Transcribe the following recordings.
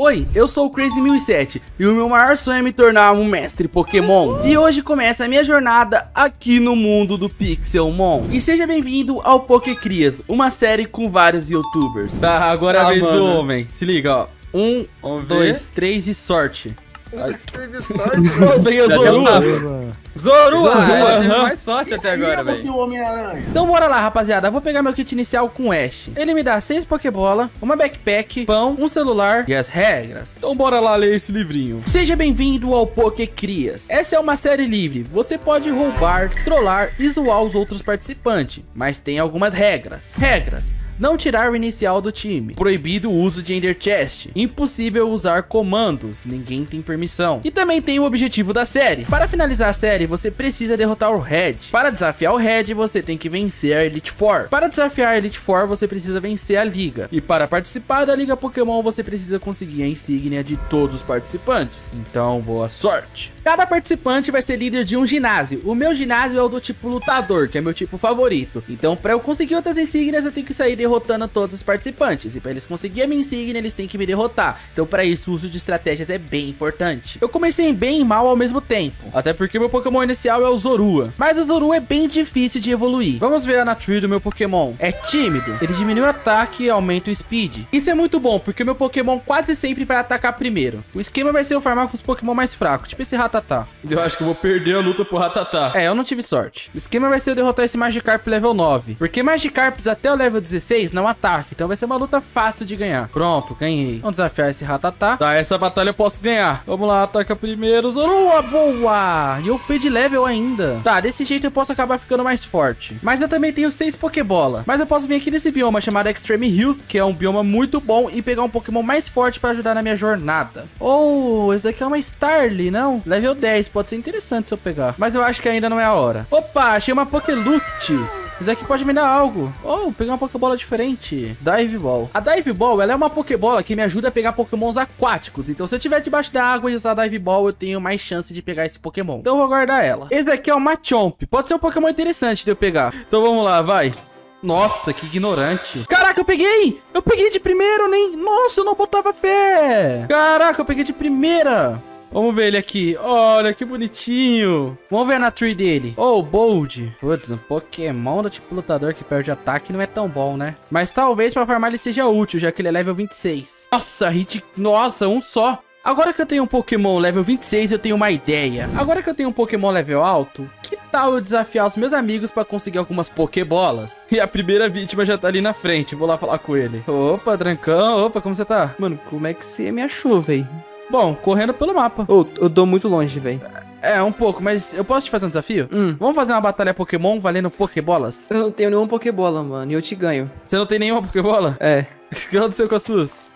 Oi, eu sou o Crazy1007 e o meu maior sonho é me tornar um mestre Pokémon. E hoje começa a minha jornada aqui no mundo do Pixelmon. E seja bem-vindo ao Pokécrias, uma série com vários youtubers. Tá, agora é a Ah, vez do mano. homem. Se liga, ó. Um, Vamos ver. dois, três e sorte. Peguei o Já Zorua. deu Zorua. Zorua, É, teve aham. mais sorte até agora, velho. Homem-Aranha. Então bora lá, rapaziada. Eu vou pegar meu kit inicial com o Ash. Ele me dá seis Pokébola, uma backpack, pão, um celular e as regras. Então bora lá ler esse livrinho. Seja bem-vindo ao Pokécrias. Essa é uma série livre. Você pode roubar, trollar e zoar os outros participantes, mas tem algumas regras. Regras. Não tirar o inicial do time. Proibido o uso de Ender Chest. Impossível usar comandos. Ninguém tem permissão. E também tem o objetivo da série. Para finalizar a série, você precisa derrotar o Red. Para desafiar o Red, você tem que vencer a Elite Four. Para desafiar a Elite Four, você precisa vencer a Liga. E para participar da Liga Pokémon, você precisa conseguir a insígnia de todos os participantes. Então, boa sorte. Cada participante vai ser líder de um ginásio. O meu ginásio é o do tipo lutador, que é meu tipo favorito. Então, para eu conseguir outras insígnias, eu tenho que sair derrotando todos os participantes. E para eles conseguirem a minha insígnia, eles têm que me derrotar. Então, para isso, o uso de estratégias é bem importante. Eu comecei em bem e mal ao mesmo tempo. Até porque meu Pokémon inicial é o Zorua. Mas o Zorua é bem difícil de evoluir. Vamos ver a Nature do meu Pokémon. É tímido. Ele diminui o ataque e aumenta o speed. Isso é muito bom, porque meu Pokémon quase sempre vai atacar primeiro. O esquema vai ser eu farmar com os Pokémon mais fracos, tipo esse Ratatá. Eu acho que eu vou perder a luta pro Ratatá. É, eu não tive sorte. O esquema vai ser eu derrotar esse Magikarp level 9. Porque Magikarps até o level 16 não ataca. Então vai ser uma luta fácil de ganhar. Pronto, ganhei. Vamos desafiar esse Ratatá. Tá, essa batalha eu posso ganhar. Vamos lá, ataca primeiro. Zorua, boa! E eu perdi level ainda. Tá, desse jeito eu posso acabar ficando mais forte. Mas eu também tenho 6 Pokébola. Mas eu posso vir aqui nesse bioma chamado Extreme Hills, que é um bioma muito bom, e pegar um Pokémon mais forte pra ajudar na minha jornada. Oh, esse daqui é uma Starly, não? Level 10, pode ser interessante se eu pegar. Mas eu acho que ainda não é a hora. Opa, achei uma Pokélute. Isso aqui pode me dar algo. Oh, pegar uma Pokébola diferente. Dive Ball. A Dive Ball, ela é uma Pokébola que me ajuda a pegar Pokémons aquáticos. Então, se eu estiver debaixo da água e usar a Dive Ball, eu tenho mais chance de pegar esse Pokémon. Então, eu vou guardar ela. Esse daqui é o Machomp. Pode ser um Pokémon interessante de eu pegar. Então, vamos lá, vai. Nossa, que ignorante. Caraca, eu peguei! Eu peguei de primeiro, nem... Nossa, eu não botava fé. Caraca, eu peguei de primeira. Vamos ver ele aqui. Olha, que bonitinho. Vamos ver na tree dele. Oh, Bold. Putz, um Pokémon do tipo lutador que perde ataque não é tão bom, né? Mas talvez pra farmar ele seja útil, já que ele é level 26. Nossa, hit... Nossa, um só. Agora que eu tenho um Pokémon level 26, eu tenho uma ideia. Agora que eu tenho um Pokémon level alto, que tal eu desafiar os meus amigos pra conseguir algumas Pokébolas? E a primeira vítima já tá ali na frente. Vou lá falar com ele. Opa, Drancão. Opa, como você tá? Mano, como é que você me achou, velho? Bom, correndo pelo mapa. Eu dou muito longe, velho. É, um pouco, mas eu posso te fazer um desafio? Hum. Vamos fazer uma batalha Pokémon valendo Pokébolas? Eu não tenho nenhuma Pokébola, mano, e eu te ganho. Você não tem nenhuma Pokébola? É, O que aconteceu com as suas?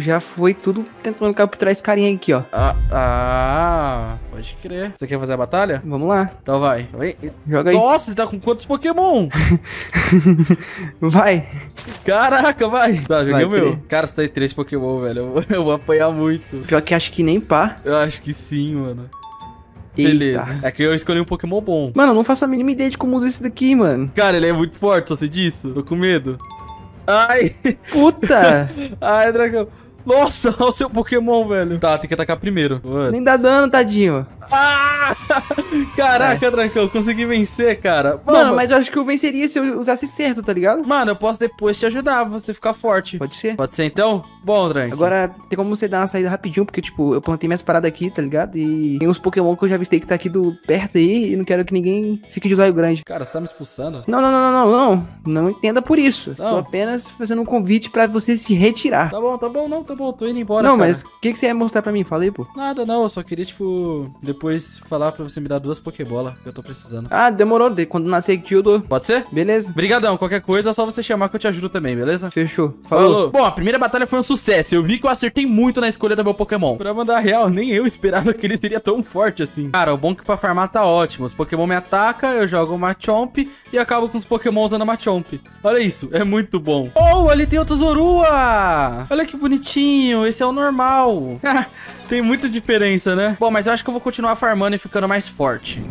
Já foi tudo tentando capturar esse carinha aqui, ó. Ah, ah, pode crer. Você quer fazer a batalha? Vamos lá, Então vai. Vai. joga aí. Nossa, você tá com quantos Pokémon? Vai. Caraca, vai. Tá, joguei Vai, o meu. Cara, você tá em três Pokémon, velho. Eu vou, eu vou apanhar muito. Pior que acho que nem pá. Eu acho que sim, mano. Eita. Beleza. É que eu escolhi um Pokémon bom. Mano, eu não faço a mínima ideia de como usa esse daqui, mano. Cara, ele é muito forte, só sei disso. Tô com medo. Ai, Puta! ai, dragão. Nossa, olha o seu Pokémon, velho. Tá, tem que atacar primeiro. Putz. nem dá dano, tadinho. Ah! Caraca, Dracão, consegui vencer, cara. Mano, mas eu acho que eu venceria se eu usasse certo, tá ligado? Mano, eu posso depois te ajudar, você ficar forte. Pode ser. Pode ser então? Bom, Drank. Agora, tem como você dar uma saída rapidinho, porque, tipo, eu plantei minhas paradas aqui, tá ligado? E tem uns Pokémon que eu já avistei que tá aqui do perto aí, e não quero que ninguém fique de zóio grande. Cara, você tá me expulsando? Não, não, não, não, não, não. Não entenda por isso. Estou Não. apenas fazendo um convite pra você se retirar. Tá bom, tá bom, não, tá bom, tô indo embora, não, cara. mas o que, que você ia mostrar pra mim? Fala aí, pô. Nada, não, eu só queria, tipo, depois falar pra você me dar duas Pokébola que eu tô precisando. Ah, demorou. de- Quando nascer dou. Pode ser? Beleza. Brigadão, qualquer coisa é só você chamar que eu te ajudo também, beleza? Fechou. Falou. Bom, a primeira batalha foi um sucesso. Eu vi que eu acertei muito na escolha do meu Pokémon. Pra mandar real, nem eu esperava que ele seria tão forte assim. Cara, o bom é que pra farmar tá ótimo. Os Pokémon me atacam, eu jogo o Machomp e acabo com os Pokémon usando Machomp. Olha isso, é muito bom. Oh, ali tem outro Zorua! Olha que bonitinho, esse é o normal. Tem muita diferença, né? bom, mas eu acho que eu vou continuar farmando e ficando mais forte.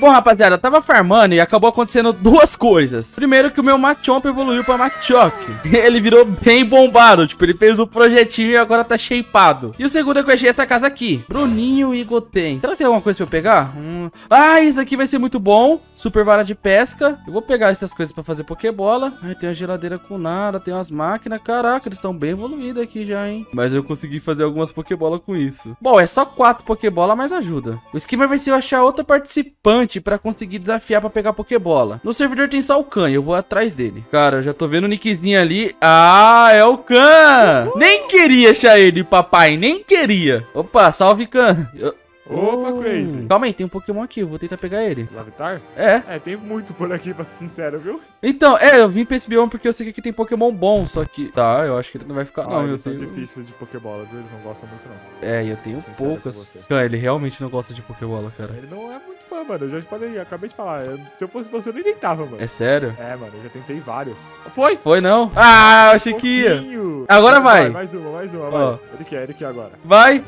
Bom, rapaziada, eu tava farmando e acabou acontecendo duas coisas. Primeiro que o meu Machomp evoluiu pra Machoke. Ele virou bem bombado, tipo, ele fez o um projetinho e agora tá shapeado. E o segundo é que eu achei essa casa aqui. Bruninho e Goten. Será que tem alguma coisa pra eu pegar? Hum. Ah, isso aqui vai ser muito bom. Super vara de pesca. Eu vou pegar essas coisas pra fazer Pokébola. Ai, tem a geladeira com nada, tem umas máquinas. Caraca, eles estão bem evoluídos aqui já, hein? Mas eu consegui fazer algumas Pokébola com isso. Bom, é só quatro Pokébola, mas ajuda. O esquema vai ser eu achar outra participante pra conseguir desafiar pra pegar Pokébola. No servidor tem só o Khan, eu vou atrás dele. Cara, já tô vendo o nickzinho ali. Ah, é o Khan! Nem queria achar ele, papai, nem queria. Opa, salve, Khan. Eu... Opa, Crazy. Calma aí, tem um Pokémon aqui, eu vou tentar pegar ele. Lavitar? É. É, tem muito por aqui, pra ser sincero, viu? Então, é, eu vim pra esse bioma porque eu sei que aqui tem Pokémon bom, só que... Tá, eu acho que ele não vai ficar, Ah, não, eu tenho... difíceis de Pokébola, viu? Eles não gostam muito, não. É, eu tenho poucas... Cara, ele realmente não gosta de Pokébola, cara. Ele não é muito fã, mano. Eu já te falei, acabei de falar. Eu- se eu fosse você, eu nem tentava, mano. É sério? É, mano, eu já tentei vários. Foi! Foi não? Ah, eu achei que ia. Agora vai. Mais uma, mais uma, Ó. vai. Ele quer, ele quer agora. Vai!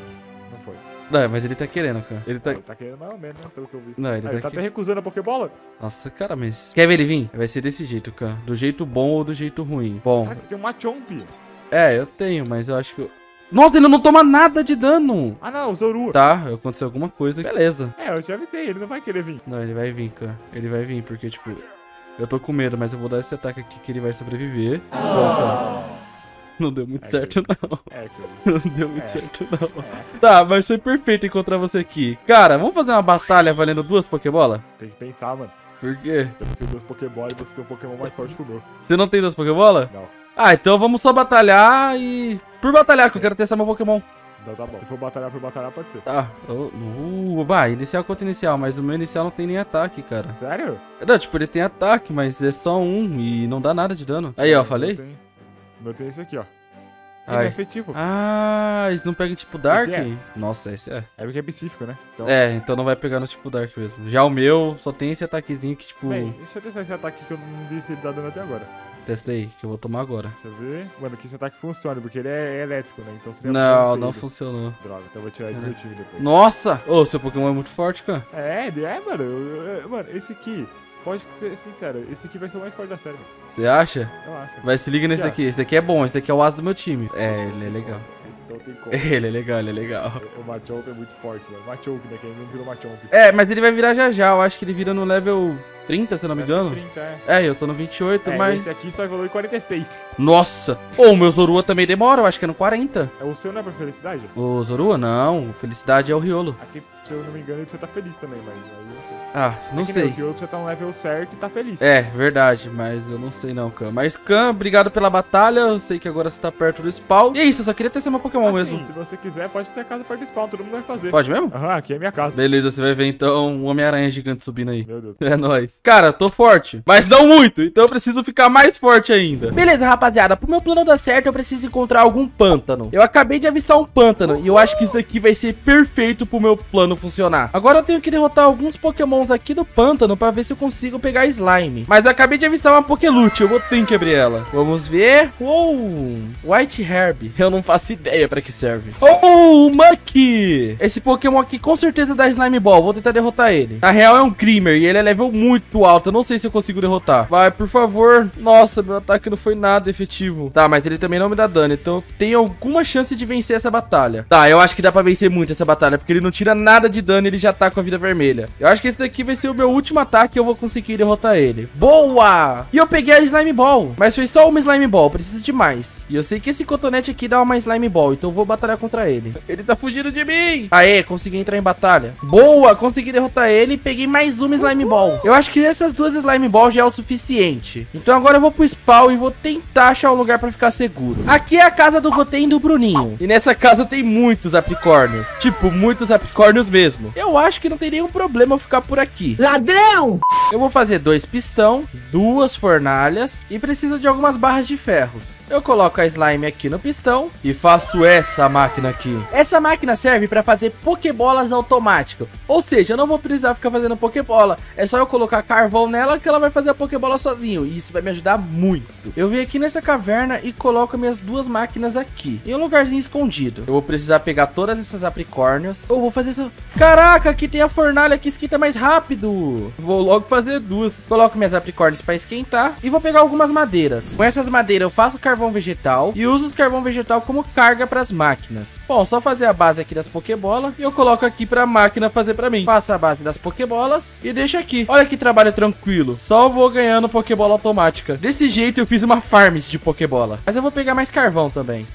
Não. Não, mas ele tá querendo, cara. Ele tá... Ele tá querendo mais ou menos, né? Pelo que eu vi. Não, ele Ah, tá ele tá aqui. até recusando a Pokébola. Nossa, cara, mas... Quer ver ele vir? Vai ser desse jeito, cara. Do jeito bom ou do jeito ruim. Bom, Cara, você tem um Machomp. é, eu tenho, mas eu acho que... Eu... Nossa, ele não toma nada de dano! Ah, não, o Zorua. Tá, aconteceu alguma coisa. Beleza. É, eu já avisei, ele não vai querer vir. Não, ele vai vir, cara. Ele vai vir, porque, tipo... Eu tô com medo, mas eu vou dar esse ataque aqui que ele vai sobreviver. Bom, cara. Não deu muito É, certo, não. É, cara. Não deu muito É. certo, não. É, Tá, mas foi perfeito encontrar você aqui. Cara, vamos fazer uma batalha valendo duas Pokébola? tem que pensar, mano. Por quê? Eu tenho duas Pokébola e você tem um Pokémon mais forte que o meu. Você não tem duas Pokébola? Não. Ah, então vamos só batalhar e... Por batalhar, que eu quero testar meu Pokémon. Então tá bom. Se for batalhar por batalhar, pode ser. Tá. Uh, vai, inicial contra inicial, mas o meu inicial não tem nem ataque, cara. Sério? Não, tipo, ele tem ataque, mas é só um e não dá nada de dano. Aí, ó, meu falei? tem- O meu tem esse aqui, ó. Ele Ai. é efetivo. Ah, eles não pegam tipo Dark? Esse Nossa, esse é. É porque é pacífico, né? Então, É, então não vai pegar no tipo Dark mesmo. Já o meu só tem esse ataquezinho que, tipo, Bem, deixa eu testar esse ataque que eu não vi se ele dá dano até agora. testa aí, que eu vou tomar agora. Deixa eu ver. Mano, que esse ataque funcione, porque ele é elétrico, né? Então seria Não, não funcionou. Droga, então eu vou tirar ele do meu time depois. Nossa! Ô, seu Pokémon é muito forte, cara. É, ele é, mano. Eu- eu- Mano, esse aqui, pode ser sincero, esse aqui vai ser o mais forte da série. Você acha? Eu acho. Vai, se liga nesse aqui. Esse aqui é bom, esse aqui é o as do meu time. É, ele é legal. Esse não tem como. Ele é legal, ele é legal. O Machomp é muito forte, mano. Machomp, né? Quem não virou Machomp. É, mas ele vai virar já já. Eu acho que ele vira no level 30, se não me engano. 30, é. É, eu tô no 28, É, mas... esse aqui só evolui 46. Nossa! Ô, o meu Zorua também demora, eu acho que é no 40. É o seu não é pra felicidade? O Zorua? Não, Felicidade é o Riolo. Aqui, se eu não me engano, precisa estar feliz também, mas aí eu não sei. Ah, não É que nem sei. O Kyoto precisa estar no level certo e tá feliz. É, verdade, mas eu não sei não, Khan. Mas Khan, obrigado pela batalha. Eu sei que agora você tá perto do spawn. E é isso, eu só queria testar meu Pokémon Assim, mesmo. Se você quiser, pode ter a casa perto do spawn, todo mundo vai fazer. Pode mesmo? Aham, aqui é minha casa. Beleza, você vai ver então um Homem-Aranha gigante subindo aí. Meu Deus. É nóis. Cara, eu tô forte, mas não muito, então eu preciso ficar mais forte ainda. Beleza, rapaziada, pro meu plano dar certo, eu preciso encontrar algum pântano. Eu acabei de avistar um pântano e eu acho que isso daqui vai ser perfeito pro meu plano funcionar. Agora eu tenho que derrotar alguns pokémons aqui do pântano pra ver se eu consigo pegar slime. Mas eu acabei de avistar uma Pokélute, eu vou ter que abrir ela. Vamos ver. Uou, White Herb. Eu não faço ideia pra que serve. Oh, Mucky. Esse pokémon aqui com certeza dá slime ball, vou tentar derrotar ele. Na real é um Creamer e ele é level muito alto, eu não sei se eu consigo derrotar. Vai, por favor. Nossa, meu ataque não foi nada efetivo. Tá, mas ele também não me dá dano, então tenho alguma chance de vencer essa batalha. Tá, eu acho que dá pra vencer muito essa batalha, porque ele não tira nada de dano e ele já tá com a vida vermelha. Eu acho que esse daqui vai ser o meu último ataque e eu vou conseguir derrotar ele. Boa! E eu peguei a Slime Ball, mas foi só uma Slime Ball, preciso de mais. E eu sei que esse cotonete aqui dá uma Slime Ball, então eu vou batalhar contra ele. Ele tá fugindo de mim! Aê, consegui entrar em batalha. Boa, consegui derrotar ele e peguei mais uma Slime Ball. Eu acho que essas duas Slime Ball já é o suficiente. Então agora eu vou pro spawn e vou tentar achar um lugar pra ficar seguro. Aqui é a casa do Goten e do Bruninho. E nessa casa tem muitos apricórnios. Tipo, muitos apricórnios mesmo. Eu acho que não tem nenhum problema eu ficar por aqui. Ladrão! Eu vou fazer dois pistão, duas fornalhas e precisa de algumas barras de ferros. Eu coloco a slime aqui no pistão e faço essa máquina aqui. Essa máquina serve para fazer pokebolas automáticas. Ou seja, eu não vou precisar ficar fazendo pokebola. É só eu colocar colocar carvão nela que ela vai fazer a Pokébola sozinho. E isso vai me ajudar muito. Eu venho aqui nessa caverna e coloco minhas duas máquinas aqui. Em um lugarzinho escondido. Eu vou precisar pegar todas essas apricórnios. Ou vou fazer isso... Caraca, aqui tem a fornalha que esquenta mais rápido. Vou logo fazer duas. Coloco minhas apricórnios para esquentar. E vou pegar algumas madeiras. Com essas madeiras eu faço carvão vegetal. E uso os carvão vegetal como carga para as máquinas. Bom, só fazer a base aqui das Pokébola. E eu coloco aqui para a máquina fazer para mim. Faço a base das Pokébolas. E deixo aqui. Olha que trabalho tranquilo. Só vou ganhando Pokébola automática. Desse jeito eu fiz uma farms de Pokébola. Mas eu vou pegar mais carvão também.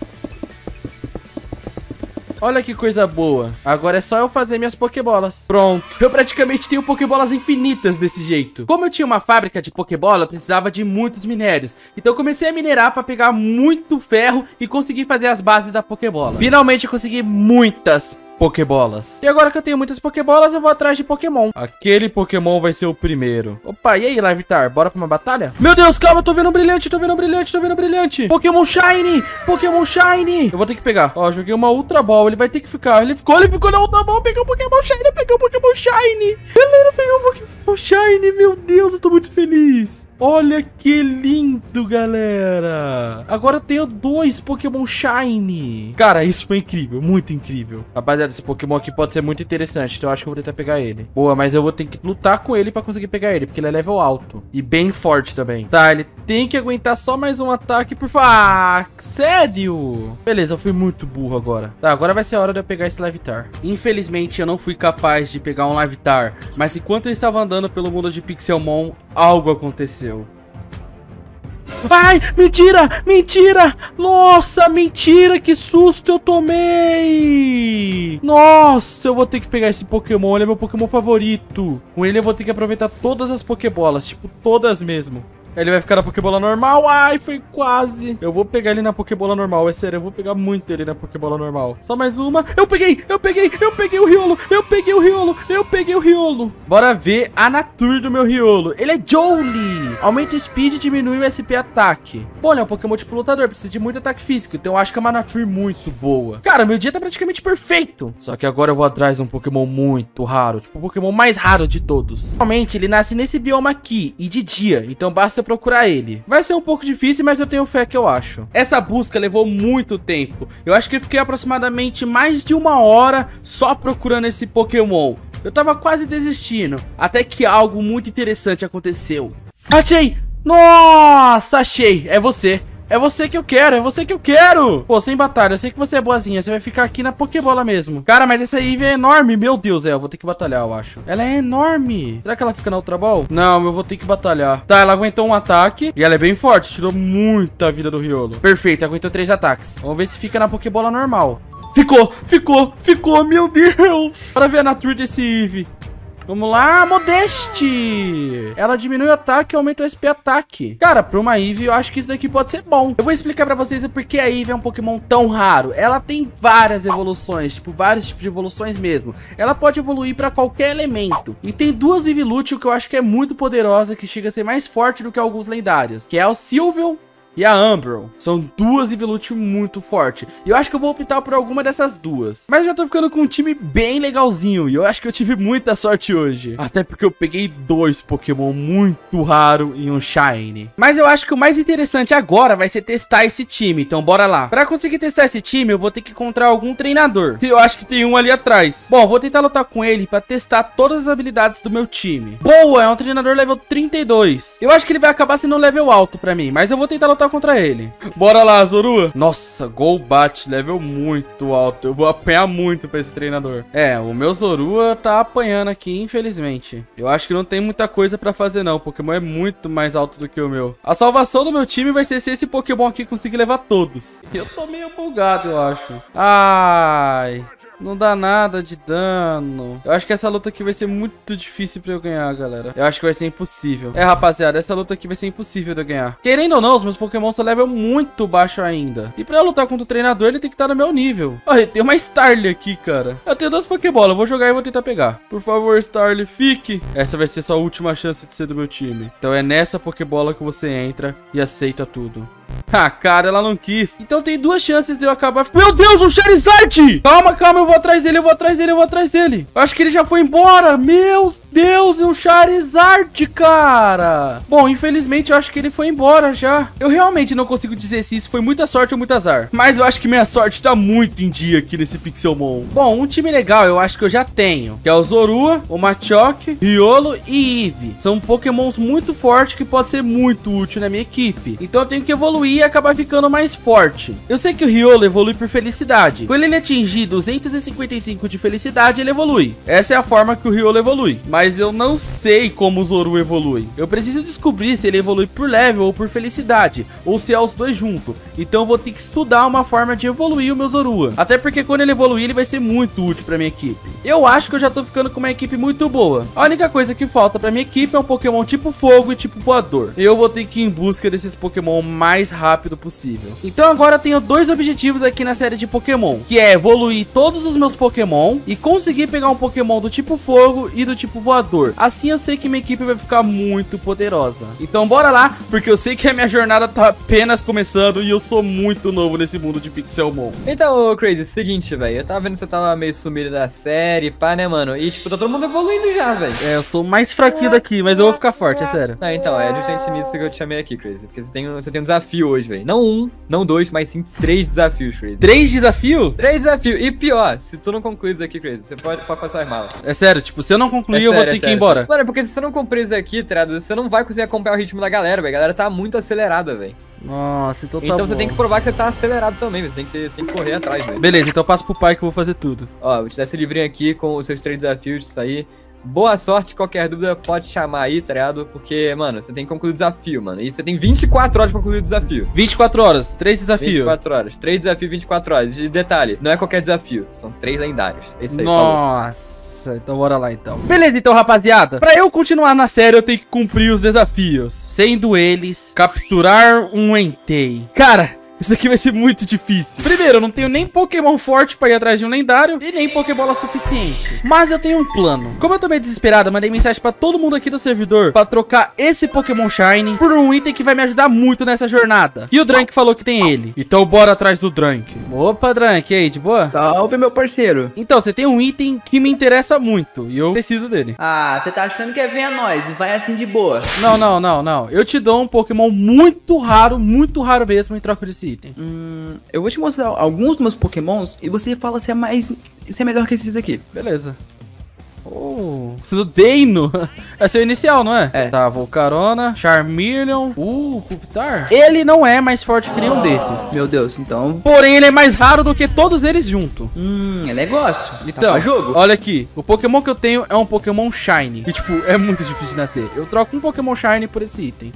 Olha que coisa boa. Agora é só eu fazer minhas Pokébolas. Pronto. Eu praticamente tenho Pokébolas infinitas desse jeito. Como eu tinha uma fábrica de Pokébola, eu precisava de muitos minérios. Então eu comecei a minerar para pegar muito ferro e conseguir fazer as bases da Pokébola. Finalmente eu consegui muitas Pokébolas. E agora que eu tenho muitas Pokébolas, eu vou atrás de Pokémon. Aquele Pokémon vai ser o primeiro. Opa, e aí, Larvitar? Bora pra uma batalha? Meu Deus, calma, eu tô vendo um brilhante, tô vendo um brilhante, tô vendo um brilhante. Pokémon Shiny! Pokémon Shiny! Eu vou ter que pegar. Ó, joguei uma Ultra Ball, ele vai ter que ficar. Ele ficou, ele ficou na Ultra Ball, peguei um Pokémon Shiny, peguei um Pokémon Shiny. Galera, peguei um Pokémon Shiny, meu Deus, eu tô muito feliz. Olha que lindo, galera. Agora eu tenho dois Pokémon Shiny. Cara, isso foi incrível, muito incrível. Rapaziada, esse Pokémon aqui pode ser muito interessante, então eu acho que eu vou tentar pegar ele. Boa, mas eu vou ter que lutar com ele pra conseguir pegar ele, porque ele é level alto. E bem forte também. Tá, ele tem que aguentar só mais um ataque, por. Ah, sério? Beleza, eu fui muito burro agora. Tá, agora vai ser a hora de eu pegar esse Levitar. Infelizmente, eu não fui capaz de pegar um Levitar, mas enquanto eu estava andando pelo mundo de Pixelmon, algo aconteceu. Ai, mentira, mentira. Nossa, mentira, que susto eu tomei. Nossa, eu vou ter que pegar esse Pokémon, ele é meu Pokémon favorito. Com ele eu vou ter que aproveitar todas as Pokébolas, tipo, todas mesmo. Ele vai ficar na Pokébola normal. Ai, foi quase. Eu vou pegar ele na Pokébola normal. É sério, eu vou pegar muito ele na Pokébola normal. Só mais uma. Eu peguei, eu peguei, eu peguei o Riolo. Eu peguei o Riolo, eu peguei o Riolo. Bora ver a Natur do meu Riolo. Ele é Jolie. Aumenta o speed e diminui o SP ataque. Bom, ele é um Pokémon tipo lutador. Precisa de muito ataque físico. Então eu acho que é uma Natur muito boa. Cara, meu dia tá praticamente perfeito. Só que agora eu vou atrás de um Pokémon muito raro. Tipo, o Pokémon mais raro de todos. Realmente, ele nasce nesse bioma aqui e de dia. Então basta procurar ele. Vai ser um pouco difícil, mas eu tenho fé que eu acho. Essa busca levou muito tempo. Eu acho que eu fiquei aproximadamente mais de uma hora só procurando esse Pokémon. Eu tava quase desistindo, até que algo muito interessante aconteceu. Achei! Nossa, achei! É você. É você que eu quero, é você que eu quero. Pô, sem batalha, eu sei que você é boazinha. Você vai ficar aqui na Pokébola mesmo. Cara, mas essa Eve é enorme. Meu Deus, é, eu vou ter que batalhar, eu acho. Ela é enorme. Será que ela fica na Ultra Ball? Não, eu vou ter que batalhar. Tá, ela aguentou um ataque. E ela é bem forte, tirou muita vida do Riolo. Perfeito, aguentou três ataques. Vamos ver se fica na Pokébola normal. Ficou, ficou, ficou, meu Deus. Bora ver a natura desse Eve. Vamos lá, Modeste! Ela diminui o ataque e aumenta o SP ataque. Cara, pra uma Eve, eu acho que isso daqui pode ser bom. Eu vou explicar pra vocês o porquê a Eve é um Pokémon tão raro. Ela tem várias evoluções, tipo, vários tipos de evoluções mesmo. Ela pode evoluir pra qualquer elemento. E tem duas Evolutio que eu acho que é muito poderosa, que chega a ser mais forte do que alguns lendários. Que é o Sylveon e a Umbreon. São duas Evolute muito fortes. E eu acho que eu vou optar por alguma dessas duas. Mas eu já tô ficando com um time bem legalzinho. E eu acho que eu tive muita sorte hoje. Até porque eu peguei dois Pokémon muito raro e um Shine. Mas eu acho que o mais interessante agora vai ser testar esse time. Então bora lá. Pra conseguir testar esse time, eu vou ter que encontrar algum treinador. E eu acho que tem um ali atrás. Bom, vou tentar lutar com ele pra testar todas as habilidades do meu time. Boa, é um treinador level 32. Eu acho que ele vai acabar sendo um level alto pra mim. Mas eu vou tentar lutar lutar contra ele. Bora lá, Zorua. Nossa, Golbat, level muito alto. Eu vou apanhar muito pra esse treinador. É, o meu Zorua tá apanhando aqui, infelizmente. Eu acho que não tem muita coisa pra fazer, não. O Pokémon é muito mais alto do que o meu. A salvação do meu time vai ser se esse Pokémon aqui conseguir levar todos. Eu tô meio bugado, eu acho. Ai... Não dá nada de dano. Eu acho que essa luta aqui vai ser muito difícil pra eu ganhar, galera. Eu acho que vai ser impossível. É, rapaziada, essa luta aqui vai ser impossível de eu ganhar. Querendo ou não, os meus Pokémon são level muito baixo ainda. E pra eu lutar contra o treinador, ele tem que estar no meu nível. Olha, tem uma Starly aqui, cara. Eu tenho duas Pokébolas, eu vou jogar e vou tentar pegar. Por favor, Starly, fique. Essa vai ser sua última chance de ser do meu time. Então é nessa Pokébola que você entra e aceita tudo. Ah, cara, ela não quis. Então tem duas chances de eu acabar... Meu Deus, o Charizard! Calma, calma, eu vou atrás dele, eu vou atrás dele, eu vou atrás dele. Eu acho que ele já foi embora. Meu Deus, é um Charizard, cara! Bom, infelizmente eu acho que ele foi embora já. Eu realmente não consigo dizer se isso foi muita sorte ou muito azar. Mas eu acho que minha sorte tá muito em dia aqui nesse Pixelmon. Bom, um time legal eu acho que eu já tenho. Que é o Zorua, o Machoke, Riolo e Eevee. São pokémons muito fortes que pode ser muito útil na minha equipe. Então eu tenho que evoluir e acabar ficando mais forte. Eu sei que o Riolo evolui por felicidade. Quando ele atingir 255 de felicidade, ele evolui. Essa é a forma que o Riolo evolui. Mas eu não sei como o Zoru evolui. Eu preciso descobrir se ele evolui por level ou por felicidade. Ou se é os dois juntos. Então eu vou ter que estudar uma forma de evoluir o meu Zorua. Até porque quando ele evoluir, ele vai ser muito útil pra minha equipe. Eu acho que eu já tô ficando com uma equipe muito boa. A única coisa que falta pra minha equipe é um Pokémon tipo fogo e tipo voador. Eu vou ter que ir em busca desses Pokémon o mais rápido possível. Então agora eu tenho dois objetivos aqui na série de Pokémon. Que é evoluir todos os meus Pokémon e conseguir pegar um Pokémon do tipo fogo e do tipo voador. Assim eu sei que minha equipe vai ficar muito poderosa. Então bora lá, porque eu sei que a minha jornada tá apenas começando e eu sou muito novo nesse mundo de Pixelmon. Então, ô Crazy, seguinte, velho. Eu tava vendo que você tava meio sumido da série, pá, né, mano? E, tipo, tá todo mundo evoluindo já, velho. É, eu sou o mais fraquinho daqui, mas eu vou ficar forte, é sério. Não, então, é justamente nisso que eu te chamei aqui, Crazy. Porque você tem, um- você tem um desafio hoje, velho. Não um, não dois, mas sim três desafios, Crazy. Três desafios? Três desafios. E pior, se tu não concluir isso aqui, Crazy, você pode, pode passar as malas. É sério, tipo, se eu não concluir, É eu vou ter é que ir sério. embora. Mano, é porque se você não cumprir isso aqui, tá ligado? Você não vai conseguir acompanhar o ritmo da galera, velho. A galera tá muito acelerada, velho. Nossa, então tá Então você bom. tem que provar que você tá acelerado também. Você tem que, você tem que correr atrás, velho. Beleza, então eu passo pro pai que eu vou fazer tudo. Ó, vou te dar esse livrinho aqui com os seus três desafios disso aí. Boa sorte, qualquer dúvida pode chamar aí, tá ligado? Porque, mano, você tem que concluir o desafio, mano. E você tem 24 horas pra concluir o desafio. 24 horas, três desafios. 24 horas. Três desafios, 24 horas. E detalhe, não é qualquer desafio. São três lendários. Esse aí, falou. Nossa, então bora lá então. Beleza, então, rapaziada. Pra eu continuar na série, eu tenho que cumprir os desafios. Sendo eles, capturar um Entei. Cara... Isso daqui vai ser muito difícil. Primeiro, eu não tenho nem Pokémon forte pra ir atrás de um lendário e nem Pokébola suficiente. Mas eu tenho um plano. Como eu tô meio desesperado, mandei mensagem pra todo mundo aqui do servidor pra trocar esse Pokémon Shine por um item que vai me ajudar muito nessa jornada. E o Drank falou que tem ele. Então bora atrás do Drank. Opa, Drank, e aí, de boa? Salve, meu parceiro. Então, você tem um item que me interessa muito e eu preciso dele. Ah, você tá achando que é venha nós e vai assim de boa. Não, não, não, não. Eu te dou um Pokémon muito raro, muito raro mesmo em troca desse item. Hum, eu vou te mostrar alguns dos meus pokémons e você fala se é mais... se é melhor que esses aqui. Beleza. Oh, do Deino. É seu inicial, não é? É. Tá, Volcarona, Charmeleon, uh, Pupitar. Ele não é mais forte que nenhum desses. Meu Deus, então... Porém, ele é mais raro do que todos eles junto. Hum, é negócio. Então, tá jogo. olha aqui. O Pokémon que eu tenho é um Pokémon Shine. Que, tipo, é muito difícil de nascer. Eu troco um Pokémon Shine por esse item.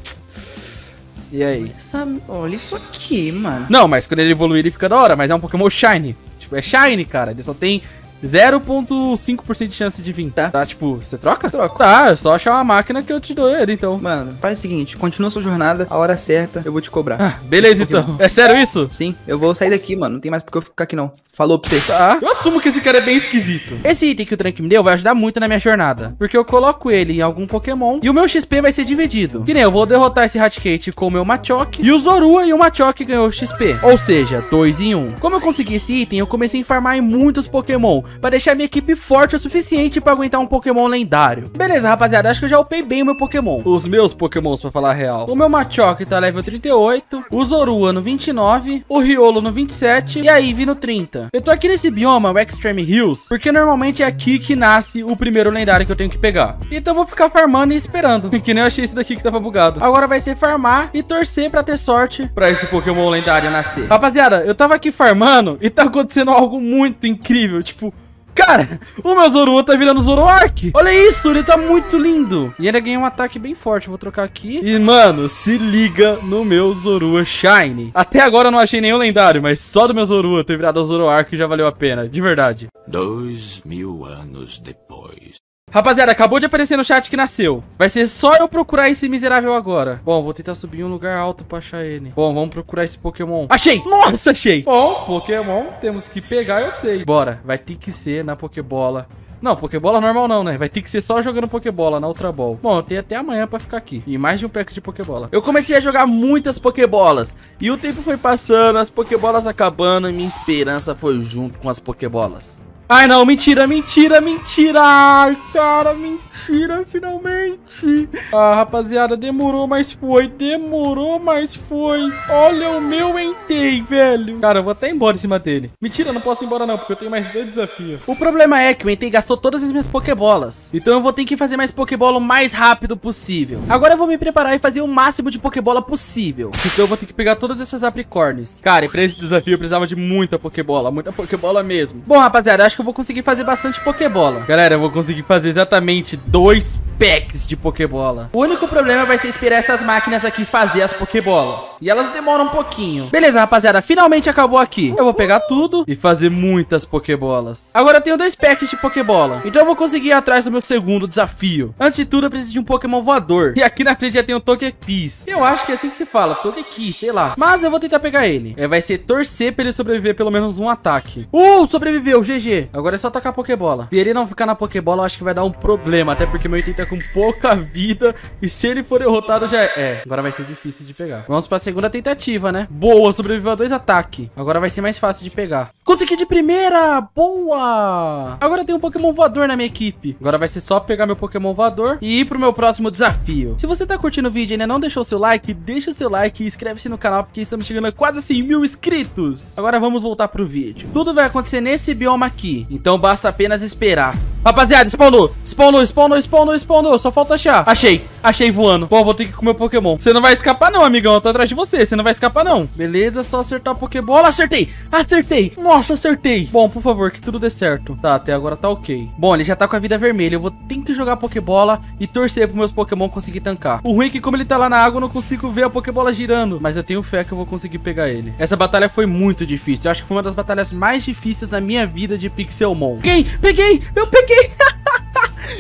E aí? Essa- olha isso aqui, mano. Não, mas quando ele evoluir ele fica da hora, mas é um Pokémon Shine. Tipo, é Shine, cara. Ele só tem 0.5% de chance de vir. Tá. Tá, tipo, você troca? Troco. Tá, é só achar uma máquina que eu te dou ele, então. Mano, faz o seguinte, continua sua jornada, a hora certa eu vou te cobrar. Ah, beleza, então. É sério isso? Sim, eu vou sair daqui, mano. Não tem mais porque eu ficar aqui não. Falou pra você. Tá. Eu assumo que esse cara é bem esquisito. Esse item que o Trank me deu vai ajudar muito na minha jornada. Porque eu coloco ele em algum Pokémon e o meu XP vai ser dividido. Que nem eu vou derrotar esse Raticate com o meu Machoke e o Zorua e o Machoke ganhou o XP. Ou seja, 2 em 1. Um. Como eu consegui esse item, eu comecei a farmar em muitos Pokémon para deixar minha equipe forte o suficiente para aguentar um Pokémon lendário. Beleza, rapaziada, acho que eu já upei bem o meu Pokémon. Os meus Pokémons, pra falar a real. O meu Machoke tá level 38, o Zorua no 29, o Riolo no 27 e a Eevee no 30. Eu tô aqui nesse bioma, o Extreme Hills, porque normalmente é aqui que nasce o primeiro lendário que eu tenho que pegar. Então eu vou ficar farmando e esperando, que nem eu achei esse daqui que tava bugado. Agora vai ser farmar e torcer pra ter sorte pra esse Pokémon lendário nascer. Rapaziada, eu tava aqui farmando e tá acontecendo algo muito incrível, tipo... Cara, o meu Zorua tá virando Zoroark. Olha isso, ele tá muito lindo. E ainda ganhei um ataque bem forte. Vou trocar aqui. E, mano, se liga no meu Zorua Shine. Até agora eu não achei nenhum lendário, mas só do meu Zorua ter virado Zoroark já valeu a pena. De verdade. Dois mil anos depois. Rapaziada, acabou de aparecer no chat que nasceu. Vai ser só eu procurar esse miserável agora. Bom, vou tentar subir em um lugar alto pra achar ele. Bom, vamos procurar esse Pokémon. Achei! Nossa, achei! Bom, Pokémon temos que pegar, eu sei. Bora, vai ter que ser na Pokébola. Não, Pokébola normal não, né? Vai ter que ser só jogando Pokébola na Ultra Ball. Bom, eu tenho até amanhã pra ficar aqui. E mais de um pack de Pokébola. Eu comecei a jogar muitas Pokébolas. E o tempo foi passando, as Pokébolas acabando e minha esperança foi junto com as Pokébolas. Ai, não, mentira, mentira, mentira. Ai, cara, mentira, finalmente. Ah, rapaziada, demorou, mas foi. Demorou, mas foi. Olha o meu Entei, velho. Cara, eu vou até embora em cima dele. Mentira, não posso ir embora não, porque eu tenho mais dois desafios. O problema é que o Entei gastou todas as minhas Pokébolas. Então eu vou ter que fazer mais Pokébola o mais rápido possível. Agora eu vou me preparar e fazer o máximo de Pokébola possível. Então eu vou ter que pegar todas essas Apricornes. Cara, e pra esse desafio eu precisava de muita Pokébola, muita Pokébola mesmo. Bom, rapaziada, acho que eu vou conseguir fazer bastante Pokébola. Galera, eu vou conseguir fazer exatamente dois packs de Pokébola. O único problema vai ser esperar essas máquinas aqui fazer as Pokébolas. E elas demoram um pouquinho. Beleza, rapaziada, finalmente acabou aqui. Eu vou pegar tudo e fazer muitas Pokébolas. Agora eu tenho dois packs de Pokébola. Então eu vou conseguir ir atrás do meu segundo desafio. Antes de tudo, eu preciso de um Pokémon voador. E aqui na frente já tem o Togekiss. Eu acho que é assim que se fala, Togekiss, sei lá. Mas eu vou tentar pegar ele. É, vai ser torcer pra ele sobreviver pelo menos um ataque. Uh, sobreviveu, GG. Agora é só tacar a Pokébola. Se ele não ficar na Pokébola, eu acho que vai dar um problema. Até porque meu item tá com pouca vida. E se ele for derrotado, já é. É, agora vai ser difícil de pegar. Vamos pra segunda tentativa, né? Boa, sobreviveu a dois ataques. Agora vai ser mais fácil de pegar. Consegui de primeira! Boa! Agora tem um Pokémon voador na minha equipe. Agora vai ser só pegar meu Pokémon voador e ir pro meu próximo desafio. Se você tá curtindo o vídeo e ainda não deixou o seu like, deixa o seu like e inscreve-se no canal, porque estamos chegando a quase 100 mil inscritos. Agora vamos voltar pro vídeo. Tudo vai acontecer nesse bioma aqui, então basta apenas esperar. Rapaziada, spawnou, spawnou, spawnou, spawnou, spawnou, só falta achar. Achei, achei voando. Bom, vou ter que comer o Pokémon. Você não vai escapar não, amigão, eu tô atrás de você, você não vai escapar não. Beleza, só acertar a Pokébola, acertei, acertei. Nossa, acertei. Bom, por favor, que tudo dê certo. Tá, até agora tá ok. Bom, ele já tá com a vida vermelha, eu vou ter que jogar a Pokébola e torcer pro meus Pokémon conseguir tancar. O ruim é que como ele tá lá na água, eu não consigo ver a Pokébola girando, mas eu tenho fé que eu vou conseguir pegar ele. Essa batalha foi muito difícil, eu acho que foi uma das batalhas mais difíceis na minha vida de Pixelmon. Peguei, peguei, eu peguei.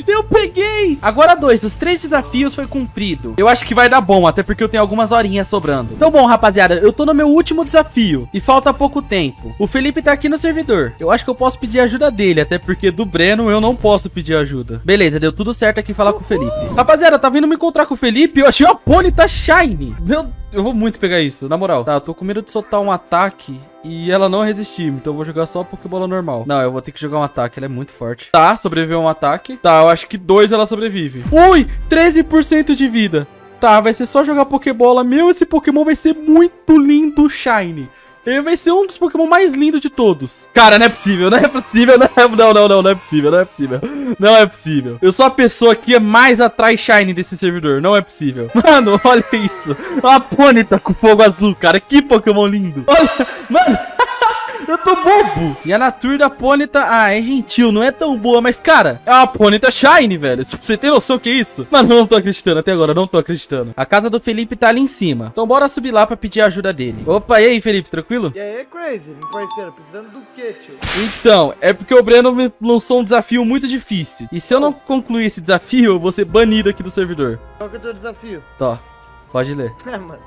Eu peguei! Agora dois, dos três desafios foi cumprido. Eu acho que vai dar bom, até porque eu tenho algumas horinhas sobrando. Então bom, rapaziada, eu tô no meu último desafio e falta pouco tempo. O Felipe tá aqui no servidor. Eu acho que eu posso pedir ajuda dele, até porque do Breno eu não posso pedir ajuda. Beleza, deu tudo certo aqui falar com o Felipe. Rapaziada, tá vindo me encontrar com o Felipe? Eu achei uma Ponyta Shine. Meu eu vou muito pegar isso, na moral. Tá, eu tô com medo de soltar um ataque e ela não resistir. Então eu vou jogar só Pokébola normal. Não, eu vou ter que jogar um ataque, ela é muito forte. Tá, sobreviveu um ataque. Tá, eu acho que dois ela sobrevive. Ui, 13% de vida. Tá, vai ser só jogar Pokébola. Meu, esse Pokémon vai ser muito lindo, Shine. Ele vai ser um dos Pokémon mais lindos de todos. Cara, não é possível, não é possível, não, é, não, não, não, não é possível, não é possível. Não é possível. Eu sou a pessoa que é mais atrás Shine desse servidor, não é possível. Mano, olha isso. A Ponyta com fogo azul, cara, que Pokémon lindo. Olha, mano... Eu tô bobo. E a Natur da Ponyta, ah, é gentil, não é tão boa, mas, cara, é uma Ponyta Shine, velho. Você tem noção que é isso? Mano, eu não tô acreditando até agora, eu não tô acreditando. A casa do Felipe tá ali em cima. Então bora subir lá pra pedir a ajuda dele. Opa, e aí, Felipe, tranquilo? E aí, Crazy, meu parceiro, precisando do quê, tio? Então, é porque o Breno me lançou um desafio muito difícil. E se eu não concluir esse desafio, eu vou ser banido aqui do servidor. Qual que é o teu desafio? Tá, pode ler. É, mano.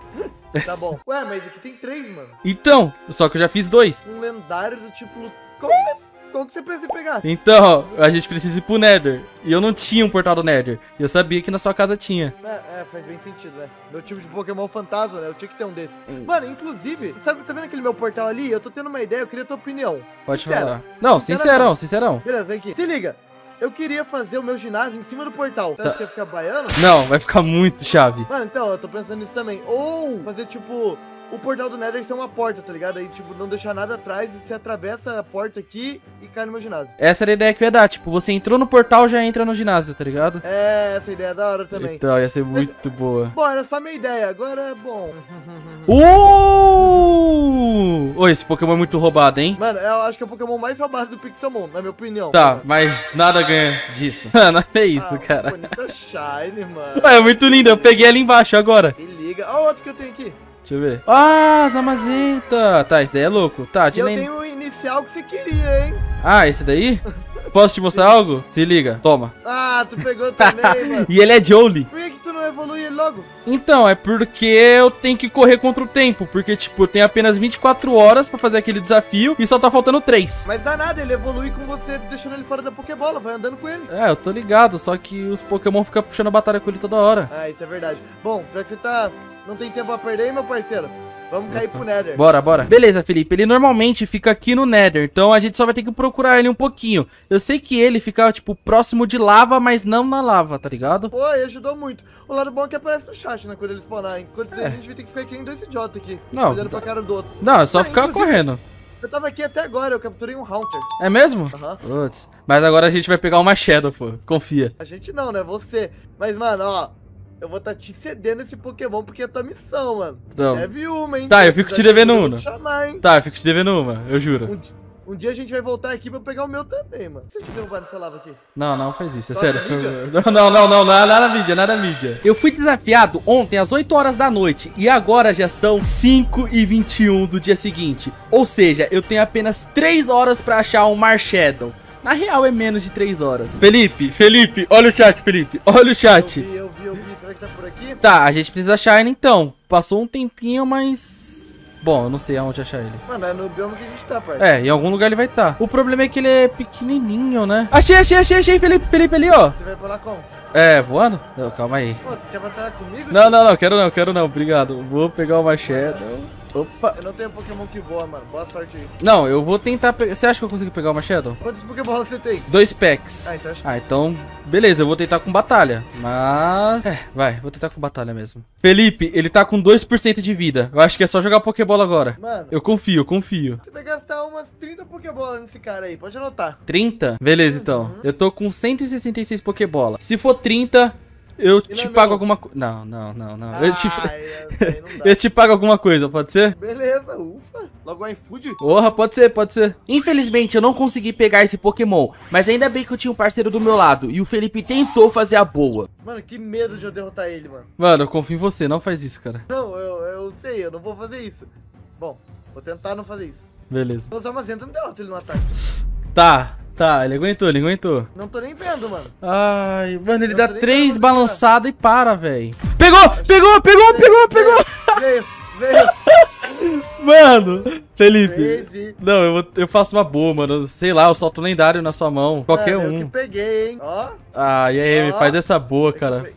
Tá bom. Ué, mas aqui tem três, mano. Então, só que eu já fiz dois. Um lendário do tipo... Qual que você, qual que você pensa em pegar? Então, a gente precisa ir pro Nether. E eu não tinha um portal do Nether. E eu sabia que na sua casa tinha. É, é, faz bem sentido, né? Meu tipo de Pokémon fantasma, né? Eu tinha que ter um desse. Mano, inclusive, sabe, tá vendo aquele meu portal ali? Eu tô tendo uma ideia, eu queria a tua opinião. Pode Sincero. falar. Não, sincerão, sincerão. Beleza, vem aqui. Se liga. Eu queria fazer o meu ginásio em cima do portal. Você Tá. acha que ia ficar baiano? Não, vai ficar muito chave. Mano, então, eu tô pensando nisso também. Ou fazer, tipo, o portal do Nether ser uma porta, tá ligado? Aí, tipo, não deixar nada atrás e você atravessa a porta aqui e cai no meu ginásio. Essa era a ideia que eu ia dar. Tipo, você entrou no portal, já entra no ginásio, tá ligado? É, essa ideia é da hora também. Então, ia ser muito boa. Bom, era só minha ideia. Agora, bom. Uh! Oi, esse Pokémon é muito roubado, hein? Mano, eu acho que é o Pokémon mais roubado do Pixelmon, na minha opinião. Tá, mas nada ganha disso. Mano, é isso, Ah, cara. Bonita Shine, mano. É muito lindo, eu peguei ela embaixo agora. E liga. Olha o outro que eu tenho aqui. Deixa eu ver. Ah, Zamazenta. Tá, esse daí é louco. Tá, E de eu lem- tenho o inicial que você queria, hein? Ah, esse daí? Posso te mostrar algo? Se liga, toma. Ah, tu pegou também, mano. E ele é Jolie. Por que, que tu não evolui ele logo? Então, é porque eu tenho que correr contra o tempo. Porque, tipo, tem apenas 24 horas pra fazer aquele desafio e só tá faltando 3. Mas dá nada, ele evolui com você, deixando ele fora da Pokébola, vai andando com ele. É, eu tô ligado, só que os Pokémon ficam puxando a batalha com ele toda hora. Ah, isso é verdade. Bom, já que você tá Não tem tempo a perder, meu parceiro? Vamos cair pro Nether. Bora, bora. Beleza, Felipe. Ele normalmente fica aqui no Nether, então a gente só vai ter que procurar ele um pouquinho. Eu sei que ele fica, tipo, próximo de lava, mas não na lava, tá ligado? Pô, aí ajudou muito. O lado bom é que aparece no chat, né? Quando eles spawnar. Enquanto É. a gente vai ter que ficar aqui em dois idiotas aqui. Não, Olhando tá- pra cara do outro. Não, é só ficar correndo. Eu tava aqui até agora, eu capturei um Haunter. É mesmo? Aham. Putz. Mas agora a gente vai pegar uma Shadow, pô. Confia. A gente não, né? Você. Mas, mano, ó. Eu vou tá te cedendo esse Pokémon porque é tua missão, mano. Então. Deve uma, hein? Tá, eu fico te devendo eu uma. vou te chamar, hein? Tá, eu fico te devendo uma, eu juro. Um, di- um dia a gente vai voltar aqui pra eu pegar o meu também, mano. Você te derrubar nessa lava aqui? Não, não faz isso, é Só sério. Não, não, não, não, nada, mídia, nada mídia. Eu fui desafiado ontem às 8 horas da noite e agora já são 5 e 21 do dia seguinte. Ou seja, eu tenho apenas 3 horas pra achar um Marshadow. Na real é menos de 3 horas. Felipe, Felipe, olha o chat, Felipe. Olha o Eu chat. vi, eu vi, eu vi. Que tá por aqui? Tá, a gente precisa achar ele então. Passou um tempinho, mas... Bom, eu não sei aonde achar ele. Mano, é no bioma que a gente tá, parça. É, em algum lugar ele vai estar. O problema é que ele é pequenininho, né? Achei, achei, achei, achei, Felipe, Felipe ali, ó. Você vai pular como? É, voando? Não, calma aí. Pô, tu quer batalhar comigo? Não, não, não, quero não, quero não, obrigado. Vou pegar o machado. Opa. Eu não tenho Pokémon que voa, mano. Boa sorte aí. Não, eu vou tentar pegar. Você acha que eu consigo pegar o machado? Quantos Pokémon você tem? Dois packs. Ah, então acho que. Ah, então, beleza, eu vou tentar com batalha. Mas. É, vai, vou tentar com batalha mesmo. Felipe, ele tá com 2% de vida. Eu acho que é só jogar Pokébola agora. Mano, Eu confio, eu confio. você vai gastar umas 30 Pokébolas nesse cara aí. Pode anotar. 30? Beleza, então. Eu tô com 166 Pokébola. Se for 30, eu E te é pago meu? alguma coisa. Não, não, não, não. Eu te... Ah, não dá. eu te pago alguma coisa, pode ser? Beleza, ufa. Logo o iFood? Porra, pode ser, pode ser. Infelizmente, eu não consegui pegar esse Pokémon, mas ainda bem que eu tinha um parceiro do meu lado e o Felipe tentou fazer a boa. Mano, que medo de eu derrotar ele, mano. Mano, eu confio em você, não faz isso, cara. Não, eu, eu sei, eu não vou fazer isso. Bom, vou tentar não fazer isso. Beleza. Vou usar uma zenta, não derrota ele no ataque. Tá, tá, ele aguentou, ele aguentou. Não tô nem vendo, mano. Ai, mano, ele Eu dá três balançadas e para, velho. Pegou, pegou, pegou, pegou, pegou. Veio, veio. Mano, Felipe. Crazy. Não, eu, eu faço uma boa, mano. Sei lá, eu solto lendário na sua mão. Qualquer Mano, Eu um. que peguei, hein. Ó. Ah, e aí, me Ó. faz essa boa, cara.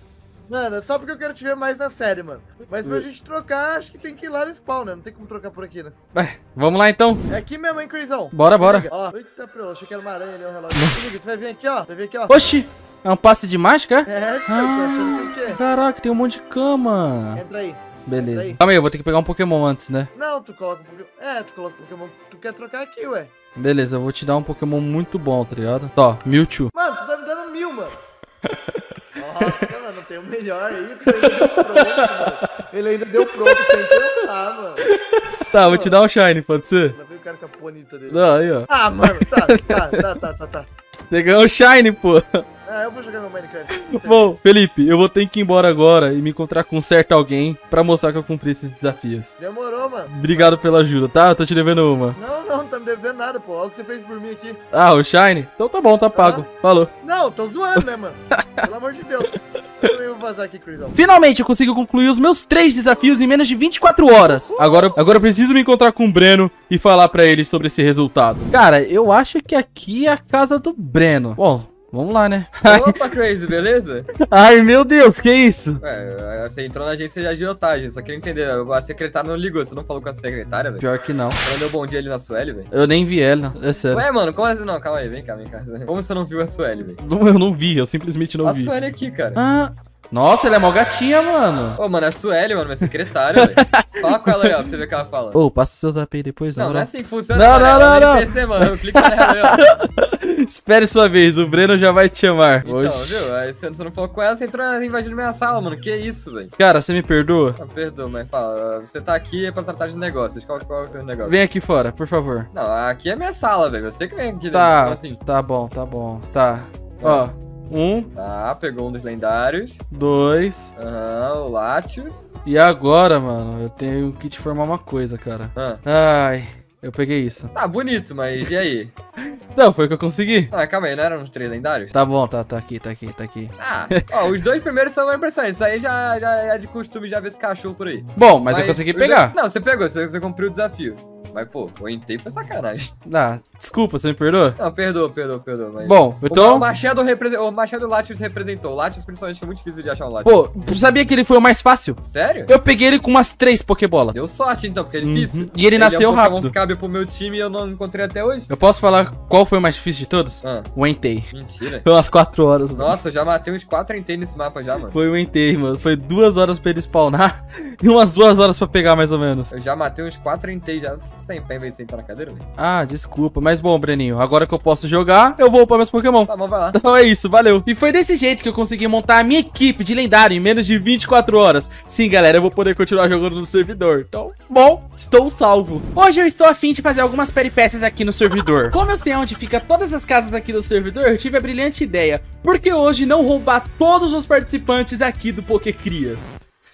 Mano, é só porque eu quero te ver mais na série, mano. Mas pra gente trocar, acho que tem que ir lá no spawn, né? Não tem como trocar por aqui, né? Ué, vamos lá então. É aqui mesmo, hein, Crazão? Bora, bora. Ó, eita, pro, achei que era uma aranha ali, um relógio. Liga, Você vai vir aqui, ó. Vai vir aqui, ó. Oxi, é um passe de mágica? é? É, tio, achando que é o quê? Caraca, tem um monte de cama. Entra aí. Beleza. aí. Calma aí, eu vou ter que pegar um Pokémon antes, né? Não, tu coloca um Pokémon. É, tu coloca um Pokémon. Tu quer trocar aqui, ué. Beleza, eu vou te dar um Pokémon muito bom, tá ligado? Tó, Mewtwo. Mano, tu tá me dando mil, mano. Nossa, mano, tem o melhor aí. O cara ainda deu pronto, mano. Ele ainda deu pronto sem pensar, mano. Tá, vou te dar um Shine, pode ser? Lá vem o cara com a bonita dele. Não, aí, ó. Ah, mano, tá, tá, tá, tá, tá, tá. Você ganhou um Shine, pô. Ah, eu vou jogar meu Minecraft. Bom, Felipe, eu vou ter que ir embora agora e me encontrar com um certo alguém pra mostrar que eu cumpri esses desafios. Demorou, mano. Obrigado pela ajuda, tá? Eu tô te devendo uma. Não, não, não tá me devendo nada, pô. Olha o que você fez por mim aqui. Ah, o Shine? Então tá bom, tá pago. Falou. Não, tô zoando, né, mano? Pelo amor de Deus. Eu vou vazar aqui, Crisão. Finalmente eu consigo concluir os meus três desafios em menos de 24 horas. Agora, agora eu preciso me encontrar com o Breno e falar pra ele sobre esse resultado. Cara, eu acho que aqui é a casa do Breno. Bom, vamos lá, né? Opa, Crazy, beleza? Ai, meu Deus, que isso? Ué, você entrou na agência de agiotagem, só queria entender. A secretária não ligou, você não falou com a secretária, velho? Pior que não. Ela deu bom dia ali na Sueli, velho? Eu nem vi ela, é sério. Ué, mano, como assim? Não, calma aí, vem cá, vem cá. Como você não viu a Sueli, velho? Não, eu não vi, eu simplesmente não A vi. Sueli aqui, cara. Ah, nossa, ela é mó gatinha, mano. Ô, mano, é a Sueli, mano, minha secretária, velho. Fala com ela aí, ó, pra você ver o que ela fala. Ô, passa o seu zap aí depois, na não, não é assim que funciona. Não, não, é não, um não. NPC, mano. Eu clico nela aí, ó. Espere sua vez, o Breno já vai te chamar. Então, Oxi. viu? Aí você você não falou com ela, você entrou invadindo minha sala, mano. Que isso, velho? Cara, você me perdoa? Ah, perdoa, mas fala, você tá aqui pra tratar de negócios. Qual, qual é o seu negócio? Vem aqui fora, por favor. Não, aqui é minha sala, velho. Você que vem aqui Tá, dentro, assim. tá bom, tá bom, tá. Ó, um, Tá, pegou um dos lendários. dois. Aham, o Latios. E agora, mano, eu tenho que te informar uma coisa, cara. Ah, Ai, Eu peguei isso. Tá bonito, mas e aí? Não, foi o que eu consegui. Ah, calma aí, não eram os três lendários? Tá bom, tá, tá aqui, tá aqui, tá aqui. Ah, ó, os dois primeiros são impressionantes. Isso aí já, já é de costume já ver esse cachorro por aí. Bom, mas, eu consegui pegar. dois- Não, você pegou, você, você cumpriu o desafio. Mas, pô, o Entei foi sacanagem. Ah, desculpa, você me perdoa? Não, perdoa, perdoa, perdoa. Mas... Bom, O- então... O Machado, repre... o Machado Latios representou. O Latios, principalmente, é muito difícil de achar um Latios. Pô, sabia que ele foi o mais fácil? Sério? Eu peguei ele com umas três Pokébola. Deu sorte, então, porque é difícil. Uhum. E ele nasceu é um rápido. que cabe pro meu time e eu não encontrei até hoje. Eu posso falar qual foi o mais difícil de todos? Ah, O Entei. mentira. Foi umas 4 horas, mano. Nossa, eu já matei uns 4 Entei nesse mapa já, mano. Foi o Entei, mano. Foi duas horas pra ele spawnar e umas duas horas pra pegar, mais ou menos. Eu já matei uns 4 Entei já. Por que você tá em pé em vez de sentar na cadeira, velho? Ah, desculpa. Mas bom, Breninho, agora que eu posso jogar, eu vou upar meus Pokémon. Tá bom, vai lá. Então é isso, valeu. E foi desse jeito que eu consegui montar a minha equipe de lendário em menos de 24 horas. Sim, galera, eu vou poder continuar jogando no servidor. Então, bom, estou salvo. Hoje eu estou afim de fazer algumas peripécias aqui no servidor. Como eu sei onde fica todas as casas aqui do servidor, eu tive a brilhante ideia. Por que hoje não roubar todos os participantes aqui do Pokécrias?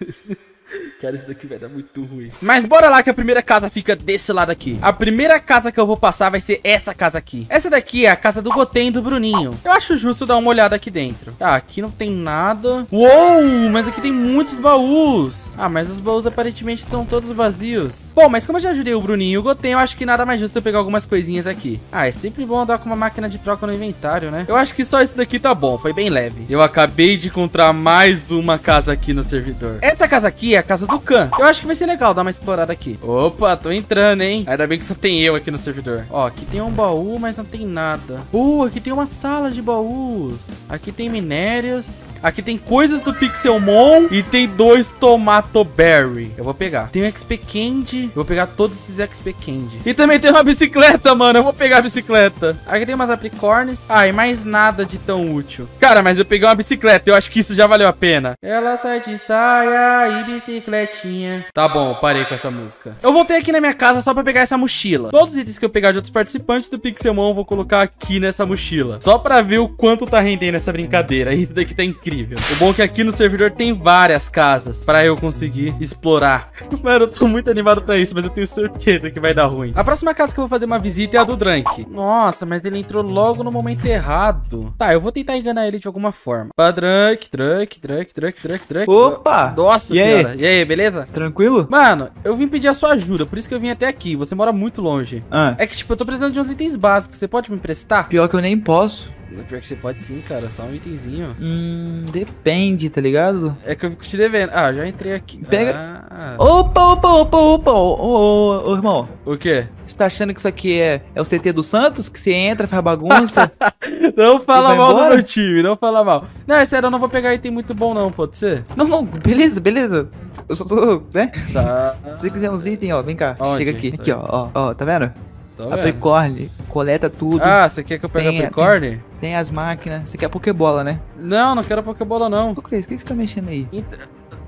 Cara, isso daqui vai dar muito ruim. Mas bora lá que a primeira casa fica desse lado aqui. A primeira casa que eu vou passar vai ser essa casa aqui. Essa daqui é a casa do Goten e do Bruninho. Eu acho justo dar uma olhada aqui dentro. Tá, aqui não tem nada. Uou, mas aqui tem muitos baús. Ah, mas os baús aparentemente estão todos vazios. Bom, mas como eu já ajudei o Bruninho e o Goten, eu acho que nada mais justo eu pegar algumas coisinhas aqui. Ah, é sempre bom andar com uma máquina de troca no inventário, né? Eu acho que só isso daqui tá bom, foi bem leve. Eu acabei de encontrar mais uma casa aqui no servidor. Essa casa aqui é a casa do Khan. Eu acho que vai ser legal dar uma explorada aqui. Opa, tô entrando, hein? Ainda bem que só tem eu aqui no servidor. Ó, aqui tem um baú, mas não tem nada. Uh, aqui tem uma sala de baús. Aqui tem minérios. Aqui tem coisas do Pixelmon. E tem dois Tomato Berry. Eu vou pegar. Tem um XP Candy. Eu vou pegar todos esses XP Candy. E também tem uma bicicleta, mano. Eu vou pegar a bicicleta. Aqui tem umas apricornes. Ah, e mais nada de tão útil. Cara, mas eu peguei uma bicicleta. Eu acho que isso já valeu a pena. Ela sai de saia e bicicletinha. Tá bom, parei com essa música. Eu voltei aqui na minha casa só pra pegar essa mochila. Todos os itens que eu pegar de outros participantes do Pixelmon eu vou colocar aqui nessa mochila. Só pra ver o quanto tá rendendo essa brincadeira. Isso daqui tá incrível. O bom é que aqui no servidor tem várias casas pra eu conseguir explorar. Mano, eu tô muito animado pra isso, mas eu tenho certeza que vai dar ruim. A próxima casa que eu vou fazer uma visita é a do Drank. Nossa, mas ele entrou logo no momento errado. Tá, eu vou tentar enganar ele de alguma forma. Pra Drunk, Drunk, Drunk, Drunk, Drunk, Drunk. Opa! Nossa E aí? E aí, beleza? Tranquilo? Mano, eu vim pedir a sua ajuda, por isso que eu vim até aqui. Você mora muito longe. Ah, É que, tipo, eu tô precisando de uns itens básicos. Você pode me emprestar? pior que eu nem posso. Pior que você pode sim, cara. Só um itemzinho. Hum, depende, tá ligado? É que eu fico te devendo. Ah, já entrei aqui. Pega- Ah, Opa, opa, opa, opa, ô, ô, ô, ô, irmão. o quê? Você tá achando que isso aqui é, é o CT do Santos? Que você entra, faz bagunça? Não fala mal do embora? meu time, não fala mal. Não, é sério, eu não vou pegar item muito bom, não, pode ser? não, não, beleza, beleza. Eu só tô, né? Tá. Se você quiser uns itens, ó, vem cá. Onde? Chega aqui. Aqui, ó, ó, ó, tá vendo? Tô vendo. Apricorn, coleta tudo. Ah, você quer que eu pegue Tem- a Apricorn? Tem as máquinas. Você quer Pokébola, né? Não, não quero Pokébola, não. Ô, Cris, o que que você tá mexendo aí?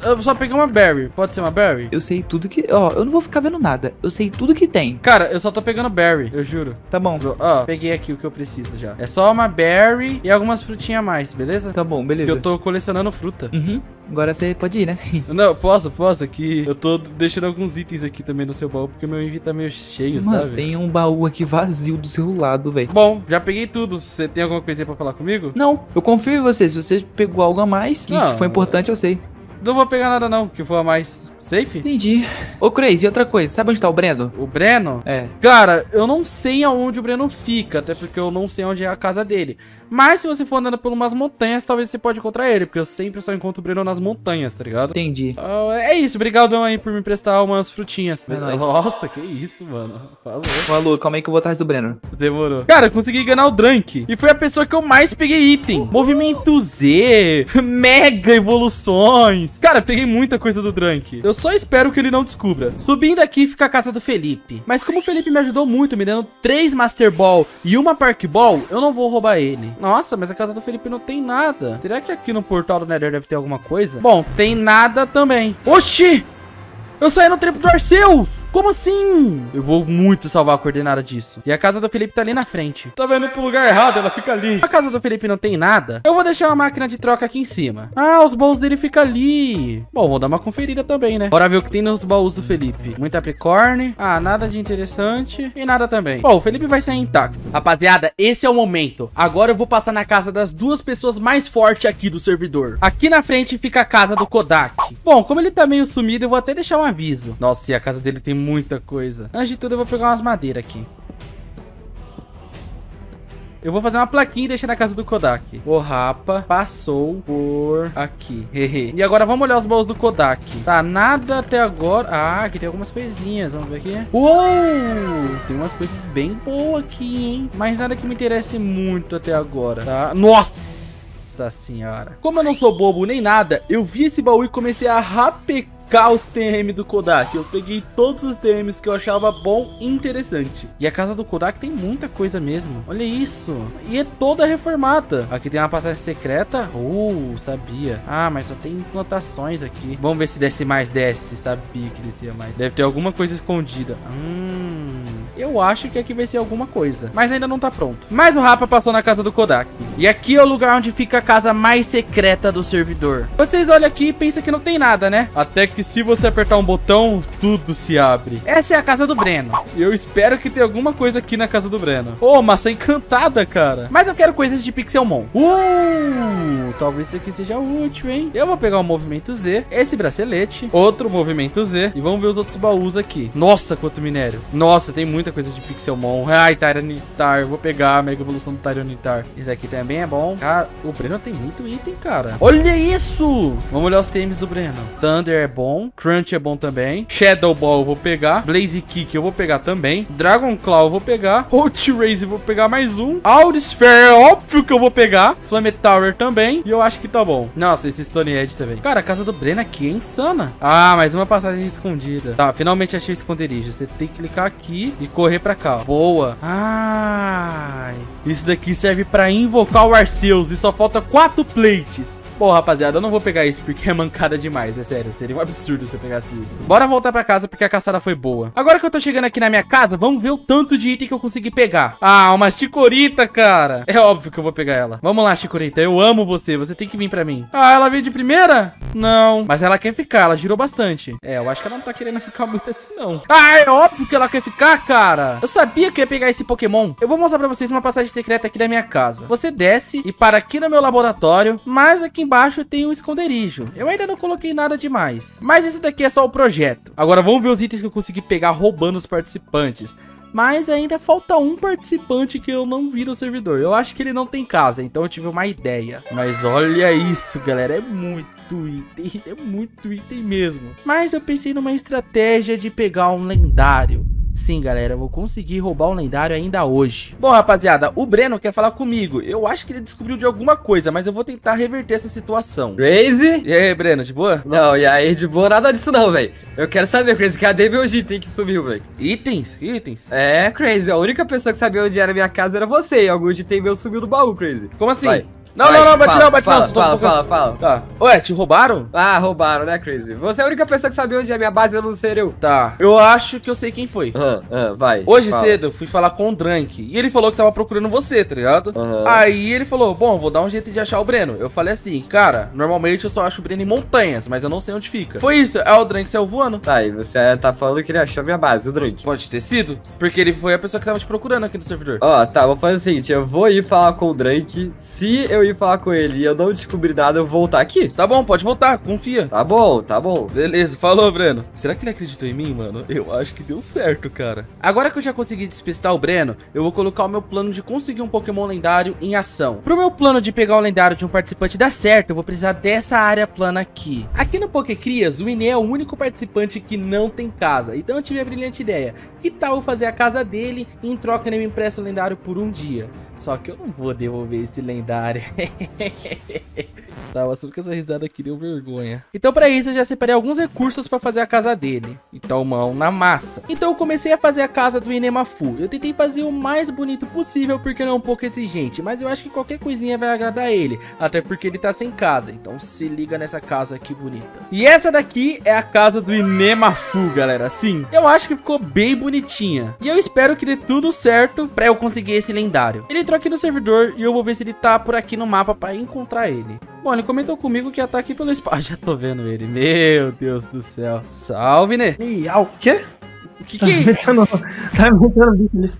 Eu só peguei uma Berry. Pode ser uma Berry? Eu sei tudo que. Ó, eu não vou ficar vendo nada. Eu sei tudo que tem. Cara, eu só tô pegando Berry, eu juro. Tá bom. Ó, peguei aqui o que eu preciso já. É só uma Berry e algumas frutinhas a mais, beleza? Tá bom, beleza. eu tô colecionando fruta. Uhum. Agora você pode ir, né? Não, posso, posso aqui. Eu tô deixando alguns itens aqui também no seu baú, porque meu envio tá meio cheio, Mano, sabe? tem um baú aqui vazio do seu lado, velho. Bom, já peguei tudo. Você tem alguma coisinha pra falar comigo? Não, eu confio em você. Se você pegou algo a mais, que Não, foi importante, eu sei. Não vou pegar nada não, que for a mais. Safe? Entendi. Ô, Crazy, e outra coisa. Sabe onde tá o Breno? O Breno? É. Cara, eu não sei aonde o Breno fica, até porque eu não sei onde é a casa dele. Mas se você for andando por umas montanhas, talvez você pode encontrar ele, porque eu sempre só encontro o Breno nas montanhas, tá ligado? Entendi. Ah, é isso, obrigadão aí por me emprestar umas frutinhas. É nóis. Nossa, que isso, mano. Falou. Falou, calma aí que eu vou atrás do Breno. Demorou. Cara, eu consegui ganhar o Drunk. E foi a pessoa que eu mais peguei item. Movimento Z, mega evoluções. Cara, peguei muita coisa do Drunk. Eu só espero que ele não descubra. Subindo aqui fica a casa do Felipe. Mas como o Felipe me ajudou muito, me dando três Master Ball e uma Park Ball, eu não vou roubar ele. Nossa, mas a casa do Felipe não tem nada. Será que aqui no portal do Nether deve ter alguma coisa? Bom, tem nada também. Oxi! Eu saí no trip do Arceus! Como assim? Eu vou muito salvar a coordenada disso. E a casa do Felipe tá ali na frente. Tá vendo pro lugar errado, ela fica ali. A casa do Felipe não tem nada. Eu vou deixar uma máquina de troca aqui em cima. Ah, os baús dele ficam ali. Bom, vou dar uma conferida também, né? Bora ver o que tem nos baús do Felipe. Muita apricorne. Ah, nada de interessante. E nada também. Bom, o Felipe vai sair intacto. Rapaziada, esse é o momento. Agora eu vou passar na casa das duas pessoas mais fortes aqui do servidor. Aqui na frente fica a casa do Kodak. Bom, como ele tá meio sumido, eu vou até deixar um aviso. Nossa, e a casa dele tem muita coisa. Antes de tudo, eu vou pegar umas madeiras aqui. Eu vou fazer uma plaquinha e deixar na casa do Kodak. O Rapa passou por aqui. E agora vamos olhar os baús do Kodak. Tá, nada até agora. Ah, aqui tem algumas coisinhas. Vamos ver aqui. Uou! Tem umas coisas bem boas aqui, hein? Mas nada que me interesse muito até agora, tá? Nossa senhora. Como eu não sou bobo nem nada, eu vi esse baú e comecei a rapecar os TM do Kodak. Eu peguei todos os TMs que eu achava bom e interessante. E a casa do Kodak tem muita coisa mesmo. Olha isso. E é toda reformada. Aqui tem uma passagem secreta. Uh, sabia. Ah, mas só tem plantações aqui. Vamos ver se desce mais. Desce. Sabia que descia mais. Deve ter alguma coisa escondida. Hum... Eu acho que aqui vai ser alguma coisa. Mas ainda não tá pronto. Mas o Rapa passou na casa do Kodak. E aqui é o lugar onde fica a casa mais secreta do servidor. Vocês olham aqui e pensam que não tem nada, né? Até que se você apertar um botão, tudo se abre. Essa é a casa do Breno. E eu espero que tenha alguma coisa aqui na casa do Breno. Ô, oh, maçã encantada, cara. Mas eu quero coisas de Pixelmon. Uh, talvez isso aqui seja útil, hein? Eu vou pegar o movimento Z, esse bracelete, outro movimento Z. E vamos ver os outros baús aqui. Nossa, quanto minério. Nossa, tem muita coisa de Pixelmon. Ai, Tyranitar. Vou pegar a mega evolução do Tyranitar. Esse aqui também é bom. Ah, o Breno tem muito item, cara. Olha isso! Vamos olhar os TMs do Breno. Thunder é bom. Crunch é bom também. Shadow Ball eu vou pegar. Blaze Kick eu vou pegar também. Dragon Claw eu vou pegar. Hot Raze eu vou pegar mais um. Aurisphere é óbvio que eu vou pegar. Flame Tower também. E eu acho que tá bom. Nossa, esse Stone Edge também. Cara, a casa do Breno aqui é insana. Ah, mais uma passagem escondida. Tá, finalmente achei o esconderijo. Você tem que clicar aqui e correr pra cá. Boa. Ai. Isso daqui serve pra invocar o Arceus. E só falta quatro plates. Bom, rapaziada, eu não vou pegar isso porque é mancada demais, é sério. Seria um absurdo se eu pegasse isso. Bora voltar pra casa porque a caçada foi boa. Agora que eu tô chegando aqui na minha casa, vamos ver o tanto de item que eu consegui pegar. Ah, uma chicorita, cara. É óbvio que eu vou pegar ela. Vamos lá, chicorita. Eu amo você. Você tem que vir pra mim. Ah, ela veio de primeira? Não. Mas ela quer ficar. Ela girou bastante. É, eu acho que ela não tá querendo ficar muito assim, não. Ah, é óbvio que ela quer ficar, cara. Eu sabia que eu ia pegar esse Pokémon. Eu vou mostrar pra vocês uma passagem secreta aqui da minha casa. Você desce e para aqui no meu laboratório, mas aqui embaixo tem um esconderijo. Eu ainda não coloquei nada demais. Mas esse daqui é só o projeto. Agora vamos ver os itens que eu consegui pegar roubando os participantes. Mas ainda falta um participante que eu não vi no servidor. Eu acho que ele não tem casa, então eu tive uma ideia. Mas olha isso, galera. É muito item. É muito item mesmo. Mas eu pensei numa estratégia de pegar um lendário. Sim, galera, eu vou conseguir roubar um lendário ainda hoje. Bom, rapaziada, o Breno quer falar comigo. Eu acho que ele descobriu de alguma coisa, mas eu vou tentar reverter essa situação. Crazy? E aí, Breno, de boa? Não, e aí, de boa nada disso não, velho. Eu quero saber, Crazy, cadê meu item que sumiu, velho? Itens? Itens? É, Crazy, a única pessoa que sabia onde era minha casa era você. E algum item meu sumiu do baú, Crazy. Como assim? Vai. Não, Vai, não, não, bate fala, não, bate fala, não. Fala, fala, fala. Tá. Ué, te roubaram? Ah, roubaram, né, Crazy? Você é a única pessoa que sabia onde é a minha base, eu não sei eu. Tá. Eu acho que eu sei quem foi. Ah, ah, vai. Hoje fala. cedo eu fui falar com o Drank e ele falou que tava procurando você, tá ligado? Aham. Aí ele falou: Bom, vou dar um jeito de achar o Breno. Eu falei assim, cara, normalmente eu só acho o Breno em montanhas, mas eu não sei onde fica. Foi isso, é o Drank saiu voando. Tá, e você tá falando que ele achou a minha base, o Drink. Pode ter sido, porque ele foi a pessoa que tava te procurando aqui no servidor. Ó, tá, vou fazer o seguinte, eu vou ir falar com o Drake. Se eu ir falar com ele e eu não descobrir nada, eu vou voltar aqui. Tá bom, pode voltar, confia. Tá bom, tá bom. Beleza, falou, Breno. Será que ele acreditou em mim, mano? Eu acho que deu certo, cara. Agora que eu já consegui despistar o Breno, eu vou colocar o meu plano de conseguir um Pokémon lendário em ação. Pro meu plano de pegar o lendário de um participante dar certo, eu vou precisar dessa área plana aqui. Aqui no Pokécrias, o Iné é o único participante que não tem casa. Então eu tive a brilhante ideia. Que tal eu fazer a casa dele e em troca ele me empresta o lendário por um dia? Só que eu não vou devolver esse lendário. ヘヘヘヘ。Tá, mas que essa risada aqui deu vergonha. Então pra isso eu já separei alguns recursos pra fazer a casa dele. Então mão na massa. Então eu comecei a fazer a casa do Inemafu. Eu tentei fazer o mais bonito possível porque não é um pouco exigente. Mas eu acho que qualquer coisinha vai agradar ele. Até porque ele tá sem casa. Então se liga nessa casa aqui bonita. E essa daqui é a casa do Inemafu, galera. Sim, eu acho que ficou bem bonitinha. E eu espero que dê tudo certo pra eu conseguir esse lendário. Ele entrou aqui no servidor e eu vou ver se ele tá por aqui no mapa pra encontrar ele. Bom, ele comentou comigo que ia estar aqui pelo espaço. Já tô vendo ele. Meu Deus do céu. Salve, né? Ih, ah, o quê? O que que... Tá inventando bicho ali.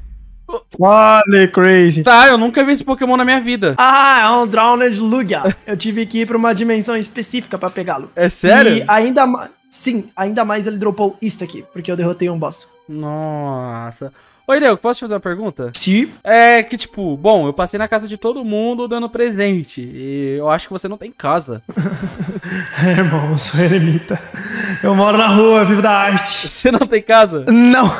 Olha, crazy. tá, eu nunca vi esse Pokémon na minha vida. Ah, é um Drowned Lugia. Eu tive que ir pra uma dimensão específica pra pegá-lo. É sério? E ainda mais... Sim, ainda mais ele dropou isto aqui, porque eu derrotei um boss. Nossa. Oi, Diego, posso te fazer uma pergunta? Sim. É que, tipo, bom, eu passei na casa de todo mundo dando presente. E eu acho que você não tem casa. É, irmão, eu sou eremita. Eu moro na rua, vivo da arte. Você não tem casa? Não,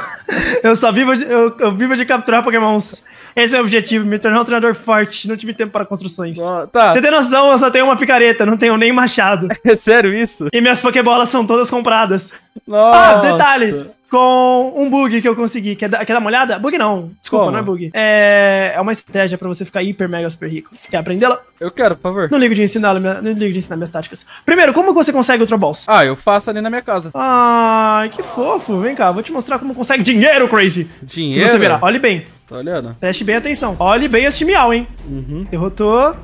eu só vivo de, eu, eu vivo de capturar pokémons. Esse é o objetivo, me tornar um treinador forte. Não tive tempo para construções. Ó, tá. Você tem noção, eu só tenho uma picareta, não tenho nem machado. É sério isso? E minhas pokébolas são todas compradas. Nossa. Ah, detalhe! Com um bug que eu consegui. Quer dar, quer dar uma olhada? Bug não. Desculpa, Como? não é bug. É, é uma estratégia pra você ficar hiper, mega, super rico. Quer aprendê-la? Eu quero, por favor. Não ligo de ensinar, não ligo de ensinar minhas táticas. Primeiro, como você consegue Ultra Balls? Ah, eu faço ali na minha casa. Ai, que fofo. Vem cá, vou te mostrar como consegue dinheiro, Crazy. Dinheiro? você verá. Olhe bem. Tô olhando. Preste bem atenção. Olhe bem este miau, hein? Uhum. Derrotou.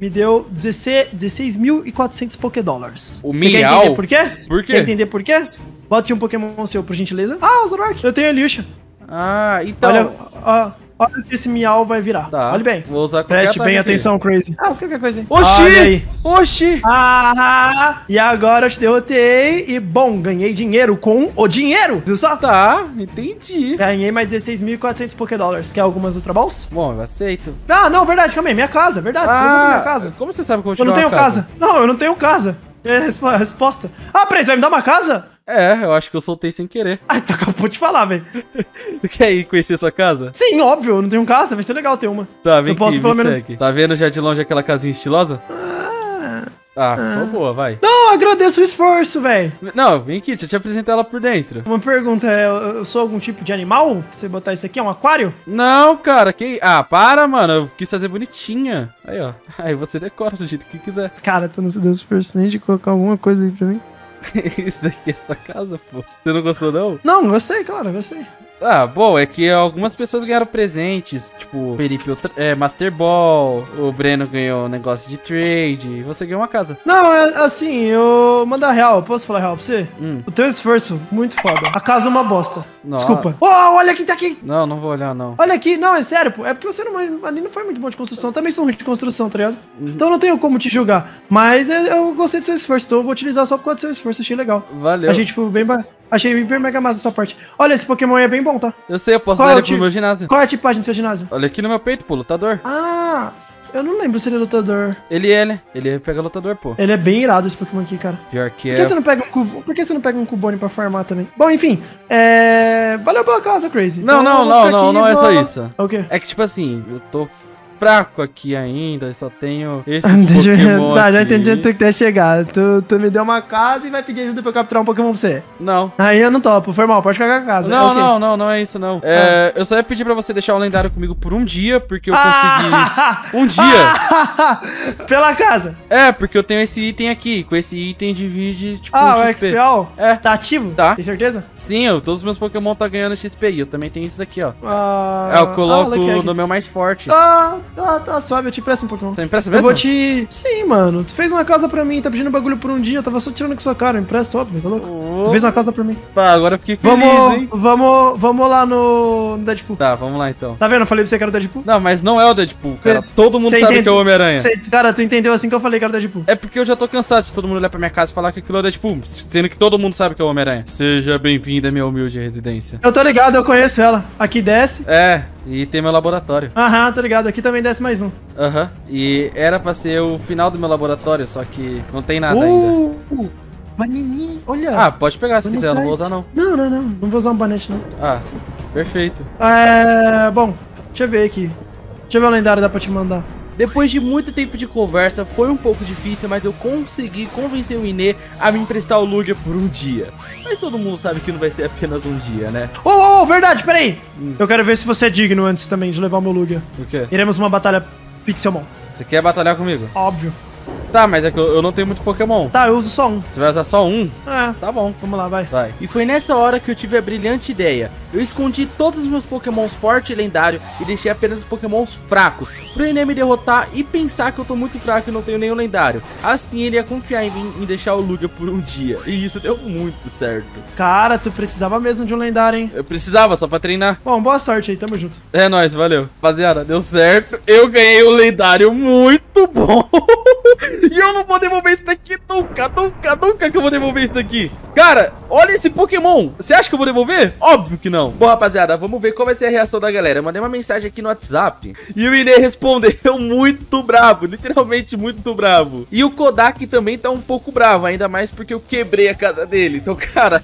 Me deu 16 16.400 Pokédollars. O Você quer miau? entender por quê? Por quê? Quer entender por quê? Bote um Pokémon seu, por gentileza. Ah, o Zoroark. Eu tenho a Lixa. Ah, então... Olha, ó, olha o que esse miau vai virar. Tá. Olha bem. Vou usar qualquer Preste bem atenção, Crazy. Ah, você quer qualquer coisa aí. Oxi! Oxi! Ah, e agora eu te derrotei. E, bom, ganhei dinheiro com o dinheiro. Viu só? Tá, entendi. Ganhei mais 16.400 Pokédollars. Quer algumas Ultra Balls? Bom, eu aceito. Ah, não, verdade, calma aí. Minha casa, verdade. usou minha casa. como você sabe que eu vou te Eu não tenho uma casa. Não, eu não tenho casa. É a resposta. Ah, peraí, você vai me dar uma casa? É, eu acho que eu soltei sem querer. Ai, tu acabou de falar, velho. Quer ir conhecer sua casa? Sim, óbvio, eu não tenho casa, vai ser legal ter uma. Tá, vem Eu posso aqui, pelo me menos- segue. Tá vendo já de longe aquela casinha estilosa? Ah, ficou boa, vai. Não, agradeço o esforço, velho. Não, vem aqui, deixa eu te apresentar ela por dentro. Uma pergunta, é, eu eu sou algum tipo de animal? Você botar isso aqui, é um aquário? Não, cara, que... Ah, para, mano, eu quis fazer bonitinha. Aí, ó. Aí você decora do jeito que quiser. Cara, tu não se deu esforço nem de colocar alguma coisa aí pra mim. Isso daqui é sua casa, pô. Você não gostou, não? Não, gostei, claro, gostei. Ah, bom, é que algumas pessoas ganharam presentes, tipo, Felipe é, Master Ball, o Breno ganhou um negócio de trade, e você ganhou uma casa. Não, é assim, eu mandar real, posso falar real pra você? Hum. O teu esforço, muito foda. A casa é uma bosta. Nossa. Desculpa. Oh, olha quem tá aqui! Não, não vou olhar, não. Olha aqui, não, é sério, pô. É porque você não, ali não foi muito bom de construção. Eu também sou ruim de construção, tá ligado? Uhum. Então eu não tenho como te julgar. Mas é- eu gostei do seu esforço, então eu vou utilizar só por causa do seu esforço. Achei legal. Valeu. Achei, tipo, bem. Achei bem mega massa essa parte. Olha, esse Pokémon é bem bom, tá? Eu sei, eu posso Qual usar é ele pro meu ginásio. Qual é a tipagem do seu ginásio? Olha aqui no meu peito, pô, lutador. Ah, eu não lembro se ele é lutador. Ele é, né? Ele pega lutador, pô. Ele é bem irado esse Pokémon aqui, cara. Pior que Por que é. você não pega um cubo? Por que você não pega um Cubone pra farmar também? Bom, enfim. É. Valeu pela casa, Crazy. Não, Então, não, não, não, aqui não é só isso. É O quê? É que, tipo assim, eu tô fraco aqui ainda, só tenho esses Pokémon Tá, já entendi onde tu quer chegar. Tu, tu me deu uma casa e vai pedir ajuda pra eu capturar um Pokémon pra você. Não. Aí eu não topo, foi mal, pode cagar a casa. Não, É o quê? não, não, não é isso, não. É, eu só ia pedir pra você deixar o lendário comigo por um dia, porque eu Ah! consegui... Um dia! Pela casa. É, porque eu tenho esse item aqui. Com esse item divide, tipo, Ah, um o XP. É. Tá ativo? Tá. Tem certeza? Sim, eu, todos os meus Pokémon tá ganhando XP. E eu também tenho isso daqui, ó. Ah, É, eu coloco ah, no meu mais forte. Tá, tá, tá suave, eu te presto um Pokémon. Você empresta Eu mesmo? vou te. Sim, mano. Tu fez uma casa pra mim, tá pedindo bagulho por um dia, eu tava só tirando com sua cara, eu empresto, óbvio, tá louco? Tu fez uma casa pra mim. Opa, agora eu fiquei feliz, Vamos, hein? vamos, vamos lá no, no Deadpool. Tá, vamos lá então. Tá vendo? Eu falei pra você que era o Deadpool. Não, mas não é o Deadpool, cara. Cê- Todo mundo cê sabe entende- que é o Homem-Aranha. Cê- cara, tu entendeu assim que eu falei que era o Deadpool. É porque eu já tô cansado de todo mundo olhar pra minha casa e falar que aquilo é o Deadpool, sendo que todo mundo sabe que é o Homem-Aranha. Seja bem-vindo à minha humilde residência. Eu tô ligado, eu conheço ela. Aqui desce. É, e tem meu laboratório. Aham, tô ligado. Aqui também desce mais um. Aham. E era pra ser o final do meu laboratório, só que não tem nada ainda. Uh, bananinha, olha. Ah, pode pegar se quiser, eu não vou usar não. Não, não, não. Não vou usar um banete, não. Ah, perfeito. É. Bom, deixa eu ver aqui. Deixa eu ver o lendário dá pra te mandar. Depois de muito tempo de conversa, foi um pouco difícil, mas eu consegui convencer o Inê a me emprestar o Lugia por um dia. Mas todo mundo sabe que não vai ser apenas um dia, né? Ô, ô, ô, verdade, peraí. Eu quero ver se você é digno antes também de levar o meu Lugia. O quê? Iremos uma batalha Pixelmon. Você quer batalhar comigo? Óbvio. Tá, mas é que eu, eu não tenho muito Pokémon. Tá, eu uso só um. Você vai usar só um? É, Tá bom. vamos lá, vai. Vai. E foi nessa hora que eu tive a brilhante ideia. Eu escondi todos os meus pokémons forte e lendário e deixei apenas os pokémons fracos. Pro Enem me derrotar e pensar que eu tô muito fraco e não tenho nenhum lendário. Assim ele ia confiar em mim em deixar o Lugia por um dia. E isso deu muito certo. Cara, tu precisava mesmo de um lendário, hein? Eu precisava só pra treinar. Bom, boa sorte aí, tamo junto. É nóis, valeu. Rapaziada, deu certo. Eu ganhei um lendário muito bom. e eu não vou devolver isso daqui nunca, nunca, nunca que eu vou devolver isso daqui. Cara, olha esse Pokémon. Você acha que eu vou devolver? Óbvio que não. Bom, rapaziada, vamos ver qual vai ser a reação da galera. Eu mandei uma mensagem aqui no WhatsApp e o Inê respondeu muito bravo, literalmente muito bravo. E o Kodak também tá um pouco bravo, ainda mais porque eu quebrei a casa dele. Então, cara,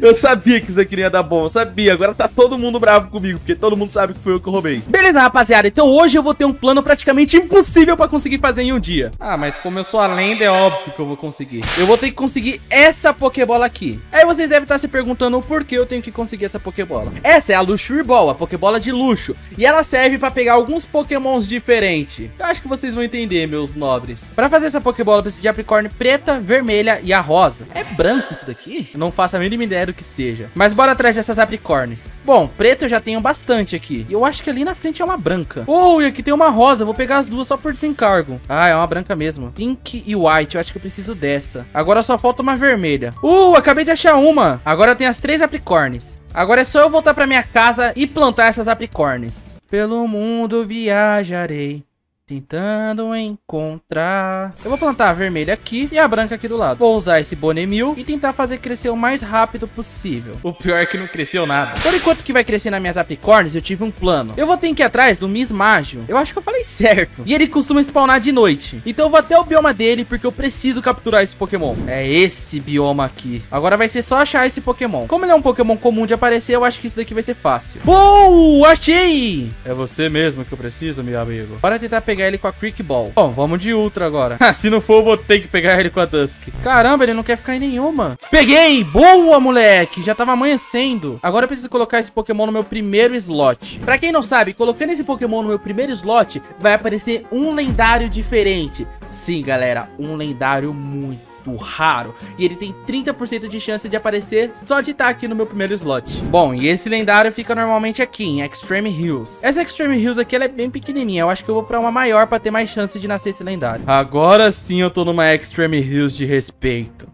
eu sabia que isso aqui não ia dar bom, eu sabia. Agora tá todo mundo bravo comigo, porque todo mundo sabe que foi eu que roubei. Beleza, rapaziada, então hoje eu vou ter um plano praticamente impossível pra conseguir fazer em um dia. Ah, mas como eu sou a lenda, é óbvio que eu vou conseguir. Eu vou ter que conseguir essa Pokébola aqui. Aí vocês devem estar se perguntando por que eu tenho que conseguir essa Pokébola. Essa é a Luxury Ball, a Pokébola de luxo. E ela serve pra pegar alguns Pokémons diferentes. Eu acho que vocês vão entender, meus nobres. Pra fazer essa Pokébola, eu preciso de Apricorn preta, vermelha e a rosa. É branco isso daqui? Eu não faço a mínima ideia do que seja. Mas bora atrás dessas Apricorns. Bom, preto eu já tenho bastante aqui. E eu acho que ali na frente é uma branca. Oh, e aqui tem uma rosa. Eu vou pegar as duas só por desencargo. Ah, é uma branca mesmo. Pink e white. Eu acho que eu preciso dessa. Agora só falta uma vermelha. Uh, acabei de achar uma. Agora tem as três Apricorns. Agora é só eu voltar pra minha casa e plantar essas Apricorns. Pelo mundo viajarei. Tentando encontrar... Eu vou plantar a vermelha aqui e a branca aqui do lado. Vou usar esse Bonemil e tentar fazer crescer o mais rápido possível. O pior é que não cresceu nada. Por enquanto que vai crescer nas minhas apricorns, eu tive um plano. Eu vou ter que ir atrás do Mismágio. Eu acho que eu falei certo. E ele costuma spawnar de noite. Então eu vou até o bioma dele porque eu preciso capturar esse Pokémon. É esse bioma aqui. Agora vai ser só achar esse Pokémon. Como ele é um Pokémon comum de aparecer, eu acho que isso daqui vai ser fácil. Uou, achei! É você mesmo que eu preciso, meu amigo. Bora tentar pegar ele com a Creek Ball. Bom, vamos de Ultra agora. Se não for, eu vou ter que pegar ele com a Dusk. Caramba, ele não quer ficar em nenhuma. Peguei! Boa, moleque! Já tava amanhecendo. Agora eu preciso colocar esse Pokémon no meu primeiro slot. Pra quem não sabe, colocando esse Pokémon no meu primeiro slot, vai aparecer um lendário diferente. Sim, galera, um lendário muito raro e ele tem 30% de chance de aparecer só de estar aqui no meu primeiro slot. Bom, e esse lendário fica normalmente aqui em Extreme Hills. Essa Extreme Hills aqui ela é bem pequenininha, eu acho que eu vou pra uma maior pra ter mais chance de nascer esse lendário. Agora sim eu tô numa Extreme Hills de respeito.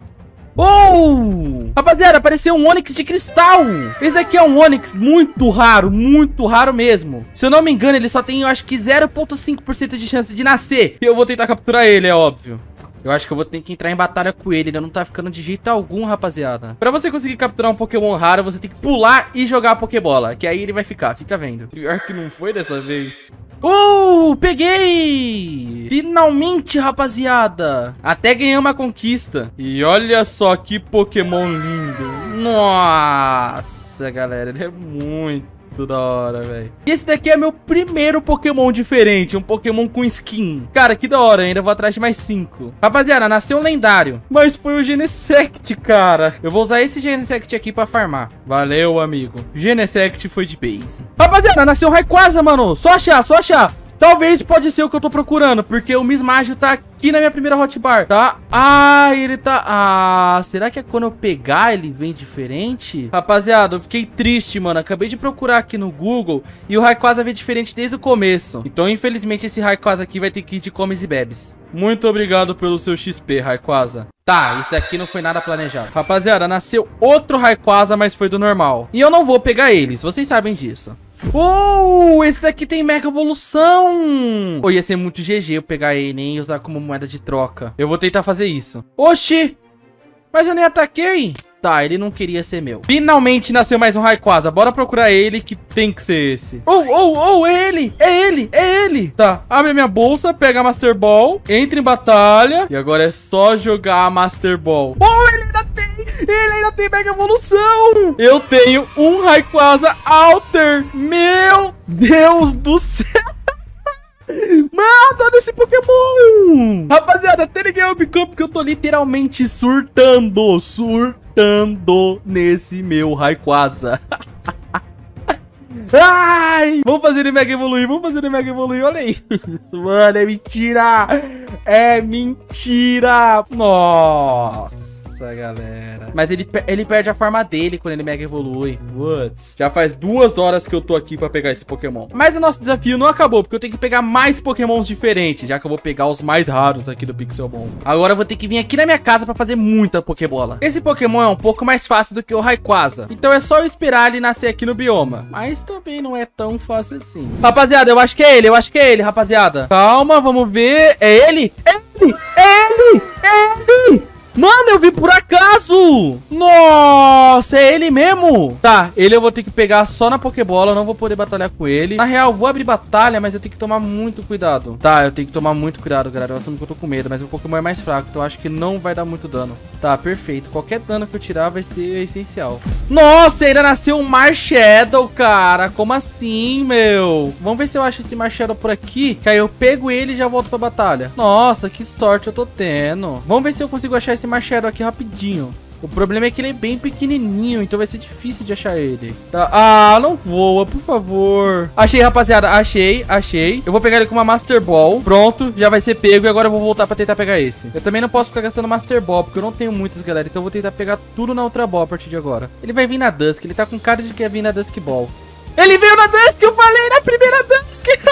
Oh! Rapaziada, apareceu um Onix de cristal. Esse aqui é um Onix muito raro, muito raro mesmo. Se eu não me engano, ele só tem, eu acho que 0.5% de chance de nascer. E eu vou tentar capturar ele, é óbvio. Eu acho que eu vou ter que entrar em batalha com ele. Ele não tá ficando de jeito algum, rapaziada. Pra você conseguir capturar um Pokémon raro, você tem que pular e jogar a Pokébola. Que aí ele vai ficar, fica vendo. Pior que não foi dessa vez. Uh, peguei! Finalmente, rapaziada! Até ganhei uma conquista. E olha só que Pokémon lindo. Nossa, galera, ele é muito da hora, velho. E esse daqui é meu primeiro Pokémon diferente, um Pokémon com skin. Cara, que da hora, ainda vou atrás de mais cinco. Rapaziada, nasceu um lendário. Mas foi o Genesect, cara. Eu vou usar esse Genesect aqui pra farmar. Valeu, amigo. Genesect foi de base. Rapaziada, nasceu um Rayquaza, mano. Só achar, só achar. Talvez pode ser o que eu tô procurando, porque o Mismágio tá aqui na minha primeira hotbar, tá? Ah, ele tá... Ah, será que é quando eu pegar ele vem diferente? Rapaziada, eu fiquei triste, mano. Acabei de procurar aqui no Google e o Rayquaza veio diferente desde o começo. Então, infelizmente, esse Rayquaza aqui vai ter que ir de comes e bebes. Muito obrigado pelo seu XP, Rayquaza. Tá, isso daqui não foi nada planejado. Rapaziada, nasceu outro Rayquaza, mas foi do normal. E eu não vou pegar eles, vocês sabem disso. Oh, esse daqui tem mega evolução. Pô, ia ser muito GG eu pegar ele e usar como moeda de troca. Eu vou tentar fazer isso. Oxi, mas eu nem ataquei. Tá, ele não queria ser meu. Finalmente nasceu mais um Rayquaza. Bora procurar ele, que tem que ser esse. Oh, oh, oh, é ele! É ele! É ele! Tá, abre a minha bolsa, pega a Master Ball, entra em batalha. E agora é só jogar a Master Ball. Oh, ele! Ele ainda tem Mega Evolução! Eu tenho um Rayquaza Alter! Meu Deus do céu! Mano, olha esse Pokémon! Rapaziada, até o Bicamp porque eu tô literalmente surtando, surtando nesse meu Rayquaza. Ai! Vamos fazer ele Mega Evoluir, vamos fazer ele Mega Evoluir, olha aí. Mano, é mentira! É mentira! Nossa! Galera. Mas ele, ele perde a forma dele quando ele mega evolui. Putz. Já faz duas horas que eu tô aqui pra pegar esse Pokémon. Mas o nosso desafio não acabou, porque eu tenho que pegar mais Pokémons diferentes, já que eu vou pegar os mais raros aqui do Pixelmon. Agora eu vou ter que vir aqui na minha casa pra fazer muita Pokébola. Esse Pokémon é um pouco mais fácil do que o Rayquaza. Então é só eu esperar ele nascer aqui no bioma. Mas também não é tão fácil assim. Rapaziada, eu acho que é ele, eu acho que é ele, rapaziada. Calma, vamos ver. É ele? É ele! É ele! É ele! Mano, eu vi por acaso! Nossa, é ele mesmo? Tá, ele eu vou ter que pegar só na Pokébola, não vou poder batalhar com ele. Na real, vou abrir batalha, mas eu tenho que tomar muito cuidado. Tá, eu tenho que tomar muito cuidado, galera. Eu assumo que eu tô com medo, mas o Pokémon é mais fraco, então acho que não vai dar muito dano. Tá, perfeito. Qualquer dano que eu tirar vai ser essencial. Nossa, ainda nasceu um Marshadow, cara. Como assim, meu? Vamos ver se eu acho esse Marshadow por aqui, que aí eu pego ele e já volto pra batalha. Nossa, que sorte eu tô tendo. Vamos ver se eu consigo achar esse esse Marshadow aqui rapidinho. O problema é que ele é bem pequenininho, então vai ser difícil de achar ele. Tá. Ah, não voa, por favor. Achei, rapaziada. Achei, achei. Eu vou pegar ele com uma Master Ball. Pronto, já vai ser pego e agora eu vou voltar pra tentar pegar esse. Eu também não posso ficar gastando Master Ball, porque eu não tenho muitas, galera. Então eu vou tentar pegar tudo na outra Ball a partir de agora. Ele vai vir na Dusk, ele tá com cara de que ia vir na Dusk Ball. Ele veio na Dusk, eu falei na primeira Dusk.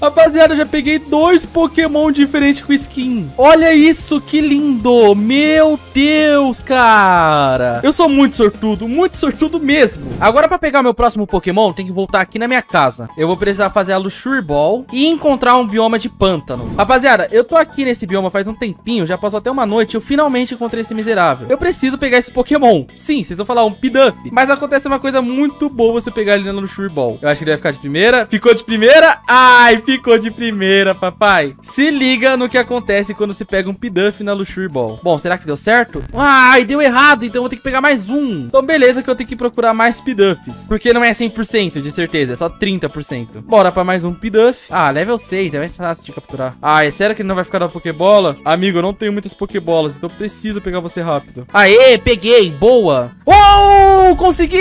Rapaziada, já peguei dois Pokémon diferentes com skin. Olha isso, que lindo. Meu Deus, cara. Eu sou muito sortudo, muito sortudo mesmo. Agora, pra pegar meu próximo Pokémon, tem que voltar aqui na minha casa. Eu vou precisar fazer a Luxury Ball e encontrar um bioma de pântano. Rapaziada, eu tô aqui nesse bioma faz um tempinho, já passou até uma noite, eu finalmente encontrei esse miserável. Eu preciso pegar esse Pokémon. Sim, vocês vão falar um Piduff. Mas acontece uma coisa muito boa você pegar ele na Luxury Ball. Eu acho que ele vai ficar de primeira. Ficou de primeira. Ai, ficou de primeira, papai. Se liga no que acontece quando se pega um Piduff na Luxury Ball. Bom, será que deu certo? Ai, deu errado, então vou ter que pegar mais um. Então beleza que eu tenho que procurar mais Piduffs. Porque não é 100% de certeza, é só 30%. Bora pra mais um Piduff. Ah, level 6, é mais fácil de capturar. É sério que ele não vai ficar na Pokébola? Amigo, eu não tenho muitas Pokébolas, então preciso pegar você rápido. Aê, peguei, boa. Oh, consegui!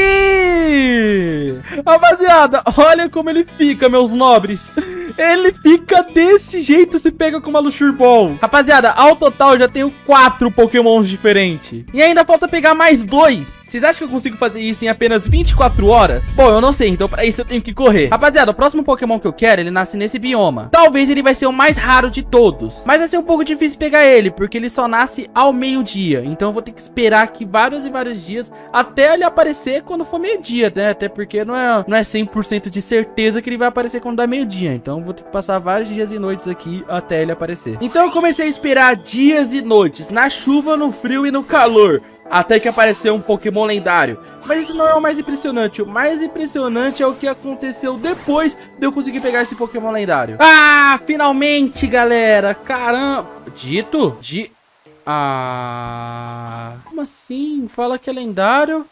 Rapaziada, olha como ele fica, meus nobres. Ele fica desse jeito se pega com uma Luxur Ball. Rapaziada, ao total já tenho quatro Pokémons diferentes. E ainda falta pegar mais dois. Vocês acham que eu consigo fazer isso em apenas 24 horas? Bom, eu não sei, então pra isso eu tenho que correr. Rapaziada, o próximo Pokémon que eu quero, ele nasce nesse bioma. Talvez ele vai ser o mais raro de todos. Mas vai ser um pouco difícil pegar ele, porque ele só nasce ao meio-dia. Então eu vou ter que esperar aqui vários e vários dias até ele aparecer quando for meio-dia, né? Até porque não é, não é 100% de certeza que ele vai aparecer quando dá meio-dia. Então vou ter que passar vários dias e noites aqui até ele aparecer. Então eu comecei a esperar dias e noites, na chuva, no frio e no calor até que apareceu um Pokémon lendário. Mas isso não é o mais impressionante. O mais impressionante é o que aconteceu depois de eu conseguir pegar esse Pokémon lendário. Ah, finalmente, galera. Caramba. Dito? De... Ah... Como assim? Fala que é lendário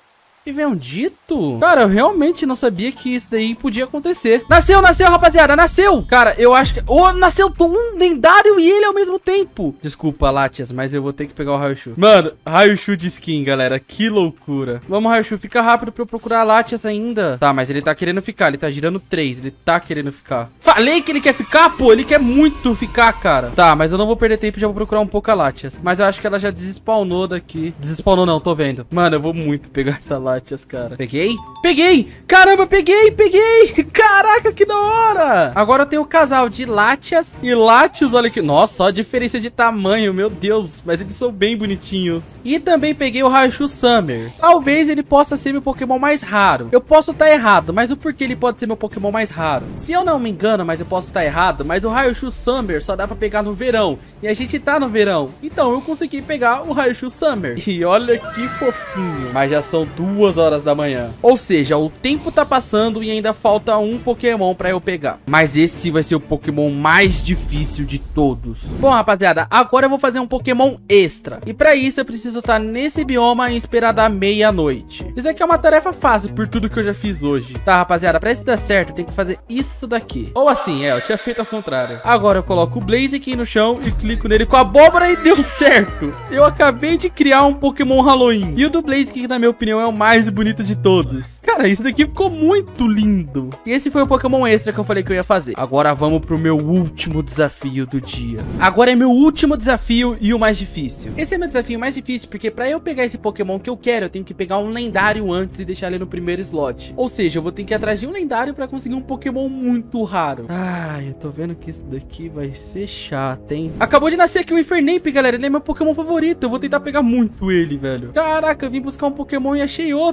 e vem um dito? Cara, eu realmente não sabia que isso daí podia acontecer. Nasceu, nasceu, rapaziada, nasceu. Cara, eu acho que... Oh, nasceu um lendário e ele ao mesmo tempo. Desculpa, Latias, mas eu vou ter que pegar o Raichu. Mano, Raichu de skin, galera. Que loucura. Vamos, Raichu, fica rápido pra eu procurar Latias ainda. Tá, mas ele tá querendo ficar. Ele tá girando três. Ele tá querendo ficar. Falei que ele quer ficar, pô. Ele quer muito ficar, cara. Tá, mas eu não vou perder tempo. Já vou procurar um pouco a Latias. Mas eu acho que ela já desespawnou daqui. Desespawnou não, tô vendo. Mano, eu vou muito pegar essa Latias. Latias, cara. Peguei? Peguei! Caramba, peguei, peguei! Caraca, que da hora! Agora tem o casal de Latias e Latios, olha aqui. Nossa, só a diferença de tamanho, meu Deus. Mas eles são bem bonitinhos. E também peguei o Raichu Summer. Talvez ele possa ser meu Pokémon mais raro. Eu posso estar errado, mas o porquê ele pode ser meu Pokémon mais raro? Se eu não me engano, mas eu posso estar errado, mas o Raichu Summer só dá pra pegar no verão. E a gente tá no verão. Então eu consegui pegar o Raichu Summer. E olha que fofinho. Mas já são duas duas horas da manhã. Ou seja, o tempo tá passando e ainda falta um Pokémon pra eu pegar. Mas esse vai ser o Pokémon mais difícil de todos. Bom, rapaziada, agora eu vou fazer um Pokémon extra. E pra isso eu preciso estar nesse bioma e esperar da meia-noite. Isso aqui é uma tarefa fácil por tudo que eu já fiz hoje. Tá, rapaziada, pra isso dar certo, eu tenho que fazer isso daqui. Ou assim, é, eu tinha feito ao contrário. Agora eu coloco o Blaziken no chão e clico nele com a abóbora e deu certo. Eu acabei de criar um Pokémon Halloween. E o do Blaziken, na minha opinião, é o mais bonito de todos. Cara, isso daqui ficou muito lindo. E esse foi o Pokémon extra que eu falei que eu ia fazer. Agora vamos pro meu último desafio do dia. Agora é meu último desafio e o mais difícil. Esse é meu desafio mais difícil porque pra eu pegar esse Pokémon que eu quero, eu tenho que pegar um lendário antes e deixar ele no primeiro slot. Ou seja, eu vou ter que ir atrás de um lendário pra conseguir um Pokémon muito raro. Ai, eu tô vendo que isso daqui vai ser chato, hein? Acabou de nascer aqui o Infernape, galera. Ele é meu Pokémon favorito. Eu vou tentar pegar muito ele, velho. Caraca, eu vim buscar um Pokémon e achei outro.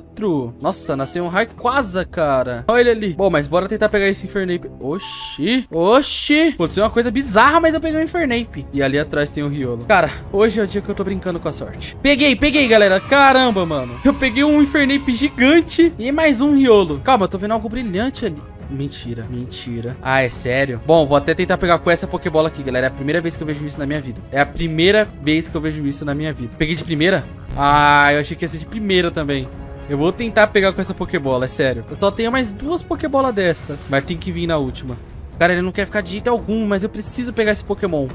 Nossa, nasceu um Rayquaza, cara. Olha ali. Bom, mas bora tentar pegar esse Infernape. Oxi. Oxi. Aconteceu uma coisa bizarra, mas eu peguei o Infernape. E ali atrás tem o Riolo. Cara, hoje é o dia que eu tô brincando com a sorte. Peguei, peguei, galera. Caramba, mano. Eu peguei um Infernape gigante e mais um Riolo. Calma, eu tô vendo algo brilhante ali. Mentira, mentira. Ah, é sério? Bom, vou até tentar pegar com essa Pokébola aqui, galera. É a primeira vez que eu vejo isso na minha vida. É a primeira vez que eu vejo isso na minha vida. Peguei de primeira? Ah, eu achei que ia ser de primeira também. Eu vou tentar pegar com essa Pokébola, é sério. Eu só tenho mais duas Pokébolas dessa. Mas tem que vir na última. Cara, ele não quer ficar de jeito algum, mas eu preciso pegar esse Pokémon.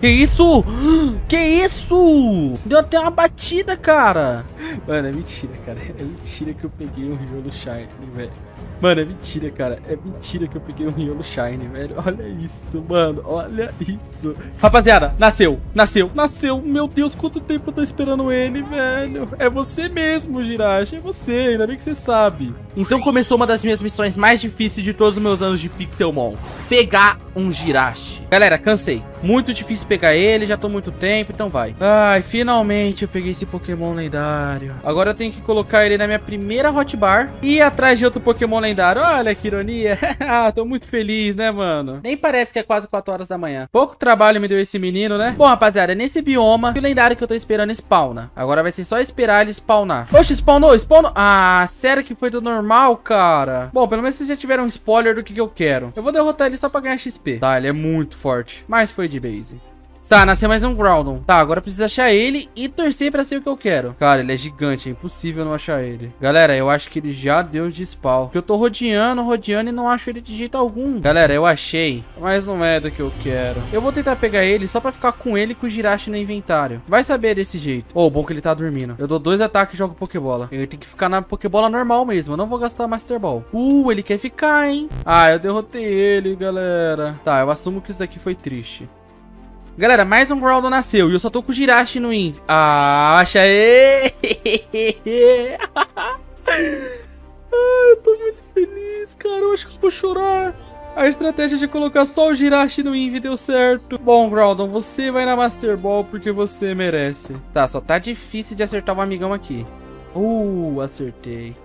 Que isso? Que isso? Deu até uma batida, cara. Mano, é mentira, cara. É mentira que eu peguei um Riolo Shine, velho. Mano, é mentira, cara. É mentira que eu peguei um Riolo Shine, velho. Olha isso, mano. Olha isso. Rapaziada, nasceu. Nasceu. Nasceu. Meu Deus, quanto tempo eu tô esperando ele, velho. É você mesmo, Jirachi. É você. Ainda bem que você sabe. Então começou uma das minhas missões mais difíceis de todos os meus anos de Pixelmon. Pegar um Jirachi. Galera, cansei. Muito difícil pegar ele, já tô muito tempo, então vai. Ai, finalmente eu peguei esse Pokémon lendário. Agora eu tenho que colocar ele na minha primeira hotbar e ir atrás de outro Pokémon lendário. Olha que ironia. Ah, tô muito feliz, né, mano? Nem parece que é quase 4 horas da manhã. Pouco trabalho me deu esse menino, né? Bom, rapaziada, nesse bioma, o lendário que eu tô esperando spawna. Agora vai ser só esperar ele spawnar. Oxe, spawnou, spawnou. Ah, sério que foi do normal, cara? Bom, pelo menos vocês já tiveram um spoiler do que, que eu quero. Eu vou derrotar ele só pra ganhar XP. Tá, ele é muito forte. Mas foi de base. Tá, nasceu mais um Groudon. Tá, agora preciso achar ele e torcer pra ser o que eu quero. Cara, ele é gigante, é impossível não achar ele. Galera, eu acho que ele já deu de spawn. Porque eu tô rodeando, rodeando e não acho ele de jeito algum. Galera, eu achei, mas não é do que eu quero. Eu vou tentar pegar ele só pra ficar com ele e com o Jirachi no inventário. Vai saber desse jeito. Oh, bom que ele tá dormindo. Eu dou dois ataques e jogo Pokébola. Ele tem que ficar na Pokébola normal mesmo. Eu não vou gastar Master Ball. Uh, ele quer ficar, hein? Ah, eu derrotei ele, galera. Tá, eu assumo que isso daqui foi triste. Galera, mais um Groudon nasceu e eu só tô com o Jirachi no Inv. Ah, acha aí. ah, eu tô muito feliz, cara. Eu acho que eu vou chorar. A estratégia de colocar só o Jirachi no Inv deu certo. Bom, Groudon, você vai na Master Ball porque você merece. Tá, só tá difícil de acertar o um amigão aqui. Uh, acertei.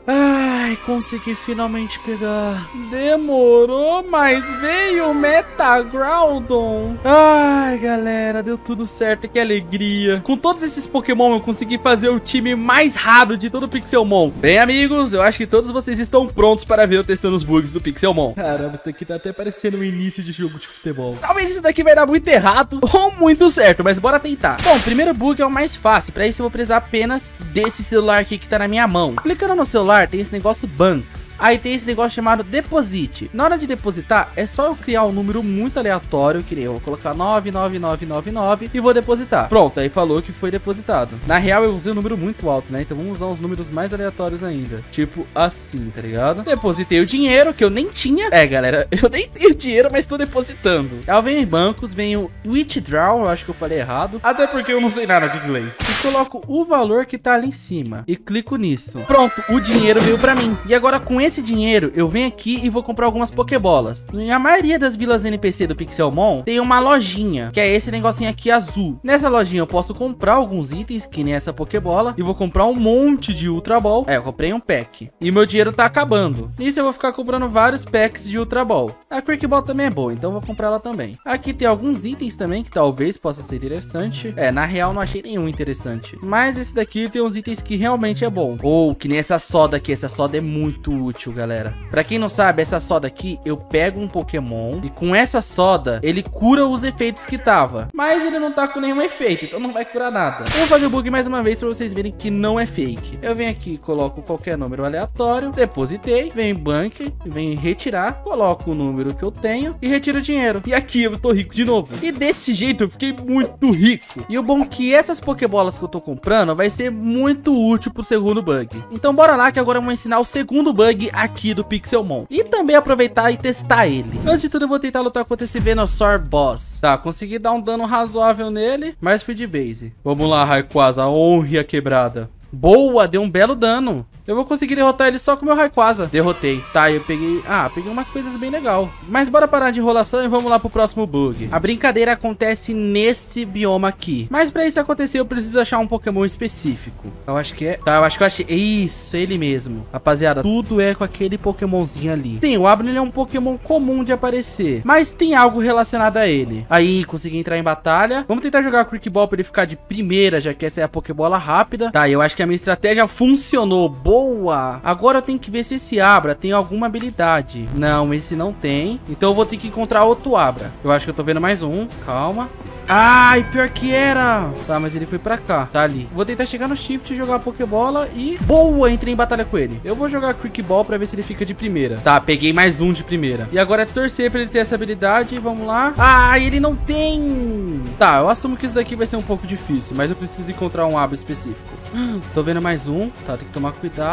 Ai, consegui finalmente pegar. Demorou, mas veio o Metagroudon. Ai, galera, deu tudo certo. Que alegria. Com todos esses Pokémon, eu consegui fazer o time mais raro de todo o Pixelmon. Bem, amigos, eu acho que todos vocês estão prontos para ver eu testando os bugs do Pixelmon. Caramba, isso daqui tá até parecendo o início de jogo de futebol. Talvez isso daqui vai dar muito errado ou muito certo, mas bora tentar. Bom, o primeiro bug é o mais fácil. Para isso, eu vou precisar apenas desse celular aqui que tá na minha mão. Clicando no celular, tem esse negócio Banks. Aí tem esse negócio chamado Deposit. Na hora de depositar, é só eu criar um número muito aleatório, que nem eu vou colocar 99999 e vou depositar. Pronto, aí falou que foi depositado. Na real, eu usei um número muito alto, né? Então vamos usar os números mais aleatórios ainda. Tipo assim, tá ligado? Depositei o dinheiro, que eu nem tinha. É, galera, eu nem tenho dinheiro, mas tô depositando. Aí eu venho em bancos, venho Withdraw, eu acho que eu falei errado. Até porque eu não sei nada de inglês. E coloco o valor que tá ali em cima. E clico nisso. Pronto, o dinheiro veio pra mim. E agora com esse dinheiro, eu venho aqui e vou comprar algumas Pokébolas. E a maioria das vilas NPC do Pixelmon tem uma lojinha, que é esse negocinho aqui azul. Nessa lojinha eu posso comprar alguns itens, que nem essa Pokébola, e vou comprar um monte de Ultra Ball. É, eu comprei um pack. E meu dinheiro tá acabando. Nisso eu vou ficar comprando vários packs de Ultra Ball. A Quick Ball também é boa, então vou comprar ela também. Aqui tem alguns itens também que talvez possa ser interessante. É, na real não achei nenhum interessante. Mas esse daqui tem uns itens que realmente é bom. Ou que nem essa soda aqui. Essa soda é muito útil, galera. Pra quem não sabe, essa soda aqui, eu pego um Pokémon e com essa soda, ele cura os efeitos que tava. Mas ele não tá com nenhum efeito, então não vai curar nada. Eu vou fazer o bug mais uma vez pra vocês verem que não é fake. Eu venho aqui, coloco qualquer número aleatório, depositei, venho em bank, venho retirar, coloco o número que eu tenho e retiro o dinheiro. E aqui eu tô rico de novo. E desse jeito eu fiquei muito rico. E o bom é que essas Pokébolas que eu tô comprando vai ser muito útil pro segundo bug. Então bora lá que agora eu vou ensinar o segundo bug aqui do Pixelmon. E também aproveitar e testar ele. Antes de tudo eu vou tentar lutar contra esse Venusaur Boss. Tá, consegui dar um dano razoável nele, mas fui de base. Vamos lá, Rayquaza, honre a quebrada. Boa, deu um belo dano. Eu vou conseguir derrotar ele só com o meu Rayquaza. Derrotei. Tá, eu peguei... Ah, peguei umas coisas bem legal. Mas bora parar de enrolação e vamos lá pro próximo bug. A brincadeira acontece nesse bioma aqui. Mas pra isso acontecer, eu preciso achar um Pokémon específico. Eu acho que é... Tá, eu acho que eu achei... Isso, ele mesmo. Rapaziada, tudo é com aquele Pokémonzinho ali. Sim, o Abner é um Pokémon comum de aparecer. Mas tem algo relacionado a ele. Aí, consegui entrar em batalha. Vamos tentar jogar Quick Ball pra ele ficar de primeira, já que essa é a Pokébola rápida. Tá, eu acho que a minha estratégia funcionou. Boa boa. Agora eu tenho que ver se esse Abra tem alguma habilidade. Não, esse não tem. Então eu vou ter que encontrar outro Abra. Eu acho que eu tô vendo mais um. Calma. Ai, pior que era. Tá, mas ele foi pra cá. Tá ali. Vou tentar chegar no shift, jogar a Pokébola e... Boa, entrei em batalha com ele. Eu vou jogar Quick Ball pra ver se ele fica de primeira. Tá, peguei mais um de primeira. E agora é torcer pra ele ter essa habilidade. Vamos lá. Ah, ele não tem. Tá, eu assumo que isso daqui vai ser um pouco difícil, mas eu preciso encontrar um aba específico. Tô vendo mais um. Tá, tem que tomar cuidado.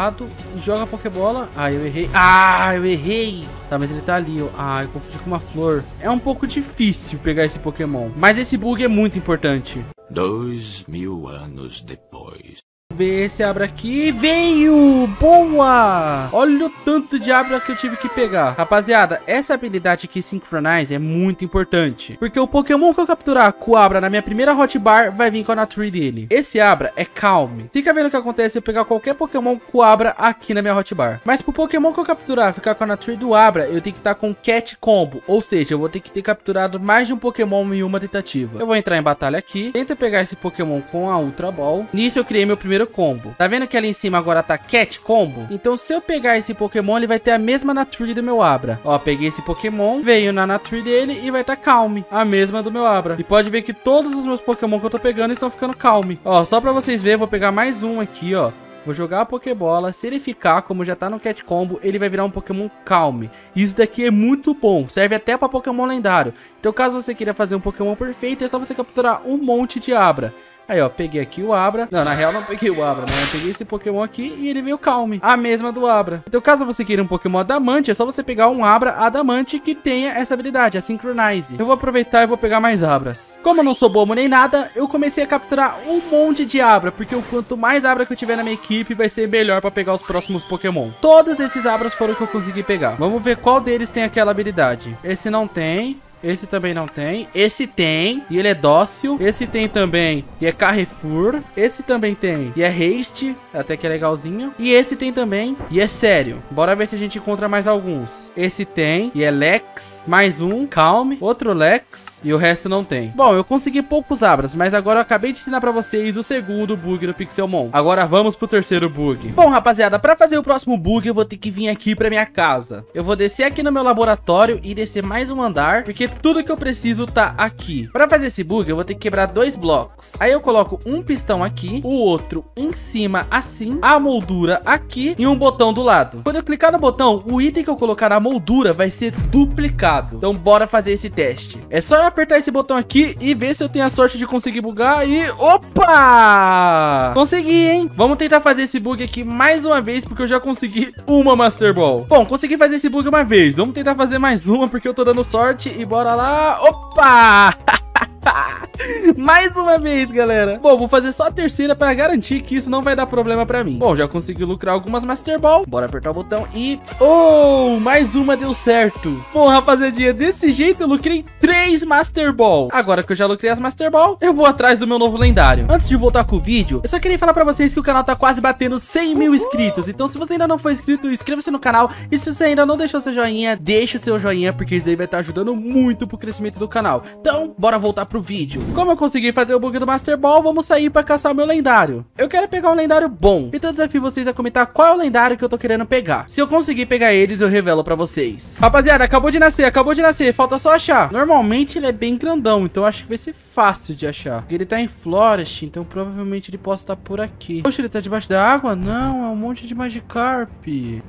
Joga a Pokébola. Ah, eu errei. Ah, eu errei. Tá, mas ele tá ali, ó. Ah, eu confundi com uma flor. É um pouco difícil pegar esse Pokémon. Mas esse bug é muito importante. Dois mil anos depois. Ver esse abra aqui. Veio! Boa! Olha o tanto de abra que eu tive que pegar. Rapaziada, essa habilidade aqui, Synchronize, é muito importante. Porque o Pokémon que eu capturar com o Abra na minha primeira hotbar vai vir com a Nature dele. Esse Abra é Calm. Fica vendo o que acontece se eu pegar qualquer Pokémon com Abra aqui na minha hotbar. Mas pro Pokémon que eu capturar ficar com a Nature do Abra, eu tenho que estar com Cat Combo. Ou seja, eu vou ter que ter capturado mais de um Pokémon em uma tentativa. Eu vou entrar em batalha aqui. Tenta pegar esse Pokémon com a Ultra Ball. Nisso eu criei meu primeiro combo. Tá vendo que ali em cima agora tá Cat Combo? Então se eu pegar esse Pokémon, ele vai ter a mesma Nature do meu Abra. Ó, peguei esse Pokémon, veio na Nature dele e vai tá Calm, a mesma do meu Abra. E pode ver que todos os meus Pokémon que eu tô pegando estão ficando Calm. Ó, só pra vocês verem, vou pegar mais um aqui, ó. Vou jogar a Pokébola, se ele ficar, como já tá no Cat Combo, ele vai virar um Pokémon Calm. Isso daqui é muito bom, serve até pra Pokémon lendário. Então caso você queira fazer um Pokémon perfeito, é só você capturar um monte de Abra. Aí, ó, peguei aqui o Abra. Não, na real não peguei o Abra, né? Eu peguei esse Pokémon aqui e ele veio Calme. A mesma do Abra. Então, caso você queira um Pokémon Adamante, é só você pegar um Abra Adamante que tenha essa habilidade, a Synchronize. Eu vou aproveitar e vou pegar mais Abras. Como eu não sou bobo nem nada, eu comecei a capturar um monte de Abra, porque o quanto mais Abra que eu tiver na minha equipe, vai ser melhor pra pegar os próximos Pokémon. Todos esses Abras foram que eu consegui pegar. Vamos ver qual deles tem aquela habilidade. Esse não tem. Esse também não tem. Esse tem. E ele é dócil. Esse tem também. E é Carrefour. Esse também tem. E é Haste. Até que é legalzinho. E esse tem também. E é sério. Bora ver se a gente encontra mais alguns. Esse tem. E é Lex. Mais um. Calm. Outro Lex. E o resto não tem. Bom, eu consegui poucos abras. Mas agora eu acabei de ensinar pra vocês o segundo bug do Pixelmon. Agora vamos pro terceiro bug. Bom, rapaziada. Pra fazer o próximo bug, eu vou ter que vir aqui pra minha casa. Eu vou descer aqui no meu laboratório e descer mais um andar. Porque tudo que eu preciso tá aqui. Para fazer esse bug, eu vou ter que quebrar dois blocos. Aí eu coloco um pistão aqui, o outro em cima assim, a moldura aqui e um botão do lado. Quando eu clicar no botão, o item que eu colocar na moldura vai ser duplicado. Então bora fazer esse teste. É só eu apertar esse botão aqui e ver se eu tenho a sorte de conseguir bugar e... Opa! Consegui, hein? Vamos tentar fazer esse bug aqui mais uma vez, porque eu já consegui uma Master Ball. Bom, consegui fazer esse bug uma vez. Vamos tentar fazer mais uma, porque eu tô dando sorte e bora lá. Opa! Mais uma vez, galera. Bom, vou fazer só a terceira pra garantir que isso não vai dar problema pra mim. Bom, já consegui lucrar algumas Master Ball. Bora apertar o botão e... Oh, mais uma deu certo. Bom, rapaziadinha, desse jeito eu lucrei três Master Ball. Agora que eu já lucrei as Master Ball, eu vou atrás do meu novo lendário. Antes de voltar com o vídeo, eu só queria falar pra vocês que o canal tá quase batendo 100 mil inscritos. Então, se você ainda não for inscrito, inscreva-se no canal. E se você ainda não deixou seu joinha, deixa o seu joinha, porque isso aí vai estar ajudando muito pro crescimento do canal. Então, bora voltar pro vídeo. Como eu consegui fazer o bug do Master Ball, vamos sair pra caçar meu lendário. Eu quero pegar um lendário bom. Então, desafio vocês a comentar qual é o lendário que eu tô querendo pegar. Se eu conseguir pegar eles, eu revelo pra vocês. Rapaziada, acabou de nascer, acabou de nascer. Falta só achar. Normalmente, ele é bem grandão, então acho que vai ser fácil de achar. Ele tá em Florest, então provavelmente ele possa estar por aqui. Poxa, ele tá debaixo da água? Não, é um monte de Magikarp.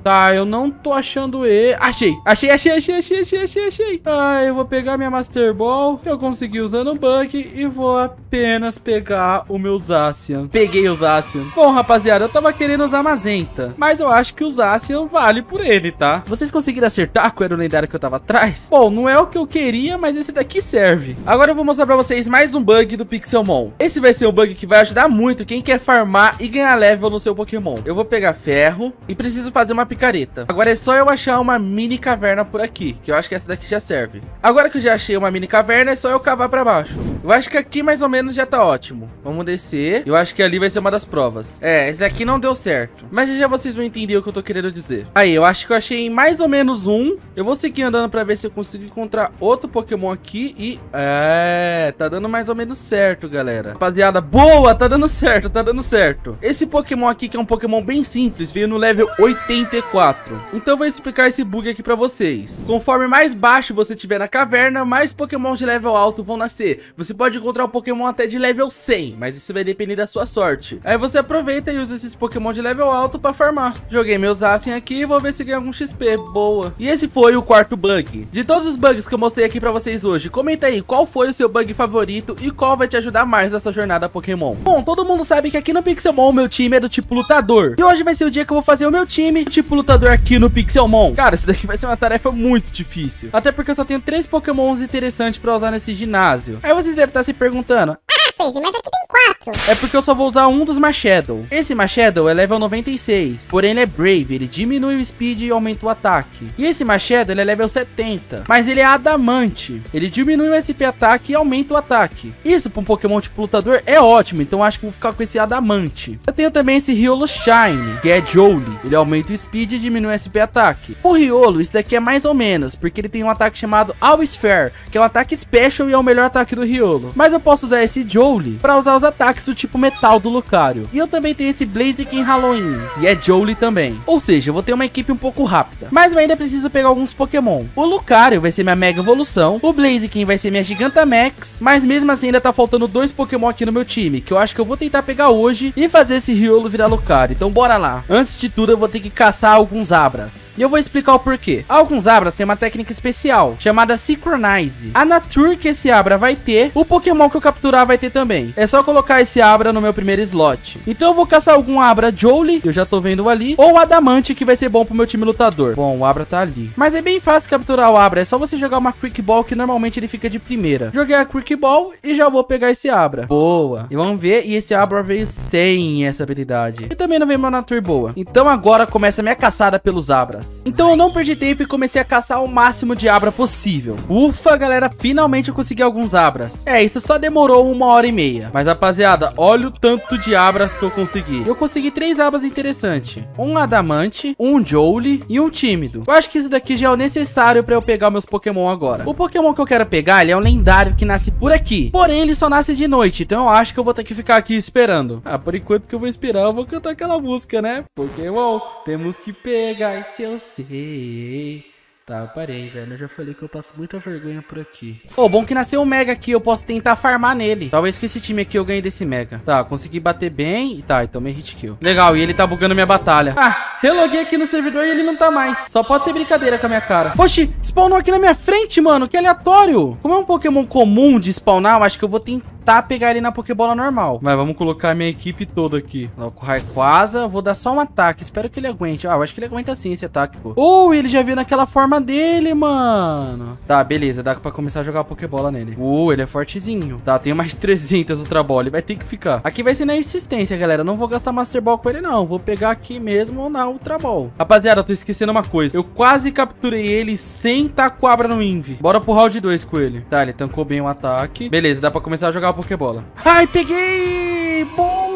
Tá, eu não tô achando ele. Achei, achei, achei, achei, achei, achei, achei. Ah, eu vou pegar minha Master Ball. Eu consegui usando o bug e vou apenas pegar o meu Zacian. Peguei o Zacian. Bom, rapaziada, eu tava querendo usar Mazenta, mas eu acho que o Zacian vale por ele, tá? Vocês conseguiram acertar qual era o lendário que eu tava atrás? Bom, não é o que eu queria, mas esse daqui serve. Agora eu vou mostrar pra vocês mais um bug do Pixelmon. Esse vai ser um bug que vai ajudar muito quem quer farmar e ganhar level no seu Pokémon. Eu vou pegar ferro e preciso fazer uma picareta. Agora é só eu achar uma mini caverna por aqui, que eu acho que essa daqui já serve. Agora que eu já achei uma mini caverna, é só eu cavar pra baixo. Eu acho que aqui mais ou menos já tá ótimo. Vamos descer. Eu acho que ali vai ser uma das provas. É, esse daqui não deu certo. Mas já vocês vão entender o que eu tô querendo dizer. Aí, eu acho que eu achei mais ou menos um. Eu vou seguir andando pra ver se eu consigo encontrar outro Pokémon aqui e... É, tá dando mais ou menos certo, galera. Rapaziada, boa, tá dando certo, tá dando certo. Esse Pokémon aqui, que é um Pokémon bem simples, veio no level 84. Então eu vou explicar esse bug aqui pra vocês. Conforme mais baixo você tiver na caverna, mais Pokémon de level alto vão nascer. Você pode encontrar um Pokémon até de level 100, mas isso vai depender da sua sorte. Aí você aproveita e usa esses Pokémon de level alto pra farmar. Joguei meus Zacian aqui e vou ver se ganha algum XP. Boa. E esse foi o quarto bug. De todos os bugs que eu mostrei aqui pra vocês hoje, comenta aí qual foi o seu bug favorito e qual vai te ajudar mais nessa jornada Pokémon. Bom, todo mundo sabe que aqui no Pixelmon o meu time é do tipo lutador. E hoje vai ser o dia que eu vou fazer o meu time tipo lutador aqui no Pixelmon. Cara, isso daqui vai ser uma tarefa muito difícil. Até porque eu só tenho três Pokémons interessantes pra usar nesse ginásio. Aí vocês devem estar se perguntando, mas aqui tem quatro. é porque eu só vou usar um dos Marshadow. Esse Marshadow é level 96, porém ele é Brave, ele diminui o speed e aumenta o ataque. E esse Marshadow ele é level 70, mas ele é Adamante. Ele diminui o SP ataque e aumenta o ataque. Isso para um Pokémon tipo lutador é ótimo, então acho que vou ficar com esse Adamante. Eu tenho também esse Riolo Shine, que é Jolie. Ele aumenta o speed e diminui o SP ataque. O Riolo, isso daqui é mais ou menos, porque ele tem um ataque chamado Always Fair, que é um ataque special e é o melhor ataque do Riolo. Mas eu posso usar esse Jolie para usar os ataques do tipo metal do Lucario. E eu também tenho esse Blaziken Halloween, e é Jolie também. Ou seja, eu vou ter uma equipe um pouco rápida. Mas eu ainda preciso pegar alguns Pokémon. O Lucario vai ser minha Mega Evolução, o Blaziken vai ser minha Gigantamax, mas mesmo assim ainda tá faltando dois Pokémon aqui no meu time, que eu acho que eu vou tentar pegar hoje e fazer esse Riolo virar Lucario. Então bora lá. Antes de tudo, eu vou ter que caçar alguns Abras. E eu vou explicar o porquê. Alguns Abras têm uma técnica especial, chamada Synchronize. A Nature que esse Abra vai ter, o Pokémon que eu capturar vai ter também. É só colocar esse Abra no meu primeiro slot. Então eu vou caçar algum Abra Jolie, eu já tô vendo ali, ou Adamante, que vai ser bom pro meu time lutador. Bom, o Abra tá ali. Mas é bem fácil capturar o Abra, é só você jogar uma Quick Ball, que normalmente ele fica de primeira. Joguei a Quick Ball e já vou pegar esse Abra. Boa. E vamos ver, e esse Abra veio sem essa habilidade. E também não veio uma Nature boa. Então agora começa a minha caçada pelos Abras. Então eu não perdi tempo e comecei a caçar o máximo de Abra possível. Ufa, galera, finalmente eu consegui alguns Abras. É, isso só demorou uma hora e meia. Mas rapaziada, olha o tanto de Abras que eu consegui. Eu consegui três Abras interessantes. Um Adamante, um Jolie e um Tímido. Eu acho que isso daqui já é o necessário pra eu pegar meus Pokémon agora. O Pokémon que eu quero pegar, ele é um lendário que nasce por aqui. Porém, ele só nasce de noite, então eu acho que eu vou ter que ficar aqui esperando. Ah, por enquanto que eu vou esperar, eu vou cantar aquela música, né? Pokémon, temos que pegar esse eu sei. Tá, eu parei, velho. Eu já falei que eu passo muita vergonha por aqui. Ô, bom que nasceu um Mega aqui. Eu posso tentar farmar nele. Talvez com esse time aqui eu ganhe desse Mega. Tá, consegui bater bem. Tá, e tomei hit kill. Legal, e ele tá bugando minha batalha. Ah, Reloguei aqui no servidor e ele não tá mais. Só pode ser brincadeira com a minha cara. Oxi, spawnou aqui na minha frente, mano. Que aleatório. Como é um Pokémon comum de spawnar, eu acho que eu vou tentar pegar ele na Pokébola normal. Vai, vamos colocar a minha equipe toda aqui. Coloco o Rayquaza. Vou dar só um ataque. Espero que ele aguente. Ah, eu acho que ele aguenta sim esse ataque, pô. Oh, ele já veio naquela forma dele, mano. Tá, beleza. Dá pra começar a jogar a Pokébola nele. Uh, ele é fortezinho. Tá, tenho mais 300 Ultra Ball. Ele vai ter que ficar. Aqui vai ser na insistência, galera. Não vou gastar Master Ball com ele, não. Vou pegar aqui mesmo na Ultra Ball. Rapaziada, eu tô esquecendo uma coisa. Eu quase capturei ele sem taquabra no Invi. Bora pro round 2 com ele. Tá, ele tancou bem o ataque. Beleza, dá pra começar a jogar a Pokébola. Ai, peguei! Boa!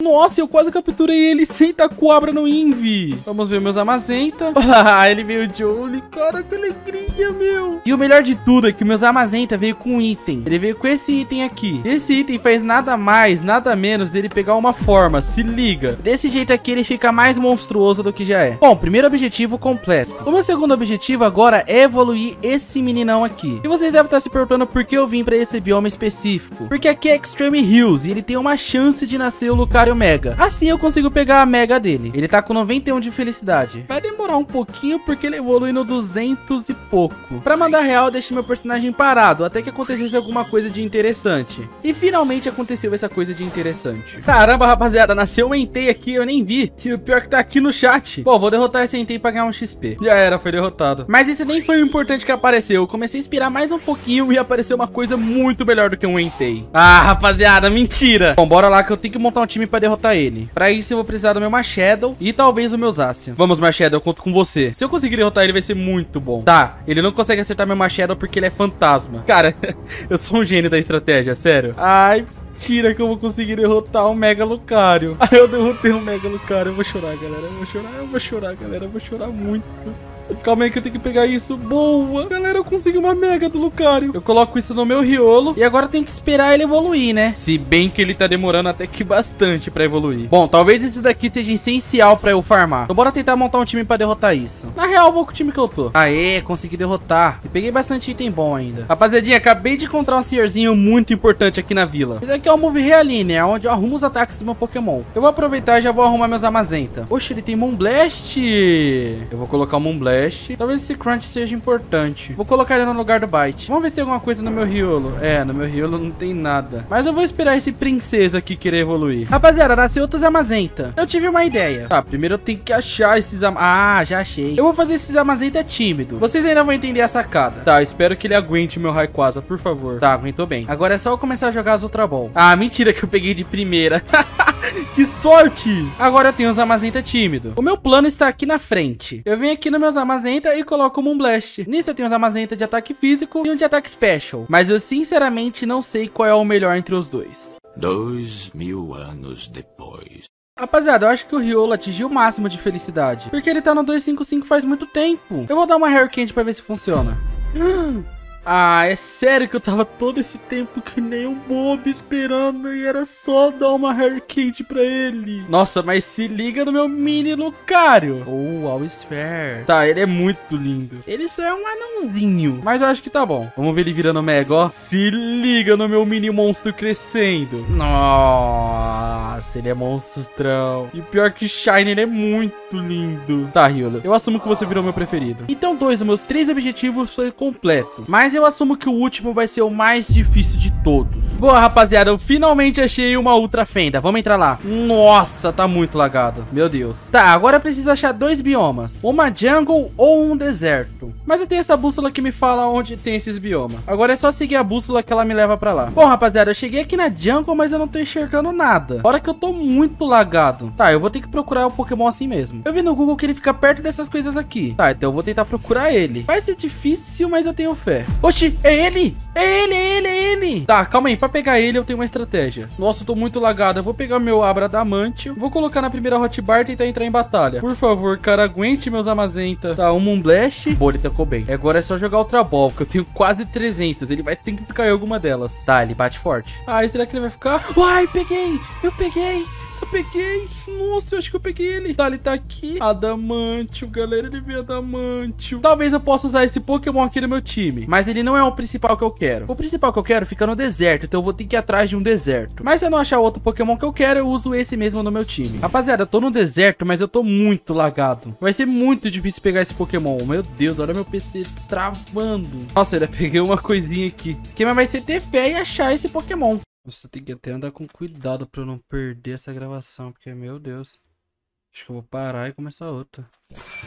Nossa, eu quase capturei ele sem taquabra no Invi. Vamos ver meus Amazenta. Ah, ele veio de Oli. Cara, que alegria, meu. E o melhor de tudo é que meus Amazenta veio com um item. Ele veio com esse item aqui. Esse item faz nada mais, nada menos dele pegar uma forma. Se liga. Desse jeito aqui ele fica mais monstruoso do que já é. Bom, primeiro objetivo completo. O meu segundo objetivo agora é evoluir esse meninão aqui. E vocês devem estar se perguntando por que eu vim pra esse bioma específico. Porque aqui é Extreme Hills e ele tem uma chance de nascer o Lucario Mega. Assim eu consigo pegar a Mega dele. Ele tá com 91 de felicidade. Vai demorar um pouquinho porque ele evolui no 200 e pouco. Pra mandar real, eu deixei meu personagem parado até que acontecesse alguma coisa de interessante. E finalmente aconteceu essa coisa de interessante. Caramba, rapaziada, nasceu um Entei aqui, eu nem vi. E o pior é que tá aqui no chat. Bom, vou derrotar esse Entei pra ganhar um XP. Já era, foi derrotado. Mas esse nem foi o importante que apareceu. Eu comecei a inspirar mais um pouquinho e apareceu uma coisa muito melhor do que um Entei. Ah, rapaziada, mentira. Bom, bora lá que eu tenho que montar um time pra derrotar ele. Pra isso eu vou precisar do meu Marshadow e talvez o meu Zacian. Vamos, Marshadow, eu conto com você. Se eu conseguir derrotar ele, vai ser muito bom. Tá, ele não consegue acertar meu Marshadow porque ele é fantasma. Cara, eu sou um gênio da estratégia, sério. Ai, mentira que eu vou conseguir derrotar o Mega Lucario. Ai, eu derrotei o Mega Lucario. Eu vou chorar, galera. Eu vou chorar, eu vou chorar, galera. Eu vou chorar muito. Calma aí que eu tenho que pegar isso. Boa! Galera, eu consegui uma mega do Lucario. Eu coloco isso no meu riolo. E agora eu tenho que esperar ele evoluir, né? Se bem que ele tá demorando até que bastante pra evoluir. Bom, talvez esse daqui seja essencial pra eu farmar. Então bora tentar montar um time pra derrotar isso. Na real, eu vou com o time que eu tô. Aê, consegui derrotar. E peguei bastante item bom ainda. Rapaziadinha, acabei de encontrar um senhorzinho muito importante aqui na vila. Esse aqui é o Move Realine, é onde eu arrumo os ataques do meu Pokémon. Eu vou aproveitar e já vou arrumar meus Amazenta. Oxe, ele tem Moonblast. Eu vou colocar o Moonblast. Talvez esse Crunch seja importante. Vou colocar ele no lugar do Bite. Vamos ver se tem alguma coisa no meu riolo. É, no meu riolo não tem nada. Mas eu vou esperar esse princesa aqui querer evoluir. Rapaziada, nasceu outros Amazenta. Eu tive uma ideia. Tá, primeiro eu tenho que achar esses. Ah, já achei. Eu vou fazer esses Amazenta tímido. Vocês ainda vão entender a sacada. Tá, espero que ele aguente meu Rayquaza, por favor. Tá, aguentou bem. Agora é só eu começar a jogar as Ultra Ball. Ah, mentira que eu peguei de primeira. que sorte! Agora eu tenho os Amazenta tímido. O meu plano está aqui na frente. Eu venho aqui nos meus Amazenta e coloco um Moonblast. Nisso eu tenho os Amazenta de ataque físico e um de ataque special. Mas eu sinceramente não sei qual é o melhor entre os dois. Dois mil anos depois. Rapaziada, eu acho que o Riolo atingiu o máximo de felicidade. Porque ele tá no 255 faz muito tempo. Eu vou dar uma Hair Candy pra ver se funciona. Ah, é sério que eu tava todo esse tempo que nem um bobo esperando e era só dar uma hair candy pra ele. Nossa, mas se liga no meu mini Lucario. Oh, All fair. Tá, ele é muito lindo. Ele só é um anãozinho, mas eu acho que tá bom. Vamos ver ele virando mega, ó. Se liga no meu mini monstro crescendo. Nossa, ele é monstrão. E pior que Shine, ele é muito lindo. Tá, Riolo, eu assumo que você virou meu preferido. Então, dois dos meus três objetivos foi completo. Mas eu assumo que o último vai ser o mais difícil de todos. Boa, rapaziada, eu finalmente achei uma Ultra Fenda. Vamos entrar lá. Nossa, tá muito lagado. Meu Deus. Tá, agora preciso achar dois biomas. Uma jungle ou um deserto. Mas eu tenho essa bússola que me fala onde tem esses biomas. Agora é só seguir a bússola que ela me leva pra lá. Bom, rapaziada, eu cheguei aqui na jungle, mas eu não tô enxergando nada. Fora que eu tô muito lagado. Tá, eu vou ter que procurar um Pokémon assim mesmo. Eu vi no Google que ele fica perto dessas coisas aqui. Tá, então eu vou tentar procurar ele. Vai ser difícil, mas eu tenho fé. Oxi, é ele! É ele, é ele, é ele! Tá, calma aí. Pra pegar ele, eu tenho uma estratégia. Nossa, eu tô muito lagado. Eu vou pegar meu Abra Adamante. Vou colocar na primeira hotbar e tentar entrar em batalha. Por favor, cara, aguente meus Amazenta. Tá, um Moonblast. Boa, ele tacou bem. Agora é só jogar Ultra Ball, porque eu tenho quase 300. Ele vai ter que ficar em alguma delas. Tá, ele bate forte. Ai, será que ele vai ficar? Uai, peguei! Eu peguei! Eu peguei. Nossa, eu acho que eu peguei ele. Tá, ele tá aqui. Adamantio, galera, ele veio Adamantio. Talvez eu possa usar esse Pokémon aqui no meu time, mas ele não é o principal que eu quero. O principal que eu quero fica no deserto, então eu vou ter que ir atrás de um deserto. Mas se eu não achar outro Pokémon que eu quero, eu uso esse mesmo no meu time. Rapaziada, eu tô no deserto, mas eu tô muito lagado. Vai ser muito difícil pegar esse Pokémon. Meu Deus, olha meu PC travando. Nossa, ainda peguei uma coisinha aqui. O esquema vai ser ter fé e achar esse Pokémon. Você tem que até andar com cuidado pra eu não perder essa gravação, porque, meu Deus. Acho que eu vou parar e começar outra.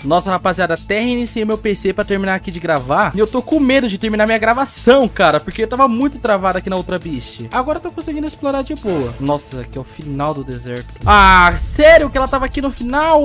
Nossa, rapaziada, até reiniciei meu PC pra terminar aqui de gravar. E eu tô com medo de terminar minha gravação, cara. Porque eu tava muito travado aqui na Ultra Beast. Agora eu tô conseguindo explorar de boa. Nossa, aqui é o final do deserto. Ah, sério que ela tava aqui no final?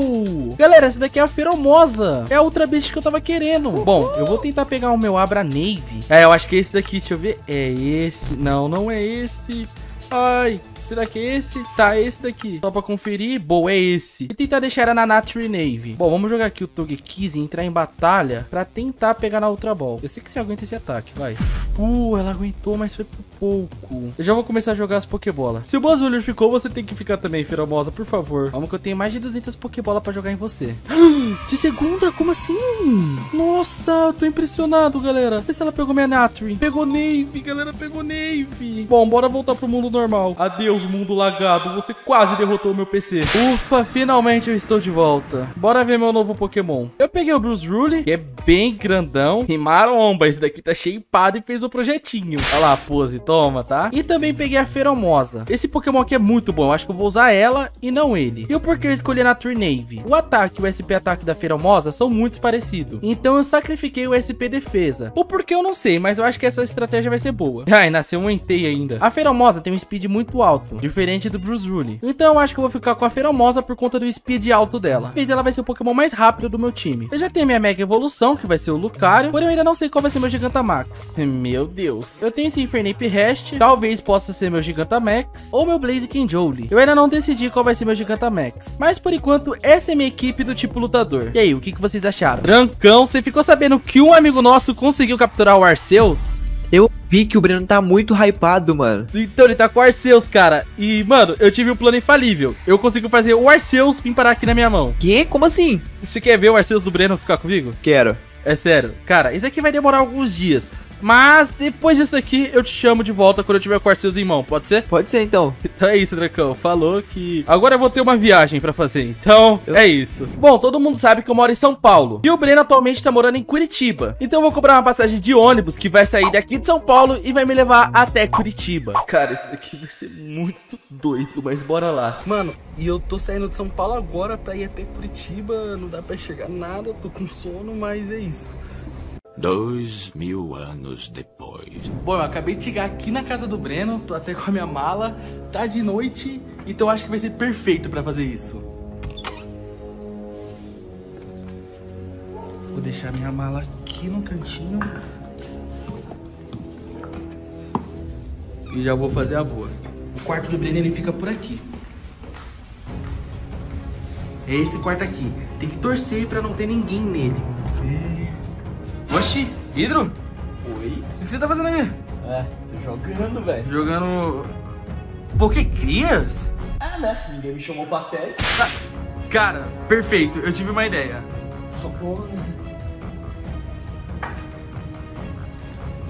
Galera, essa daqui é a Feromosa. É a Ultra Beast que eu tava querendo. Bom, eu vou tentar pegar o meu Abra Navy. É, eu acho que é esse daqui, deixa eu ver. É esse. Não, não é esse. Ai, será que é esse? Tá, esse daqui. Só pra conferir. Boa, é esse. E tentar deixar ela na Natri Navy. Bom, vamos jogar aqui o Togekiss e entrar em batalha pra tentar pegar na Ultra Ball. Eu sei que você aguenta esse ataque, vai. Uh, ela aguentou, mas foi por pouco. Eu já vou começar a jogar as Pokébola. Se o Buzzwiller ficou, você tem que ficar também, Feromosa, por favor. Vamos que eu tenho mais de 200 Pokébola pra jogar em você. De segunda? Como assim? Nossa, tô impressionado, galera. Vê se ela pegou minha Natri. Pegou Navy, galera, pegou Navy. Bom, bora voltar pro mundo normal. Adeus, mundo lagado. Você quase derrotou meu PC. Ufa, finalmente eu estou de volta. Bora ver meu novo Pokémon. Eu peguei o Bruce Rule, que é bem grandão. E maromba, esse daqui tá shapeado e fez o projetinho. Olha lá pose, toma, tá? E também peguei a Feromosa. Esse Pokémon aqui é muito bom. Eu acho que eu vou usar ela e não ele. E o porquê eu escolhi na Navy? O ataque e o SP ataque da Feromosa são muito parecidos. Então eu sacrifiquei o SP defesa. O porquê eu não sei, mas eu acho que essa estratégia vai ser boa. Ai, nasceu um Entei ainda. A Feromosa tem um speed muito alto, diferente do Bruce Rule. Então eu acho que eu vou ficar com a Feromosa por conta do speed alto dela. Talvez ela vai ser o Pokémon mais rápido do meu time. Eu já tenho minha Mega Evolução, que vai ser o Lucario, porém eu ainda não sei qual vai ser meu Gigantamax. Meu Deus. Eu tenho esse Infernape Rest, talvez possa ser meu Gigantamax, ou meu Blaziken Jolie. Eu ainda não decidi qual vai ser meu Gigantamax. Mas por enquanto, essa é minha equipe do tipo lutador. E aí, o que, que vocês acharam? Trancão, você ficou sabendo que um amigo nosso conseguiu capturar o Arceus? Eu vi que o Breno tá muito hypado, mano. Então, ele tá com o Arceus, cara. E, mano, eu tive um plano infalível. Eu consigo fazer o Arceus vir parar aqui na minha mão. Que? Como assim? Você quer ver o Arceus do Breno ficar comigo? Quero. É sério. Cara, isso aqui vai demorar alguns dias. Mas depois disso aqui, eu te chamo de volta quando eu tiver com o Arceus em mão, pode ser? Pode ser, então. Então é isso, Dracão. Falou que agora eu vou ter uma viagem pra fazer. Então, Eu- é isso. Bom, todo mundo sabe que eu moro em São Paulo. E o Breno atualmente tá morando em Curitiba. Então eu vou comprar uma passagem de ônibus que vai sair daqui de São Paulo e vai me levar até Curitiba. Cara, isso daqui vai ser muito doido, mas bora lá. Mano, e eu tô saindo de São Paulo agora pra ir até Curitiba. Não dá pra chegar nada, tô com sono, mas é isso. Dois mil anos depois. Bom, eu acabei de chegar aqui na casa do Breno, tô até com a minha mala, tá de noite, então acho que vai ser perfeito pra fazer isso. Vou deixar minha mala aqui no cantinho. E já vou fazer a boa. O quarto do Breno ele fica por aqui. É esse quarto aqui. Tem que torcer pra não ter ninguém nele. É. Oxi, Hidro? Oi? O que você tá fazendo aí? É, tô jogando, velho. Jogando. Poké Crias? Ah, né? Ninguém me chamou pra série. Cara, perfeito, eu tive uma ideia.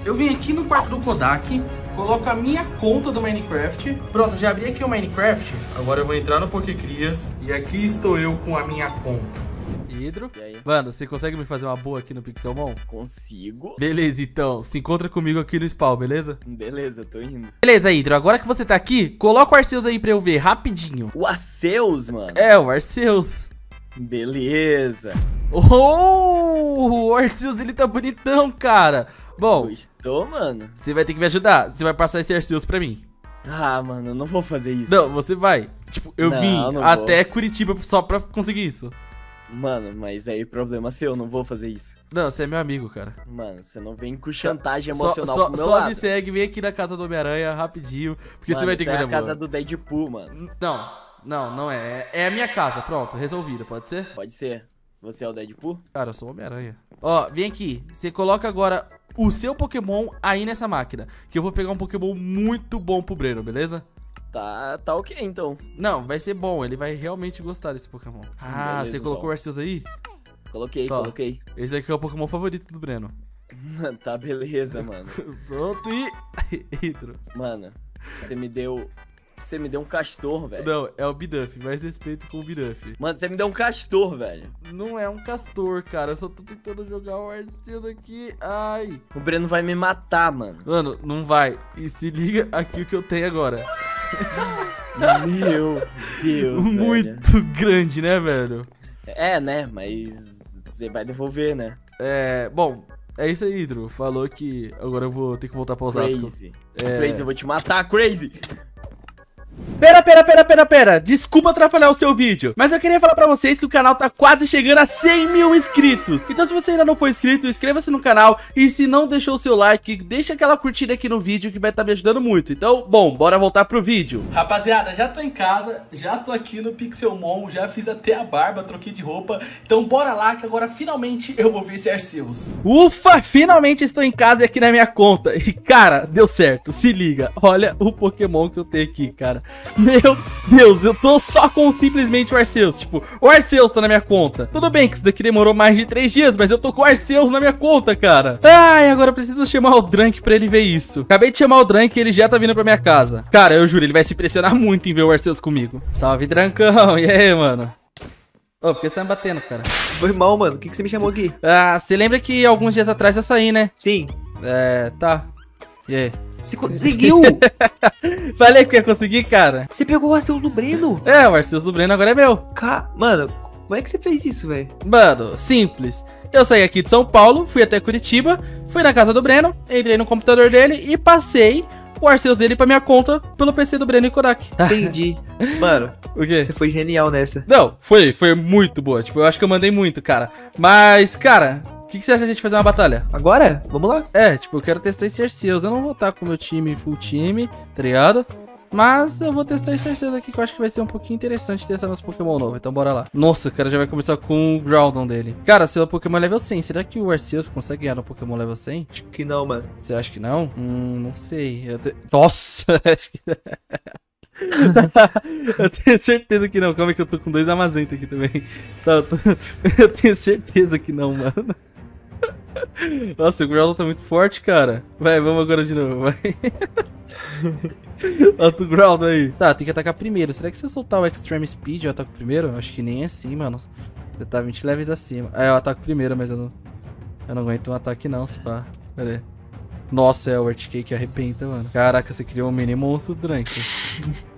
Eu vim aqui no quarto do Kodak, coloco a minha conta do Minecraft. Pronto, já abri aqui o Minecraft. Agora eu vou entrar no Pokécrias e aqui estou eu com a minha conta. Hidro? E aí? Mano, você consegue me fazer uma boa aqui no Pixelmon? Consigo? Beleza, então. Se encontra comigo aqui no spawn, beleza? Beleza, tô indo. Beleza, Hidro. Agora que você tá aqui, coloca o Arceus aí pra eu ver, rapidinho. O Arceus, mano. É, o Arceus. Beleza. Oh, o Arceus dele tá bonitão, cara. Bom, Gostou, mano? você vai ter que me ajudar. Você vai passar esse Arceus pra mim. Ah, mano, eu não vou fazer isso. Não, você vai. Tipo, eu Não, vim não vou. até Curitiba só pra conseguir isso. Mano, mas aí problema seu, eu não vou fazer isso. Não, você é meu amigo, cara. Mano, você não vem com chantagem Só, emocional só, pro meu só lado. me segue, vem aqui na casa do Homem-Aranha rapidinho, porque Mano, você vai ter que é me a casa do Deadpool, mano. Não, não, não é. É a minha casa, pronto, resolvido, pode ser? Pode ser. Você é o Deadpool? Cara, eu sou o Homem-Aranha. Ó, vem aqui. Você coloca agora o seu Pokémon aí nessa máquina. Que eu vou pegar um Pokémon muito bom pro Breno, beleza? Tá, tá ok então. Não, vai ser bom. Ele vai realmente gostar desse Pokémon. Ah, Beleza, você colocou então. o Arceus aí? Coloquei, Tá. coloquei. Esse daqui é o Pokémon favorito do Breno. tá, beleza, mano. Pronto e... Hidro. Mano, você me deu. Você me deu um castor, velho. Não, é o Biduff. Mais respeito com o Biduff. Mano, você me deu um castor, velho. Não é um castor, cara. Eu só tô tentando jogar o Arceus aqui. Ai. O Breno vai me matar, mano. Mano, não vai. E se liga aqui o que eu tenho agora. Meu Deus. velho. Muito grande, né, velho? É, né? Mas você vai devolver, né? É. Bom, é isso aí, Hidro. Falou que agora eu vou ter que voltar pra Osasco. Crazy. É. Crazy, eu vou te matar, Crazy. Pera, pera, pera, pera, pera. Desculpa atrapalhar o seu vídeo. Mas eu queria falar pra vocês que o canal tá quase chegando a 100 mil inscritos. Então se você ainda não for inscrito, inscreva-se no canal. E se não deixou o seu like, deixa aquela curtida aqui no vídeo que vai estar me ajudando muito. Então, bom, bora voltar pro vídeo. Rapaziada, já tô em casa, já tô aqui no Pixelmon, já fiz até a barba, troquei de roupa. Então bora lá que agora finalmente eu vou ver esse Arceus. Ufa, finalmente estou em casa e aqui na minha conta. E cara, deu certo, se liga. Olha o Pokémon que eu tenho aqui, cara. Meu Deus, eu tô só com simplesmente o Arceus. Tipo, o Arceus tá na minha conta. Tudo bem que isso daqui demorou mais de três dias, mas eu tô com o Arceus na minha conta, cara. Ai, agora eu preciso chamar o Drank pra ele ver isso. Acabei de chamar o Drank e ele já tá vindo pra minha casa. Cara, eu juro, ele vai se impressionar muito em ver o Arceus comigo. Salve, Drancão. E aí, mano? Ô, por que você tá me batendo, cara? Foi mal, mano. O que, que você me chamou aqui? Ah, você lembra que alguns dias atrás eu saí, né? Sim. É, tá. E aí? Você conseguiu! Falei que ia conseguir, cara. você pegou o Arceus do Breno. É, o Arceus do Breno agora é meu. Ca... Mano, como é que você fez isso, velho? Mano, simples. Eu saí aqui de São Paulo, fui até Curitiba, fui na casa do Breno, entrei no computador dele e passei o Arceus dele pra minha conta pelo PC do Breno e Kodak. Entendi. Mano, O quê? você foi genial nessa. Não, foi, foi muito boa. Tipo, eu acho que eu mandei muito, cara. Mas, cara, que, que você acha de a gente fazer uma batalha? Agora? Vamos lá. É, tipo, eu quero testar esse Arceus. Eu não vou estar com o meu time full time, tá ligado? Mas eu vou testar esse Arceus aqui, que eu acho que vai ser um pouquinho interessante testar nosso Pokémon novo. Então bora lá. Nossa, o cara já vai começar com o Groudon dele. Cara, seu Pokémon é level 100. Será que o Arceus consegue ganhar no Pokémon level 100? Acho que não, mano. Você acha que não? Hum, não sei. Eu te- Nossa! acho que- eu tenho certeza que não. Calma que eu tô com dois Amazenta aqui também. Tá, eu, tô- eu tenho certeza que não, mano. Nossa, o Groudon tá muito forte, cara. Vai, vamos agora de novo, vai. Olha o Groudon aí. Tá, tem que atacar primeiro. Será que se eu soltar o Extreme Speed eu ataco primeiro? Acho que nem é assim, mano. Você tá 20 levels acima. É, eu ataco primeiro, mas eu não... Eu não aguento um ataque não, se pá. Pera aí. Nossa, é o Earthquake arrebenta, mano. Caraca, você criou um mini monstro, Drank.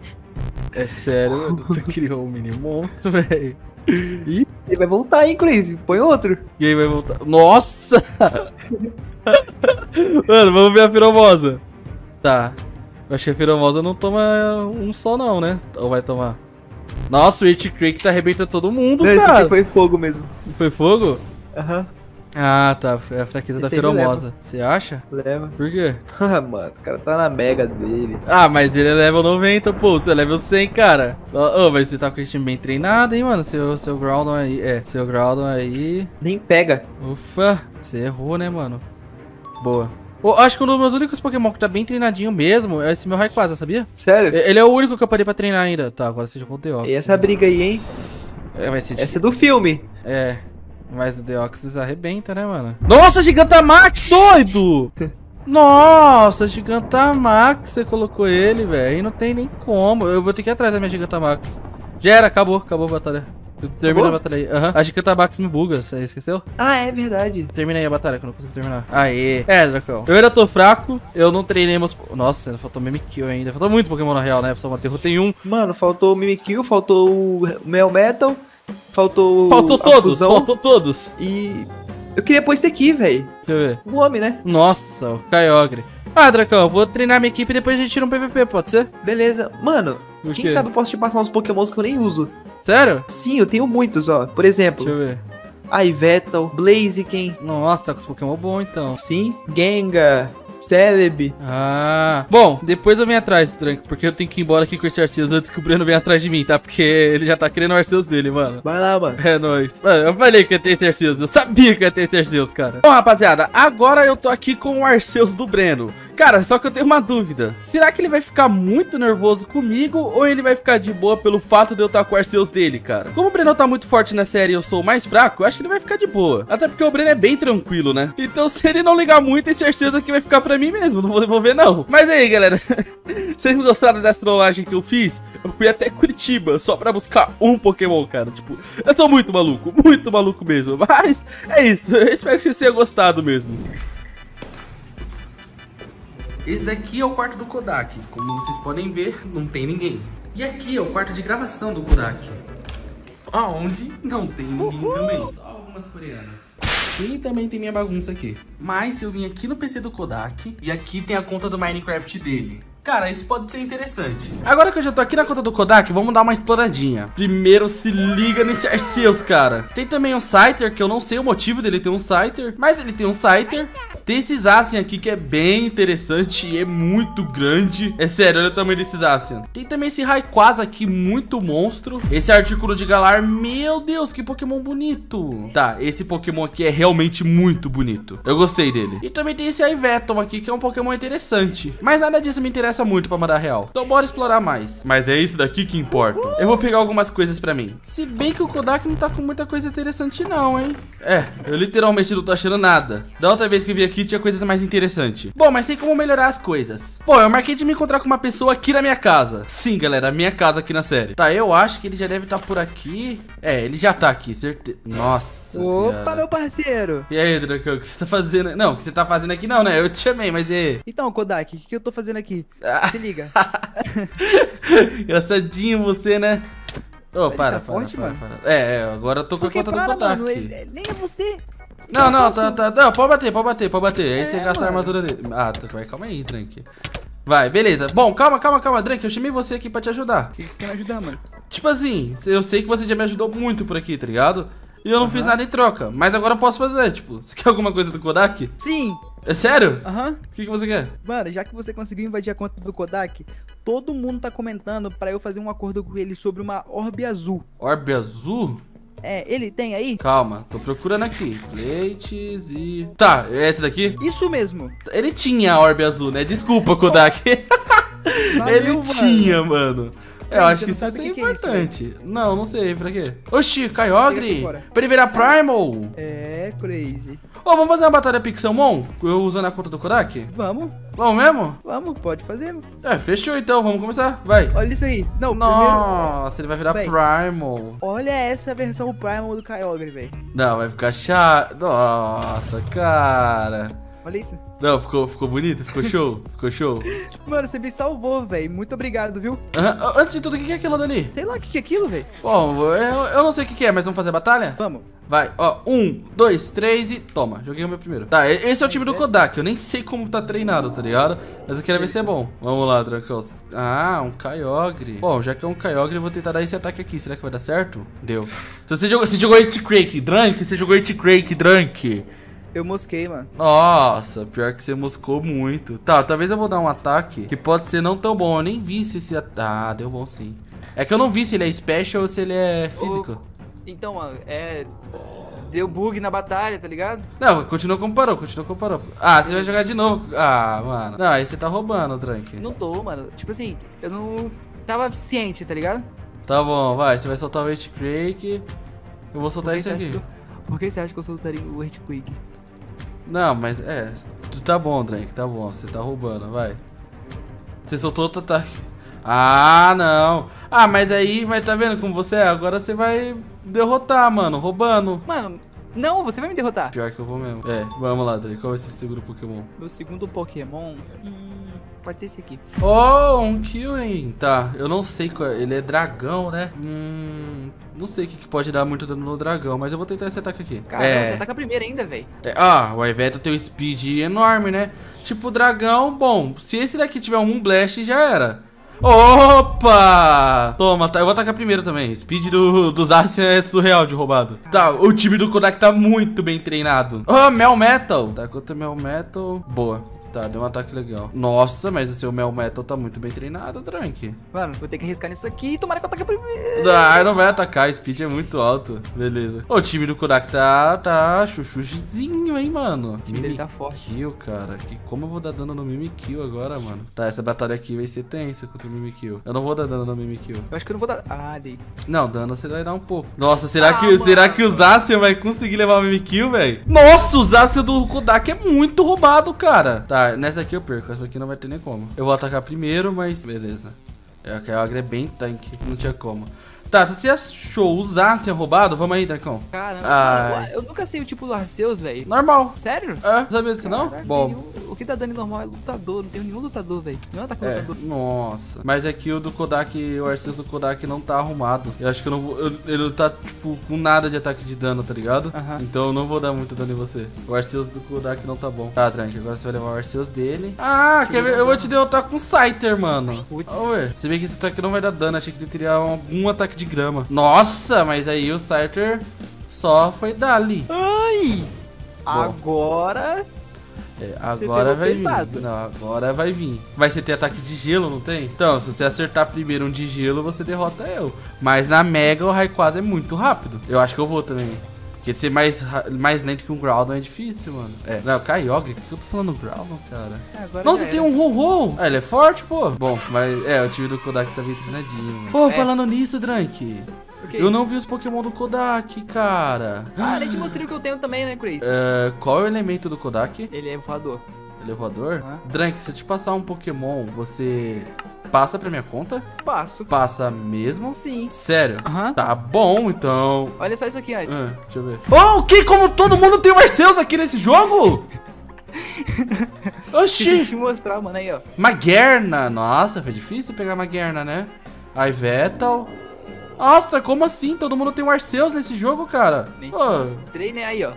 É sério, mano. Tu criou um mini monstro, velho. Ih, ele vai voltar, hein, Crazy? Põe outro. E aí vai voltar. Nossa! mano, vamos ver a Firomosa. Tá. Eu acho que a Firomosa não toma um só, não, né? Ou vai tomar? Nossa, o Earthquake tá arrebentando todo mundo, Não, esse cara. aqui foi fogo mesmo. Foi fogo? Aham, Ah, tá. É a fraqueza da Esse aí me Firomosa. Você acha? leva. Por quê? Ah, mano, o cara tá na mega dele. Ah, mas ele é level 90, pô. Você é level 100, cara. Ô, ô, mas você tá com esse time bem treinado, hein, mano? Seu, seu Groudon aí. É, seu Groudon aí. Nem pega. Ufa, você errou, né, mano? Boa. Ô, acho que um dos meus únicos Pokémon que tá bem treinadinho mesmo é esse meu Rayquaza, sabia? Sério? Ele é o único que eu parei pra treinar ainda. Tá, agora você jogou o Deoxys. E essa briga aí, hein? É, vai ser Essa é do filme. É. Mas o Deoxys arrebenta, né, mano? Nossa, Gigantamax, doido! Nossa, Gigantamax, você colocou ele, velho. Aí não tem nem como. Eu vou ter que ir atrás da minha Gigantamax. Já era, acabou, acabou a batalha. Eu termino a batalha aí. Aham. A Gigantamax me buga, você esqueceu? Ah, é verdade. Termina aí a batalha, que eu não consigo terminar. Aê. É, Dracão. Eu ainda tô fraco, eu não treinei meus... Nossa, ainda faltou Mimikyu ainda. Faltou muito Pokémon na real, né? Só matei tem um. Mano, faltou o Mimikyu, faltou o Mel Metal, faltou. Faltou todos, faltou todos. E. Eu queria pôr esse aqui, velho. Deixa eu ver. O homem, né? Nossa, o Kyogre. Ah, Dracão, eu vou treinar minha equipe e depois a gente tira um PVP, pode ser? Beleza. Mano, O quem quê? sabe eu posso te passar uns pokémons que eu nem uso. Sério? Sim, eu tenho muitos, ó. Por exemplo, Deixa eu ver. Ivetal, Blaziken, Nossa, tá com os Pokémon bom então. sim, Gengar, Celebi. Ah. Bom, depois eu venho atrás, Drank, porque eu tenho que ir embora aqui com esse Arceus antes que o Breno venha atrás de mim, tá? Porque ele já tá querendo o Arceus dele, mano. Vai lá, mano. É nóis. Mano, eu falei que ia ter esse Arceus. Eu sabia que ia ter esse Arceus, cara. Bom, rapaziada, agora eu tô aqui com o Arceus do Breno. Cara, só que eu tenho uma dúvida. Será que ele vai ficar muito nervoso comigo ou ele vai ficar de boa pelo fato de eu estar com Arceus dele, cara? Como o Breno tá muito forte na série e eu sou o mais fraco, eu acho que ele vai ficar de boa. Até porque o Breno é bem tranquilo, né? Então se ele não ligar muito, esse Arceus aqui vai ficar pra mim mesmo. Não vou devolver, não. Mas aí, galera. Vocês gostaram dessa trollagem que eu fiz? Eu fui até Curitiba só pra buscar um Pokémon, cara. Tipo, eu tô muito maluco, muito maluco mesmo. Mas é isso. Eu espero que vocês tenham gostado mesmo. Esse daqui é o quarto do Kodak. Como vocês podem ver, não tem ninguém. E aqui é o quarto de gravação do Kodak. Aonde não tem ninguém também. Só algumas coreanas. E também tem minha bagunça aqui. Mas eu vim aqui no PC do Kodak e aqui tem a conta do Minecraft dele. Cara, isso pode ser interessante. Agora que eu já tô aqui na conta do Kodak, vamos dar uma exploradinha. Primeiro, se liga nesse Arceus, cara. Tem também um Scyther, que eu não sei o motivo dele ter um Scyther, mas ele tem um Scyther. Tem esses Asian aqui que é bem interessante e é muito grande. É sério, olha o tamanho desses Asian. Tem também esse Rayquaza aqui, muito monstro. Esse Artículo de Galar, meu Deus, que Pokémon bonito. Tá, esse Pokémon aqui é realmente muito bonito. Eu gostei dele. E também tem esse Iveton aqui, que é um Pokémon interessante. Mas nada disso me interessa muito pra mandar real. Então bora explorar mais. Mas é isso daqui que importa. Eu vou pegar algumas coisas pra mim. Se bem que o Kodak não tá com muita coisa interessante não, hein? É, eu literalmente não tô achando nada. Da outra vez que eu vim aqui tinha coisas mais interessantes. Bom, mas tem como melhorar as coisas. Bom, eu marquei de me encontrar com uma pessoa aqui na minha casa. Sim, galera, minha casa aqui na série. Tá, eu acho que ele já deve estar tá por aqui. É, ele já tá aqui, certeza. Nossa Opa, senhora. meu parceiro. E aí, Dracão, o que você tá fazendo? Não, o que você tá fazendo aqui não, né? Eu te chamei, mas e aí? Então, Kodak, o que, que eu tô fazendo aqui? Se liga. Engraçadinho você, né? Ô, Ele para, tá para, forte, para, mano? para. É, é, agora eu tô com a conta do para, Kodak. mano, ele- ele- nem é você. Não, não, tá, tá. Não, pode bater, pode bater, pode bater. Aí você É, gasta a armadura dele. Ah, tá, vai, calma aí, Drank. Vai, beleza. Bom, calma, calma, calma, Drank. Eu chamei você aqui pra te ajudar. O que que você quer me ajudar, mano? Tipo assim, eu sei que você já me ajudou muito por aqui, tá ligado? E eu não fiz nada em troca. Mas agora eu posso fazer, tipo, você quer alguma coisa do Kodak? Sim, É sério? aham. O que, que você quer? Mano, já que você conseguiu invadir a conta do Kodak, todo mundo tá comentando pra eu fazer um acordo com ele sobre uma orbe azul. Orbe azul? É, ele tem aí? Calma, tô procurando aqui. Plates e. Tá, é esse daqui? Isso mesmo. Ele tinha a orbe azul, né? Desculpa, Kodak. Valeu, Ele mano. tinha, mano. Eu Peraí, acho que isso que é isso, importante. não, não sei, pra quê? Oxi, Kyogre! Pra ele virar Primal! É, crazy. Ô, vamos fazer uma batalha Pixelmon? Eu usando a conta do Kodak? Vamos, Vamos mesmo? vamos, pode fazer. É, fechou então, vamos começar. Vai. Olha isso aí. Não, primeiro, Nossa, ele vai virar Véi. Primal. olha essa versão Primal do Kyogre, velho. Não, vai ficar chato. Nossa, cara. Olha isso. Não, ficou, ficou bonito? Ficou show? Ficou show? Mano, você me salvou, velho. Muito obrigado, viu? Aham, Antes de tudo, o que é aquilo dali? Sei lá o que, que é aquilo, velho. Bom, eu, eu não sei o que que é, mas vamos fazer a batalha? Vamos. Vai, ó, um, dois, três e toma, joguei o meu primeiro Tá, esse é o time do Kodak, eu nem sei como tá treinado, tá ligado? Mas eu quero ver se é bom Vamos lá, Dracão Ah, um Kyogre Bom, já que é um Kyogre, eu vou tentar dar esse ataque aqui Será que vai dar certo? Deu Se você jogou, você jogou It Crake, Drunk, você jogou It Crake, Drunk Eu mosquei, mano. Nossa, pior que você moscou muito Tá, talvez eu vou dar um ataque Que pode ser não tão bom, eu nem vi se esse ataque Ah, deu bom sim É que eu não vi se ele é special ou se ele é físico Então, mano, é. Deu bug na batalha, tá ligado? Não, continua como parou, continua como parou. Ah, você vai jogar de novo. Ah, mano. Não, aí você tá roubando, Drunk. Não tô, mano. Tipo assim, eu não tava ciente, tá ligado? Tá bom, vai. Você vai soltar o Crake. Eu vou soltar esse aqui. eu- Por que você acha que eu soltaria o Earthquake? Não, mas é. tu Tá bom, Drake, tá bom. Você tá roubando, vai. Você soltou outro ataque. Ah, não. Ah, mas aí, mas tá vendo como você é? Agora você vai derrotar, mano, roubando. Mano, não, você vai me derrotar. Pior que eu vou mesmo. É, vamos lá, Drake. Qual vai ser o segundo Pokémon? Meu segundo Pokémon. Hum, pode ser esse aqui. Oh, um Killing. Tá, eu não sei qual é. Ele é dragão, né? Hum. Não sei o que, que pode dar muito dano no dragão, mas eu vou tentar esse ataque aqui. Cara, é. você ataca primeiro ainda, velho. é, Ah, o Iveto tem um speed enorme, né? Tipo, dragão, bom, se esse daqui tiver um Blast, já era. Opa! Toma, tá, eu vou atacar primeiro também. Speed do, dos Asian é surreal de roubado. Tá, o time do Kodak tá muito bem treinado. Oh, Mel Metal. Tá, contra Mel Metal. Boa. Tá, deu um ataque legal. Nossa, mas o seu Mel Metal tá muito bem treinado, Drunk. Mano, vou ter que arriscar nisso aqui e tomara que eu ataque primeiro. Ah, não vai atacar, o speed é muito alto. Beleza. O time do Kodak tá, tá chuchuzinho, hein, mano. O time dele tá forte. Mimikyu, cara. Que, como eu vou dar dano no Mimikyu agora, mano? Tá, essa batalha aqui vai ser tensa contra o Mimikyu. Eu não vou dar dano no Mimikyu. Eu acho que eu não vou dar. Ah, dei. Não, dano você vai dar um pouco. Nossa, será, Ah, que, mano. será que o Zacian vai conseguir levar o Mimikyu, velho? Nossa, o Zacian do Kodak é muito roubado, cara. Tá, nessa aqui eu perco. Essa aqui não vai ter nem como. Eu vou atacar primeiro, mas beleza. É, a Agra é bem tanque. Não tinha como. Tá, se você achou o Zacian roubado, vamos aí, Dracão. Caramba, Ai. eu nunca sei o tipo do Arceus, velho. Normal. Sério? É, sabia disso não? Bom. nenhum- O que dá dano normal é lutador, não tem nenhum lutador, velho. Não ataque É, lutador. nossa. Mas é que o do Kodak, o Arceus do Kodak não tá arrumado. Eu acho que eu não vou. eu- ele não tá, tipo, com nada de ataque de dano, tá ligado? Aham. Então eu não vou dar muito dano em você. O Arceus do Kodak não tá bom. Tá, Trank, agora você vai levar o Arceus dele. Ah, quer ver? Eu vou te derrotar com o Scyther, mano. Putz. Ué. Se bem que esse ataque não vai dar dano, achei que ele teria algum ataque de grama. Nossa, mas aí o Scyther só foi dali. Ai! Agora. É, agora vai pesado. vir. Não, agora vai vir. Vai você ter ataque de gelo, não tem? Então, se você acertar primeiro um de gelo, você derrota eu. Mas na Mega, o Rayquaza é muito rápido. Eu acho que eu vou também. Porque ser mais, mais lento que um Groudon é difícil, mano. É. Não, Kyogre, o que que eu tô falando Groudon, cara? É, agora Nossa, tem era. um Ho-Ho. Ah, ele é forte, pô. Bom, mas é, o time do Kodak tá bem treinadinho, mano. Pô, É. falando nisso, Drank. O quê? Eu não vi os Pokémon do Kodak, cara. Ah, nem te mostrei o que eu tenho também, né, Crazy? É, qual é o elemento do Kodak? Ele é voador. Elevador? Aham. Drank, se eu te passar um Pokémon, você passa pra minha conta? Passo. Passa mesmo? Sim. Sério? Aham. Tá bom, então. Olha só isso aqui, ó. Ah, deixa eu ver. Oh, que? Como todo mundo tem Arceus aqui nesse jogo? Deixa eu Oxi! te mostrar, mano, aí, ó. Magerna. Nossa, foi difícil pegar Magerna, né? Ivetal. Nossa, como assim? Todo mundo tem Arceus nesse jogo, cara? Ô, mostrei, né? Aí, ó.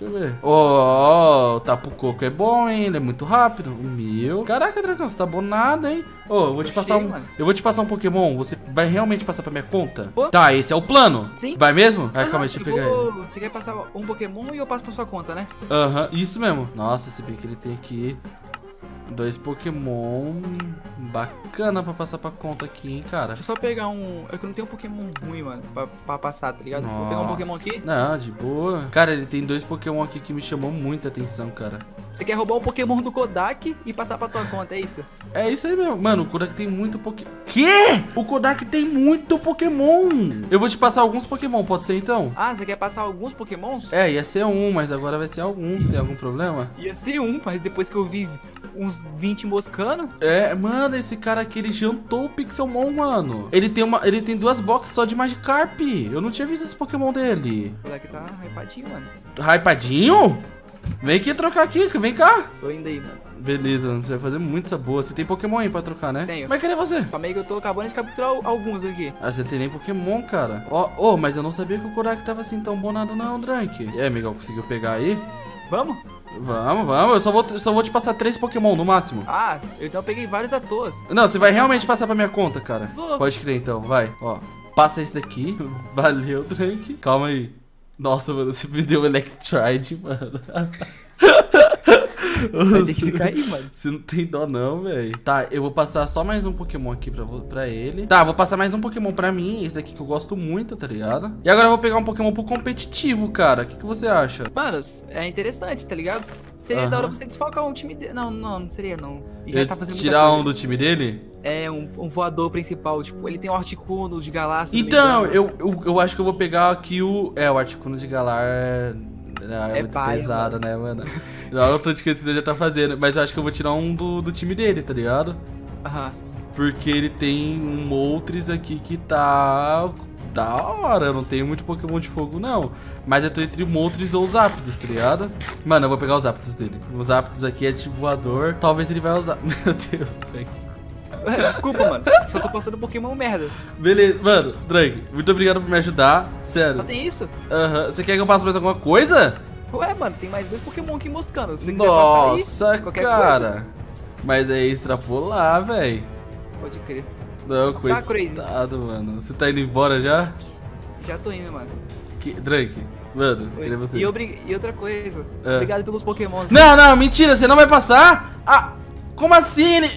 Deixa eu ver. Ó, o Tapu Coco é bom, hein? Ele é muito rápido. O meu. Caraca, Dracão, você tá bom nada, hein? Ô, eu vou te Tô passar cheio, um. mano. Eu vou te passar um Pokémon. Você vai realmente passar pra minha conta? Pô. Tá, esse é o plano? Sim. Vai mesmo? Vai, calma deixa eu pegar vou- ele. Você quer passar um Pokémon e eu passo pra sua conta, né? Aham, isso mesmo. Nossa, se bem que ele tem aqui dois Pokémon bacana pra passar pra conta aqui, hein, cara. Deixa eu só pegar um. É que eu não tenho um Pokémon ruim, mano, pra, pra passar, tá ligado? Vou pegar um Nossa. Pokémon aqui. Não, de boa. Cara, ele tem dois Pokémon aqui que me chamou muita atenção, cara. Você quer roubar um Pokémon do Kodak e passar pra tua conta, é isso? É isso aí mesmo. Mano, o Kodak tem muito Pokémon. Quê? O Kodak tem muito Pokémon. Eu vou te passar alguns Pokémon, pode ser então? Ah, você quer passar alguns Pokémons? É, ia ser um, mas agora vai ser alguns. Tem algum problema? Ia ser um, mas depois que eu vi uns 20 moscando. É, mano, esse cara aqui, ele jantou o Pixelmon, mano. Ele tem uma, ele tem duas boxes só de Magikarp. Eu não tinha visto esse Pokémon dele. O Kodak tá hypadinho, mano. Hypadinho? Vem aqui trocar aqui, vem cá. Tô indo aí, mano. Beleza, mano, você vai fazer muito essa boa. Você tem Pokémon aí pra trocar, né? Tenho. Mas cadê você? Calma aí que eu tô acabando de capturar al- alguns aqui. Ah, você tem nem Pokémon, cara. Ó, ô, mas eu não sabia que o Kodak tava assim tão bonado não, Drank. E aí, amigão, conseguiu pegar aí? Vamos? Vamos, vamos. Eu só vou, só vou te passar três Pokémon no máximo. Ah, eu então peguei vários à toa. Não, você vai realmente passar pra minha conta, cara. Vou. Pode crer então, vai. Ó, passa esse daqui. Valeu, Drank. Calma aí. Nossa, mano, você me deu Electride, mano. Vai ter que ficar aí, mano. Você não tem dó não, velho. Tá, eu vou passar só mais um Pokémon aqui pra, pra ele. Tá, vou passar mais um Pokémon pra mim. Esse daqui que eu gosto muito, tá ligado? E agora eu vou pegar um Pokémon pro competitivo, cara. O que, que você acha? Mano, é interessante, tá ligado? Seria Aham. da hora você desfalcar um time dele. Não, não, não seria não. Ele já tá fazendo tirar um do time dele? É, um, um voador principal. Tipo, ele tem um Articuno de me Então, eu, eu, eu acho que eu vou pegar aqui o... É, o Articuno de Galar. Não, é, É muito pesado, né, mano? Não, o que esse já tá fazendo. Mas eu acho que eu vou tirar um do, do time dele, tá ligado? Aham. Porque ele tem um Moltres aqui que tá da hora. Eu não tenho muito Pokémon de fogo, não. Mas eu tô entre o Moltres ou os Zapdos, tá ligado? Mano, eu vou pegar os Zapdos dele. Os Zapdos aqui é tipo voador. Talvez ele vai usar. Meu Deus, Drake. É, Desculpa, mano. Só tô passando Pokémon merda. Beleza, mano, Drake, muito obrigado por me ajudar. Só Sério. tem isso? Aham. Você quer que eu passe mais alguma coisa? Ué, mano, tem mais dois Pokémon aqui moscando. Se você quiser passar aí, Nossa, cara. Mas é extrapolar, velho. Pode crer. Não, Tá crazy. coitado, mano. Você tá indo embora já? Já tô indo, mano. Que, Drake, Mano, cadê você? E, obri- e outra coisa, É. obrigado pelos pokémons. Não, não, mentira, você não vai passar? Ah, como assim? Ele...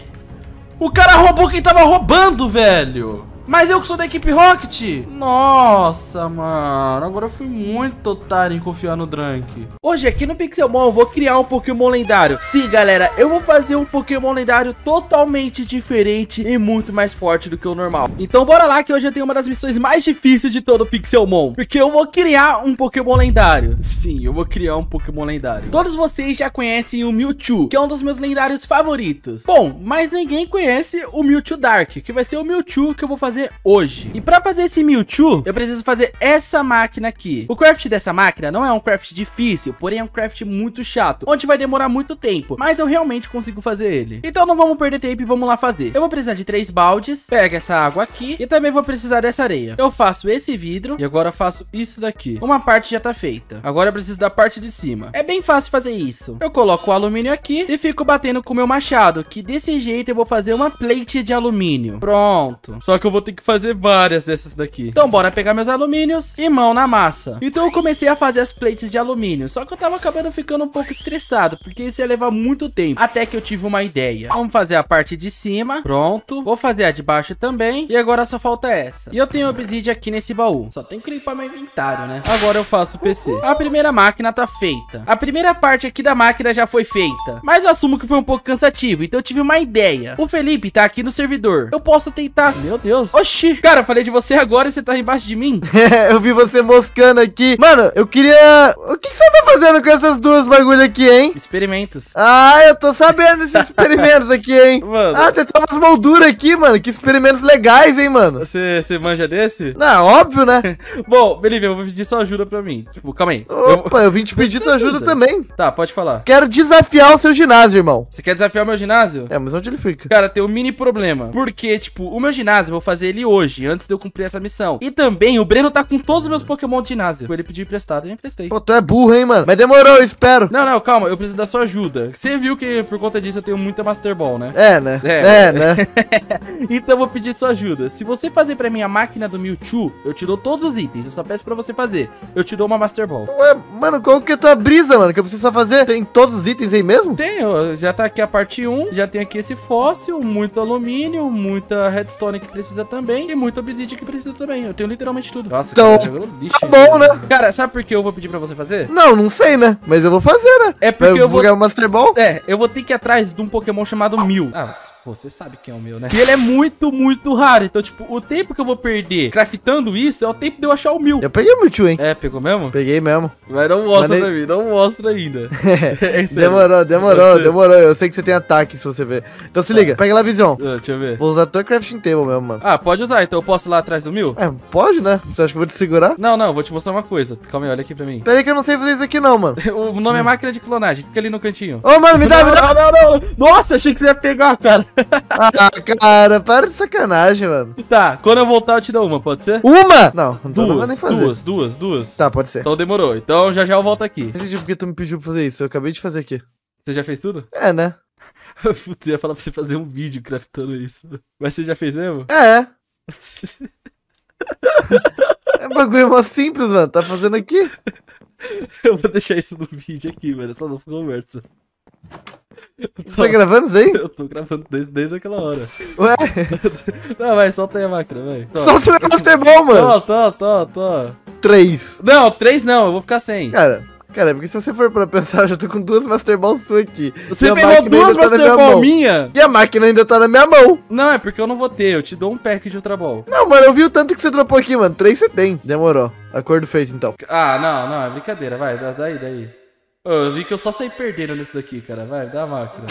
O cara roubou quem tava roubando, velho. Mas eu que sou da equipe Rocket. Nossa, mano. Agora eu fui muito otário em confiar no Drunk. Hoje aqui no Pixelmon eu vou criar um Pokémon lendário. Sim, galera, eu vou fazer um Pokémon lendário totalmente diferente e muito mais forte do que o normal. Então bora lá que hoje eu tenho uma das missões mais difíceis de todo o Pixelmon. Porque eu vou criar um Pokémon lendário. Sim, eu vou criar um Pokémon lendário. Todos vocês já conhecem o Mewtwo, que é um dos meus lendários favoritos. Bom, mas ninguém conhece o Mewtwo Dark, que vai ser o Mewtwo que eu vou fazer hoje. E pra fazer esse Mewtwo, eu preciso fazer essa máquina aqui. O craft dessa máquina não é um craft difícil, porém é um craft muito chato, onde vai demorar muito tempo, mas eu realmente consigo fazer ele. Então não vamos perder tempo e vamos lá fazer. Eu vou precisar de três baldes, pega essa água aqui e também vou precisar dessa areia. Eu faço esse vidro e agora faço isso daqui. Uma parte já tá feita. Agora eu preciso da parte de cima. É bem fácil fazer isso. Eu coloco o alumínio aqui e fico batendo com o meu machado, que desse jeito eu vou fazer uma plate de alumínio. Pronto. Só que eu vou ter que fazer várias dessas daqui. Então bora pegar meus alumínios e mão na massa. Então eu comecei a fazer as plates de alumínio, só que eu tava acabando ficando um pouco estressado, porque isso ia levar muito tempo, até que eu tive uma ideia. Vamos fazer a parte de cima, pronto. Vou fazer a de baixo também, e agora só falta essa. E eu tenho obsidian aqui nesse baú, só tem que limpar meu inventário, né? Agora eu faço o PC. A primeira máquina tá feita. A primeira parte aqui da máquina já foi feita, mas eu assumo que foi um pouco cansativo, então eu tive uma ideia. O Felipe tá aqui no servidor. Eu posso tentar... Meu Deus. Oxi. Cara, eu falei de você agora e você tá embaixo de mim? eu vi você moscando aqui. Mano, eu queria. O que, que você tá fazendo com essas duas bagulho aqui, hein? Experimentos. Ah, eu tô sabendo desses experimentos aqui, hein? Mano. Ah, tem umas molduras aqui, mano. Que experimentos legais, hein, mano? Você, você manja desse? Não, óbvio, né? Bom, Felipe, eu vou pedir sua ajuda pra mim. Tipo, calma aí. Eu- Opa, eu vim te pedir sua ajuda? também. Tá, pode falar. Quero desafiar o seu ginásio, irmão. Você quer desafiar o meu ginásio? É, mas onde ele fica? Cara, tem um mini problema. Porque, tipo, o meu ginásio eu vou fazer ele hoje, antes de eu cumprir essa missão. E também o Breno tá com todos os meus Pokémon de ginásio. Ele pediu emprestado eu emprestei. Pô, tu é burro, hein, mano? Mas demorou, eu espero. Não, não, calma, eu preciso da sua ajuda. Você viu que por conta disso eu tenho muita Master Ball, né? É, né? É. É, né? então eu vou pedir sua ajuda. Se você fazer pra mim a máquina do Mewtwo, eu te dou todos os itens. Eu só peço pra você fazer. Eu te dou uma Master Ball. Ué, mano, qual que é a tua brisa, mano? Que eu preciso só fazer? Tem todos os itens aí mesmo? Tenho, já tá aqui a parte 1, já tem aqui esse fóssil, muito alumínio, muita redstone que precisa também e muito obsidian que precisa também. Eu tenho literalmente tudo. Nossa, Então, cara, jogou lixo. tá bom, né? Cara, sabe por que eu vou pedir pra você fazer? Não, não sei, né? Mas eu vou fazer, né? É porque eu vou... ganhar o Master Ball. É, eu vou ter que ir atrás de um Pokémon chamado Mil. Ah, mas você sabe quem é o meu, né? E ele é muito, muito raro. Então, tipo, o tempo que eu vou perder craftando isso é o tempo de eu achar o Mil. Eu peguei o Mewtwo, hein? É, pegou mesmo? Peguei mesmo. Mas não mostra Mas pra mim, não mostra ainda. É demorou, demorou, demorou. Eu sei que você tem ataque se você ver. Então se liga, pega lá a visão. Ah, deixa eu ver. Vou usar tua crafting table mesmo, mano. Ah, pode usar. Então eu posso ir lá atrás do Mil? É, pode, né? Você acha que eu vou te segurar? Não, não, vou te mostrar uma coisa. Calma aí, olha aqui pra mim. Pera aí que eu não sei fazer isso aqui não, mano. O nome é máquina de clonagem, fica ali no cantinho. Ô, mano, me dá, não, me dá. não, não, não. Nossa, achei que você ia pegar, cara. Ah, cara, para de sacanagem, mano. tá, quando eu voltar eu te dou uma, pode ser? Uma? Não, então não vou nem Duas, fazer. duas, duas, duas. Tá, pode ser. Então demorou. Então já já eu volto aqui. Entendi por que tu me pediu pra fazer isso. Eu acabei de fazer aqui. Você já fez tudo? É, né? Putz, ia falar pra você fazer um vídeo craftando isso. Mas você já fez mesmo? É. É bagulho mó simples, mano. Tá fazendo aqui? eu vou deixar isso no vídeo aqui, mano. Essa nossa conversa. Você tá gravando isso aí? Eu tô gravando desde, desde aquela hora. Ué? Não, vai, solta aí a máquina, vai. Tô. Solta o meu Master Ball, mano. Tô, tô, tô, tô. Três. Não, três não, eu vou ficar sem. Cara, cara, porque se você for pra pensar, eu já tô com duas Master Balls suas aqui. Você pegou duas tá Master Ball mão. minha? E a máquina ainda tá na minha mão. Não, é porque eu não vou ter. Eu te dou um pack de Ultra Ball. Não, mano, eu vi o tanto que você dropou aqui, mano. Três você tem. Demorou. Acordo feito, então. Ah, não, não, é brincadeira. Vai, daí, daí. Eu vi que eu só saí perdendo nisso daqui, cara. Vai, dá a máquina.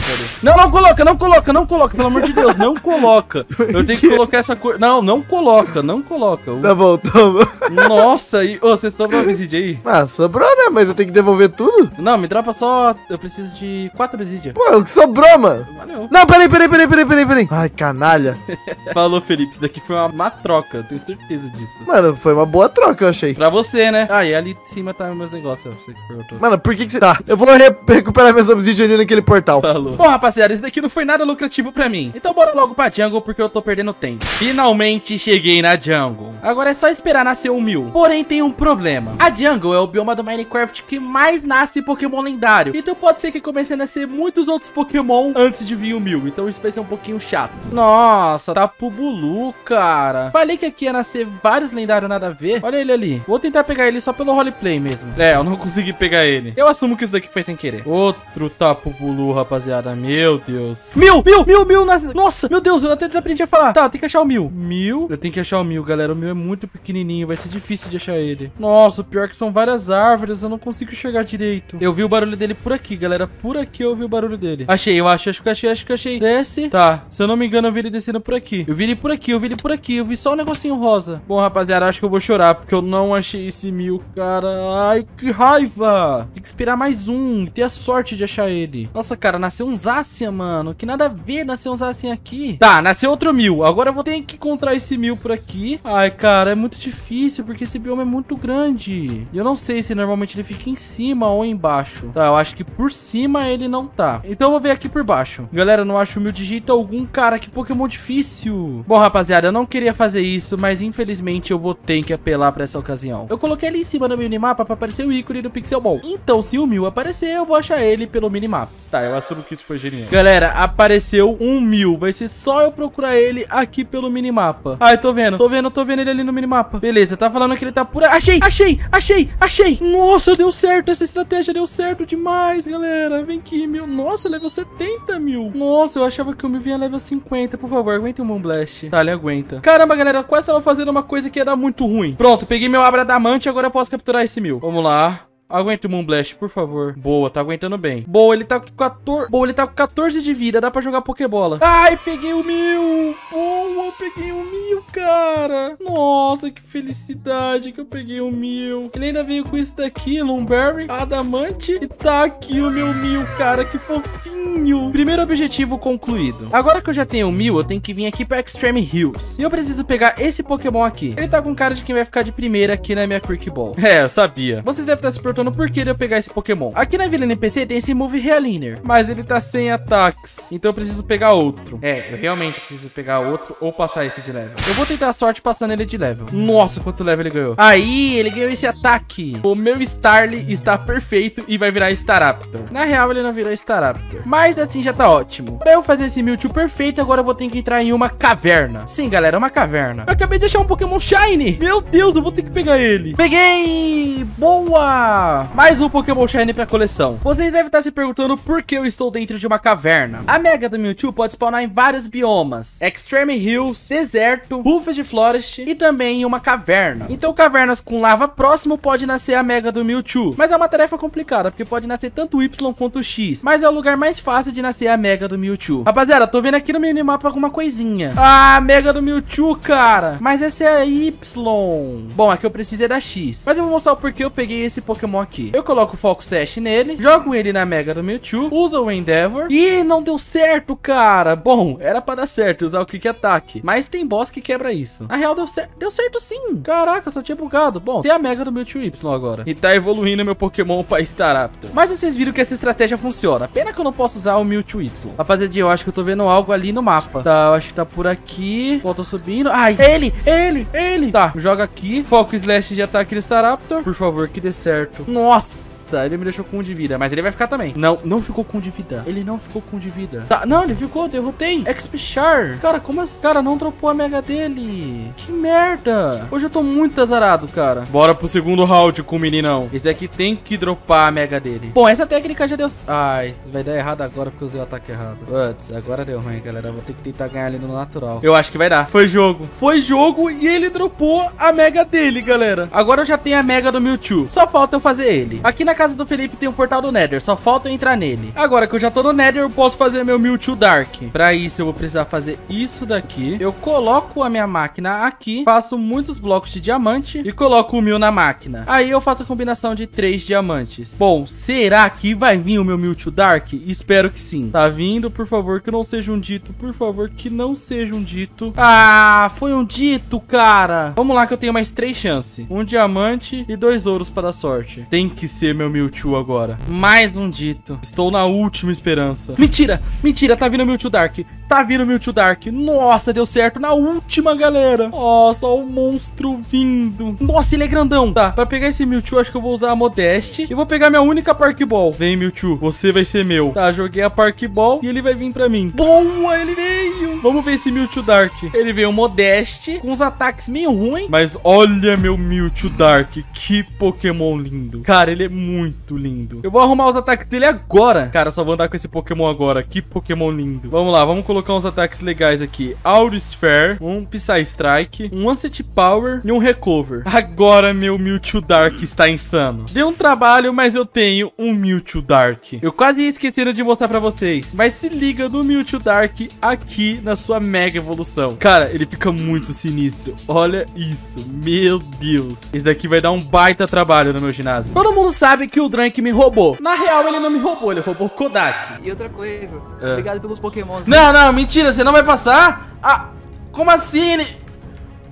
Não, não coloca, não coloca, não coloca. Pelo amor de Deus, não coloca. Eu tenho que colocar essa cor. Não, não coloca, não coloca. Tá bom, toma. Nossa, e... Ô, você sobrou um obsidian aí? Ah, sobrou, né? Mas eu tenho que devolver tudo? Não, me dropa só... Eu preciso de quatro obsidian. Pô, o que sobrou, mano? Valeu. Não, peraí, peraí, peraí, peraí, peraí, peraí. Ai, canalha. Falou, Felipe. Isso daqui foi uma, uma troca. Eu tenho certeza disso. Mano, foi uma boa troca, eu achei. Pra você, né? Ah, e ali em cima tá meus negócios. ó, Você que perguntou. Mano, por que que você... Tá, eu vou re- recuperar minhas obsidian ali naquele portal. Falou. Bom, rapaziada, isso daqui não foi nada lucrativo pra mim. Então bora logo pra jungle, porque eu tô perdendo tempo. Finalmente cheguei na jungle. Agora é só esperar nascer um mil. Porém, tem um problema. A jungle é o bioma do Minecraft que mais nasce Pokémon lendário. Então pode ser que comece a nascer muitos outros Pokémon antes de vir o mil. Então isso vai ser um pouquinho chato. Nossa, tá pro Bulu, cara. Falei que aqui ia nascer vários lendários nada a ver. Olha ele ali. Vou tentar pegar ele só pelo roleplay mesmo. É, eu não consegui pegar ele. Eu assumo que isso daqui foi sem querer. Outro tapo bulu, rapaziada. Meu Deus. Mil, mil, mil, mil. Nossa, meu Deus, eu até desaprendi a falar. Tá, eu tenho que achar o mil. Mil? Eu tenho que achar o mil, galera. O mil é muito pequenininho. Vai ser difícil de achar ele. Nossa, o pior é que são várias árvores. Eu não consigo enxergar direito. Eu vi o barulho dele por aqui, galera. Por aqui eu ouvi o barulho dele. Achei, eu acho. Acho que achei, acho que achei. Desce. Tá. Se eu não me engano, eu vi ele descendo por aqui. Eu vi ele por aqui, eu vi ele por aqui. Eu vi só um negocinho rosa. Bom, rapaziada, acho que eu vou chorar porque eu não achei esse mil, cara. Ai, que raiva. Tem que esperar mais um e ter a sorte de achar ele. Nossa, cara, nasceu um Zacian, mano. Que nada a ver nascer um Zacian aqui. Tá, nasceu outro mil. Agora eu vou ter que encontrar esse mil por aqui. Ai, cara, é muito difícil porque esse bioma é muito grande. E eu não sei se normalmente ele fica em cima ou embaixo. Tá, eu acho que por cima ele não tá. Então eu vou ver aqui por baixo. Galera, não acho o mil de jeito algum, cara. Que Pokémon difícil. Bom, rapaziada, eu não queria fazer isso, mas infelizmente eu vou ter que apelar pra essa ocasião. Eu coloquei ali em cima do minimapa pra aparecer o ícone do Pixelmon. Então, se o mil aparecer, eu vou achar ele pelo minimapa. Tá, eu assumo que isso foi genial. Galera, apareceu um mil. Vai ser só eu procurar ele aqui pelo minimapa. Ai, tô vendo, tô vendo, tô vendo ele ali no minimapa. Beleza, tá falando que ele tá por aí. Achei, achei, achei, achei. Nossa, deu certo. Essa estratégia deu certo demais, galera. Vem aqui, mil. Nossa, level 70 mil. Nossa, eu achava que o mil vinha level 50. Por favor, aguenta o Moonblast. Tá, ele aguenta. Caramba, galera, quase tava fazendo uma coisa que ia dar muito ruim. Pronto, peguei meu Abra Damante, agora eu posso capturar esse mil. Vamos lá. Aguenta o Moonblast, por favor. Boa, tá aguentando bem. Boa, ele tá com 14... Boa, ele tá com 14 de vida. Dá pra jogar Pokébola. Ai, peguei o mil. Boa, peguei o mil, cara. Nossa, que felicidade que eu peguei o mil. Ele ainda veio com isso daqui, Lumberry, Adamante. E tá aqui o meu mil, cara. Que fofinho. Primeiro objetivo concluído. Agora que eu já tenho o mil, eu tenho que vir aqui pra Extreme Hills. E eu preciso pegar esse Pokémon aqui. Ele tá com cara de quem vai ficar de primeira aqui na minha Quick Ball. É, eu sabia. Vocês devem estar se perguntando por que de eu pegar esse Pokémon. Aqui na Vila NPC tem esse Move Realiner, mas ele tá sem ataques. Então eu preciso pegar outro. É, eu realmente preciso pegar outro ou passar esse de level. Eu vou tentar a sorte passando ele de level. Nossa, quanto level ele ganhou. Aí, ele ganhou esse ataque. O meu Starly está perfeito e vai virar Staraptor. Na real, ele não virou Staraptor. Mas assim já tá ótimo. Pra eu fazer esse Mewtwo perfeito, agora eu vou ter que entrar em uma caverna. Sim, galera, uma caverna. Eu acabei de achar um Pokémon Shiny. Meu Deus, eu vou ter que pegar ele. Peguei! Boa! Mais um Pokémon Shiny pra coleção. Vocês devem estar se perguntando por que eu estou dentro de uma caverna. A Mega do Mewtwo pode spawnar em vários biomas. Extreme Hills, Deserto, Buffet Forest e também em uma caverna. Então cavernas com lava próximo pode nascer a Mega do Mewtwo. Mas é uma tarefa complicada, porque pode nascer tanto o Y quanto o X. Mas é o lugar mais fácil de nascer a Mega do Mewtwo. Rapaziada, tô vendo aqui no minimapa alguma coisinha. Ah, Mega do Mewtwo, cara. Mas essa é a Y. Bom, aqui eu preciso é da X. Mas eu vou mostrar o porquê eu peguei esse Pokémon aqui. Eu coloco o Foco Sash nele, jogo ele na Mega do Mewtwo, uso o Endeavor. E não deu certo, cara. Bom, era pra dar certo usar o Quick Attack. Mas tem boss que quebra isso. Na real, deu certo. Deu certo sim. Caraca, só tinha bugado. Bom, tem a Mega do Mewtwo Y agora. E tá evoluindo meu Pokémon pra Staraptor. Mas vocês viram que essa estratégia funciona. Pena que eu não posso usar o Mewtwo Y. Rapaziada, eu acho que eu tô vendo algo ali no mapa. Tá, eu acho que tá por aqui. Tô subindo. Ai, ele, ele, ele. Tá, joga aqui. Foco Slash de ataque no Staraptor. Por favor, que dê certo. Nossa. Ele me deixou com um de vida, mas ele vai ficar também. Não, não ficou com um de vida. Ele não ficou com um de vida. Tá, não, ele ficou, derrotei. Xpichar. Cara, como assim? Cara, não dropou a mega dele. Que merda. Hoje eu tô muito azarado, cara. Bora pro segundo round com o meninão. Esse daqui tem que dropar a mega dele. Bom, essa técnica já deu... Ai, vai dar errado agora porque eu usei o ataque errado. Putz, agora deu ruim, galera. Vou ter que tentar ganhar ele no natural. Eu acho que vai dar. Foi jogo. Foi jogo e ele dropou a mega dele, galera. Agora eu já tenho a mega do Mewtwo. Só falta eu fazer ele. Aqui na casa do Felipe tem o portal do Nether. Só falta eu entrar nele. Agora que eu já tô no Nether, eu posso fazer meu Mewtwo Dark. Pra isso, eu vou precisar fazer isso daqui. Eu coloco a minha máquina aqui. Faço muitos blocos de diamante. E coloco o Mew na máquina. Aí eu faço a combinação de três diamantes. Bom, será que vai vir o meu Mewtwo Dark? Espero que sim. Tá vindo, por favor, que não seja um dito. Por favor, que não seja um dito. Ah, foi um dito, cara. Vamos lá que eu tenho mais três chances. Um diamante e dois ouros para a sorte. Tem que ser meu Mewtwo agora. Mais um dito. Estou na última esperança. Mentira, mentira, tá vindo Mewtwo Dark. Tá vindo Mewtwo Dark. Nossa, deu certo na última, galera. Nossa, ó o monstro vindo. Nossa, ele é grandão. Tá, pra pegar esse Mewtwo, acho que eu vou usar a Modeste. E vou pegar minha única Park Ball. Vem, Mewtwo, você vai ser meu. Tá, joguei a Park Ball e ele vai vir pra mim. Boa, ele veio. Vamos ver esse Mewtwo Dark. Ele veio Modeste, com uns ataques meio ruins. Mas olha meu Mewtwo Dark. Que Pokémon lindo. Cara, ele é muito lindo. Eu vou arrumar os ataques dele agora. Cara, só vou andar com esse Pokémon agora. Que Pokémon lindo. Vamos lá, vamos colocar uns ataques legais aqui. Aurisphere, um Psy Strike, um Onset Power e um Recover. Agora meu Mewtwo Dark está insano. Deu um trabalho, mas eu tenho um Mewtwo Dark. Eu quase ia esquecendo de mostrar pra vocês. Mas se liga no Mewtwo Dark aqui na sua Mega Evolução. Cara, ele fica muito sinistro. Olha isso. Meu Deus. Esse daqui vai dar um baita trabalho no meu ginásio. Todo mundo sabe que o Drank me roubou. Na real, ele não me roubou. Ele roubou o Kodak. E outra coisa, É. obrigado pelos Pokémon. Não, não, mentira, você não vai passar? Ah, como assim? Ele...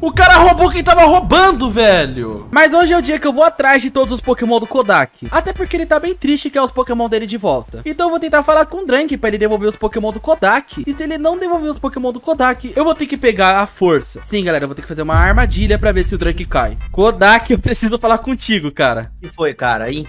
O cara roubou quem tava roubando, velho. Mas hoje é o dia que eu vou atrás de todos os Pokémon do Kodak. Até porque ele tá bem triste que é os Pokémon dele de volta. Então eu vou tentar falar com o Drank pra ele devolver os Pokémon do Kodak. E se ele não devolver os Pokémon do Kodak, eu vou ter que pegar a força. Sim, galera, eu vou ter que fazer uma armadilha pra ver se o Drank cai. Kodak, eu preciso falar contigo, cara. que foi, cara, hein?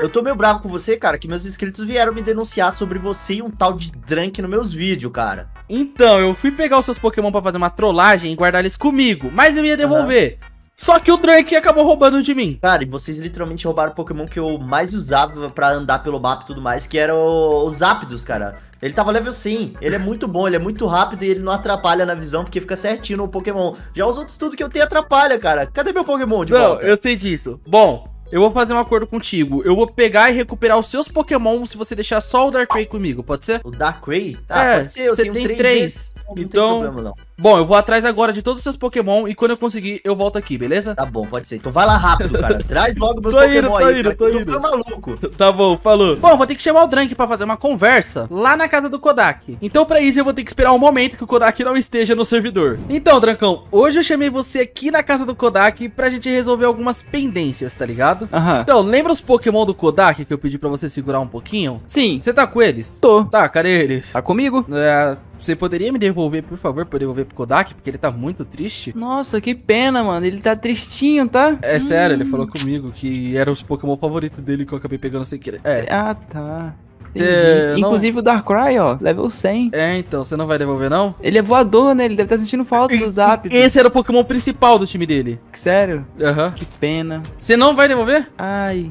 Eu tô meio bravo com você, cara, que meus inscritos vieram me denunciar sobre você e um tal de Drank nos meus vídeos, cara. Então, eu fui pegar os seus Pokémon pra fazer uma trollagem e guardar eles comigo, mas eu ia devolver. Só que o Drake acabou roubando de mim. Cara, e vocês literalmente roubaram o Pokémon que eu mais usava pra andar pelo mapa e tudo mais, que era o, o Zapdos, cara. Ele tava level 100, ele é muito bom, ele é muito rápido e ele não atrapalha na visão, porque fica certinho no Pokémon. Já os outros tudo que eu tenho atrapalha, cara. Cadê meu Pokémon de Não, volta? eu sei disso. Bom, eu vou fazer um acordo contigo. Eu vou pegar e recuperar os seus Pokémon se você deixar só o Darkrai comigo, pode ser? O Darkrai? Tá, é, pode ser, eu você tenho tem três três. Não tem Então, problema, não. bom, eu vou atrás agora de todos os seus Pokémon e quando eu conseguir, eu volto aqui, beleza? Tá bom, pode ser. Então vai lá rápido, cara. Traz logo meus Tô Pokémon indo, tô aí, indo, tô indo. tô ficando maluco. Tá bom, falou. Bom, vou ter que chamar o Drank pra fazer uma conversa lá na casa do Kodak. Então, pra isso, eu vou ter que esperar um momento que o Kodak não esteja no servidor. Então, Drancão, hoje eu chamei você aqui na casa do Kodak pra gente resolver algumas pendências, tá ligado? Aham. Então, lembra os Pokémon do Kodak que eu pedi pra você segurar um pouquinho? Sim, Você tá com eles? tô. Tá, cadê eles? Tá comigo? É, você poderia me devolver, por favor, pra eu devolver pro Kodak, porque ele tá muito triste? Nossa, que pena, mano. Ele tá tristinho, tá? É sério, ele falou comigo que eram os Pokémon favoritos dele que eu acabei pegando sem querer. É. Ah, tá. É, não- Inclusive o Darkrai, ó, level 100. É, então, você não vai devolver, não? Ele é voador, né? Ele deve estar sentindo falta do Zap. Esse era o Pokémon principal do time dele. Sério? Aham. Que pena. Você não vai devolver? Ai,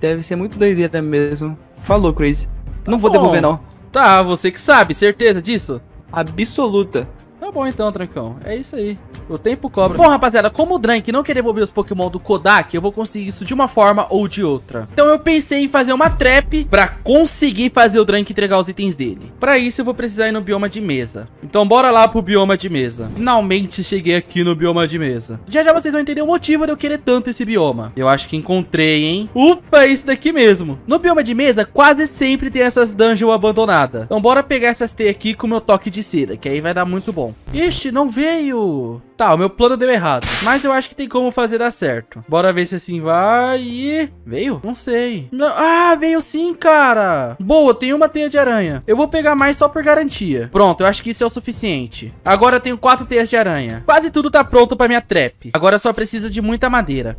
deve ser muito doideira mesmo. Falou, Crazy. Não vou bom. devolver, não. Tá, você que sabe, certeza disso? Absoluta. Bom então, Trancão. É isso aí. O tempo cobra. Bom, rapaziada, como o Drank não quer devolver os Pokémon do Kodak, eu vou conseguir isso de uma forma ou de outra. Então eu pensei em fazer uma trap pra conseguir fazer o Drank entregar os itens dele. Pra isso eu vou precisar ir no bioma de mesa. Então bora lá pro bioma de mesa. Finalmente cheguei aqui no bioma de mesa. Já já vocês vão entender o motivo de eu querer tanto esse bioma. Eu acho que encontrei, hein? Ufa, é isso daqui mesmo. No bioma de mesa, quase sempre tem essas dungeons abandonadas. Então bora pegar essas T aqui com o meu toque de cera, que aí vai dar muito bom. Ixi, não veio. Tá, o meu plano deu errado. Mas eu acho que tem como fazer dar certo. Bora ver se assim vai. E... Veio? Não sei. Não- Ah, veio sim, cara. Boa, tem uma teia de aranha. Eu vou pegar mais só por garantia. Pronto, eu acho que isso é o suficiente. Agora eu tenho quatro teias de aranha. Quase tudo tá pronto pra minha trap. Agora só preciso de muita madeira.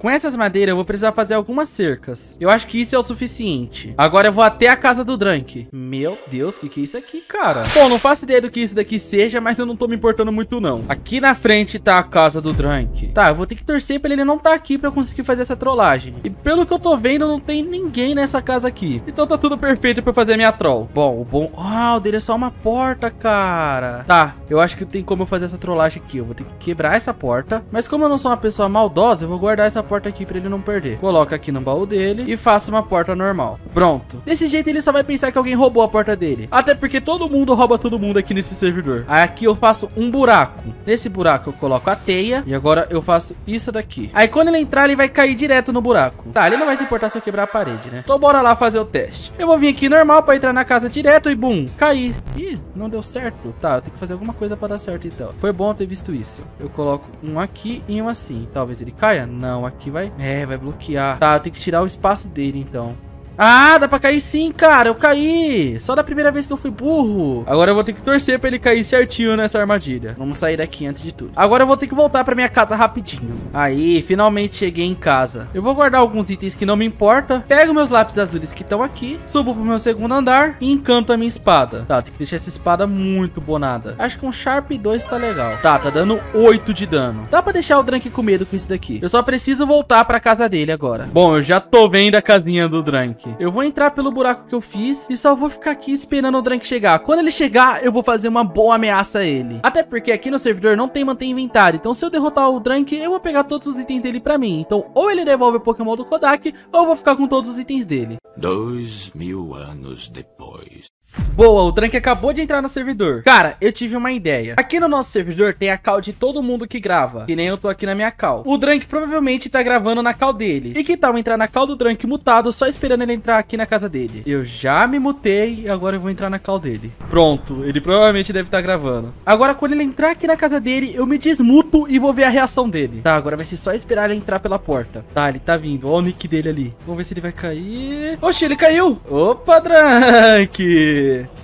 Com essas madeiras, eu vou precisar fazer algumas cercas. Eu acho que isso é o suficiente. Agora eu vou até a casa do Drank. Meu Deus, o que, que é isso aqui, cara? Bom, não faço ideia do que isso daqui seja, mas eu não tô me importando muito, não. Aqui na frente tá a casa do Drank. Tá, eu vou ter que torcer pra ele não tá aqui pra eu conseguir fazer essa trollagem. E pelo que eu tô vendo, não tem ninguém nessa casa aqui. Então tá tudo perfeito pra eu fazer a minha troll. Bom, o bom... Ah, o dele é só uma porta, cara. Tá, eu acho que tem como eu fazer essa trollagem aqui. Eu vou ter que quebrar essa porta. Mas como eu não sou uma pessoa maldosa, eu vou guardar essa porta aqui pra ele não perder. Coloca aqui no baú dele e faço uma porta normal. Pronto. Desse jeito ele só vai pensar que alguém roubou a porta dele. Até porque todo mundo rouba todo mundo aqui nesse servidor. Aí aqui eu faço um buraco. Nesse buraco eu coloco a teia e agora eu faço isso daqui. Aí quando ele entrar ele vai cair direto no buraco. Tá, ele não vai se importar se eu quebrar a parede, né? Então bora lá fazer o teste. Eu vou vir aqui normal pra entrar na casa direto e bum, cair. Ih, não deu certo. Tá, eu tenho que fazer alguma coisa pra dar certo então. Foi bom ter visto isso. Eu coloco um aqui e um assim. Talvez ele caia? Não, aqui. Aqui, vai? É, vai bloquear. Tá, eu tenho que tirar o espaço dele, então. Ah, dá pra cair sim, cara. Eu caí. Só da primeira vez que eu fui burro. Agora eu vou ter que torcer pra ele cair certinho nessa armadilha. Vamos sair daqui antes de tudo. Agora eu vou ter que voltar pra minha casa rapidinho. Aí, finalmente cheguei em casa. Eu vou guardar alguns itens que não me importa. Pego meus lápis azuis que estão aqui. Subo pro meu segundo andar e encanto a minha espada. Tá, tem que deixar essa espada muito bonada. Acho que um Sharp 2 tá legal. Tá, tá dando 8 de dano. Dá pra deixar o Drank com medo com isso daqui. Eu só preciso voltar pra casa dele agora. Bom, eu já tô vendo a casinha do Drank. Eu vou entrar pelo buraco que eu fiz e só vou ficar aqui esperando o Drank chegar. Quando ele chegar, eu vou fazer uma boa ameaça a ele. Até porque aqui no servidor não tem manter inventário. Então se eu derrotar o Drank, eu vou pegar todos os itens dele pra mim. Então ou ele devolve o Pokémon do Kodak, ou eu vou ficar com todos os itens dele. Dois mil anos depois. Boa, o Drank acabou de entrar no servidor. Cara, eu tive uma ideia. Aqui no nosso servidor tem a call de todo mundo que grava. Que nem eu tô aqui na minha call. O Drank provavelmente tá gravando na call dele. E que tal entrar na call do Drank mutado, só esperando ele entrar aqui na casa dele. Eu já me mutei e agora eu vou entrar na call dele. Pronto, ele provavelmente deve estar tá gravando. Agora, quando ele entrar aqui na casa dele, eu me desmuto e vou ver a reação dele. Tá, agora vai ser só esperar ele entrar pela porta. Tá, ele tá vindo. Olha o nick dele ali. Vamos ver se ele vai cair. Oxi, ele caiu. Opa,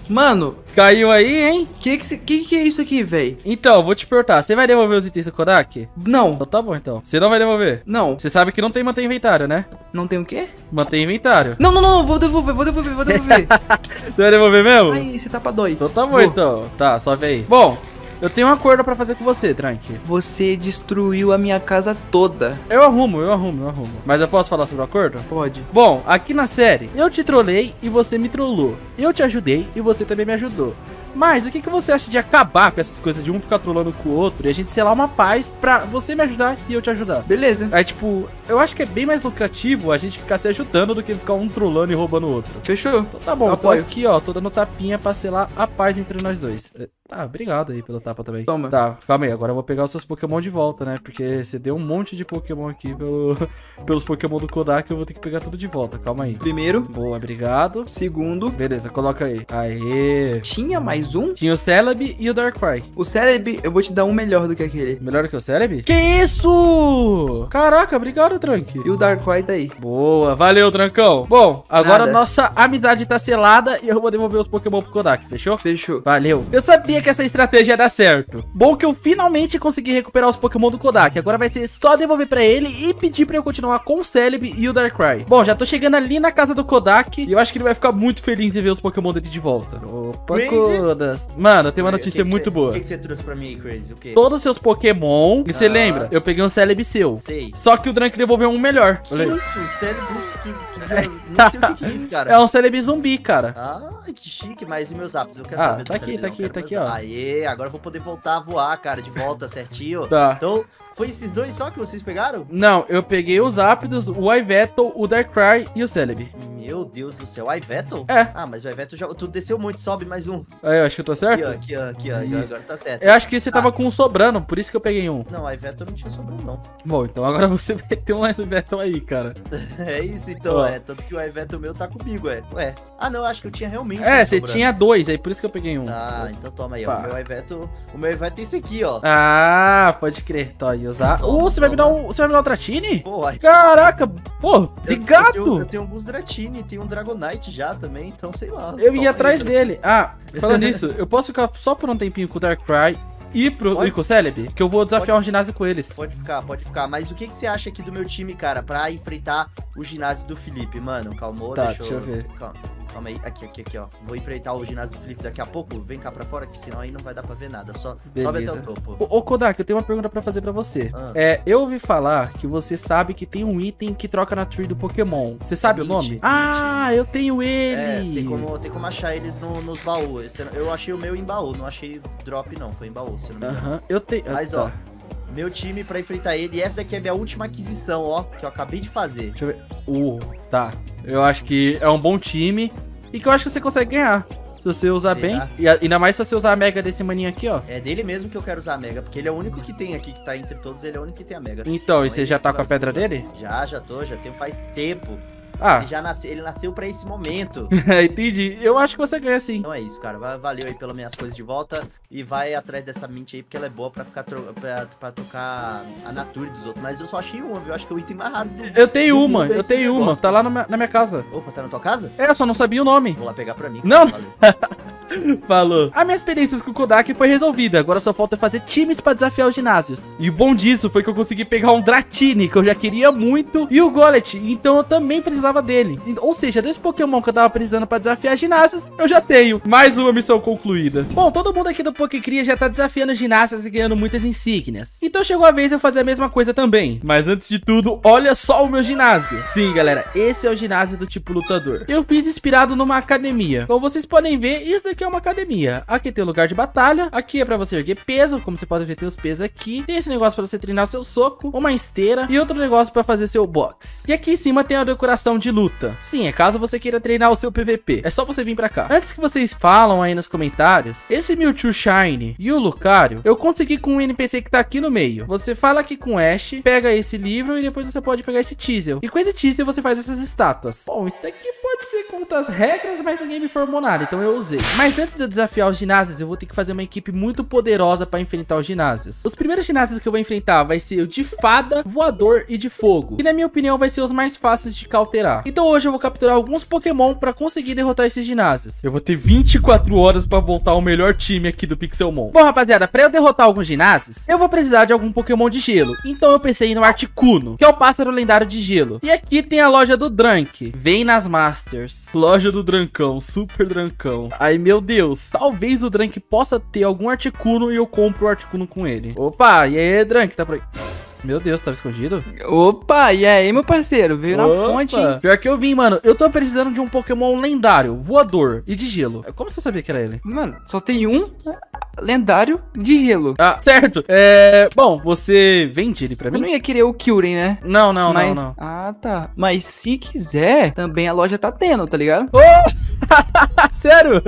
Mano, caiu aí, hein? Que que, que que é isso aqui, velho? Então, vou te perguntar, você vai devolver os itens do Kodak? Não. Então tá bom, então. Você não vai devolver? Não. Você sabe que não tem manter inventário, né? Não tem o quê? Manter inventário. Não, não, não, vou devolver, vou devolver, vou devolver. você vai devolver mesmo? Ai, você tá pra dói. Então tá bom, vou. então. Tá, só vem aí. Bom, eu tenho um acordo pra fazer com você, Trank. Você destruiu a minha casa toda. Eu arrumo, eu arrumo, eu arrumo. Mas eu posso falar sobre o acordo? Pode. Bom, aqui na série, eu te trolei e você me trollou. Eu te ajudei e você também me ajudou. Mas o que, que você acha de acabar com essas coisas de um ficar trolando com o outro e a gente selar uma paz pra você me ajudar e eu te ajudar? Beleza. Aí, tipo, eu acho que é bem mais lucrativo a gente ficar se ajudando do que ficar um trollando e roubando o outro. Fechou. Então tá bom, tô aqui, ó, tô dando tapinha pra selar a paz entre nós dois. Ah, obrigado aí pelo tapa também. Toma. Tá, calma aí, agora eu vou pegar os seus Pokémon de volta, né? Porque você deu um monte de Pokémon aqui pelo, pelos Pokémon do Kodak, eu vou ter que pegar tudo de volta, calma aí. Primeiro. Boa, obrigado. Segundo. Beleza, coloca aí. Aê. Tinha mais um? Tinha o Celebi e o Darkrai. O Celebi, eu vou te dar um melhor do que aquele. Melhor do que o Celebi? Que isso? Caraca, obrigado, Trank. E o Darkrai tá aí. Boa, valeu, Trancão. Bom, agora Nada. nossa amizade tá selada e eu vou devolver os Pokémon pro Kodak, fechou? Fechou. Valeu. Eu sabia que essa estratégia ia dar certo. Bom que eu finalmente consegui recuperar os Pokémon do Kodak. Agora vai ser só devolver pra ele e pedir pra eu continuar com o Celebi e o Darkrai. Bom, já tô chegando ali na casa do Kodak e eu acho que ele vai ficar muito feliz em ver os Pokémon dele de volta. Opa, Kodas. Mano, tem uma notícia que muito que boa. O que, que você trouxe pra mim, Crazy? O quê? Todos os seus Pokémon. E você ah. lembra? Eu peguei um Celebi seu. Sei. Só que o Drank devolveu um melhor. Que isso? Celebi... Não sei o que, que é isso, cara. É um Celebi zumbi, cara. Ah, que chique. Mas e meus apps? Eu quero ah, saber tá aqui, tá aqui, tá aqui, ó. Aê, agora eu vou poder voltar a voar, cara, de volta certinho. Tá. Então, foi esses dois só que vocês pegaram? Não, eu peguei os Aptos, o Ivetal, o Darkrai e o Celebi. Meu Deus do céu, o Ivetal? É. Ah, mas o Ivetal já. Tu desceu muito, sobe mais um. Aí, eu acho que eu tô certo? Aqui, ó, aqui, ó, aqui, ó. Agora tá certo. Eu acho que você ah. tava com um sobrando, por isso que eu peguei um. Não, o Ivetal não tinha sobrando, não. Bom, então agora você vai ter um Ivetal aí, cara. é isso, então, ó. é. Tanto que o Ivetal meu tá comigo, é. Ué. Ah, não, acho que eu tinha realmente. É, um você sobrando. tinha dois, aí por isso que eu peguei um. Ah, então toma aí, ó. O meu Ivetal. O meu Ivetal é esse aqui, ó. Ah, pode crer. Tô aí, usar. Oh, você vai me dar um. Você vai me dar um Dratini? Caraca, pô, obrigado. Eu, eu, tenho, eu tenho alguns Dratini, tem um Dragonite já também, então sei lá. Eu ia atrás dele. Ah, falando nisso, eu posso ficar só por um tempinho com o Darkrai e pro pode? Ico Celebi, que eu vou desafiar pode, um ginásio com eles. Pode ficar, pode ficar. Mas o que, que você acha aqui do meu time, cara, pra enfrentar o ginásio do Felipe? Mano, calmou, tá, deixa, deixa eu... ver. Calma. Calma aí, aqui, aqui, aqui, ó. Vou enfrentar o ginásio do Felipe daqui a pouco. Vem cá pra fora, que senão aí não vai dar pra ver nada. Só sobe até o topo. Ô, ô, Kodak, eu tenho uma pergunta pra fazer pra você. Ah. É, eu ouvi falar que você sabe que tem um item que troca na tree do Pokémon. Você sabe é o nome? Ah, eu tenho ele! É, tem como, tem como achar eles no, nos baús. Eu achei o meu em baú, não achei drop não, foi em baú, se não me engano. Aham, uh -huh. eu tenho... Mas, tá. ó, meu time pra enfrentar ele. E essa daqui é a minha última aquisição, ó, que eu acabei de fazer. Deixa eu ver. Uh, tá. Eu acho que é um bom time e que eu acho que você consegue ganhar. Se você usar Será? bem. E ainda mais se você usar a mega desse maninho aqui, ó. É dele mesmo que eu quero usar a mega, porque ele é o único que tem aqui, que tá entre todos, ele é o único que tem a mega. Então, então e você já tá com a pedra dele? Já, já tô, já tenho faz tempo. Ah, Ele já nasceu, ele nasceu pra esse momento. entendi. Eu acho que você ganha sim. Então é isso, cara. Va- Valeu aí pelas minhas coisas de volta. E vai atrás dessa mint aí, porque ela é boa pra ficar tro pra, pra trocar a nature dos outros. Mas eu só achei uma, viu? Acho que é o item mais raro do. Eu tenho uma, eu tenho uma. negócio. Tá lá na minha, na minha casa. Opa, tá na tua casa? É, eu só não sabia o nome. Vou lá pegar pra mim. Não. Falou. A minha experiência com o Kodak foi resolvida. Agora só falta fazer times pra desafiar os ginásios. E o bom disso foi que eu consegui pegar um Dratini, que eu já queria muito, e o Gollet, então eu também precisava dele. E- Ou seja, dois Pokémon que eu tava precisando pra desafiar ginásios, eu já tenho. Mais uma missão concluída. Bom, todo mundo aqui do Pokécria já tá desafiando ginásios e ganhando muitas insígnias. Então chegou a vez eu fazer a mesma coisa também. Mas antes de tudo, olha só o meu ginásio. Sim, galera, esse é o ginásio do tipo lutador. Eu fiz inspirado numa academia. Como vocês podem ver, isso daqui é uma academia. Aqui tem o lugar de batalha. Aqui é pra você erguer peso. Como você pode ver, tem os pesos aqui. Tem esse negócio pra você treinar seu soco. Uma esteira. E outro negócio pra fazer seu box. E aqui em cima tem a decoração de luta. Sim, é caso você queira treinar o seu PVP. É só você vir pra cá. Antes que vocês falam aí nos comentários, esse Mewtwo Shine e o Lucario, eu consegui com um NPC que tá aqui no meio. Você fala aqui com Ash, pega esse livro e depois você pode pegar esse Teasel. E com esse Teasel você faz essas estátuas. Bom, isso daqui pode ser contra as regras, mas ninguém me informou nada, então eu usei. Mas antes de eu desafiar os ginásios, eu vou ter que fazer uma equipe muito poderosa pra enfrentar os ginásios. Os primeiros ginásios que eu vou enfrentar vai ser o de fada, voador e de fogo. E na minha opinião vai ser os mais fáceis de cauterar. Então hoje eu vou capturar alguns Pokémon pra conseguir derrotar esses ginásios. Eu vou ter 24 horas pra voltar o melhor time aqui do Pixelmon. Bom, rapaziada, pra eu derrotar alguns ginásios, eu vou precisar de algum Pokémon de gelo. Então eu pensei no Articuno, que é o pássaro lendário de gelo. E aqui tem a loja do Drank. Vem nas Masters. Loja do Drancão, super Drancão. Ai, meu Deus. Talvez o Drank possa ter algum Articuno e eu compro o Articuno com ele. Opa, e aí, Drank, tá por aí? Meu Deus, tava escondido? Opa, e aí, meu parceiro? Veio na Opa. fonte, hein? Pior que eu vim, mano. Eu tô precisando de um Pokémon lendário, voador e de gelo. Como você sabia que era ele? Mano, só tem um lendário de gelo. Ah, certo. É. Bom, você vende ele pra Você mim? não ia querer o Kyurem, né? Não, não, Mas- não, não. Ah, tá. Mas se quiser, também a loja tá tendo, tá ligado? Sério?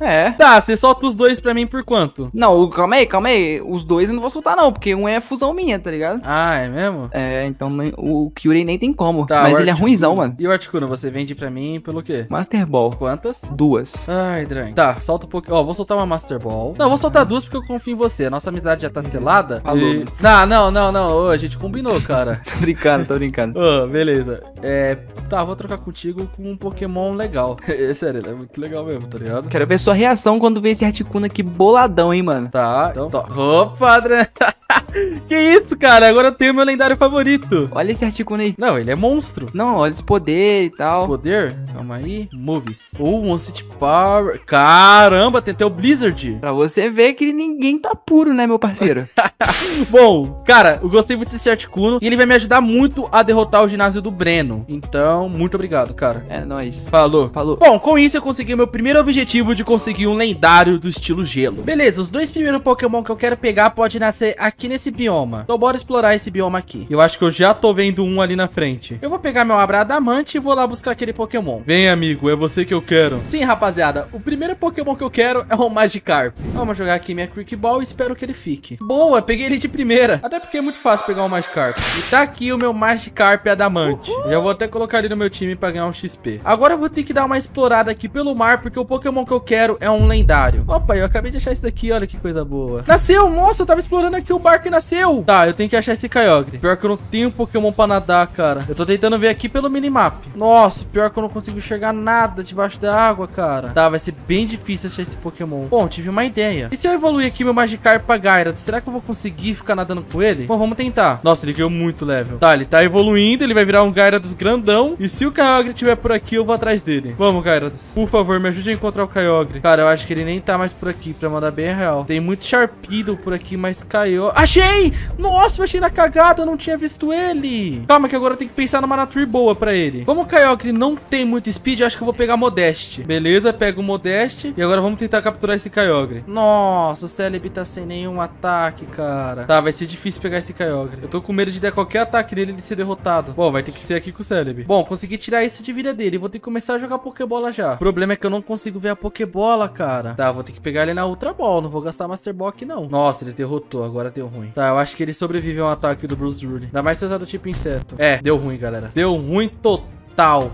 É. Tá, você solta os dois pra mim por quanto? Não, calma aí, calma aí. Os dois eu não vou soltar, não, porque um é fusão minha, tá ligado? Ah, é mesmo? É, então o Kyurem nem tem como. Tá, mas ele é ruimzão, mano. E o Articuno, você vende pra mim pelo quê? Master Ball. Quantas? Duas. Ai, Drank. Tá, solta um pouquinho. Ó, vou soltar uma Master Ball. Não, vou soltar duas porque eu confio em você. Nossa amizade já tá selada. Falou, E... Não, não, não, não. Ô, a gente combinou, cara. Tô brincando, tô brincando. Ô, beleza. É. Tá, vou trocar contigo com um Pokémon legal. É sério, ele é muito legal mesmo, tá ligado? Quero ver sua reação quando ver esse Articuno aqui boladão, hein, mano. Tá, então. Tó. Opa, Dran. que isso, cara? Agora eu tenho meu lendário favorito. Olha esse Articuno aí. Não, ele é monstro. Não, olha os poderes e Esse tal. poder, calma aí. Moves. Oh, One Power. Caramba, tem até o Blizzard. Pra você ver que ninguém tá puro, né, meu parceiro? Bom, cara, eu gostei muito desse Articuno e ele vai me ajudar muito a derrotar o ginásio do Breno. Então, muito obrigado, cara. é nóis. Falou. Falou. Bom, com isso eu consegui meu primeiro objetivo de conseguir um lendário do estilo gelo. Beleza, os dois primeiros Pokémon que eu quero pegar pode nascer aqui nesse bioma. Então bora explorar esse bioma aqui. Eu acho que eu já tô vendo um ali na frente. Eu vou pegar meu Abra Adamante e vou lá buscar aquele Pokémon. Vem, amigo, é você que eu quero. Sim, rapaziada, o primeiro Pokémon que eu quero é o Magikarp. Vamos jogar aqui minha Quick Ball e espero que ele fique. Boa, peguei ele de primeira. Até porque é muito fácil pegar um Magikarp. E tá aqui o meu Magikarp Adamante. Já vou até colocar ele no meu time pra ganhar um XP. Agora eu vou ter que dar uma explorada aqui pelo mar, porque o Pokémon que eu quero é um lendário. Opa, eu acabei de achar isso daqui, olha que coisa boa. Nasceu! Nossa, eu tava explorando aqui o barco nasceu! Tá, eu tenho que achar esse Kyogre. Pior que eu não tenho Pokémon pra nadar, cara. Eu tô tentando ver aqui pelo minimap. Nossa, pior que eu não consigo enxergar nada debaixo da água, cara. Tá, vai ser bem difícil achar esse Pokémon. Bom, tive uma ideia. E se eu evoluir aqui meu Magikarp pra Gyarados, será que eu vou conseguir ficar nadando com ele? Bom, vamos tentar. Nossa, ele ganhou muito level. Tá, ele tá evoluindo, ele vai virar um Gyarados grandão. E se o Kyogre estiver por aqui, eu vou atrás dele. Vamos, Gyarados. Por favor, me ajude a encontrar o Kyogre. Cara, eu acho que ele nem tá mais por aqui, pra mandar bem real. Tem muito Sharpedo por aqui, mas caiu. Achei! Nossa, eu achei na cagada, eu não tinha visto ele. Calma que agora eu tenho que pensar numa Nature boa pra ele. Como o Kyogre não tem muito speed, eu acho que eu vou pegar Modeste. Beleza, pego o Modeste. E agora vamos tentar capturar esse Kyogre. Nossa, o Celebi tá sem nenhum ataque, cara. Tá, vai ser difícil pegar esse Kyogre. Eu tô com medo de dar qualquer ataque dele e ser derrotado. Bom, vai ter que ser aqui com o Celebi. Bom, consegui tirar isso de vida dele. Vou ter que começar a jogar Pokébola já. O problema é que eu não consigo ver a Pokébola, cara. Tá, vou ter que pegar ele na Ultra Ball. Não vou gastar Master Ball aqui, não. Nossa, ele derrotou. Agora deu ruim. Tá, eu acho que ele sobrevive a um ataque do Bruce Rule. Ainda mais se usar do tipo inseto. É, deu ruim, galera. Deu ruim total.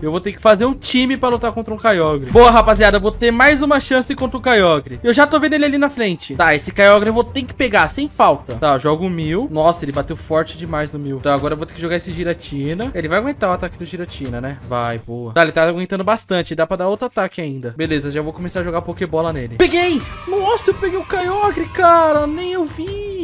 Eu vou ter que fazer um time pra lutar contra um Kyogre. Boa, rapaziada, eu vou ter mais uma chance contra o Kyogre. Eu já tô vendo ele ali na frente. Tá, esse Kyogre eu vou ter que pegar, sem falta. Tá, eu jogo o Mil. Nossa, ele bateu forte demais no Mil. Tá, agora eu vou ter que jogar esse Giratina. Ele vai aguentar o ataque do Giratina, né? Vai, boa. Tá, ele tá aguentando bastante. Dá pra dar outro ataque ainda. Beleza, já vou começar a jogar Pokébola nele. Peguei! Nossa, eu peguei o Kyogre, cara. Nem eu vi.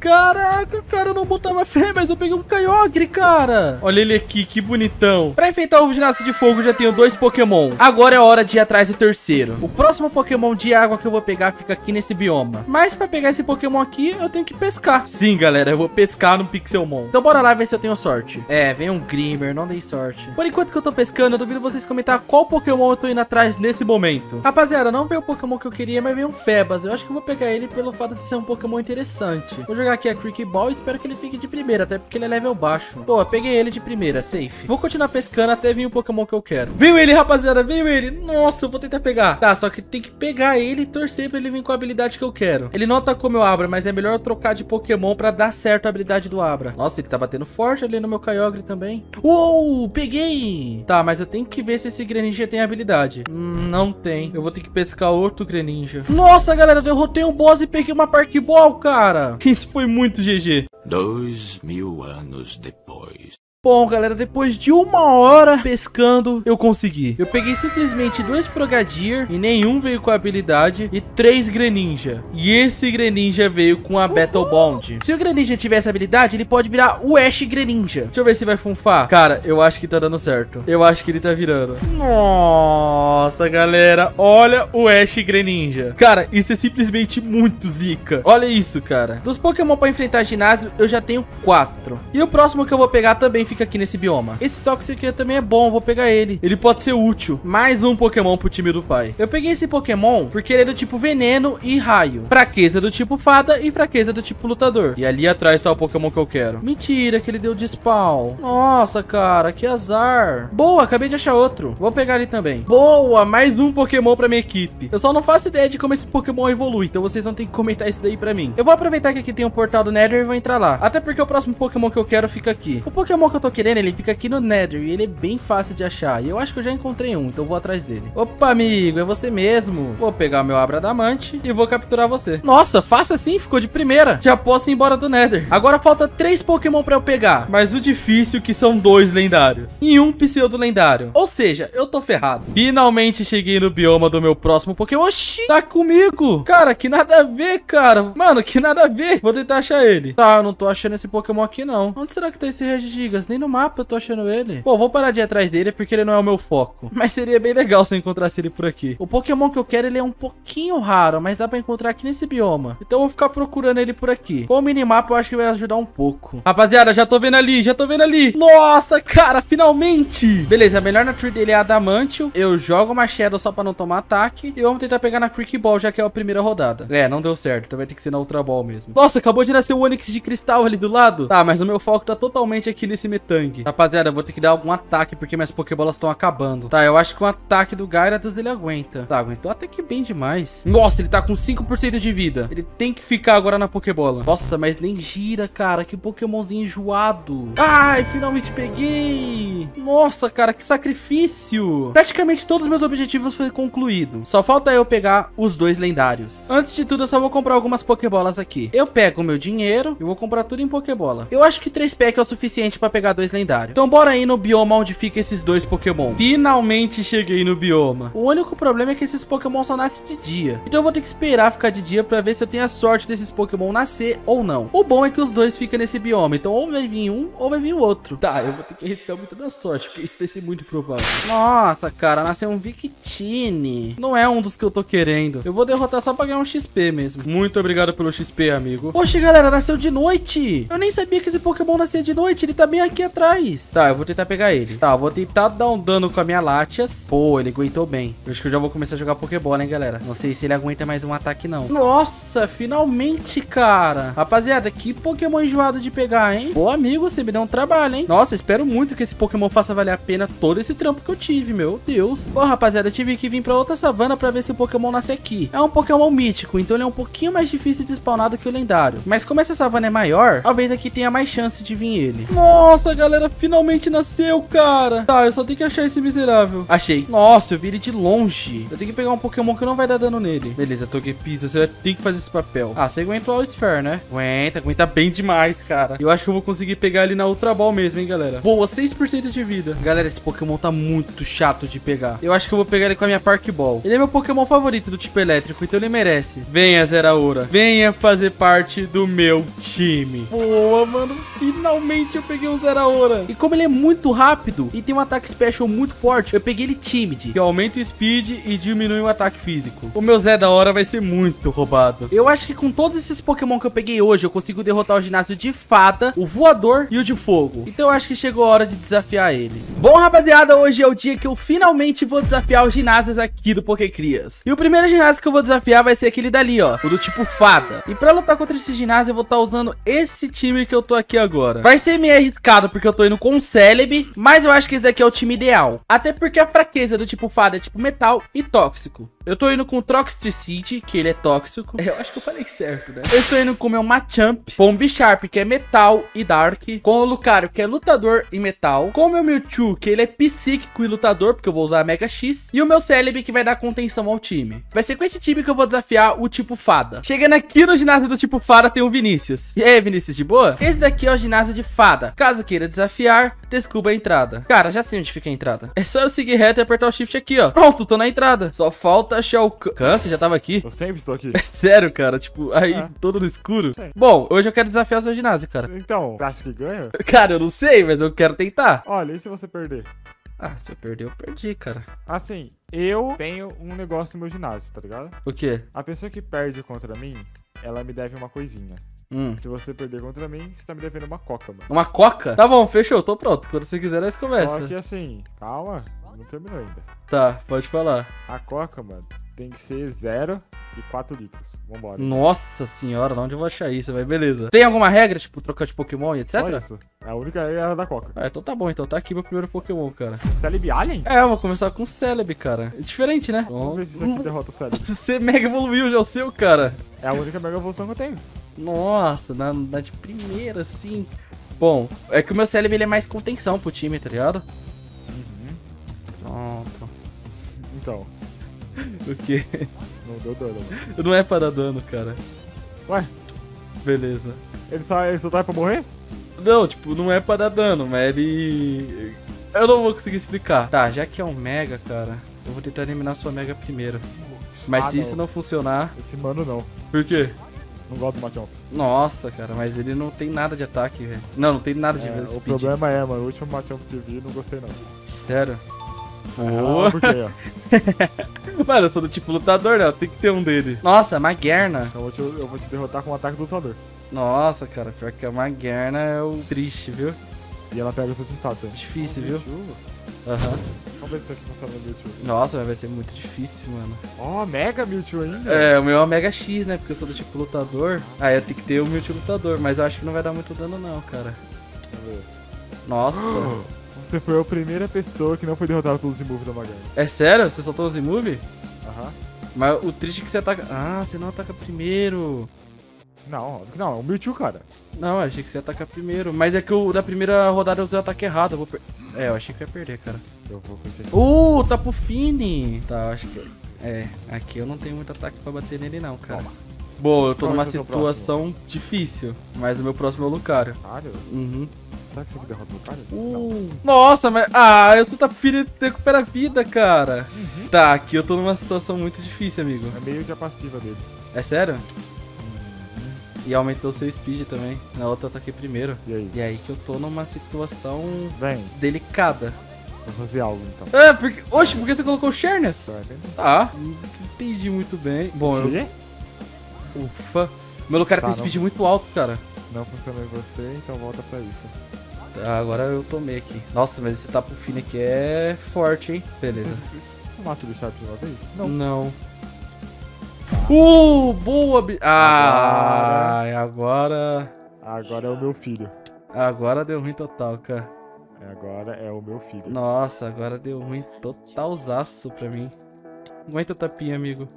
Caraca, cara, eu não botava fé, mas eu peguei um Kyogre, cara. Olha ele aqui, que bonitão. Pra enfrentar o ginásio de fogo, já tenho dois Pokémon. Agora é hora de ir atrás do terceiro. O próximo Pokémon de água que eu vou pegar fica aqui nesse bioma. Mas pra pegar esse Pokémon aqui, eu tenho que pescar. Sim, galera, eu vou pescar no Pixelmon. Então bora lá ver se eu tenho sorte. É, vem um Grimmer, não dei sorte. Por enquanto que eu tô pescando, eu duvido vocês comentar qual Pokémon eu tô indo atrás nesse momento. Rapaziada, não veio o Pokémon que eu queria, mas veio um Febas. Eu acho que eu vou pegar ele pelo fato de ser um Pokémon interessante. Vou jogar aqui a Crick Ball e espero que ele fique de primeira, até porque ele é level baixo. Boa, peguei ele de primeira, safe. Vou continuar pescando até vir o Pokémon que eu quero. Veio ele, rapaziada, veio ele. Nossa, eu vou tentar pegar. Tá, só que tem que pegar ele e torcer pra ele vir com a habilidade que eu quero. Ele não atacou meu Abra, mas é melhor eu trocar de Pokémon pra dar certo a habilidade do Abra. Nossa, ele tá batendo forte ali no meu Kyogre também. Uou, peguei. Tá, mas eu tenho que ver se esse Greninja tem habilidade. Hum, não tem. Eu vou ter que pescar outro Greninja. Nossa, galera, eu derrotei um boss e peguei uma Park Ball, cara. Isso foi muito GG. Dois mil anos depois. Bom, galera, depois de uma hora pescando, eu consegui. Eu peguei simplesmente dois Frogadier e nenhum veio com a habilidade e três Greninja. E esse Greninja veio com a Battle Bond. Se o Greninja tivesse habilidade, ele pode virar o Ash Greninja. Deixa eu ver se vai funfar. Cara, eu acho que tá dando certo. Eu acho que ele tá virando. Nossa, galera, olha o Ash Greninja. Cara, isso é simplesmente muito zica. Olha isso, cara. Dos Pokémon pra enfrentar ginásio, eu já tenho quatro. E o próximo que eu vou pegar também fica aqui nesse bioma. Esse Toxic também é bom, vou pegar ele. Ele pode ser útil. Mais um Pokémon pro time do pai. Eu peguei esse Pokémon porque ele é do tipo veneno e raio. Fraqueza do tipo fada e fraqueza do tipo lutador. E ali atrás tá o Pokémon que eu quero. Mentira que ele deu de spawn. Nossa, cara, que azar. Boa, acabei de achar outro. Vou pegar ele também. Boa, mais um Pokémon pra minha equipe. Eu só não faço ideia de como esse Pokémon evolui, então vocês vão ter que comentar isso daí pra mim. Eu vou aproveitar que aqui tem um portal do Nether e vou entrar lá. Até porque o próximo Pokémon que eu quero fica aqui. O Pokémon que eu tô querendo, ele fica aqui no Nether e ele é bem fácil de achar. E eu acho que eu já encontrei um, então vou atrás dele. Opa, amigo, é você mesmo. Vou pegar meu Abradamante e vou capturar você. Nossa, fácil assim, ficou de primeira. Já posso ir embora do Nether. Agora falta três Pokémon pra eu pegar. Mas o difícil é que são dois lendários. E um pseudo lendário. Ou seja, eu tô ferrado. Finalmente cheguei no bioma do meu próximo Pokémon. Oxi, tá comigo. Cara, que nada a ver, cara. Mano, que nada a ver. Vou tentar achar ele. Tá, eu não tô achando esse Pokémon aqui, não. Onde será que tá esse Regigigas? Nem no mapa eu tô achando ele. Pô, vou parar de ir atrás dele porque ele não é o meu foco. Mas seria bem legal se eu encontrasse ele por aqui. O Pokémon que eu quero, ele é um pouquinho raro, mas dá pra encontrar aqui nesse bioma. Então eu vou ficar procurando ele por aqui. Com o minimapa eu acho que vai ajudar um pouco. Rapaziada, já tô vendo ali, já tô vendo ali. Nossa, cara, finalmente. Beleza, a melhor na tree dele é Adamantio. Eu jogo uma Shadow só pra não tomar ataque. E vamos tentar pegar na Creek Ball, já que é a primeira rodada. É, não deu certo, então vai ter que ser na Ultra Ball mesmo. Nossa, acabou de nascer o Onix de cristal ali do lado. Tá, mas o meu foco tá totalmente aqui nesse Metang. Rapaziada, eu vou ter que dar algum ataque porque minhas Pokébolas estão acabando. Tá, eu acho que o ataque do Gyarados ele aguenta. Tá, aguentou até que bem demais. Nossa, ele tá com 5% de vida. Ele tem que ficar agora na Pokébola. Nossa, mas nem gira, cara. Que Pokémonzinho enjoado. Ai, finalmente peguei. Nossa, cara, que sacrifício. Praticamente todos os meus objetivos foram concluídos. Só falta eu pegar os dois lendários. Antes de tudo, eu só vou comprar algumas Pokébolas aqui. Eu pego o meu dinheiro e vou comprar tudo em Pokébola. Eu acho que 3 packs é o suficiente pra pegar dois lendários. Então bora aí no bioma onde fica esses dois Pokémon. Finalmente cheguei no bioma. O único problema é que esses Pokémon só nascem de dia. Então eu vou ter que esperar ficar de dia pra ver se eu tenho a sorte desses Pokémon nascer ou não. O bom é que os dois ficam nesse bioma. Então ou vai vir um ou vai vir o outro. Tá, eu vou ter que arriscar muito da sorte, porque isso vai ser muito provável. Nossa, cara, nasceu um Victini. Não é um dos que eu tô querendo. Eu vou derrotar só pra ganhar um XP mesmo. Muito obrigado pelo XP, amigo. Poxa, galera, nasceu de noite. Eu nem sabia que esse Pokémon nascia de noite. Ele tá bem aqui atrás. Tá, eu vou tentar pegar ele. Tá, vou tentar dar um dano com a minha Latias. Pô, ele aguentou bem. Eu acho que eu já vou começar a jogar Pokébola, hein, galera. Não sei se ele aguenta mais um ataque, não. Nossa, finalmente, cara. Rapaziada, que Pokémon enjoado de pegar, hein? Pô, amigo, você me deu um trabalho, hein? Nossa, espero muito que esse Pokémon faça valer a pena todo esse trampo que eu tive, meu Deus. Pô, rapaziada, eu tive que vir pra outra savana pra ver se o Pokémon nasce aqui. É um Pokémon mítico, então ele é um pouquinho mais difícil de spawnar do que o lendário. Mas como essa savana é maior, talvez aqui tenha mais chance de vir ele. Nossa, Nossa, galera, finalmente nasceu, cara. Tá, eu só tenho que achar esse miserável. Achei. Nossa, eu vi ele de longe. Eu tenho que pegar um Pokémon que não vai dar dano nele. Beleza, Togepiza, você vai ter que fazer esse papel. Ah, você aguenta o All-Sphere, né? Aguenta, aguenta bem demais, cara. Eu acho que eu vou conseguir pegar ele na Ultra Ball mesmo, hein, galera. Boa, 6% de vida. Galera, esse Pokémon tá muito chato de pegar. Eu acho que eu vou pegar ele com a minha Park Ball. Ele é meu Pokémon favorito do tipo elétrico, então ele merece. Venha, Zeraora. Venha fazer parte do meu time. Boa, mano. Finalmente eu peguei um Zeraora. E como ele é muito rápido e tem um ataque special muito forte, eu peguei ele Timid, que aumenta o speed e diminui o ataque físico. O meu Zé da hora vai ser muito roubado. Eu acho que com todos esses Pokémon que eu peguei hoje, eu consigo derrotar o ginásio de fada, o voador e o de fogo. Então eu acho que chegou a hora de desafiar eles. Bom, rapaziada, hoje é o dia que eu finalmente vou desafiar os ginásios aqui do Pokécrias. E o primeiro ginásio que eu vou desafiar vai ser aquele dali, ó, o do tipo fada. E pra lutar contra esse ginásio, eu vou estar usando esse time que eu tô aqui agora. Vai ser meio arriscado porque eu tô indo com Celebi, mas eu acho que esse daqui é o time ideal. Até porque a fraqueza do tipo fada é tipo metal e tóxico. Eu tô indo com o Troxtricity, que ele é tóxico. Eu acho que eu falei certo, né? Eu estou indo com o meu Machamp, com o Bisharp, que é metal e dark, com o Lucario, que é lutador e metal, com o meu Mewtwo, que ele é psíquico e lutador, porque eu vou usar a Mega X, e o meu Celebi, que vai dar contenção ao time. Vai ser com esse time que eu vou desafiar o tipo fada. Chegando aqui no ginásio do tipo fada, tem o Vinícius. E aí, Vinícius, de boa? Esse daqui é o ginásio de fada. Caso queira desafiar, descubra a entrada. Cara, já sei onde fica a entrada. É só eu seguir reto e apertar o shift aqui, ó. Pronto, tô na entrada. Só falta achar o Khan. Você já tava aqui? Eu sempre estou aqui. É sério, cara. Tipo, aí, É. todo no escuro. Sim. Bom, hoje eu quero desafiar o seu ginásio, cara. Então, você acha que ganha? Cara, eu não sei, mas eu quero tentar. Olha, e se você perder? Ah, se eu perder, eu perdi, cara. Assim, eu tenho um negócio no meu ginásio, tá ligado? O quê? A pessoa que perde contra mim, ela me deve uma coisinha. Hum. Se você perder contra mim, você tá me devendo uma coca, mano. Uma coca? Tá bom, fechou, tô pronto. Quando você quiser, nós conversa. Só que assim, calma, não terminou ainda. Tá, pode falar. A coca, mano, tem que ser 0 e 4 litros. Vambora. Nossa senhora, onde eu vou achar isso? Mas beleza. Tem alguma regra, tipo, trocar de Pokémon e etc? Só isso. É a única regra da coca. Ah, então tá bom, então tá aqui meu primeiro Pokémon, cara. Celebi Alien? É, eu vou começar com o Celebi, cara. É diferente, né? Vamos ver se isso aqui derrota o Celebi. Você mega evoluiu já o seu, cara. É a única mega evolução que eu tenho. Nossa, na, na de primeira, assim. Bom, é que o meu Celebi ele é mais contenção pro time, tá ligado? Pronto. Então, O quê? não deu dano, mano. Não é para dar dano, cara. Ué, Beleza. ele só, ele só tá pra morrer? Não, tipo, não é pra dar dano, mas ele. Eu não vou conseguir explicar. Tá, já que é um Mega, cara, eu vou tentar eliminar sua Mega primeiro. Mas Ah, se não. isso não funcionar. Esse mano não. Por quê? Não gosto do Machamp. Nossa, cara, mas ele não tem nada de ataque, velho. Não, não tem nada de É, o speed. problema é, mano, o último Machamp que eu vi, não gostei não. Sério? Boa. por quê, ó? Mano, eu sou do tipo lutador, né? Tem que ter um dele. Nossa, Maguerna. Então eu vou, te, eu vou te derrotar com um ataque do lutador. Nossa, cara, pior que a Maguerna é o triste, viu? E ela pega seus status aí. Difícil, viu? Aham. Vamos ver se isso aqui funciona no Mewtwo. Nossa, mas vai ser muito difícil, mano. Ó, Mega Mewtwo ainda? É, o meu é o Mega X, né? Porque eu sou do tipo lutador. Ah, eu tenho que ter o Mewtwo lutador, mas eu acho que não vai dar muito dano não, cara. Vamos ver. Nossa. Você foi a primeira pessoa que não foi derrotada pelo Zimove da Magali. É sério? Você soltou o Z-Move? Aham. Mas o triste é que você ataca... Ah, você não ataca primeiro. Não, não. É um Mewtwo, cara. Não, achei que você ia atacar primeiro. Mas é que o da primeira rodada eu usei o ataque errado. Eu vou per... É, eu achei que eu ia perder, cara. Eu vou aqui. Uh, Tapu Fini. Tá, eu acho que... É, aqui eu não tenho muito ataque pra bater nele não, cara. Toma. Bom, eu tô Qual numa o situação difícil. Mas o meu próximo é o Lucario. Caralho. Uhum. Será que isso aqui derrota o Lucario? Uh, nossa, mas. Ah, eu sou Tapu Fini recupera a vida, cara. Tá, aqui eu tô numa situação muito difícil, amigo. É meio que a passiva dele. É sério? E aumentou seu speed também. Na outra eu ataquei primeiro. E aí? E aí que eu tô numa situação Vem, delicada. vou fazer algo então. É, porque. Oxe, por que você colocou o Sharness? Você. Tá. Não entendi muito bem. Bom, eu. Ufa. Meu Lucario Tá, tem não. speed muito alto, cara. Não funcionou em você, então volta pra isso. Tá, agora eu tomei aqui. Nossa, mas esse tapo fino aqui é forte, hein? Beleza. Você mata o Bisharp de uma vez? Não. Não. Uh, boa. bi- Ah, agora. Agora é o meu filho. Agora deu ruim total, cara. Agora é o meu filho. Nossa, agora deu ruim totalzaço pra mim. Aguenta o tapinha, amigo.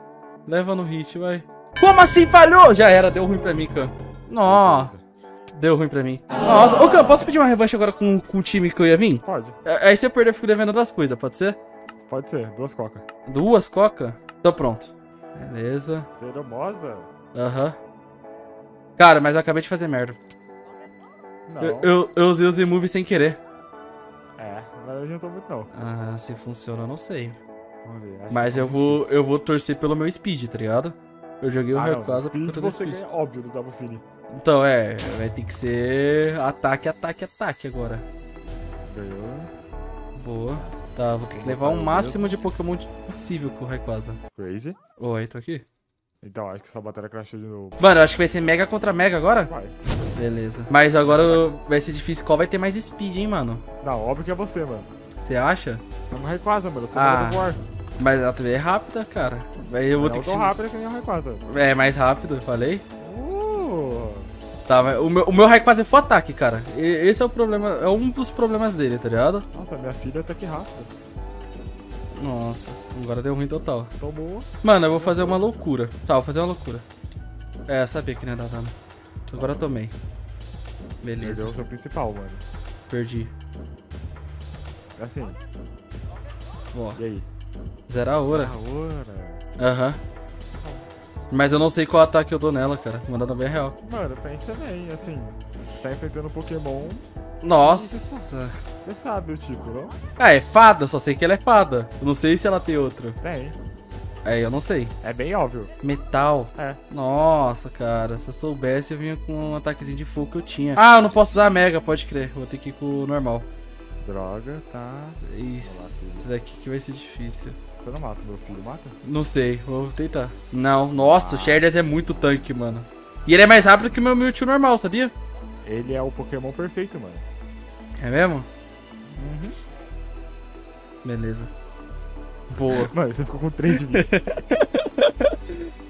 Leva no hit, vai. Como assim falhou? Já era, deu ruim pra mim, cara. Nossa. Deu ruim pra mim. Nossa, ô, Cam, posso pedir uma revanche agora com, com o time que eu ia vir? Pode, É, Aí se eu perder, eu fico devendo duas coisas, pode ser? pode ser. Duas cocas. Duas coca? Tô pronto. Beleza. Veromosa? Aham. Cara, mas eu acabei de fazer merda. Não. Eu, eu, eu usei o Z-Move sem querer. É, mas não adiantou muito não. Ah, se funciona, eu não sei. Vamos ver. acho Mas eu vou, eu vou torcer pelo meu speed, tá ligado? Eu joguei o Ah, Rayquaza por speed conta do você speed. ganha, óbvio, do Double Fini. Então, é, vai ter que ser ataque, ataque, ataque agora. Ganhou. Boa. Tá, vou ter que levar o máximo de Pokémon possível com o Rayquaza. Crazy. Oi, tô aqui. Então, acho que sua bateria crashou de novo. Mano, eu acho que vai ser Mega contra Mega agora? Vai. Beleza. Mas agora vai ser difícil. Qual vai ter mais speed, hein, mano? Não, óbvio que é você, mano. Você acha? Você é uma Rayquaza, mano. Você Ah, não vai Mas ela também é rápida, cara. Eu vou ter que... tão rápido que nem a Rayquaza. É, mais rápido, eu falei. Tá, mas o meu, o meu Rayquaza é full ataque, cara. E- esse é o problema, é um dos problemas dele, tá ligado? nossa, minha filha tá aqui rápida. Nossa, agora deu ruim total. Tomou. Mano, eu vou fazer uma loucura. Tá, vou fazer uma loucura. É, eu sabia que não ia dar dano. Agora eu tomei. Beleza, Perdeu o seu principal, mano. perdi. Assim, Ó, e aí? zero a hora. Da hora. Aham. Mas eu não sei qual ataque eu dou nela, cara. Mandando bem real. Mano, pensa bem, assim. Tá enfrentando um Pokémon, Nossa. você sabe o tipo, não? Ah, é fada, só sei que ela é fada. Eu não sei se ela tem outro. Tem. É, eu não sei. É bem óbvio. Metal. É. Nossa, cara, se eu soubesse eu vinha com um ataquezinho de fogo que eu tinha. Ah, eu não posso usar a Mega, pode crer. Vou ter que ir com o normal. Droga, tá. Isso daqui que vai ser difícil. Você não mata meu filho, mata? Não sei, vou tentar. Não, nossa, o Sherdas é muito tanque, mano. E ele é mais rápido que o meu Mewtwo normal, sabia? Ele é o Pokémon perfeito, mano. É mesmo? Uhum. Beleza. Boa. Mano, você ficou com 3 de vida.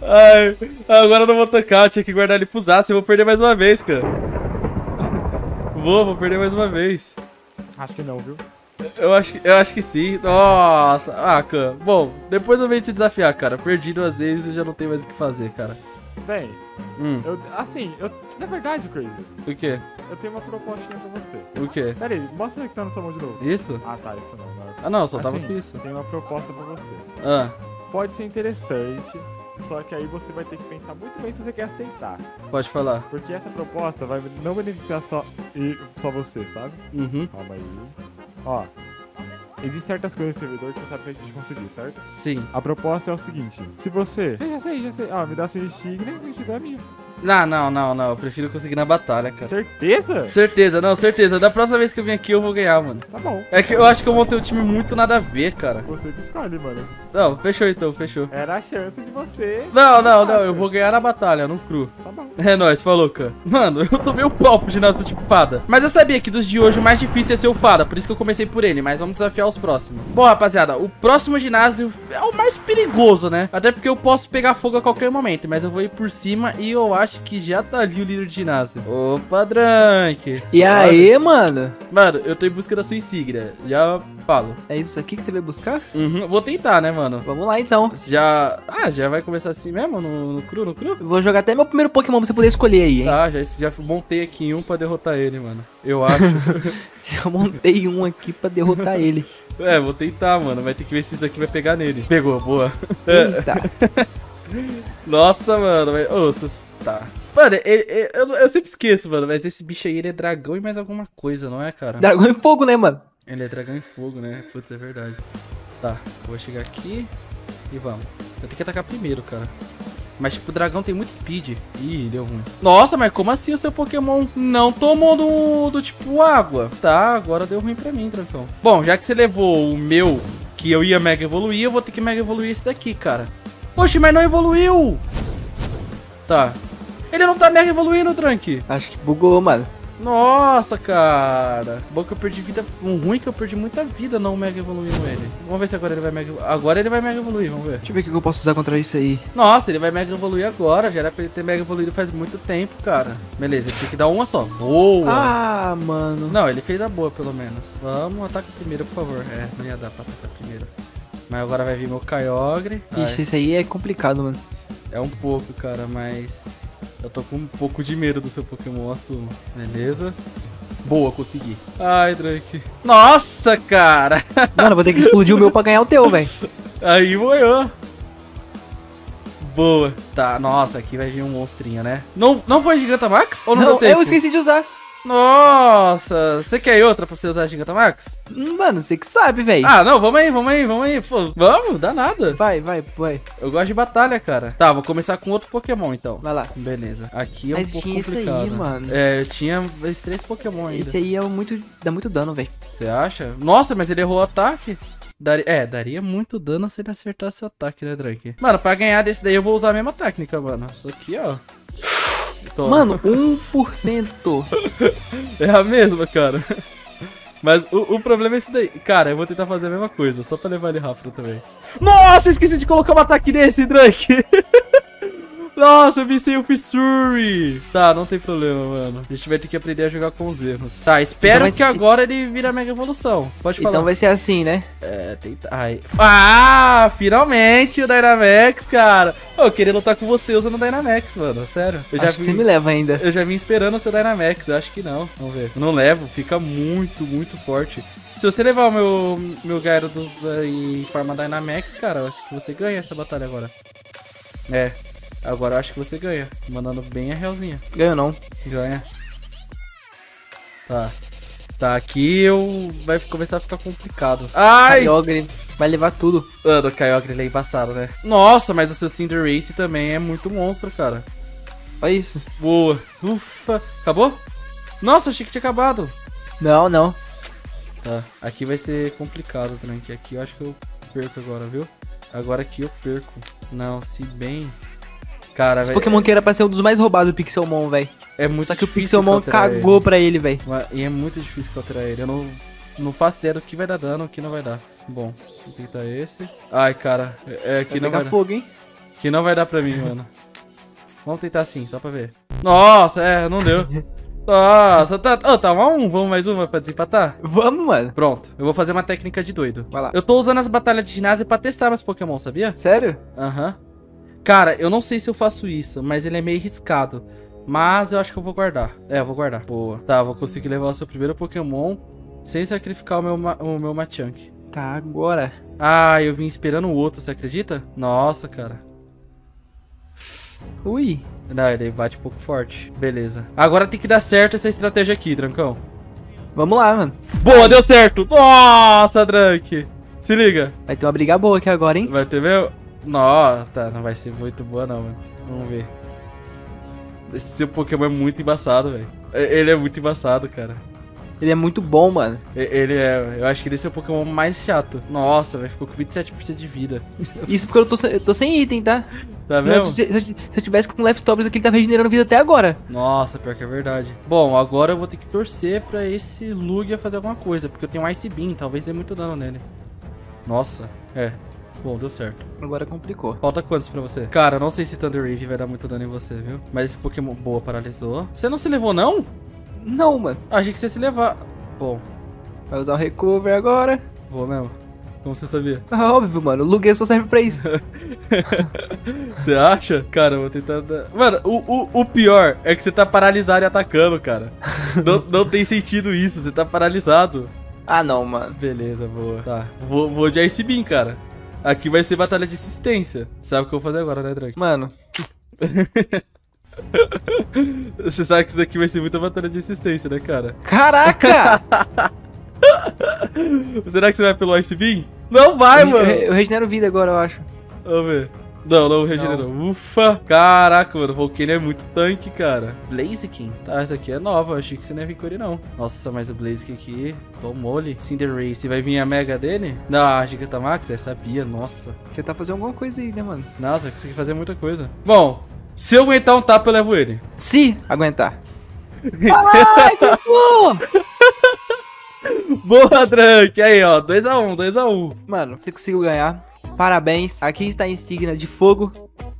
Ai, agora eu não vou tancar, eu tinha que guardar ele pro Zacian, eu vou perder mais uma vez, cara. Vou, vou perder mais uma vez. Acho que não, viu? Eu acho, que- eu acho que sim. Nossa, ah, cara. Bom, depois eu venho te desafiar, cara. Perdi duas vezes e já não tenho mais o que fazer, cara. Bem, Hum, eu. Assim, eu. Na verdade, Crazy, o quê? eu tenho uma propostinha pra você. O quê? Pera aí, mostra aí que tá na sua mão de novo. Isso? Ah, tá, isso não. não. Ah, não, só tava Assim, com isso. Tem uma proposta pra você. Ah, Pode ser interessante, só que aí você vai ter que pensar muito bem se você quer aceitar. pode falar. Porque essa proposta vai não beneficiar só, e, só você, sabe? Uhum. Calma aí. Ó, existem certas coisas no servidor que você sabe que a gente conseguir, certo? Sim. A proposta é o seguinte: se você. Eu já sei, já sei. Ah, me dá seu instigna e se tiver minha. Não, não, não, não. Eu prefiro conseguir na batalha, cara. Certeza? Certeza, não, certeza. Da próxima vez que eu vim aqui eu vou ganhar, mano. Tá bom. É que eu acho que eu montei um time muito nada a ver, cara. Você que escolhe, mano. Não, fechou então, fechou. Era a chance de você. Não, não, não, eu vou ganhar na batalha, no cru. Tá bom. É nóis, falou, cara. Mano, eu tomei um pau pro ginásio tipo fada. Mas eu sabia que dos de hoje o mais difícil ia ser o fada, por isso que eu comecei por ele, mas vamos desafiar os próximos. Bom, rapaziada, o próximo ginásio é o mais perigoso, né? Até porque eu posso pegar fogo a qualquer momento, mas eu vou ir por cima e eu acho que já tá ali o líder de ginásio. Opa, Drunk. E aí, mano? Mano, eu tô em busca da sua insígnia, já falo. É isso aqui que você vai buscar? Uhum, vou tentar, né, mano? Vamos lá então. Já... Ah, já vai começar assim mesmo? No, no cru, no cru? Eu vou jogar até meu primeiro Pokémon pra você poder escolher aí, hein? Tá, já, já montei aqui em um pra derrotar ele, mano. Eu acho. Já montei um aqui pra derrotar ele. é, vou tentar, mano. Vai ter que ver se isso aqui vai pegar nele. Pegou, boa. Eita. Nossa, mano. Vai... Ô, seus... Tá. Mano, ele- ele- eu, eu sempre esqueço, mano. Mas esse bicho aí, ele é dragão e mais alguma coisa, não é, cara? Dragão em fogo, né, mano? Ele é dragão em fogo, né? Putz, é verdade. Tá, vou chegar aqui e vamos. Eu tenho que atacar primeiro, cara. Mas, tipo, o dragão tem muito speed. Ih, deu ruim. Nossa, mas como assim o seu Pokémon não tomou do, do tipo água? Tá, agora deu ruim pra mim, Dracão. Bom, já que você levou o meu, que eu ia Mega Evoluir, eu vou ter que Mega Evoluir esse daqui, cara. Oxe, mas não evoluiu! Tá. Ele não tá Mega Evoluindo, Drunk. Acho que bugou, mano. Nossa, cara. Bom que eu perdi vida. Um ruim que eu perdi muita vida não mega evoluindo ele. Vamos ver se agora ele vai mega. Agora ele vai mega evoluir, vamos ver. Deixa eu ver o que eu posso usar contra isso aí. Nossa, ele vai mega evoluir agora. Já era pra ele ter mega evoluído faz muito tempo, cara. Beleza, ele tem que dar uma só. Boa! Ah, mano. Não, ele fez a boa pelo menos. Vamos, ataca primeiro, por favor. É, não ia dar pra atacar primeiro. Mas agora vai vir meu Kyogre. Ai, Ixi, isso aí é complicado, mano. é um pouco, cara, mas. Eu tô com um pouco de medo do seu Pokémon, assumo. Beleza. Boa, consegui. Ai, Drake. Nossa, cara. Mano, vou ter que explodir o meu pra ganhar o teu, velho. Aí moiou. Boa. Tá, nossa, aqui vai vir um monstrinho, né? Não, não foi Gigantamax? Ou não, deu Não, tempo? eu esqueci de usar. Nossa, você quer outra pra você usar Gigantamax? Hum, Mano, você que sabe, velho. Ah, não, vamos aí, vamos aí, vamos aí. Pô, vamos, dá nada. Vai, vai, vai. Eu gosto de batalha, cara. Tá, vou começar com outro Pokémon, então. Vai lá. Beleza. Aqui é Mas um pouco tinha isso aí, complicado. mano. É, eu tinha esses três Pokémon ainda. Esse aí é muito. dá muito dano, velho. Você acha? Nossa, mas ele errou o ataque. Daria, é, daria muito dano se ele acertasse o ataque, né, Drake? Mano, pra ganhar desse daí eu vou usar a mesma técnica, mano. Isso aqui, ó. Toma. Mano, 1%. É a mesma, cara. Mas o, o problema é esse daí. Cara, eu vou tentar fazer a mesma coisa, só pra levar ele rápido também. Nossa, esqueci de colocar um ataque nesse, Drake. Nossa, eu viciei o Fissuri. Tá, não tem problema, mano. A gente vai ter que aprender a jogar com os erros. Tá, espero Então que agora ele vira Mega Evolução. Pode falar. Então vai ser assim, né? É, tenta... Ai. Ah, finalmente o Dynamax, cara. Eu queria lutar com você usando o Dynamax, mano. Sério. Eu já Acho que vim- você me leva ainda. eu já vim esperando o seu Dynamax, eu acho que não. Vamos ver. Não levo, fica muito, muito forte. Se você levar o meu, meu Gyarados eh, em forma Dynamax, cara, eu acho que você ganha essa batalha agora. É, agora eu acho que você ganha. Mandando bem a realzinha. Ganho não. Ganha. Tá. Tá, aqui eu... vai começar a ficar complicado. Ai! Kyogre vai levar tudo. Mano, o Kyogre ele é embaçado, né? Nossa, mas o seu Cinder Race também é muito monstro, cara. Olha isso. Boa. Ufa. Acabou? Nossa, achei que tinha acabado. Não, não. Tá, aqui vai ser complicado, Trank. Aqui eu acho que eu perco agora, viu? Agora aqui eu perco. Não, se bem... Cara, Esse velho, Pokémon que era pra ser um dos mais roubados do Pixelmon, velho. é, é muito Só que o Pixelmon cagou ele. pra ele, velho. E é muito difícil cauterar ele. Eu não, não faço ideia do que vai dar dano, o que não vai dar. Bom, vou tentar esse. Ai, cara, é, é que Vai não pegar vai dar. fogo, hein? Que não vai dar pra mim, mano. Vamos tentar assim, só pra ver. Nossa, é, não deu. Nossa, tá, oh, tá um a um. Vamos mais uma pra desempatar? Vamos, mano. Pronto, eu vou fazer uma técnica de doido. Vai lá. Eu tô usando as batalhas de ginásio pra testar meus Pokémon, sabia? Sério? Aham. Cara, eu não sei se eu faço isso, mas ele é meio arriscado. Mas eu acho que eu vou guardar. É, eu vou guardar. Boa. Tá, vou conseguir levar o seu primeiro Pokémon sem sacrificar o meu, o meu Machank. Tá, agora. Ah, eu vim esperando o outro, você acredita? Nossa, cara. Ui. Não, ele bate um pouco forte. Beleza. Agora tem que dar certo essa estratégia aqui, Drancão. Vamos lá, mano. Boa, deu certo! Nossa, Drank! Se liga. Vai ter uma briga boa aqui agora, hein? Vai ter meu? Nossa, tá, não vai ser muito boa não, mano. Vamos ver. Esse seu Pokémon é muito embaçado, velho. Ele é muito embaçado, cara. Ele é muito bom, mano. Ele é. Eu acho que ele é o Pokémon mais chato. Nossa, velho, ficou com 27% de vida. Isso porque eu tô, sem- eu tô sem item, tá? Tá Senão, vendo? se, se eu tivesse com leftovers aqui, ele tava regenerando vida até agora. Nossa, pior que é verdade. Bom, agora eu vou ter que torcer pra esse Lugia fazer alguma coisa, porque eu tenho um Ice Beam, talvez dê muito dano nele. Nossa, é. Bom, deu certo. Agora complicou. Falta quantos pra você? Cara, não sei se Thunder Wave vai dar muito dano em você, viu? Mas esse Pokémon... Boa, paralisou. Você não se levou, não? Não, mano. Achei que você ia se levar. Bom, Vai usar o recover agora. vou mesmo. Como você sabia? Ah, óbvio, mano. O Lugia só serve pra isso. Você acha? Cara, eu vou tentar dar... Mano, o, o, o pior é que você tá paralisado e atacando, cara. não, não tem sentido isso, você tá paralisado. ah, não, mano. Beleza, boa. Tá, vou, vou de Ice Beam, cara. Aqui vai ser batalha de assistência. Sabe o que eu vou fazer agora, né, Drake? Mano, Você sabe que isso daqui vai ser muita batalha de assistência, né, cara? caraca! Será que você vai pelo Ice Beam? Não vai, eu, mano. eu, eu regenero vida agora, eu acho. Vamos ver. Não, não regenerou. Ufa! Caraca, mano, o Volcano é muito tanque, cara. Blaziken? Tá, essa aqui é nova. Eu achei que você não ia vir com ele, não. Nossa, mas o Blaziken aqui tomou ali. Cinder Race. Vai vir a Mega dele? Não, a Gigantamax? É, sabia. Nossa. Você tá fazendo alguma coisa aí, né, mano? Nossa, vai conseguir fazer muita coisa. Bom, se eu aguentar um tapa, eu levo ele. Se aguentar. Ai, que bom! Boa, Drunk! Aí, ó. 2x1, 2x1. Mano, você conseguiu ganhar. Parabéns. Aqui está a insígnia de fogo.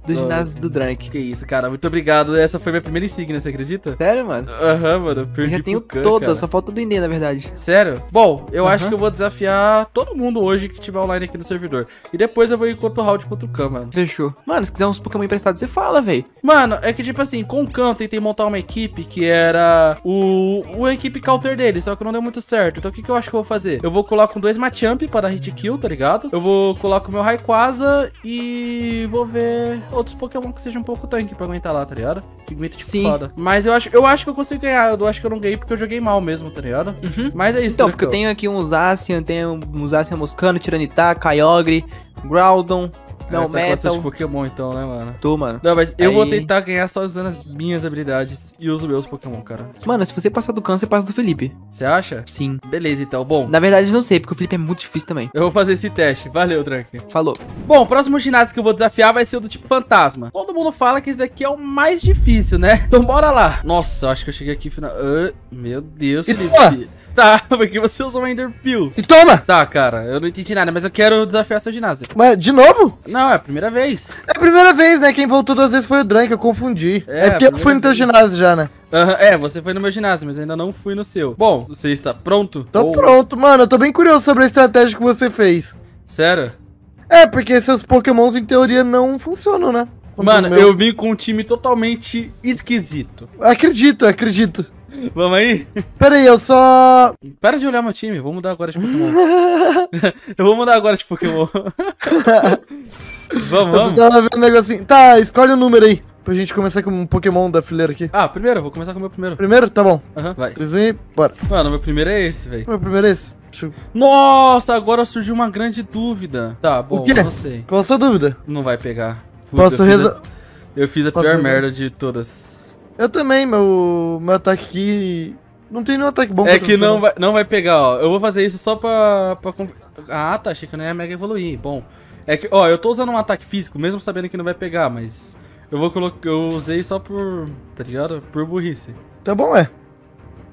Do ginásio do Drank. Que isso, cara. Muito obrigado. Essa foi minha primeira insígnia, você acredita? Sério, mano? Aham, mano. Eu Eu perdi já tenho Khan, cara. só falta do Inê, na verdade. Sério? Bom, eu acho Aham. que eu vou desafiar todo mundo hoje que tiver online aqui no servidor. E depois eu vou ir contra o round contra o Khan, mano. Fechou. Mano, se quiser uns Pokémon emprestados, você fala, velho. Mano, é que tipo assim, com o Khan eu tentei montar uma equipe que era o, o equipe counter dele, só que não deu muito certo. Então o que, que eu acho que eu vou fazer? Eu vou colar com dois Machamp pra dar hit kill, tá ligado? Eu vou colar com o meu Rayquaza e vou ver outros Pokémon que sejam um pouco tanque pra aguentar lá, tá ligado? Pigmento tipo Sim. foda. Mas eu acho, eu acho que eu consigo ganhar. Eu acho que eu não ganhei porque eu joguei mal mesmo, tá ligado? Mas é isso, Então, porque eu tenho aqui um Zacian, tenho um Zacian Moscano, Tiranitar, Kyogre, Groudon, não, você tá com bastante Metal. Pokémon então, né, mano? Tô, mano. Não, mas eu vou Aí- tentar ganhar só usando as minhas habilidades e os meus Pokémon, cara. Mano, se você passar do Khan, você passa do Felipe. Você acha? Sim. Beleza, então. Bom, Na verdade, eu não sei, porque o Felipe é muito difícil também. eu vou fazer esse teste. Valeu, Drunk. Falou. Bom, o próximo ginásio que eu vou desafiar vai ser o do tipo fantasma. Todo mundo fala que esse aqui é o mais difícil, né? Então bora lá. Nossa, eu acho que eu cheguei aqui final. Ah, meu Deus, Felipe. Tá, porque você usou um Enderpeel. E toma! Tá, cara, eu não entendi nada, mas eu quero desafiar seu ginásio. Mas, de novo? Não, é a primeira vez. É a primeira vez, né? Quem voltou duas vezes foi o Drank, eu confundi. É, É, porque eu fui no teu ginásio já, né? Aham, é, você foi no meu ginásio, mas eu ainda não fui no seu. Bom, você está pronto? Tô Ou- pronto, mano. Eu tô bem curioso sobre a estratégia que você fez. Sério? É, porque seus pokémons, em teoria, não funcionam, né? Contra Mano, o eu vim com um time totalmente esquisito. Acredito, acredito. Vamos aí? Pera aí, eu só... Para de olhar meu time, vou mudar agora de Pokémon. eu vou mudar agora de Pokémon. vamos, Eu vamos. tava vendo um negocinho. Tá, escolhe o número aí. Pra gente começar com um Pokémon da fileira aqui. Ah, primeiro, vou começar com o meu primeiro. Primeiro? Tá bom. Aham, vai. 3 e bora. Mano, meu primeiro é esse, velho. Meu primeiro é esse. Eu- Nossa, agora surgiu uma grande dúvida. Tá, bom, O quê? não sei. Qual a sua dúvida? Não vai pegar. Putz, Posso resolver? Eu fiz a Posso pior resolver? merda de todas. Eu também, meu, meu ataque aqui... Não tem nenhum ataque bom É que não vai, não vai pegar, ó. Eu vou fazer isso só pra, pra... Ah, tá. Achei que eu não ia mega evoluir. Bom. É que, ó, eu tô usando um ataque físico, mesmo sabendo que não vai pegar, mas... Eu vou colocar... Eu usei só por... Tá ligado? Por burrice. Tá bom, é.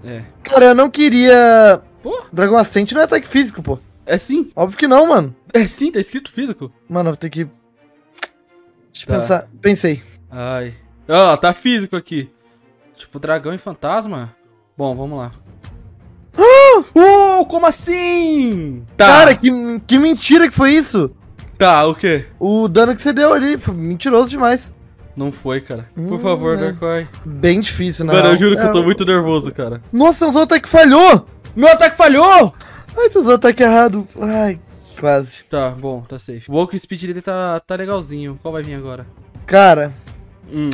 É. Cara, eu não queria... Pô. Dragão Ascent não é ataque físico, pô. É sim. Óbvio que não, mano. É sim, tá escrito físico. Mano, eu vou ter que... Deixa eu Tá. pensar. Pensei. Ai. Ó, tá físico aqui. Tipo, dragão e fantasma? Bom, vamos lá. Uh, como assim? Tá, Cara, que, que mentira que foi isso. tá, o quê? O dano que você deu ali foi mentiroso demais. Não foi, cara. Por Hum, favor, é. Darkrai. Bem difícil, né? Mano, eu juro que eu tô muito nervoso, cara. Nossa, o ataque falhou! Meu ataque falhou! Ai, usou o ataque errado. Ai, quase. Tá, bom, tá safe. O walk speed dele tá, tá legalzinho. Qual vai vir agora? Cara. Hum,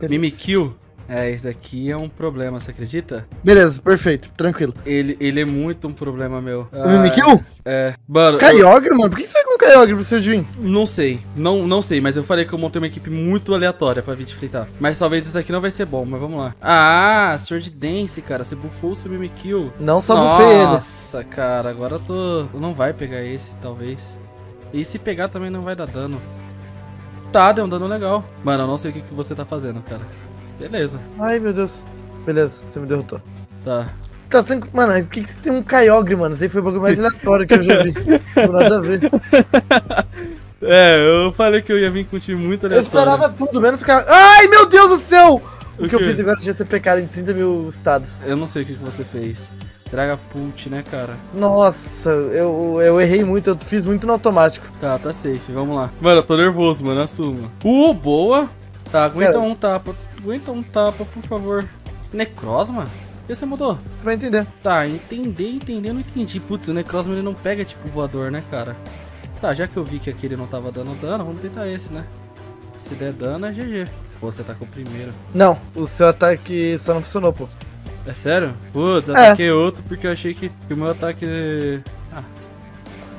beleza. Mimikyu. É, esse daqui é um problema, você acredita? Beleza, perfeito, tranquilo. Ele, ele é muito um problema meu. O Mimikyu? É. Mano, eu- Kyogre, mano? Por que você vai com Kyogre pro seu Jin? Não sei, não, não sei, mas eu falei que eu montei uma equipe muito aleatória pra vir te fritar. Mas talvez esse daqui não vai ser bom, mas vamos lá. Ah, Sword Dance, cara, você buffou o seu Mimikyu. Não só bufei ele. Nossa, cara, agora eu tô... Não vai pegar esse, talvez. E se pegar também não vai dar dano. Tá, deu um dano legal. Mano, eu não sei o que, que você tá fazendo, cara. Beleza, Ai, meu Deus. Beleza, você me derrotou. tá. Tá tranquilo. Mano, por que, que você tem um Kyogre, mano? Esse aí foi o bagulho mais aleatório que eu já vi. Não nada a ver. É, eu falei que eu ia vir com time muito Eu aleatório. esperava tudo, menos Kyogre. Ai, meu Deus do céu! O, O que eu quê? fiz agora tinha ser pecado em 30 mil estados. Eu não sei o que, que você fez. Dragapult, né, cara? Nossa, eu, eu errei muito, eu fiz muito no automático. Tá, tá safe, vamos lá. Mano, eu tô nervoso, mano, assuma. Uh, boa. Tá, aguenta Cara. um tapa. Aguenta um tapa, por favor. Necrosma? Por que você mudou? Vai entender. Tá, entender, entender, não entendi. Putz, o Necrosma ele não pega tipo voador, né, cara? Tá, já que eu vi que aquele não tava dando dano, vamos tentar esse, né? Se der dano, é GG. Pô, você tá com o primeiro. Não, o seu ataque só não funcionou, pô. É sério? Putz, É. ataquei outro porque eu achei que o meu ataque. Ah,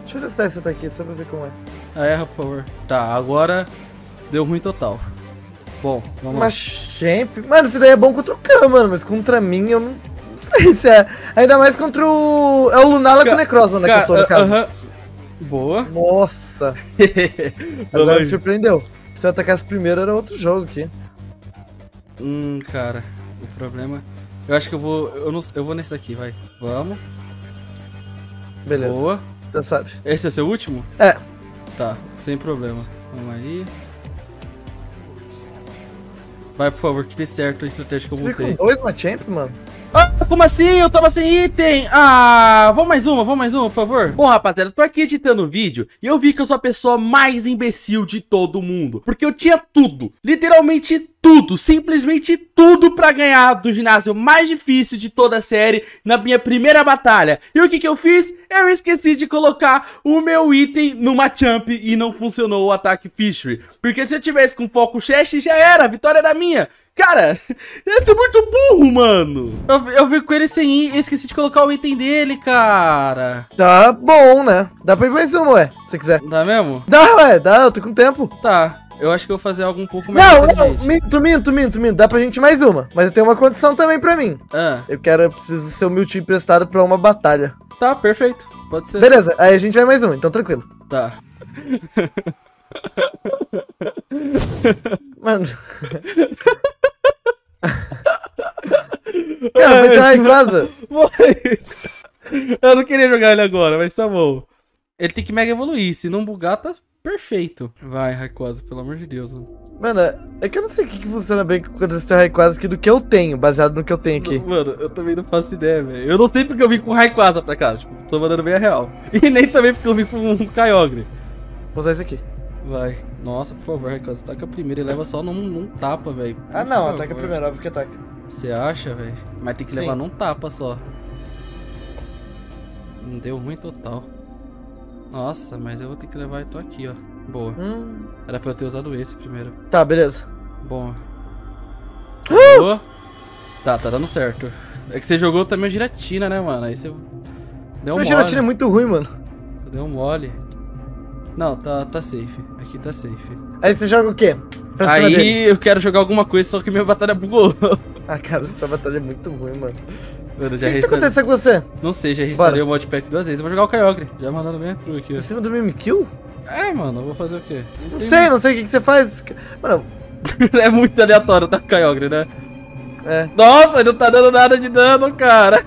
Deixa eu testar esse ataque só pra ver como é. ah, erra, por favor. Tá, agora deu ruim total. Bom, vamos lá. Mas champ. Mano, isso daí é bom contra o Khan, mano. Mas contra mim eu não, não sei se é. Ainda mais contra o. É o Lunala com o Necrosma, né? Que eu tô no Ca- caso. aham. Boa. Nossa. Agora me surpreendeu. Se eu atacasse primeiro era outro jogo aqui. Hum, cara, o problema. Eu acho que eu vou. Eu, não, eu vou nesse daqui, vai. Vamos. Beleza. Boa. Já sabe. Esse é seu último? É. Tá, sem problema. Vamos aí. Vai, por favor, que dê certo a estratégia que eu montei. Dois na Champ, mano? Ah, como assim? Eu tava sem item! Ah, vamos mais uma, vamos mais uma, por favor. Bom, rapaziada, eu tô aqui editando o vídeo e eu vi que eu sou a pessoa mais imbecil de todo mundo. Porque eu tinha tudo, literalmente tudo, simplesmente tudo pra ganhar do ginásio mais difícil de toda a série na minha primeira batalha. E o que que eu fiz? Eu esqueci de colocar o meu item no Machamp e não funcionou o ataque Fishery. Porque se eu tivesse com foco Chest, já era, a vitória era minha. Cara, esse é muito burro, mano. Eu, eu vi com ele sem ir, esqueci de colocar o item dele, cara. Tá bom, né? Dá pra ir mais uma, ué, se você quiser. Dá mesmo? Dá, ué, dá, eu tô com tempo. Tá, eu acho que eu vou fazer algo um pouco mais Não, não, minto, minto, minto, minto. Dá pra gente ir mais uma. Mas eu tenho uma condição também pra mim. Ah, Eu quero, eu preciso ser o meu time emprestado pra uma batalha. tá, perfeito. Pode ser. Beleza, aí a gente vai mais uma, então tranquilo. Tá. Mano. Cara, vai ter Rayquaza. Eu não queria jogar ele agora, mas tá bom. Ele tem que mega evoluir, se não bugar, tá perfeito. Vai, Rayquaza, pelo amor de Deus, mano. Mano, é que eu não sei o que, que funciona bem quando esse Rayquaza aqui do que eu tenho, baseado no que eu tenho aqui. Mano, eu também não faço ideia, velho. Eu não sei porque eu vim com Rayquaza pra cá, tipo, tô mandando bem a real. E nem também porque eu vim com um Kyogre. Vou usar esse aqui. Vai. Nossa, por favor, Rayquaza, taca primeiro e leva só num, num tapa, velho. Ah, não, favor. ataca primeiro, óbvio que ataca. Você acha, velho? Mas tem que levar Sim. num tapa só. Não deu ruim total. Nossa, mas eu vou ter que levar e tô aqui, ó. Boa. Hum, Era pra eu ter usado esse primeiro. tá, beleza. Bom. Boa. Tá, tá dando certo. É que você jogou também o giratina, né, mano? Aí você. Deu um giratina é muito ruim, mano. Você deu um mole. Não, tá, tá safe. Aqui tá safe. Aí você joga o quê? Pra. Aí eu quero jogar alguma coisa, só que minha batalha bugou. Ah, cara, essa batalha é muito ruim, mano. Mano, O já que, que restarei. acontece com você? Não sei, já restarei Bora. o modpack duas vezes. Eu vou jogar o Kyogre. Já mandando bem a true aqui, ó. Em cima do Mimikyu? É, mano, eu vou fazer o quê? Não sei, não sei o que, que você faz. Mano, é muito aleatório, tá, Kyogre, né? é. Nossa, não tá dando nada de dano, cara.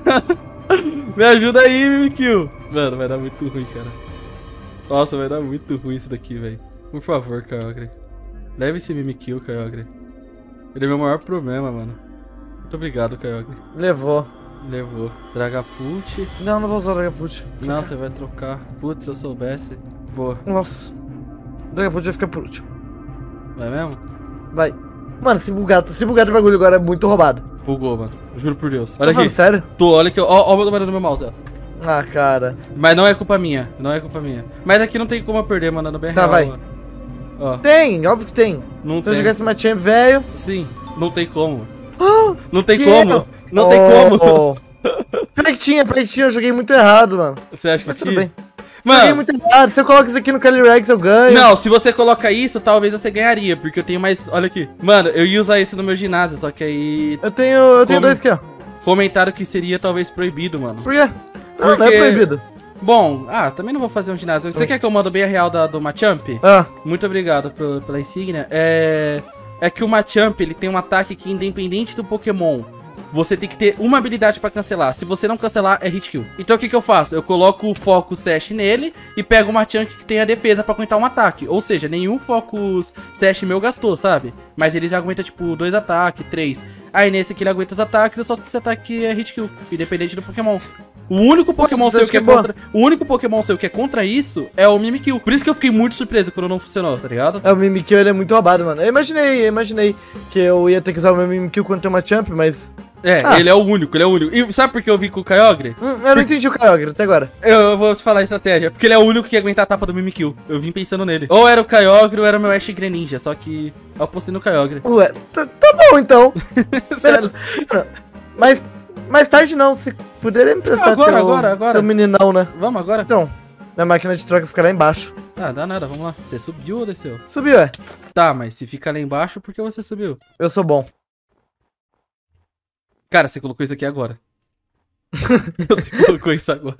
Me ajuda aí, Mimikyu. Mano, vai dar muito ruim, cara. Nossa, vai dar muito ruim isso daqui, velho. Por favor, Kyogre. Leve esse Mimikyu, Kyogre. Ele é meu maior problema, mano. Muito obrigado, Kyogre. Levou. Levou. Dragapult. Não, não vou usar o Dragapult. Não, você vai trocar. Putz, se eu soubesse. Boa. Nossa. Dragapult vai ficar por último. Vai mesmo? Vai. Mano, se bugar, se bugar de bagulho agora é muito roubado. Bugou, mano. Juro por Deus. Tá Olha falando aqui. sério? Tô, olha aqui. Ó, ó o número do meu mouse, ó. Ah, cara. Mas não é culpa minha. Não é culpa minha. Mas aqui não tem como eu perder, mandando bem Tá, real. vai. Ó. Tem, óbvio que tem. não Se eu tem. jogar esse Machamp velho. Sim, não tem como. Ah, Não tem como. Não tem como. como. Pior que tinha, pior que tinha, eu joguei muito errado, mano. Você acha que Mas tinha? Mano, muito errado. Se eu coloco isso aqui no Calyrex, eu ganho. não, se você coloca isso, talvez você ganharia, porque eu tenho mais. Olha aqui. Mano, eu ia usar isso no meu ginásio, só que aí. Eu tenho, eu tenho Como? dois aqui, ó. Comentaram que seria talvez proibido, mano. Por quê? Não, não é Porque- proibido. Bom, ah, também não vou fazer um ginásio. Você quer que eu mando bem a real da, do Machamp? Ah, Muito obrigado pelo- pela insígnia. É. É que o Machamp ele tem um ataque que, independente do Pokémon, você tem que ter uma habilidade pra cancelar. Se você não cancelar, é hit kill. Então o que, que eu faço? Eu coloco o Focus Sash nele e pego o Machamp que tem a defesa pra aguentar um ataque. Ou seja, nenhum Focus Sash meu gastou, sabe? Mas eles aguentam, tipo, dois ataques, três. Aí nesse aqui ele aguenta os ataques e só esse ataque é hit kill, independente do Pokémon. O único Pokémon seu que é contra. O único Pokémon seu que é contra isso é o Mimikyu. Por isso que eu fiquei muito surpreso quando não funcionou, tá ligado? é, o Mimikyu ele é muito roubado, mano. Eu imaginei, eu imaginei que eu ia ter que usar o meu Mimikyu quando tem uma Champ, mas. É, Ah. ele é o único, ele é o único. E sabe por que eu vim com o Kyogre? Hum, eu não entendi o Kyogre até agora. Eu, eu vou te falar a estratégia. Porque ele é o único que ia aguentar a tapa do Mimikyu. Eu vim pensando nele. Ou era o Kyogre ou era o meu Ash Greninja. Só que eu apostei no Kyogre. Ué, tá, tá bom então. Beleza. Mas mais tarde não, se puder me emprestar Agora, teu, agora, agora. teu meninão, né? Vamos agora? Então, minha máquina de troca fica lá embaixo. Ah, dá nada, vamos lá. Você subiu ou desceu? Subiu, é. Tá, mas se fica lá embaixo, por que você subiu? Eu sou bom. Cara, você colocou isso aqui agora. você colocou isso agora.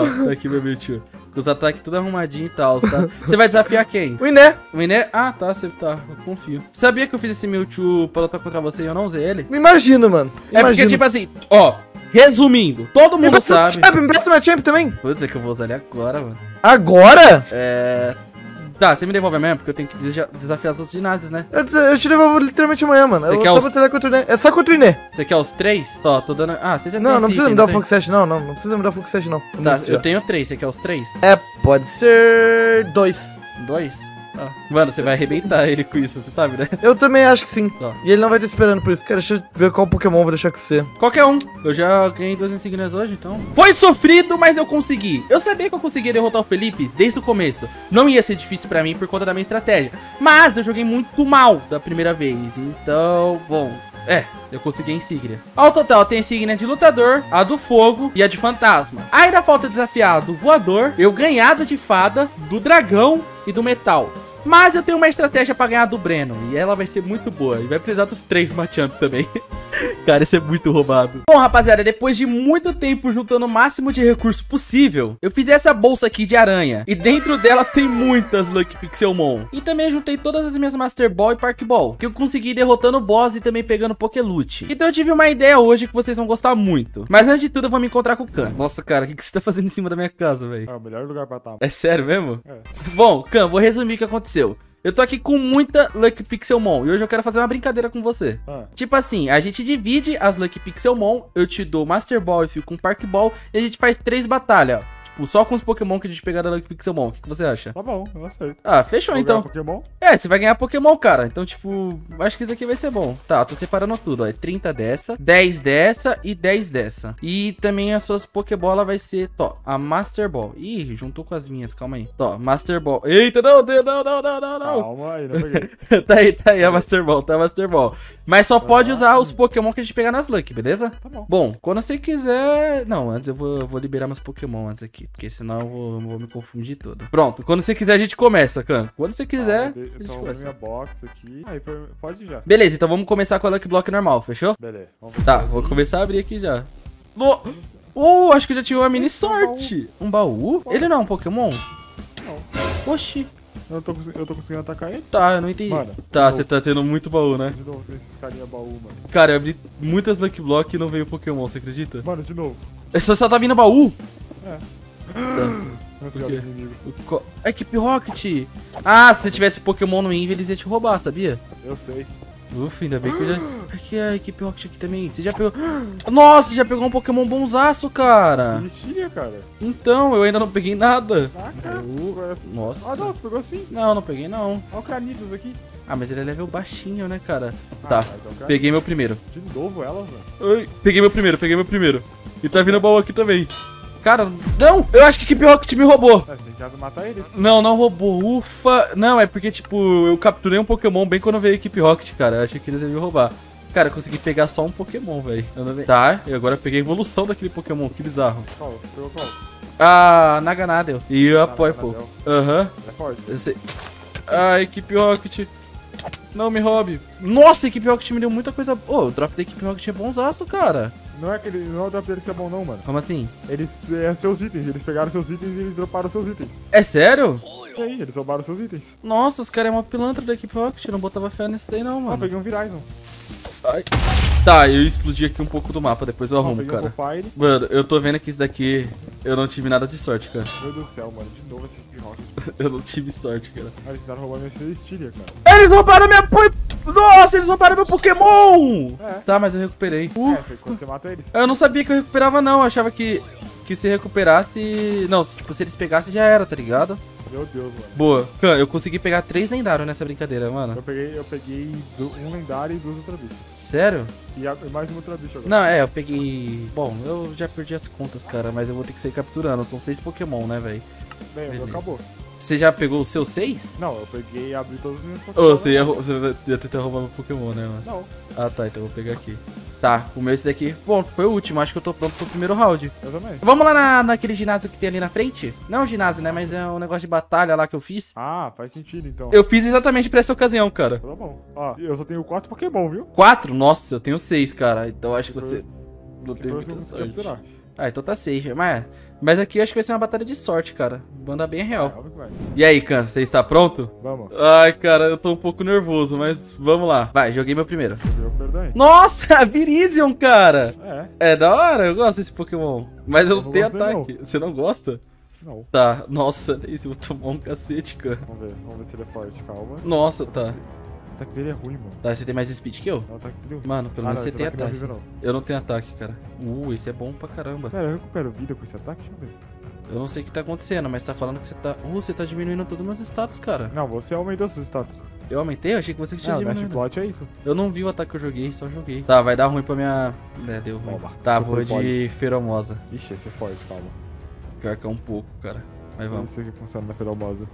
Tá aqui meu Mewtwo. Com os ataques tudo arrumadinho e tal, tá? Você vai desafiar quem? O Iné, O Iné? Ah, tá, você tá, eu confio. Sabia que eu fiz esse Mewtwo pra lutar contra você e eu não usei ele? me imagino, mano. É porque, tipo assim, ó, resumindo, todo Me mundo uma sabe. Champ, me empresta uma Champ também. Vou dizer que eu vou usar ele agora, mano. Agora? É. Tá, você me devolve amanhã, porque eu tenho que desafiar- os outros ginásios, né? Eu, te- eu te devolvo literalmente amanhã, mano. Você quer só os- batalhar contra o Inê. É só contra o Inê. Você quer os três? Só, tô dando... Ah, você já Não, não precisa me dar o? Funk 7, não. Não, não precisa me dar o Funk 7, não. Tá, eu tenho três, você quer os três? É, pode ser dois. Dois? Tá. Mano, você vai arrebentar ele com isso, você sabe, né? Eu também acho que sim. Tá. E ele não vai estar esperando por isso. Cara, deixa eu ver qual Pokémon eu vou deixar com você. Qualquer um. Eu já ganhei duas insígnias hoje, então. Foi sofrido, mas eu consegui. Eu sabia que eu conseguia derrotar o Felipe desde o começo. Não ia ser difícil pra mim por conta da minha estratégia. Mas eu joguei muito mal da primeira vez. Então, bom. É, eu consegui a insígnia. Ao total, tem a insígnia de lutador, a do fogo e a de fantasma. Ainda falta desafiar a do voador, eu ganhar da de fada, do dragão e do metal. Mas eu tenho uma estratégia pra ganhar do Breno. E ela vai ser muito boa. E vai precisar dos três Machamp também. Cara, isso é muito roubado. Bom, rapaziada, depois de muito tempo juntando o máximo de recurso possível, eu fiz essa bolsa aqui de aranha. E dentro dela tem muitas Lucky Pixelmon. E também juntei todas as minhas Master Ball e Park Ball, que eu consegui derrotando o boss e também pegando Pokéloot. Então eu tive uma ideia hoje que vocês vão gostar muito. Mas antes de tudo, eu vou me encontrar com o Khan. Nossa, cara, o que, que você tá fazendo em cima da minha casa, velho? É o melhor lugar pra estar. É sério mesmo? É. Bom, Khan, vou resumir o que aconteceu. Eu tô aqui com muita Lucky Pixelmon e hoje eu quero fazer uma brincadeira com você. Ah, Tipo assim, a gente divide as Lucky Pixelmon, eu te dou Master Ball e fico com Park Ball e a gente faz três batalhas. Tipo, só com os Pokémon que a gente pegar da Lucky Pixelmon. O que, que você acha? tá bom, eu aceito. Ah, fechou Vou então. Pokémon? É, você vai ganhar Pokémon, cara. Então, tipo, acho que isso aqui vai ser bom. Tá, tô separando tudo, ó. É 30 dessa, 10 dessa e 10 dessa. E também as suas Pokébola vai ser, tó, a Master Ball. Ih, juntou com as minhas, calma aí. Tó, Master Ball. Eita, não, não, não, não, não, não. Calma aí, não peguei. tá aí, tá aí a Master Ball, tá a Master Ball. Mas só pode usar os Pokémon que a gente pegar nas Lucky, beleza? Tá bom. Bom, quando você quiser... Não, antes eu vou, eu vou liberar meus Pokémon antes aqui, porque senão eu vou, eu vou me confundir todo. Pronto, quando você quiser a gente começa, Khan. Quando você quiser, Ah, de- a gente então, começa. minha box aqui. Aí, pode já. Beleza, então vamos começar com a Lucky Block normal, fechou? Beleza. Vamos ver. Tá, vou começar a abrir aqui já. No... Oh, acho que eu já tive uma mini sorte. Um baú? Ele não é um Pokémon? Não. Oxi. Eu tô, eu tô conseguindo atacar ele? Tá, eu não entendi. Mano, Tá, você tá tendo muito baú, né? De novo, tem esses carinha baú, mano. Cara, eu abri muitas Lucky Block e não veio Pokémon, você acredita? Mano, de novo. Essa só tá vindo baú? É. Co- Equipe Rocket. Ah, se você tivesse Pokémon no Envy, eles iam te roubar, sabia? Eu sei. Ufa, ainda bem que eu já... Aqui é a Equipe Rocket aqui também. Você já pegou... Nossa, você já pegou um Pokémon bonzaço, cara. Existia, cara. Então, eu ainda não peguei nada. Ah, cara. Agora sim. Nossa. Ah, não, você pegou sim. Não, não peguei não. Olha o Cranitos aqui. Ah, mas ele é level baixinho, né, cara? Ah, Tá, mas é o peguei meu primeiro. De novo ela, velho. Ai, peguei meu primeiro, peguei meu primeiro. E tá vindo baú aqui também. Cara, não! Eu acho que a Equipe Rocket me roubou. Você tem que matar eles. Não, não roubou. Ufa. Não, é porque, tipo, eu capturei um Pokémon bem quando veio a Equipe Rocket, cara. Eu achei que eles iam me roubar. Cara, eu consegui pegar só um Pokémon, velho. Não Tá, e agora eu peguei a evolução daquele Pokémon. Que bizarro. Qual? Pegou qual? Ah, Naganadel. E a Poipo. Naganadel. Aham. É forte. Ah, Equipe Rocket. Não me roube. Nossa, a Equipe Rocket me deu muita coisa. Ô, o drop da Equipe Rocket é bonzaço, cara. Não é aquele. Não é o drop dele que é bom, não, mano. Como assim? Eles. É seus itens. Eles pegaram seus itens e eles droparam seus itens. É sério? Isso aí, eles roubaram seus itens. Nossa, os caras é uma pilantra da Equipe Rocket. Não botava fé nisso daí, não, Ah, mano. peguei um Verizon. Ai. Tá, eu explodi aqui um pouco do mapa, depois eu Ah, arrumo, um cara. Popeye. Mano, eu tô vendo que isso daqui eu não tive nada de sorte, cara. Meu Deus do céu, mano. De novo esse Rocket. Eu não tive sorte, cara. Ah, eles tentaram roubar minha Celestília, cara. Eles roubaram minha. po- Nossa, eles roubaram meu Pokémon! É. Tá, mas eu recuperei. É, Uf. foi quando você mata eles. Eu não sabia que eu recuperava, não. Eu achava que, que se recuperasse. Não, se, tipo, se eles pegassem já era, tá ligado? Meu Deus, mano. Boa. Khan, eu consegui pegar três lendários nessa brincadeira, mano. Eu peguei, eu peguei um lendário e duas ultra bichos. Sério? E, a- mais um ultra bicho agora. Não, é, eu peguei. Bom, eu já perdi as contas, cara, mas eu vou ter que sair capturando. São seis Pokémon, né, velho? Bem, acabou. Você já pegou os seus seis? Não, eu peguei e abri todos os meus Ô, Pokémon. você ia, você ia tentar roubar meu Pokémon, né, mano? Não, Ah, tá, então eu vou pegar aqui. Tá, o meu esse daqui. Bom, foi o último. Acho que eu tô pronto pro primeiro round. eu também. Vamos lá na, naquele ginásio que tem ali na frente? Não é um ginásio, né? Mas é um negócio de batalha lá que eu fiz. Ah, faz sentido então. Eu fiz exatamente pra essa ocasião, cara. Tá bom. Ó, eu só tenho quatro Pokémon, viu? Quatro? Nossa, eu tenho seis, cara. Então acho que você não tem muita eu sorte. capturar. Ah, então tá safe. Mas, mas aqui eu acho que vai ser uma batalha de sorte, cara. Manda bem É, real. vai. E aí, Khan, você está pronto? Vamos. Ai, cara, eu tô um pouco nervoso, mas vamos lá. Vai, joguei meu primeiro. Nossa, Virizion, cara. É. É da hora, eu gosto desse Pokémon. Mas eu Eu não não tenho ataque. Você não gosta? Não. Tá, nossa, eu vou tomar um cacete, cara. Vamos ver. Vamos ver se ele é forte. Calma. Nossa, tá. Ataque dele é ruim, mano. Tá, você tem mais speed que eu? O ataque dele é. Mano, pelo Ah, menos não, você tem ataque não é horrível, Eu não tenho ataque, cara. Uh, esse é bom pra caramba. Pera, eu recupero vida com esse ataque? Deixa eu ver. Eu não sei o que tá acontecendo, mas tá falando que você tá... Uh, você tá diminuindo todos os meus status, cara. Não, você aumentou seus status. Eu aumentei? Eu achei que você que tinha Não, diminuído. Plot é isso. Eu não vi o ataque que eu joguei, só joguei. Tá, vai dar ruim pra minha... É, deu ruim. Toma. Tá, vou de feromosa. Ixi, esse é forte, calma. Pior que é um pouco, cara. Mas vamos. Isso que funciona na Feromosa.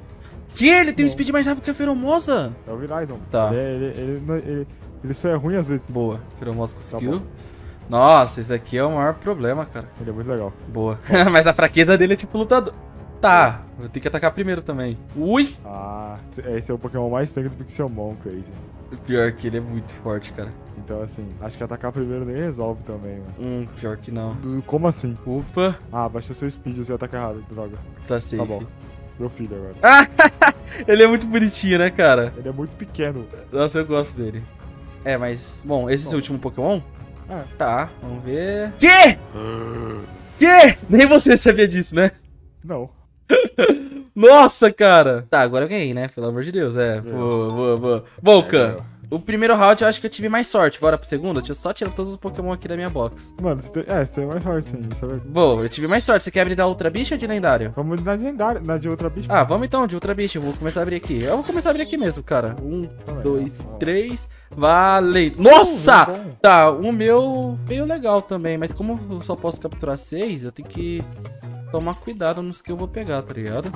Que? Ele tem um speed mais rápido que a feromosa? É o Verizon. Tá. Ele, é- ele, ele, ele, só é ruim às vezes. Boa. Feromosa conseguiu. Tá. Nossa, esse aqui é o maior problema, cara. Ele é muito legal. Boa. Mas a fraqueza dele é tipo lutador. Tá, vou ter que atacar primeiro também. Ui! Ah, esse é o Pokémon mais tanque do Pixelmon, Crazy. Pior que ele é muito forte, cara. Então, assim, acho que atacar primeiro nem resolve também, mano. Hum, pior que não. Como assim? Ufa, Ah, baixou seu speed, você ataca errado, droga. tá safe. Tá bom. Meu filho agora. ele é muito bonitinho, né, cara? Ele é muito pequeno. Nossa, eu gosto dele. É, mas... Bom, esse é o seu último Pokémon? É. Tá, vamos ver... Que? Que? Nem você sabia disso, né? Não. Nossa, cara! Tá, agora eu ganhei, né? Pelo amor de Deus, é. Boa, boa, boa. Bom, Khan, o primeiro round eu acho que eu tive mais sorte. Bora pro segundo? Deixa eu só tirar todos os Pokémon aqui da minha box. Mano, você tem... é, você é mais forte, é verdade. Bom, eu tive mais sorte. Você quer abrir da Ultra Bicho ou de lendário? Vamos na de lendária, na de outra bicha. Ah, vamos então, de Ultra Bicho. Eu vou começar a abrir aqui. Eu vou começar a abrir aqui mesmo, cara. Um, Também, dois, três. Valendo. Nossa! Uh. Tá, o meu veio legal também. Mas como eu só posso capturar seis, eu tenho que tomar cuidado nos que eu vou pegar, tá ligado?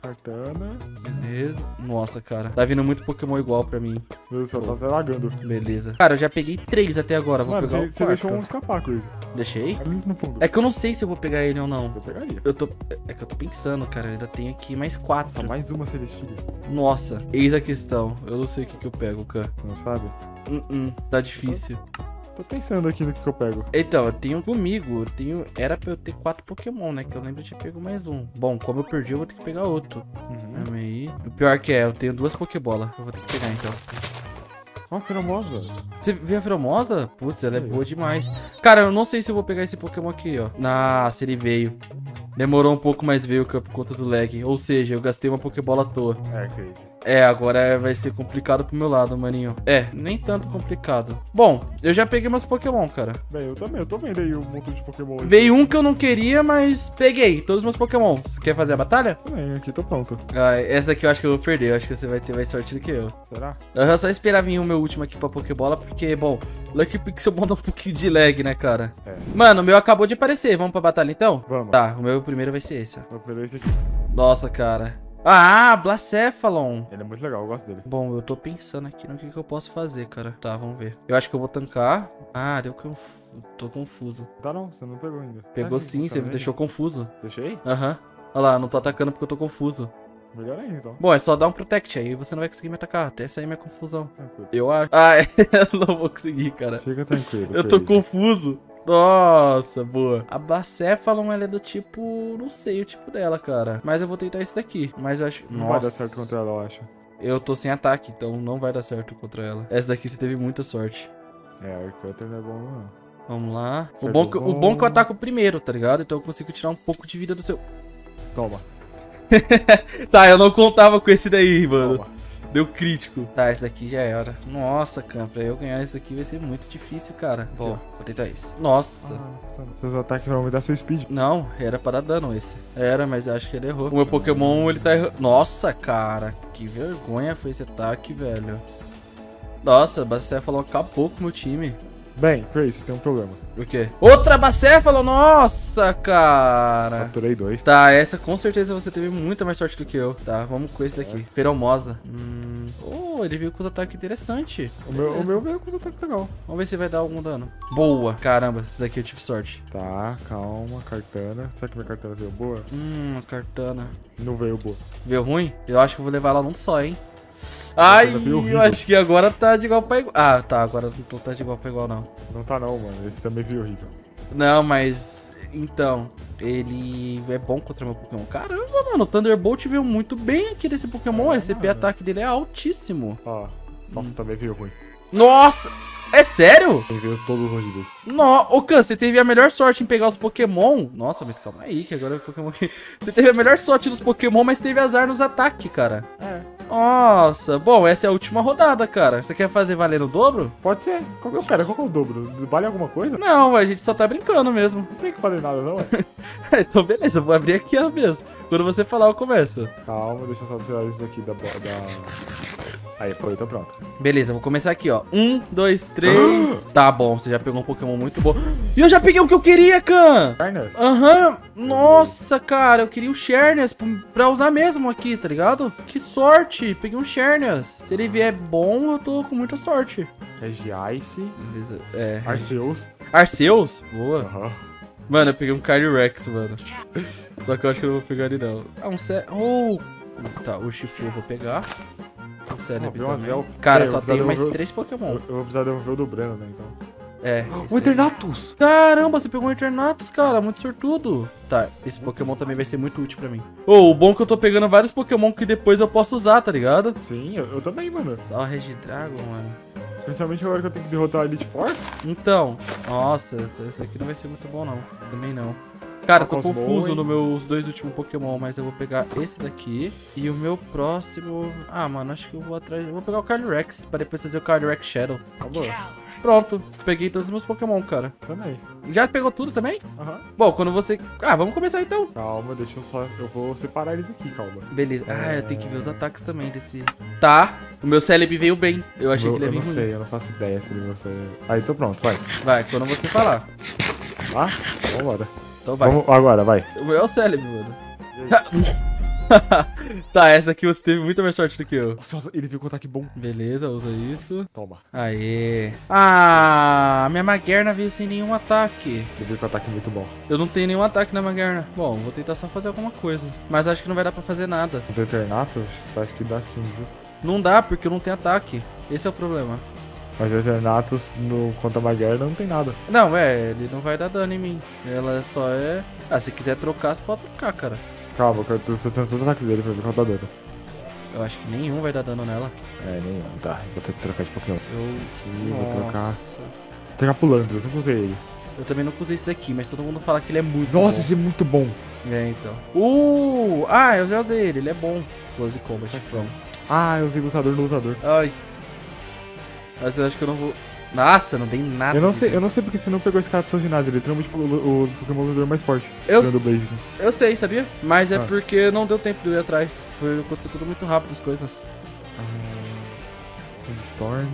Cartana. Beleza. Nossa, cara. Tá vindo muito Pokémon igual pra mim. Meu Deus, do céu, tá até lagando. Beleza. Cara, eu já peguei três até agora. Vou Mano, pegar você, o você quarto. deixou um escapar, Crazy. Deixei? Fundo. É que eu não sei se eu vou pegar ele ou não. Eu pegaria. Eu tô. É que eu tô pensando, cara. Eu ainda tenho aqui mais quatro. Só mais uma Celestilha. Nossa, eis a questão. Eu não sei o que, que eu pego, cara. Não sabe? Hum, hum, tá difícil. Tô pensando aqui no que, que eu pego. Então, eu tenho comigo. Eu tenho. Era pra eu ter quatro Pokémon, né? Que eu lembro de ter pego mais um. Bom, como eu perdi, eu vou ter que pegar outro. Uhum. Calma aí. O pior que é, eu tenho duas Pokébolas. Eu vou ter que pegar então. Ó, Feromosa. Você viu a Feromosa? Putz, ela é boa demais. Cara, eu não sei se eu vou pegar esse Pokémon aqui, ó. Nossa, ele veio. Demorou um pouco, mas veio por conta do lag. Ou seja, eu gastei uma Pokébola à toa. É, Crazy. É, agora vai ser complicado pro meu lado, maninho. É, nem tanto complicado. Bom, eu já peguei meus Pokémon, cara. Bem, eu também. Eu tô vendo aí um montão de Pokémon. Veio um que eu não queria, mas peguei todos os meus Pokémon. Você quer fazer a batalha? Também, aqui, tô pronto. Ah, essa daqui eu acho que eu vou perder. Eu acho que você vai ter mais sorte do que eu. Será? Eu só esperava vir o meu último aqui pra Pokébola, porque, bom, Lucky Pixel manda um pouquinho de lag, né, cara? É. Mano, o meu acabou de aparecer. Vamos pra batalha então? Vamos. Tá, o meu primeiro vai ser esse, ó. Vou pegar esse aqui. Nossa, cara. Ah, Blacephalon. Ele é muito legal, eu gosto dele. Bom, eu tô pensando aqui no que, que eu posso fazer, cara. Tá, vamos ver. Eu acho que eu vou tancar. Ah, deu confuso. Tô confuso. Tá não, você não pegou ainda. Pegou Ah, sim, você me funciona deixou confuso. Deixei? Aham. Olha lá, não tô atacando porque eu tô confuso. Melhor ainda, então. Bom, é só dar um protect aí, você não vai conseguir me atacar. Até sair minha confusão. Tranquilo. Eu acho. Ah, eu não vou conseguir, cara. Fica tranquilo. Eu tô confuso. Nossa, boa. A Bacéfalon, ela é do tipo... Não sei o tipo dela, cara. Mas eu vou tentar esse daqui. Mas eu acho... Não vai dar certo contra ela, eu acho. Eu tô sem ataque, então não vai dar certo contra ela. Essa daqui você teve muita sorte. É, a Arcutter não é bom, não. Vamos lá. O bom, que, o bom. bom que eu ataco primeiro, tá ligado? Então eu consigo tirar um pouco de vida do seu... Toma. Tá, eu não contava com esse daí, mano. Toma. Deu crítico. Tá, esse daqui já era. Nossa, cara, pra eu ganhar esse daqui vai ser muito difícil, cara. Bom, vou tentar esse. Nossa. Ah, seus ataques vão aumentar seu speed. Não, era para dar dano esse. Era, mas eu acho que ele errou. O meu Pokémon, ele tá errando. Nossa, cara, que vergonha foi esse ataque, velho. Nossa, Bacéfalo acabou com o meu time. Bem, Crazy, tem um problema. O quê? Outra Bacéfalo? Nossa, cara. Capturei dois. Tá, essa com certeza você teve muita mais sorte do que eu. Tá, vamos com esse daqui. Feromosa. Hum. Oh, ele veio com os ataques interessantes. O meu, o meu veio com os ataques legal. Vamos ver se vai dar algum dano. Boa. Caramba, esse daqui eu tive sorte. Tá, calma, cartana. Será que minha cartana veio boa? Hum, a cartana. Não veio boa. Veio ruim? Eu acho que eu vou levar ela num só, hein? Ai, eu horrível. acho que agora tá de igual pra igual. Ah, tá, agora não tá de igual pra igual, não. Não tá não, mano. Esse também veio horrível. Não, mas. Então, ele é bom contra meu Pokémon. Caramba, mano, o Thunderbolt veio muito bem aqui desse Pokémon. É, Esse CP mano. ataque dele é altíssimo. Ó. Nossa, Hum. também veio ruim. Nossa! É sério? Ele veio todos os rugidos. No, ô Khan, você teve a melhor sorte em pegar os Pokémon. Nossa, mas calma aí, que agora é o Pokémon. Você teve a melhor sorte nos Pokémon, mas teve azar nos ataques, cara. É. Nossa, bom, essa é a última rodada, cara. Você quer fazer valer no dobro? Pode ser. Qual que é, pera, qual que é o dobro? Vale alguma coisa? Não, a gente só tá brincando mesmo. Não tem que fazer nada, não. então, beleza, eu vou abrir aqui mesmo. Quando você falar, eu começo. Calma, deixa eu só tirar isso daqui da... bo- da... Aí, foi, tô pronto. Beleza, vou começar aqui, ó. Um, dois, três. tá bom, você já pegou um Pokémon muito bom. E eu já peguei o que eu queria, Khan! Carnes? Aham. Nossa, cara, eu queria o Shernias pra- usar mesmo aqui, tá ligado? Que sorte, peguei um Shernias. Se ele vier bom, eu tô com muita sorte. Regice, Beleza, é. Arceus. Arceus? Boa. Aham. Mano, eu peguei um Calyrex, mano. Só que eu acho que eu não vou pegar ele, não. Ah, um Cé... Oh! Tá, o Shifu eu vou pegar. O também. Azel. Cara, É, só tenho mais devolver- três Pokémon. Eu, eu vou precisar devolver o do Breno, né, então. É. esse O. Eternatus! Caramba, você pegou um Eternatus, cara. Muito sortudo. Tá, esse Pokémon também vai ser muito útil pra mim. Ô, o bom é que eu tô pegando vários Pokémon que depois eu posso usar, tá ligado? Sim, eu, eu também, mano. Só Regidragon, mano. Principalmente agora que eu tenho que derrotar a Elite Four. Então, nossa, esse aqui não vai ser muito bom, não. Também não. Cara, tô Cosmo, confuso nos meus dois últimos Pokémon, mas eu vou pegar esse daqui. E o meu próximo... Ah, mano, acho que eu vou atrás... Eu vou pegar o Calyrex, pra depois fazer o Calyrex Shadow. Acabou. Pronto, peguei todos os meus Pokémon, cara. Também. Já pegou tudo também? Aham. Bom, quando você... Ah, vamos começar então. Calma, deixa eu só. Eu vou separar eles aqui, calma. Beleza. Ah, eu tenho que ver os ataques também desse... Tá, o meu Celebi veio bem. Eu achei eu, que ele ia eu vir não ruim. sei, eu não faço ideia se ele vai ser. Aí, tô pronto, vai. Vai, quando você falar. Tá? Vambora. Então vai. Vamos, agora, vai. O meu é o Celebi, mano. tá, essa aqui você teve muita mais sorte do que eu. Nossa, ele veio com ataque bom. Beleza, usa isso. Toma. Aê. Ah, minha Magerna veio sem nenhum ataque. Ele veio com ataque muito bom. Eu não tenho nenhum ataque na Magerna. Bom, vou tentar só fazer alguma coisa. Mas acho que não vai dar pra fazer nada. Do eu acho que dá sim, viu? Não dá, porque eu não tenho ataque. Esse é o problema. Mas o Eternatus no contra a não tem nada. Não, é, ele não vai dar dano em mim. Ela só é... Ah, se quiser trocar, você pode trocar, cara. Calma, eu tô todos os ataques dele pra ver quanto dá dano. Eu acho que nenhum vai dar dano nela. É, nenhum. Tá, vou ter que trocar de Pokémon. Eu... Aqui, vou trocar. Nossa. Vou trocar pro Landros, eu não usei ele. Eu também nunca usei esse daqui, mas todo mundo fala que ele é muito Nossa, bom. esse é muito bom. É, então. Uh! Ah, eu já usei ele, ele é bom. Close Combat, vamos. Ah, eu usei lutador no lutador. Ai. Mas eu acho que eu não vou... Nossa, não dei nada. Eu não de sei, eu não sei porque você não pegou esse cara pro seu ginásio. Ele é literalmente o, o, o Pokémon lutador mais forte. Eu, tirando o s- Blaziken. eu sei, sabia? Mas é Ah. porque não deu tempo de eu ir atrás. Foi aconteceu tudo muito rápido as coisas. Ah, Sandstorm.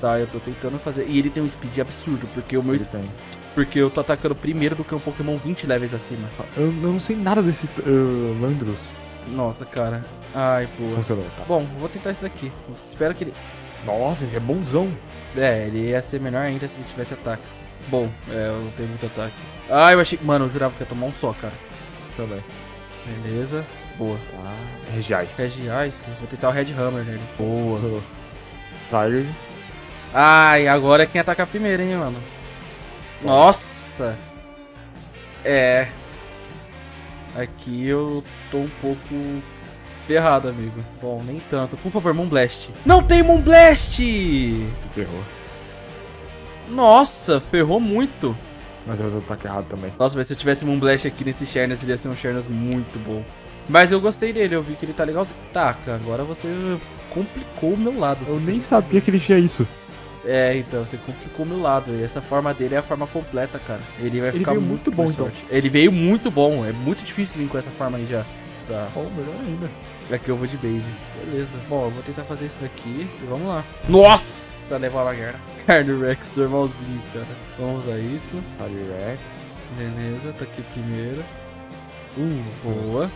Tá, eu tô tentando fazer. E ele tem um speed absurdo, porque o meu Ele sp- tem. porque eu tô atacando primeiro do que um Pokémon 20 levels acima. Eu, eu não sei nada desse uh, Landros. Nossa, cara. Ai, pô. Funcionou, tá. Bom, vou tentar esse daqui. Espero que ele. Nossa, esse é bonzão. É, ele ia ser melhor ainda se ele tivesse ataques. Bom, é, eu não tenho muito ataque. Ah, eu achei. Mano, eu jurava que ia tomar um só, cara. Também. Beleza. Boa. Tá. Regiais. Red Ice. Vou tentar o Red Hammer nele. Boa. Zygarde. Ai, agora é quem ataca primeiro, hein, mano. Nossa. É. Aqui eu tô um pouco ferrado, amigo. Bom, nem tanto. Por favor, Moonblast. Não tem Moonblast! Se ferrou. Nossa, ferrou muito. Mas eu ataque errado também. Nossa, mas se eu tivesse Moonblast aqui nesse Shernas, ele ia ser um Shernas muito bom. Mas eu gostei dele, eu vi que ele tá legal. Taca, agora você complicou o meu lado. Eu nem sabia que ele tinha isso. É, então, você complicou o meu lado. E essa forma dele é a forma completa, cara. Ele vai Ele ficar veio muito, muito bom, então. forte. Ele veio muito bom. É muito difícil vir com essa forma aí já. Tá. Oh, melhor ainda. Aqui eu vou de base. Beleza. Bom, eu vou tentar fazer isso daqui e vamos lá. Nossa, levou a guerra. Carnirex normalzinho, cara. Vamos usar isso. Calyrex. Beleza, tá aqui primeiro. Uh, boa.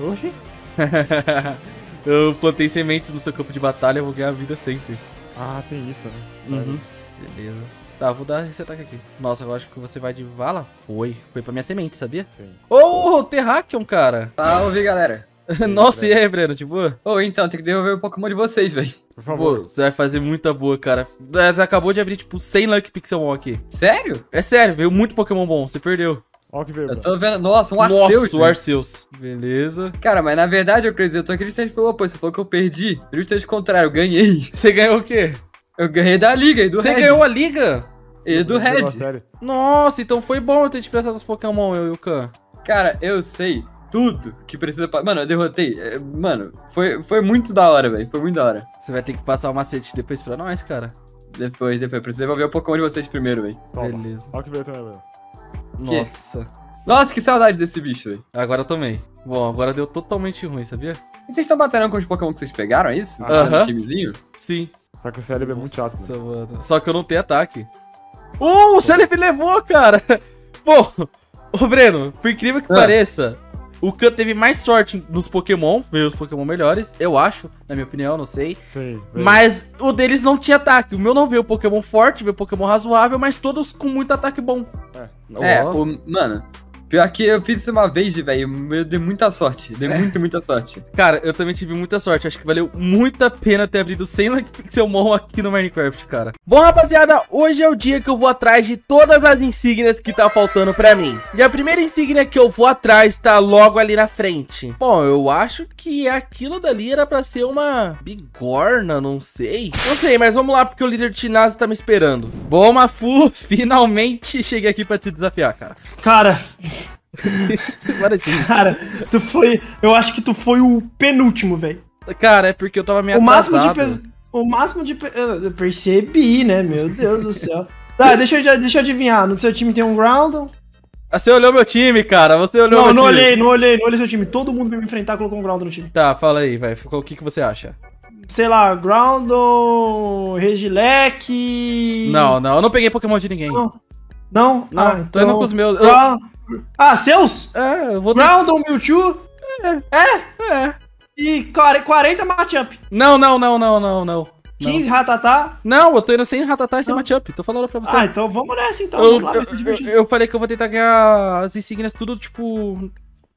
Oxi. eu plantei sementes no seu campo de batalha, eu vou ganhar vida sempre. Ah, tem isso, né? Uhum. Beleza. Tá, vou dar esse ataque aqui. Nossa, eu acho que você vai de vala. Foi. Foi pra minha semente, sabia? Sim. Ô, oh, Terrakion, cara. Salve, galera. Nossa, e aí, Breno, de boa? Ô, então, tem que devolver o Pokémon de vocês, velho. Por Pô, favor. você vai fazer muita boa, cara. Você acabou de abrir, tipo, 100 Lucky Pixelmon aqui. Sério? É sério, veio muito Pokémon bom, você perdeu. Ó que veio. Eu tô vendo. Nossa, um Arceus. Nossa, o. Arceus. Beleza. Cara, mas na verdade, eu acredito, eu tô aqui justamente pelo oposto. Você falou que eu perdi. Justamente o contrário, eu ganhei. Você ganhou o quê? Eu ganhei da Liga e do Você Red. ganhou a liga? E do Red. Nossa, então foi bom eu ter te prestado os Pokémon, eu e o Khan. Cara, eu sei tudo que precisa pra... Mano, eu derrotei. É, Mano, foi, foi muito da hora, velho. Foi muito da hora. Você vai ter que passar o macete depois pra nós, cara. Depois, depois. Preciso devolver o Pokémon de vocês primeiro, velho. Beleza. Olha o que veio também, mano. Nossa. Nossa, que saudade desse bicho, velho. Agora eu tomei. Bom, agora deu totalmente ruim, sabia? E vocês estão batalhando com os Pokémon que vocês pegaram, é isso? Aham. Um timezinho? Sim. Só que o cérebro é muito chato, Nossa, mano. mano. Só que eu não tenho ataque. Uh, o Celebi levou, cara. Bom, ô Breno, por incrível que Ah. pareça, o Khan teve mais sorte nos Pokémon, veio os Pokémon melhores, eu acho, na minha opinião, não sei. Sim. Mas o deles não tinha ataque. O meu não veio Pokémon forte, veio Pokémon razoável, mas todos com muito ataque bom. É, Ó. o, mano. Pior que eu fiz isso uma vez, velho. Eu dei muita sorte. Dei muita, muita sorte. Cara, eu também tive muita sorte. Acho que valeu muito a pena ter abrido 100 Lucky Pixelmon aqui no Minecraft, cara. Bom, rapaziada, hoje é o dia que eu vou atrás de todas as insígnias que tá faltando pra mim. E a primeira insígnia que eu vou atrás tá logo ali na frente. Bom, eu acho que aquilo dali era pra ser uma bigorna, não sei. Não sei, mas vamos lá porque o líder de ginásio tá me esperando. Bom, Mafu, finalmente cheguei aqui pra te desafiar, cara. Cara. cara, tu foi. Eu acho que tu foi o penúltimo, velho. Cara, é porque eu tava meio O máximo de. atrasado. pe- O máximo de. pe- Eu percebi, né? Meu Deus do céu. Tá, deixa eu, deixa eu adivinhar. No seu time tem um Groundon? Ah, Você olhou meu time, cara. Você olhou Não, meu não time. olhei, não olhei, não olhei seu time. Todo mundo veio me enfrentar colocou um Groundon no time. Tá, fala aí, vai. O que, que você acha? Sei lá, Groundon, Regilek. Não, não, eu não peguei Pokémon de ninguém. Não. Não? Não, ah, tô indo com os meus. Eu- Ground- Ah, seus? É, eu vou ter... Groundon, Mewtwo? É? É. E 40 Machamp. Não, não, não, não, não, não. 15 Ratatá. Não, eu tô indo sem Ratatá e sem. Machamp. Tô falando pra você. Ah, então vamos nessa então. eu, vamos lá, eu, eu- eu falei que eu vou tentar ganhar as insígnias tudo, tipo...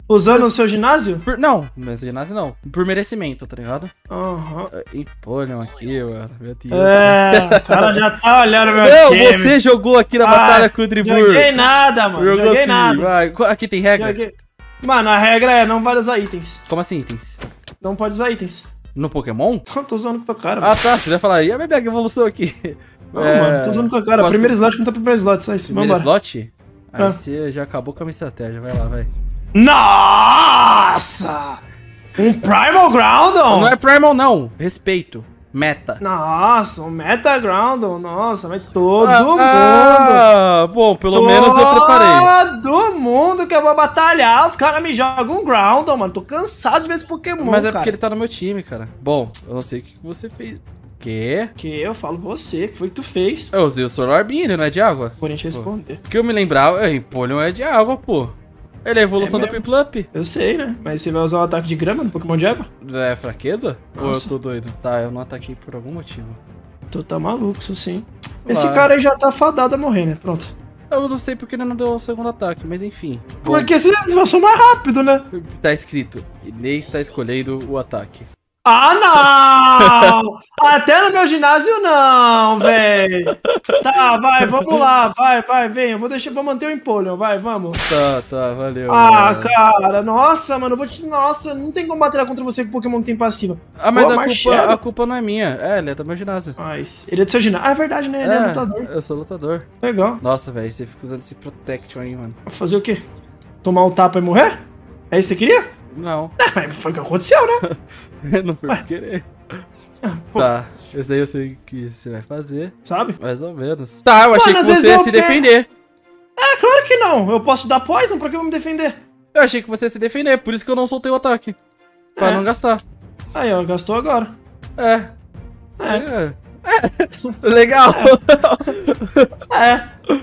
Usando o seu ginásio? Por, não, mas ginásio não. Por merecimento, tá ligado? Aham. Empolham aqui, mano. Meu Deus. É, o cara já tá olhando meu Não, time. você jogou aqui na Ah, batalha com o Dribur. Joguei nada, mano. Jogou joguei sim, nada. vai. Qu- Aqui tem regra? Joguei- Mano, a regra é não vale usar itens. Como assim, itens? Não pode usar itens. No Pokémon? Tô, tô zoando com tua cara. Ah, tá. Você vai falar, e a minha evolução aqui? Não, mano, tô zoando com tua cara. Posso- Primeiro slot contra primeiro slot, só isso. Primeiro slot? Aí Ah. você já acabou com a minha estratégia. Vai lá, vai. Nossa! Um Primal Groundon? Não é Primal, não. Respeito. Meta. Nossa, um Meta Groundon. Nossa, mas todo ah, mundo. ah, bom, pelo menos eu preparei. Todo mundo que eu vou batalhar, os caras me jogam um Groundon, mano. Tô cansado de ver esse Pokémon, Mas é cara. porque ele tá no meu time, cara. Bom, eu não sei o que que você fez. Quê? Que eu falo você, que foi que tu fez? Eu usei o Solar Beam, ele não é de água? Por gente responder. Que eu me lembrava, Empoleon é de água, pô. Ele é a evolução É? Piplup. Eu sei, né? Mas você vai usar o ataque de grama no Pokémon de água? É fraqueza? Ou eu tô doido? Tá, eu não ataquei por algum motivo. Tu tá maluco, isso sim. Esse Vai. cara aí já tá fadado a morrer, né? Pronto. Eu não sei porque ele não deu o segundo ataque, mas enfim. Bom, Porque você avançou mais rápido, né? tá escrito, Inês está escolhendo o ataque. Ah, não! Até no meu ginásio, não, velho. Tá, vai, vamos lá, vai, vai, vem. Eu vou deixar, vou manter o Empoleon, vai, vamos. Tá, tá, valeu. Ah, mano. cara, nossa, mano, eu vou te. Nossa, não tem como batalhar contra você com Pokémon que tem passiva. Ah, mas Ô, a, culpa, a culpa não é minha. É, ele é do meu ginásio. Mas ele é do seu ginásio. Ah, é verdade, né? Ele é, lutador. eu sou lutador. Legal. Nossa, velho, você fica usando esse Protection aí, mano. Fazer o quê? Tomar um tapa e morrer? É isso que você queria? Não, Ah, mas foi o que aconteceu, né? não foi por querer. pô. Tá, esse aí eu sei o que você vai fazer. Sabe? Mais ou menos. Tá, eu achei Mano, que você ia se pe- defender. É, claro que não. Eu posso dar poison, pra que eu vou me defender? Eu achei que você ia se defender, por isso que eu não soltei o ataque. Pra É. não gastar. Aí, ó, gastou agora. É. É. É. Legal. É,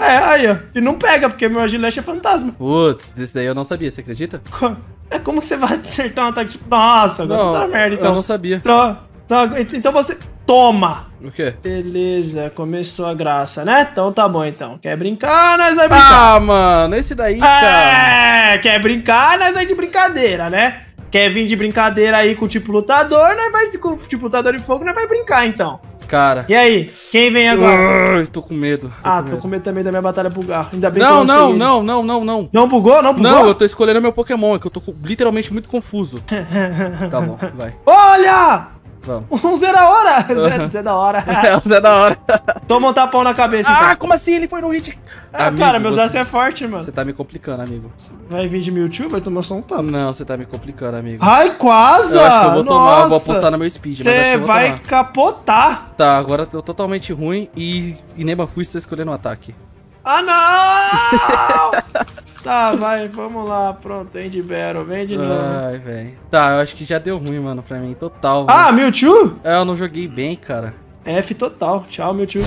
é, aí, ó. E não pega, porque meu Agilete é fantasma. Putz, desse daí eu não sabia, você acredita? Co- É como que você vai acertar um ataque tipo. Nossa, agora você tá merda, então. eu não sabia. Então, então, então você. Toma! O quê? Beleza, começou a graça, né? Então tá bom, então. Quer brincar, nós vai brincar. Ah, mano, esse daí, cara. É, quer brincar, nós vai de brincadeira, né? Quer vir de brincadeira aí com o tipo lutador, nós vai com o tipo lutador de fogo, nós vai brincar, então. Cara. E aí, quem vem agora? Ai, tô com medo. tô Ah, com tô medo. com medo também da minha batalha bugar. Ainda bem que Não, eu não, não, não, não, não. Não bugou? Não bugou? Não, eu tô escolhendo meu Pokémon, é que eu tô literalmente muito confuso. Tá bom, vai. Olha! Vamos. Um Zé da hora. Zé, Zé da hora. É, o Zé da hora. Toma um tapão na cabeça, Ah, então. como assim? Ele foi no hit. Ah, cara, meu Zé é forte, mano. Você tá me complicando, amigo. Vai vir de Mewtwo, vai tomar só um tapa. Não, você tá me complicando, amigo. Ai, quase! Eu acho que eu vou tomar, eu vou Nossa. apostar no meu speed, Você vai tomar. capotar. Tá, agora eu tô totalmente ruim e, e Neba Fui está escolhendo o ataque. Ah, não! tá, vai, vamos lá. Pronto, vem de Battle, vem de novo. Ai, velho. Tá, eu acho que já deu ruim, mano, pra mim. Total. Ah. Mewtwo? É, eu não joguei bem, cara. F total. Tchau, Mewtwo.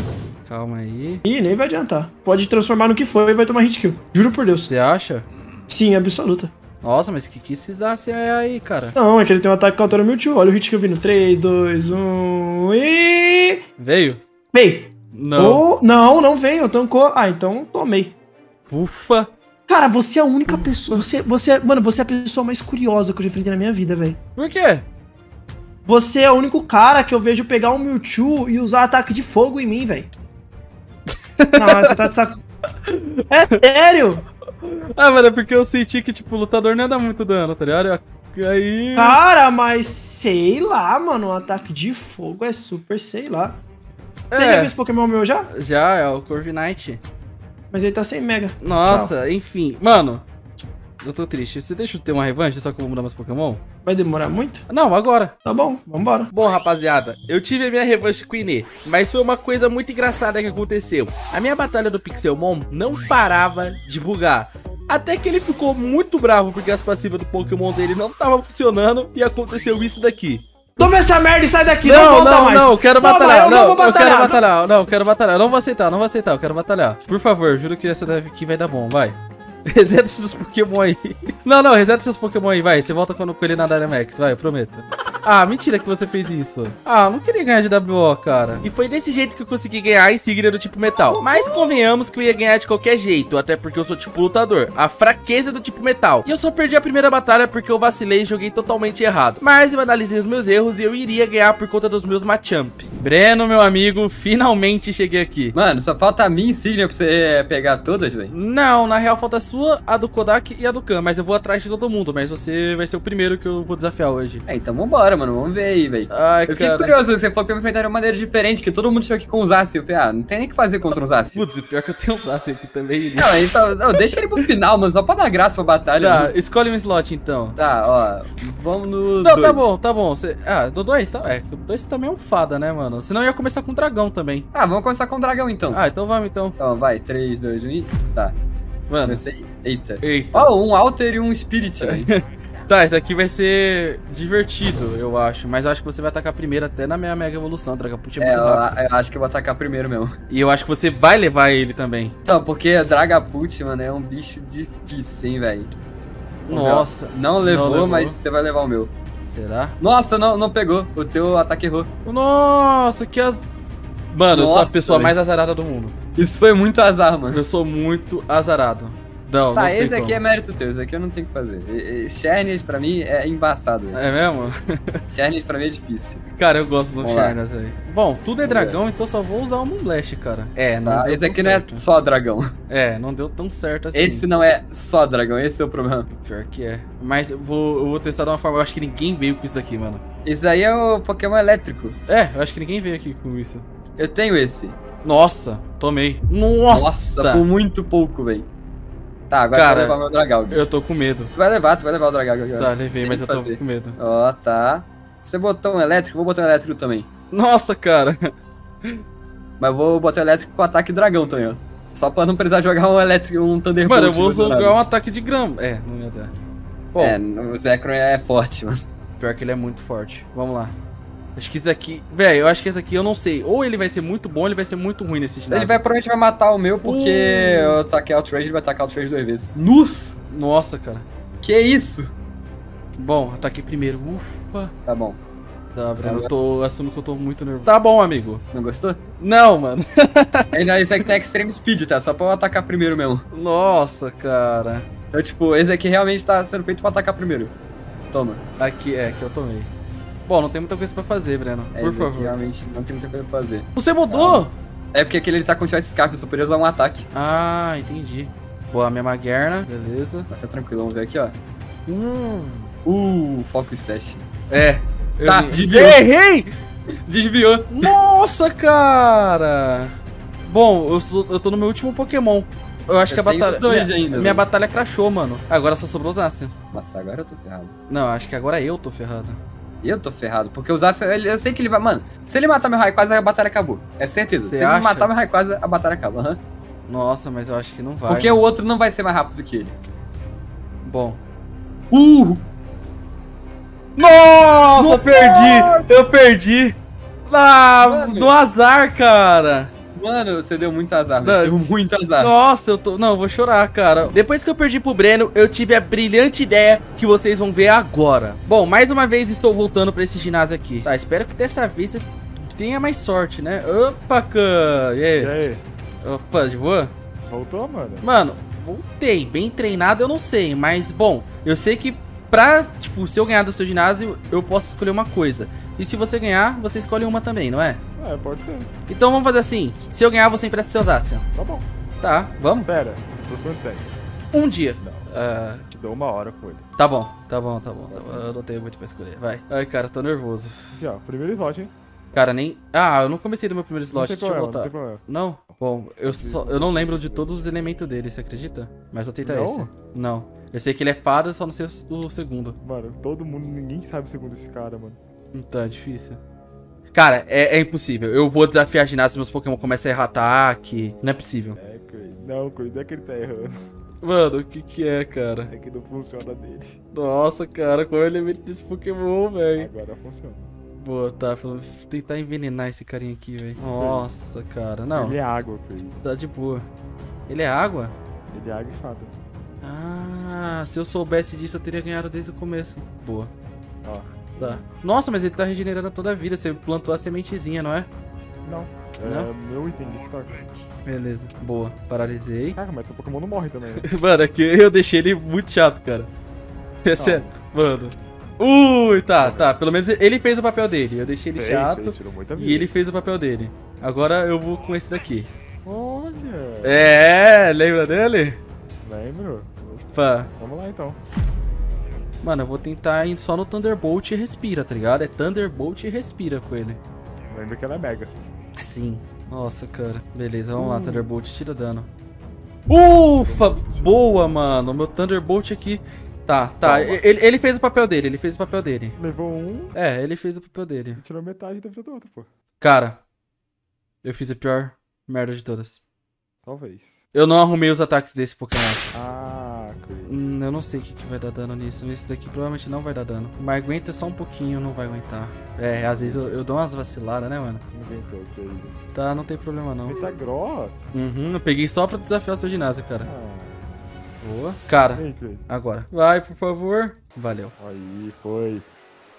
Calma aí. Ih, nem vai adiantar. Pode transformar no que for e vai tomar hit kill. Juro por Deus. Você acha? Sim, absoluta. Nossa, mas que que esses AC é aí, cara? Não, é que ele tem um ataque contra o Mewtwo. Olha o hit kill vindo. 3, 2, 1 e... Veio? Vem. Não. Oh, não, não veio. Tancou. Ah, então tomei. Ufa. Cara, você é a única pessoa. Você, você, mano, você é a pessoa mais curiosa que eu já enfrentei na minha vida, velho. Por quê? Você é o único cara que eu vejo pegar um Mewtwo e usar ataque de fogo em mim, velho. Não, você tá de saco. É sério? Ah, mano, é porque eu senti que, tipo, o lutador não dá muito dano, tá ligado? Aí... Cara, mas sei lá, mano. Um ataque de fogo é super, sei lá. Você É. já viu esse Pokémon meu já? Já, é o Corviknight. Mas ele tá sem mega. Nossa, enfim. Mano, eu tô triste. Você deixa eu ter uma revanche, só que eu vou mudar meus Pokémon? Vai demorar muito? Não, agora. Tá bom, vambora. Bom, rapaziada, eu tive a minha revanche com o Inê, mas foi uma coisa muito engraçada que aconteceu. A minha batalha do Pixelmon não parava de bugar. Até que ele ficou muito bravo porque as passivas do Pokémon dele não estavam funcionando e aconteceu isso daqui. Toma essa merda e sai daqui, não, não, volta não, mais. não, eu quero Toma, batalhar. eu não, não vou eu quero batalhar. batalhar. Não, eu quero batalhar. Eu não vou aceitar, não vou aceitar, eu quero batalhar. Por favor, juro que essa deve aqui vai dar bom, vai. Reseta seus Pokémon aí. Não, não, reseta seus Pokémon aí, vai. Você volta quando com ele na Dynamax, vai, eu prometo. Ah, mentira que você fez isso. Ah, eu não queria ganhar de WO, cara. E foi desse jeito que eu consegui ganhar a insígnia do tipo metal. Mas convenhamos que eu ia ganhar de qualquer jeito, até porque eu sou tipo lutador. A fraqueza do tipo metal. E eu só perdi a primeira batalha porque eu vacilei e joguei totalmente errado. Mas eu analisei os meus erros e eu iria ganhar por conta dos meus Machamp. Breno, meu amigo, finalmente cheguei aqui. Mano, só falta a minha insígnia pra você pegar todas, velho. Não, na real falta a sua, a do Kodak e a do Khan, mas eu vou atrás de todo mundo, mas você vai ser o primeiro que eu vou desafiar hoje. É, então vambora, mano. Vamos ver aí, velho. Ai, Eu fiquei cara. curioso, você falou que eu me enfrentar de uma maneira diferente, que todo mundo chegou aqui com os Zacian. Eu falei, ah, não tem nem o que fazer contra os Zacian. Putz, pior que eu tenho um Zacian aqui também. Ele... Não, então, não, deixa ele pro final, mano, só pra dar graça pra batalha. Tá, mano. escolhe um slot então. Tá, ó, vamos no Não, dois. tá bom, tá bom. Cê... Ah, do 2, tá. É, o 2 também é um fada, né, mano? Senão eu ia começar com dragão também. Ah, vamos começar com o dragão então. Ah, então vamos então. Então, vai, 3, 2, 1 e... Tá, Mano. comecei. Eita. Eita. Ó, um Alter e um Spirit, velho. Tá, esse aqui vai ser divertido, eu acho. Mas eu acho que você vai atacar primeiro até na minha mega evolução. Dragapult é É, muito eu, rápido. eu acho que eu vou atacar primeiro mesmo. E eu acho que você vai levar ele também. Então, porque Dragapult, mano, é um bicho difícil, hein, velho. Nossa. Não levou, levou. mas você vai levar o meu. Será? Nossa, não, não pegou. O teu ataque errou. Nossa, que as. Mano, eu sou a Nossa, pessoa velho. mais azarada do mundo. Isso foi muito azar, mano. Eu sou muito azarado. Não, Tá, não esse aqui como. é mérito teu, esse aqui eu não tenho o que fazer. E- e- Sharnies pra mim é embaçado. velho. É mesmo? Sharnies pra mim é difícil. Cara, eu gosto do. Sharnas aí. Bom, tudo é Vamos dragão, então só vou usar o Moonblast, cara. É, não Tá? Esse aqui não é certo. só dragão. É, não deu tão certo assim. Esse não é só dragão, esse é o problema. Pior que é. Mas eu vou, eu vou testar de uma forma. Eu acho que ninguém veio com isso daqui, mano. Esse aí é o Pokémon elétrico. É, eu acho que ninguém veio aqui com isso. Eu tenho esse. Nossa, tomei. Nossa! por muito pouco, velho. Tá, agora Cara, tu vai levar meu dragão. Eu tô com medo. Tu vai levar, tu vai levar o dragão agora. Tá, levei, Tem mas eu tô fazer. com medo. Ó, tá. Você botou um elétrico, vou botar um elétrico também. Nossa, cara. Mas vou botar o elétrico com ataque dragão também, ó. Só pra não precisar jogar um elétrico, um Thunderbolt. Mano, eu vou do nada. jogar um ataque de grama. É, não ia dar. Bom, É, o Zekrom é forte, mano. pior que ele é muito forte. Vamos lá. Acho que esse aqui. Velho, eu acho que esse aqui eu não sei. Ou ele vai ser muito bom ou ele vai ser muito ruim nesse ginásio. Ele vai provavelmente vai matar o meu porque Uh. eu ataquei Outrage, ele vai atacar Outrage duas vezes. Nus! Nossa, cara. Que isso? Bom, ataquei primeiro. Ufa. Tá bom. Tá, Breno, eu tô. Assumo que eu tô muito nervoso. Tá bom, amigo. Não gostou? Não, mano. Ainda esse aqui tem Extreme Speed, tá? Só pra eu atacar primeiro mesmo. Nossa, cara. Então, tipo, esse aqui realmente tá sendo feito pra atacar primeiro. Toma. Aqui, é, que eu tomei. Bom, não tem muita coisa pra fazer, Breno. É, Por favor. realmente não tem muita coisa pra fazer. Você mudou? É porque aquele ele tá com Choice Scarf, eu só poderia usar um ataque. Ah, entendi. Boa, minha Maguerna, beleza. Tá tranquilo, vamos ver aqui, ó. Hum. Uh, Focus Sash. É, Eu Tá, vi- desviou. Errei! Desviou. Nossa, cara! Bom, eu, sou- eu tô no meu último Pokémon. Eu acho que a Eu batalha. dois minha, ainda, minha velho. batalha crashou, mano. Agora só sobrou o Zacian. Nossa, agora eu tô ferrado. Não, acho que agora eu tô ferrado. Eu tô ferrado, porque ele- eu sei que ele vai... Mano, se ele matar meu Rayquaza, a batalha acabou. É certeza. Cê se ele acha? matar meu Rayquaza, a batalha acaba. aham. Nossa, mas eu acho que não vai. Porque o outro não vai ser mais rápido que ele. Bom. Uh! Nossa, eu perdi! Eu perdi! Ah, Mano. do azar, cara! Mano, você deu muito azar, você deu muito azar. Nossa, eu tô. Não, eu vou chorar, cara. Depois que eu perdi pro Breno, eu tive a brilhante ideia que vocês vão ver agora. Bom, mais uma vez estou voltando pra esse ginásio aqui. Tá, espero que dessa vez eu tenha mais sorte, né? Opa, Khan! E E aí? aí? Opa, de boa? Voltou, mano? Mano, voltei. Bem treinado eu não sei, mas bom, eu sei que pra, tipo, se eu ganhar do seu ginásio, eu posso escolher uma coisa. E se você ganhar, você escolhe uma também, não é? É, pode ser. Então vamos fazer assim. Se eu ganhar, você empresta seu Zacian. Tá bom. Tá, vamos? Pera, por quanto tempo? Um dia. Não. Ah, Te dou uma hora com ele. tá bom, tá bom, tá bom, tá bom. Eu não tenho muito pra escolher. Vai. Ai, cara, tô nervoso. Aqui, ó, primeiro slot, hein? Cara, nem. Ah, eu não comecei do meu primeiro Não slot. Deixa eu não voltar. tem problema. Não? Bom, eu, só, eu não lembro de todos os elementos dele, você acredita? Mas eu tento Não? esse. Não. Eu sei que ele é fada, eu só não sei o, o segundo. Mano, todo mundo, ninguém sabe o segundo desse cara, mano. Então, é difícil. Cara, é, é impossível. Eu vou desafiar a ginástica e meus Pokémon começam a errar ataque. Não é possível. É, Chris. Não, Chris, não é que ele tá errando. Mano, o que que é, cara? É que não funciona dele. Nossa, cara, qual é o elemento desse Pokémon, velho? Agora funciona. Boa, tá. Vou tentar envenenar esse carinha aqui, velho. Nossa, cara. Não, Ele é água, Chris. tá de boa. Ele é água? Ele é água e fada. Ah, se eu soubesse disso, eu teria ganhado desde o começo. Boa. Ó. Tá. Nossa, mas ele tá regenerando toda a vida. Você plantou a sementezinha, não é? Não. É Não? meu item de estoque. Beleza. Boa. Paralisei. Cara, mas seu Pokémon não morre também, né? Mano, aqui eu deixei ele muito chato, cara. É sério. Mano. Ui, tá, tá. Pelo menos ele fez o papel dele. Eu deixei ele Fez, chato. fez, tirou muita vida. E ele fez o papel dele. Agora eu vou com esse daqui. Olha! É, lembra dele? Lembro. Pá. Vamos lá então. Mano, eu vou tentar ir só no Thunderbolt e respira, tá ligado? É Thunderbolt e respira com ele. Lembra que ela é mega. Sim. Nossa, cara. Beleza, vamos lá, Thunderbolt, tira dano. Ufa! Boa, mano. Meu Thunderbolt aqui. Tá, tá. Ele, ele fez o papel dele, ele fez o papel dele. Levou um É, ele fez o papel dele. tirou metade da vida do outro, pô. Cara, eu fiz a pior merda de todas. Talvez. Eu não arrumei os ataques desse Pokémon. Ah. Hum, eu não sei o que, que vai dar dano nisso. Esse daqui provavelmente não vai dar dano. Mas aguenta só um pouquinho, não vai aguentar. É, às vezes eu, eu dou umas vaciladas, né, mano? Não aguentou, Chris. Tá, não tem problema não. Ele tá grosso. Uhum, eu peguei só pra desafiar o seu ginásio, cara. Ah, Boa. Cara, agora. Vai, por favor. Valeu. Aí, foi.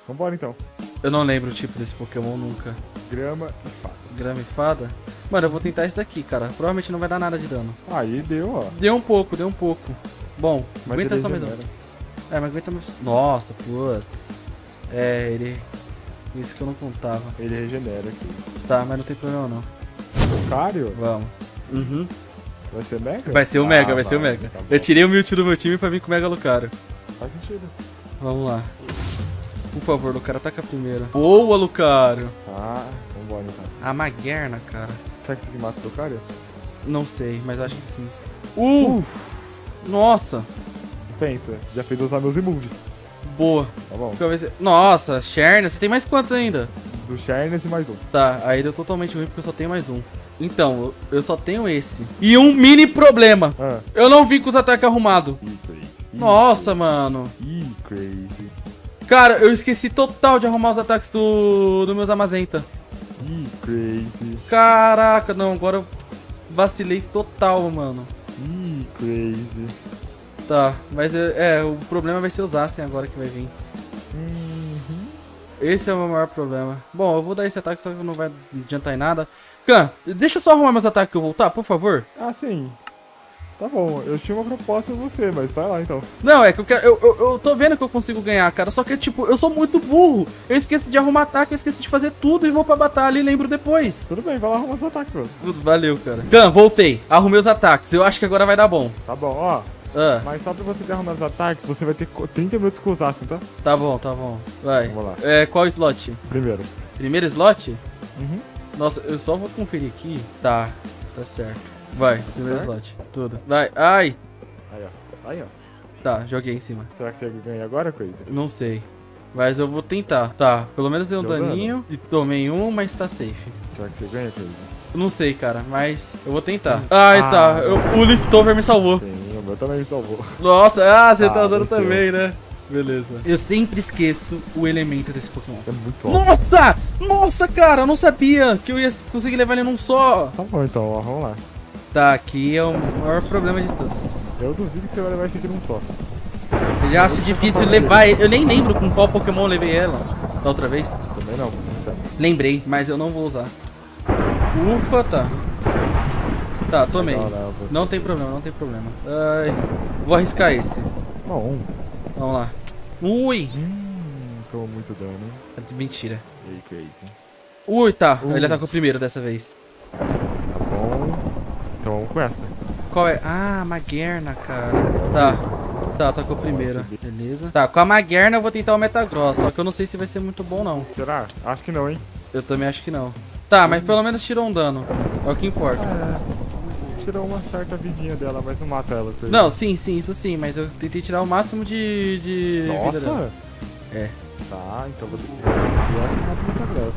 Vambora então. Eu não lembro o tipo desse Pokémon nunca. Grama e faca. Grama e fada? Mano, eu vou tentar esse daqui, cara. Provavelmente não vai dar nada de dano. Aí deu, ó. Deu um pouco, deu um pouco. Bom, Mas aguenta só mais um. É, mas aguenta mais. Nossa, putz. É, ele. Isso que eu não contava. Ele regenera aqui. Tá, mas não tem problema não. Lucario? Vamos. Uhum. Vai ser mega? Vai ser o Ah, Mega, vai ser o Mega. tá. Eu tirei o Mewtwo do meu time pra vir com o Mega Lucario. Faz sentido. Vamos lá. Por favor, Lucario, ataca primeiro. Boa, Lucario. Tá, vambora então. A Maguerna, cara. Será que isso aqui mata o Lucario? Não sei, mas eu acho que sim. Uh! Nossa, Pensa, já fez usar meus immundos. boa. Tá bom. Nossa, Sherna, você tem mais quantos ainda? Do Sharnes e mais um. Tá, aí deu totalmente ruim porque eu só tenho mais um. Então, eu só tenho esse. E um mini problema. Ah. Eu não vi com os ataques arrumados. Ih, crazy. Nossa, mano. Ih, crazy. Cara, eu esqueci total de arrumar os ataques do, do meus Amazenta. Ih, crazy. Caraca, não, agora eu vacilei total, mano. Ih, crazy. Tá, mas é, o problema vai ser os Zacian agora que vai vir. Uhum. Esse é o meu maior problema. Bom, eu vou dar esse ataque, só que não vai adiantar em nada. Khan, deixa eu só arrumar meus ataques que eu voltar, por favor. Ah, sim. Tá bom, eu tinha uma proposta pra você, mas vai lá então. Não, é que eu quero. Eu, eu, eu tô vendo que eu consigo ganhar, cara. Só que, tipo, eu sou muito burro. Eu esqueci de arrumar ataque, eu esqueci de fazer tudo e vou pra batalha e lembro depois. Tudo bem, vai lá arrumar seu ataque, mano. Valeu, cara. Khan, voltei. Arrumei os ataques. Eu acho que agora vai dar bom. Tá bom, ó. Ah, Mas só pra você derramar os ataques, você vai ter co- 30 minutos com os aços, tá? tá bom, tá bom. Vai. Vamos lá. É, qual slot? Primeiro. Primeiro slot? Uhum. Nossa, eu só vou conferir aqui. Tá, tá certo. Vai, primeiro certo? slot. Tudo. Vai. Ai! Aí, ó. Aí, ó. Tá, joguei em cima. Será que você ganha agora, Crazy? Não sei. Mas eu vou tentar. Tá, pelo menos deu um Deu daninho. E tomei um, mas tá safe. Será que você ganha, Crazy? Não sei, cara, mas eu vou tentar. Ai, Ah. tá. eu- o liftover me salvou. Sim, o meu também me salvou. Nossa, ah, você tá Ah, usando venceu. também, né? Beleza. Eu sempre esqueço o elemento desse Pokémon. É muito óbvio. Nossa! Nossa, cara, eu não sabia que eu ia conseguir levar ele num só. Tá bom, então, ó, vamos lá. Tá, aqui é o maior problema de todos. Eu duvido que você vai levar esse aqui num só. Eu já acho difícil levar ele. Eu nem lembro com qual Pokémon eu levei ela da outra vez. Também não, sincero. Lembrei, mas eu não vou usar. Ufa, tá. Tá, tomei. Não, não, Não tem problema, não tem problema. Ai, vou arriscar esse. Bom. Vamos lá. Ui! Hum, tomou muito dano. Mentira. E aí, Crazy? Ui, tá. Ui. Ele atacou primeiro dessa vez. Tá. Então vamos com essa. Qual é? Ah, Maguerna, cara. Tá. Tá, atacou primeiro. Beleza. Tá, com a Maguerna eu vou tentar o Metagross, só que eu não sei se vai ser muito bom, não. Será? Acho que não, hein? Eu também acho que não. Tá, mas pelo menos tirou um dano. É o que importa. Tirou uma certa vidinha dela, mas não mata ela. Crazy. Não, sim, sim, isso sim, mas eu tentei tirar o máximo de, de vida dela. Nossa! É. Tá, então vou ter que. Eu acho que mata muita graça,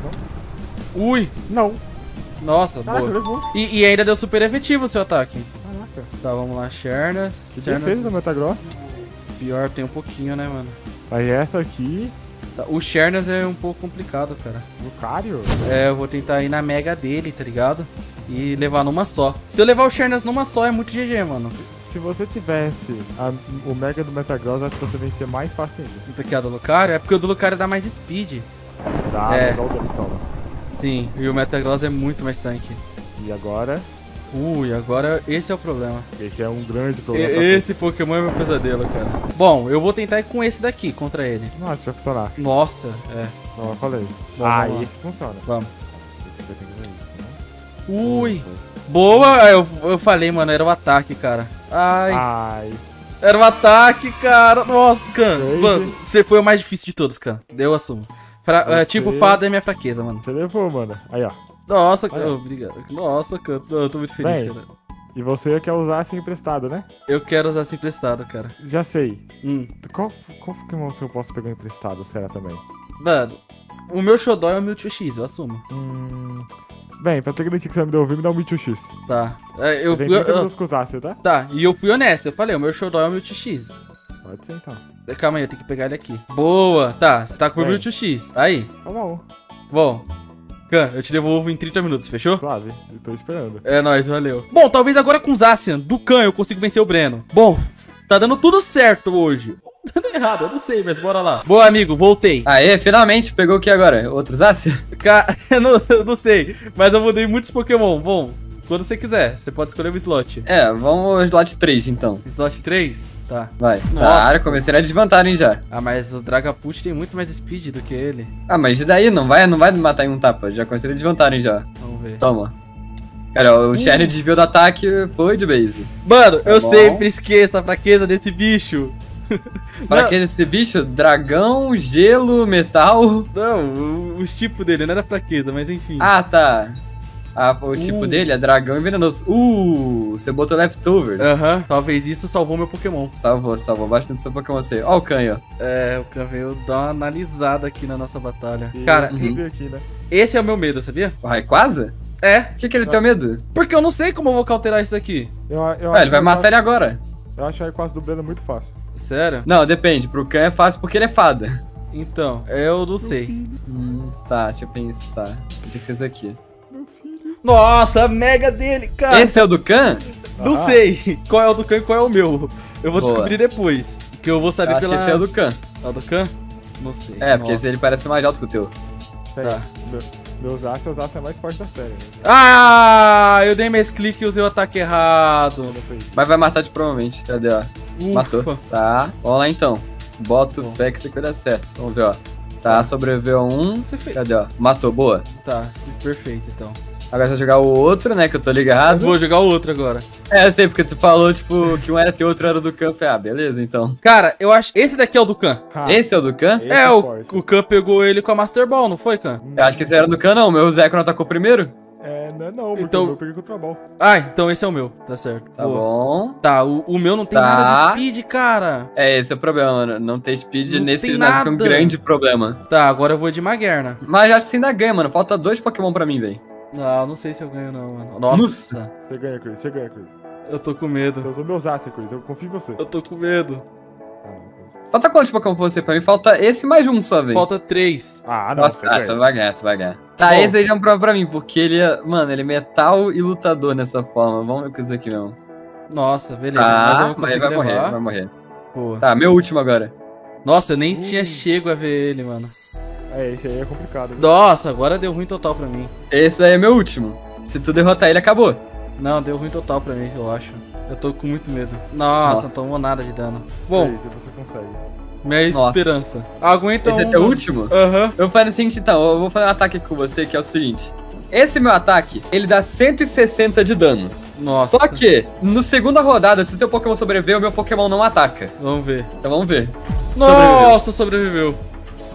não? Ui! Não. Nossa, Caraca, boa. levou. E, e ainda deu super efetivo o seu ataque. Caraca. Tá, vamos lá, Chernas. Que Chernas- defesa do Metagross. Pior, tem um pouquinho, né, mano? Aí essa aqui, Tá, O Chernas é um pouco complicado, cara. Lucario. É, eu vou tentar ir na mega dele, tá ligado? E levar numa só. Se eu levar o Chernas numa só, é muito GG, mano. Se você tivesse a- o Mega do Metagross, acho que você vencia mais fácil ainda. Isso aqui é a do Lucario? É porque o do Lucario dá mais speed. Dá, É. dá o dano, toma. Sim, e o Metagross é muito mais tanque. E agora, Ui, agora esse é o problema. esse é um grande E- problema. pra esse Pokémon é meu pesadelo, cara. Bom, eu vou tentar ir com esse daqui contra ele. Não acho que vai funcionar. Nossa, é. Não, eu falei. Bom, ah, esse funciona. Vamos. Esse que ver isso, né? Ui. Boa, eu, eu falei, mano, era o ataque, cara. Ai, Ai, era o ataque, cara. Nossa. Crazy. Mano, você foi o mais difícil de todos, cara. Eu assumo. Fra- é, Você- tipo, fada é minha fraqueza, mano. você levou, mano. Aí, ó. Nossa, Olha. obrigado. Nossa, cara. Eu tô muito feliz, Bem. cara. E você quer usar assim emprestado, né? Eu quero usar esse emprestado, cara. Já sei. Hum. Qual, qual Pokémon eu posso pegar emprestado, será também? Mano, o meu Xodó é o Mewtwo X, eu assumo. Hum... Bem, pra ter garantir que você vai me devolver, me dá um Mewtwo X. Tá. É, eu fui. 30 eu- ácidos, tá? tá, e eu fui honesto. Eu falei, o meu Xodó é o Mewtwo X. Pode ser então. Calma aí, eu tenho que pegar ele aqui. Boa! Tá, você tá com o Bem. Mewtwo X. Aí, Tá bom. bom. Khan, eu te devolvo em 30 minutos, fechou? Suave. Eu tô esperando. É nóis, valeu. Bom, talvez agora com o Zacian, do Khan, eu consigo vencer o Breno. Bom, tá dando tudo certo hoje. Tá dando errado, eu não sei, mas bora lá. Boa, amigo, voltei. Aê, finalmente pegou o que agora? Outros Ace? Ca... eu, não, eu não sei, mas eu mudei muitos Pokémon. Bom, quando você quiser, você pode escolher o slot. É, vamos ao slot 3 então. Slot 3? Tá. Vai. Nossa. Tá, comecei na desvantagem já. Ah, mas o Dragapult tem muito mais speed do que ele. Ah, mas e daí? Não vai, não vai matar em um tapa. Já comecei na desvantagem já. Vamos ver. Toma. Cara, o Shiny desviou do ataque foi de base. Mano, eu bom. sempre esqueço a fraqueza desse bicho. Para Não. que esse bicho? Dragão, gelo, metal. Não, os tipos dele não era fraqueza, mas enfim. Ah, tá. Ah, o tipo Uh. dele é dragão e venenoso. Uh, você botou leftovers. Aham, talvez isso salvou meu Pokémon. Salvou, salvou bastante seu Pokémon aí. Ó o canho, ó. É, o Khan veio dar uma analisada aqui na nossa batalha. E Cara, vi aqui, né? esse é o meu medo, sabia? O Rayquaza? É, Por que, que ele tem medo? porque eu não sei como eu vou cauterar isso daqui. Eu, eu Ué, ele vai matar ele agora. Eu acho a quase do Breno muito fácil. Sério? Não, depende. Pro Khan é fácil porque ele é fada. Então, eu não sei. Hum, tá, deixa eu pensar. Tem que ser esse aqui. Nossa, a mega dele, cara. Esse é o do Khan? Não sei qual é o do Khan e qual é o meu. Eu vou Boa. descobrir depois. Que eu vou Eu saber acho pela. que esse é o do Khan. É o do Khan? Não sei. É, porque Nossa. esse ele parece mais alto que o teu. Pera, Tá. meu, meus ácidos, os ácidos é mais forte da série. Né? Ah, eu dei mais clique e usei o ataque errado. Mas vai matar de provavelmente. Cadê, ó? Ufa. Matou. Tá. Vamos lá então. Bota o fé que vai dar certo. Vamos ver, ó. Tá, sobreviveu a um. Você fez. Cadê, ó? Matou, boa. Tá, perfeito então. Agora você vai jogar o outro, né? Que eu tô ligado. Vou jogar o outro agora. É, eu sei, porque tu falou, tipo, que um era teu, outro era do Khan. Falei, ah, beleza, então. Cara, eu acho. Esse daqui é o do Khan. Ah, Esse é o do Khan? esse É, o, o Khan pegou ele com a Master Ball, não foi, Khan? Eu acho que esse era do Khan, não. O meu Zekro não atacou primeiro? É, não é não, porque Então- o meu eu peguei contra a ball. Ah, então esse é o meu. Tá certo. Tá Boa. bom. Tá, o, o meu não tem Tá. nada de speed, cara. É, esse é o problema, mano. Não ter speed Não nesse tem ginásio é um grande problema. Tá, agora eu vou de Magerna. Mas acho que você ainda ganha, mano. Falta dois Pokémon pra mim, velho. Não, não sei se eu ganho, não, mano. Nossa, Nossa. Você ganha, Chris, você ganha, Chris. eu tô com medo. Eu sou meu Zacian, Chris, eu confio em você. Eu tô com medo. Ah. Falta quantos Pokémon pra você? Pra mim falta esse mais um só, velho. Falta três. Ah, não, Nossa, ah, tu vai ganhar, tu vai ganhar. Tá, Bom. esse aí já é um prova pra mim, porque ele é. Mano, ele é metal e lutador nessa forma. Vamos ver com isso aqui mesmo. Nossa, beleza. mas eu vou mas conseguir vai levar. morrer, vai morrer. Boa. Tá, meu último agora. Nossa, eu nem tinha chego a ver ele, mano. É, esse aí é complicado. viu? Nossa, agora deu ruim total pra mim. Esse aí é meu último. Se tu derrotar ele, acabou. Não, deu ruim total pra mim, eu acho. Eu tô com muito medo. Nossa, Nossa. não tomou nada de dano. Bom, Bom, você consegue. minha Nossa. esperança. Aguenta Esse é um- teu último? Aham. Eu vou fazer o seguinte, então. Eu vou fazer um ataque com você, que é o seguinte. Esse meu ataque, ele dá 160 de dano. Nossa. Só que, no segunda rodada, se seu Pokémon sobreviver, o meu Pokémon não ataca. Vamos ver. Então vamos ver. Sobreviveu. Nossa, sobreviveu.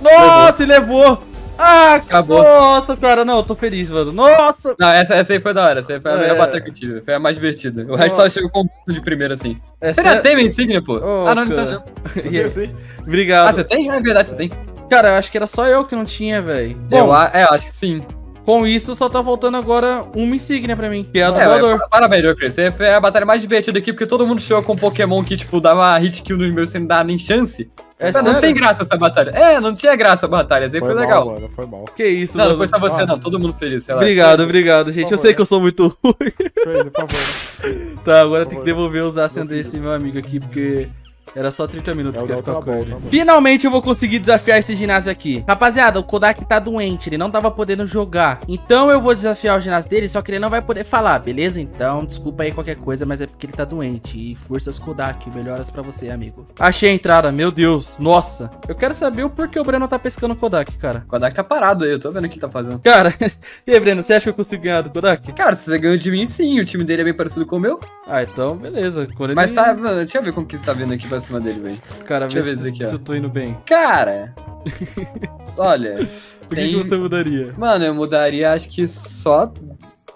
Nossa, ele levou. Ah, Acabou. Nossa, cara, não, eu tô feliz, mano. Nossa. Não, essa, essa aí foi da hora. Essa aí foi a É. melhor batalha que eu tive. Foi a mais divertida. O resto só chegou com um de primeira, assim. Essa Você já é- tem minha insígnia, pô? Ô, ah, não, não cara. não. Aí? Assim, Ah, Obrigado. você tem? Ah, é verdade, você tem. Cara, eu acho que era só eu que não tinha, velho. Eu, a- é, eu acho que sim. Com isso só tá faltando agora uma insígnia pra mim, que é a do É, voador. é, parabéns, Joker. Você foi a batalha mais divertida aqui, porque todo mundo chegou com um Pokémon que, tipo, dava hit kill nos meus sem dar nem chance. É Mas não sério? tem graça essa batalha. É, não tinha graça a batalha, foi foi mal, legal. mano, foi mal. Que isso, Não, mano. não foi só você, não. Todo mundo feliz, relaxa. Obrigado, obrigado, gente. Eu sei que eu sou muito ruim. Chris, por favor. Tá, agora tem que devolver os Meu filho. desse meu amigo aqui, porque era só 30 minutos É que ia ficar com ele. tá bom. Finalmente eu vou conseguir desafiar esse ginásio aqui. Rapaziada, o Kodak tá doente, ele não tava podendo jogar. Então eu vou desafiar o ginásio dele, só que ele não vai poder falar, beleza? Então, desculpa aí qualquer coisa, mas é porque ele tá doente. E forças Kodak, melhoras pra você, amigo. Achei a entrada, meu Deus, nossa. Eu quero saber o porquê o Breno tá pescando o Kodak, cara. O Kodak tá parado aí, eu tô vendo o que ele tá fazendo. Cara, e aí, Breno, você acha que eu consigo ganhar do Kodak? Cara, se você ganhou de mim, sim. O time dele é bem parecido com o meu. Ah, então, beleza. Quando Mas ele... mano, deixa eu ver como que você tá vindo aqui cima dele, velho. Cara, Deixa vê eu ver se, aqui, se ó. eu tô indo bem. Cara. olha. O que, tem- que você mudaria? Mano, eu mudaria acho que só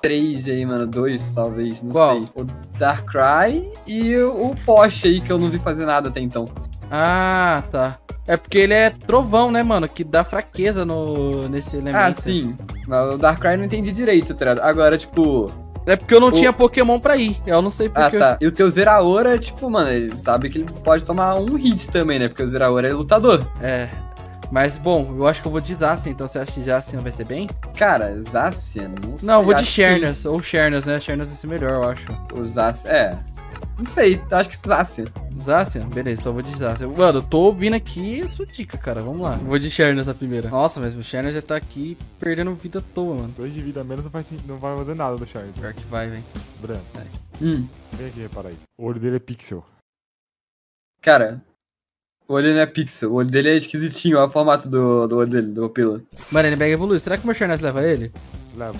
três aí, mano. Dois, talvez, não Qual? sei. O Darkrai e o Porsche aí, que eu não vi fazer nada até então. Ah, tá. É porque ele é trovão, né, mano? Que dá fraqueza no, nesse elemento. Ah, sim. Mas o Darkrai não entendi direito, tá ligado? Agora, tipo. É porque eu não O- tinha Pokémon pra ir. Eu não sei Ah, porque. tá. E o teu Zeraora, tipo, mano, ele sabe que ele pode tomar um hit também, né? Porque o Zeraora é lutador. É. Mas bom, eu acho que eu vou de Zacian, então você acha que Zacian vai ser bem? Cara, Zacian, não sei. Não, eu vou de Shernas, ou Shernas, né? Shernas vai ser melhor, eu acho. O Zacian, é. Não sei, acho que Zacian. Zacian? Beleza, então eu vou de Zacian. Mano, eu tô ouvindo aqui a sua dica, cara. Vamos lá. Eu vou de Shernas a primeira. Nossa, mas o Shernas já tá aqui perdendo vida à toa, mano. Dois de vida a menos não, faz, não vai fazer nada do Shard. Pior que vai, velho. Breno, Hum. vem aqui reparar isso. O olho dele é pixel. Cara, o olho não é pixel, o olho dele é esquisitinho, olha o formato do, do olho dele, do pupila. Mano, ele mega evolui. Será que o meu Shernas leva ele? Leva.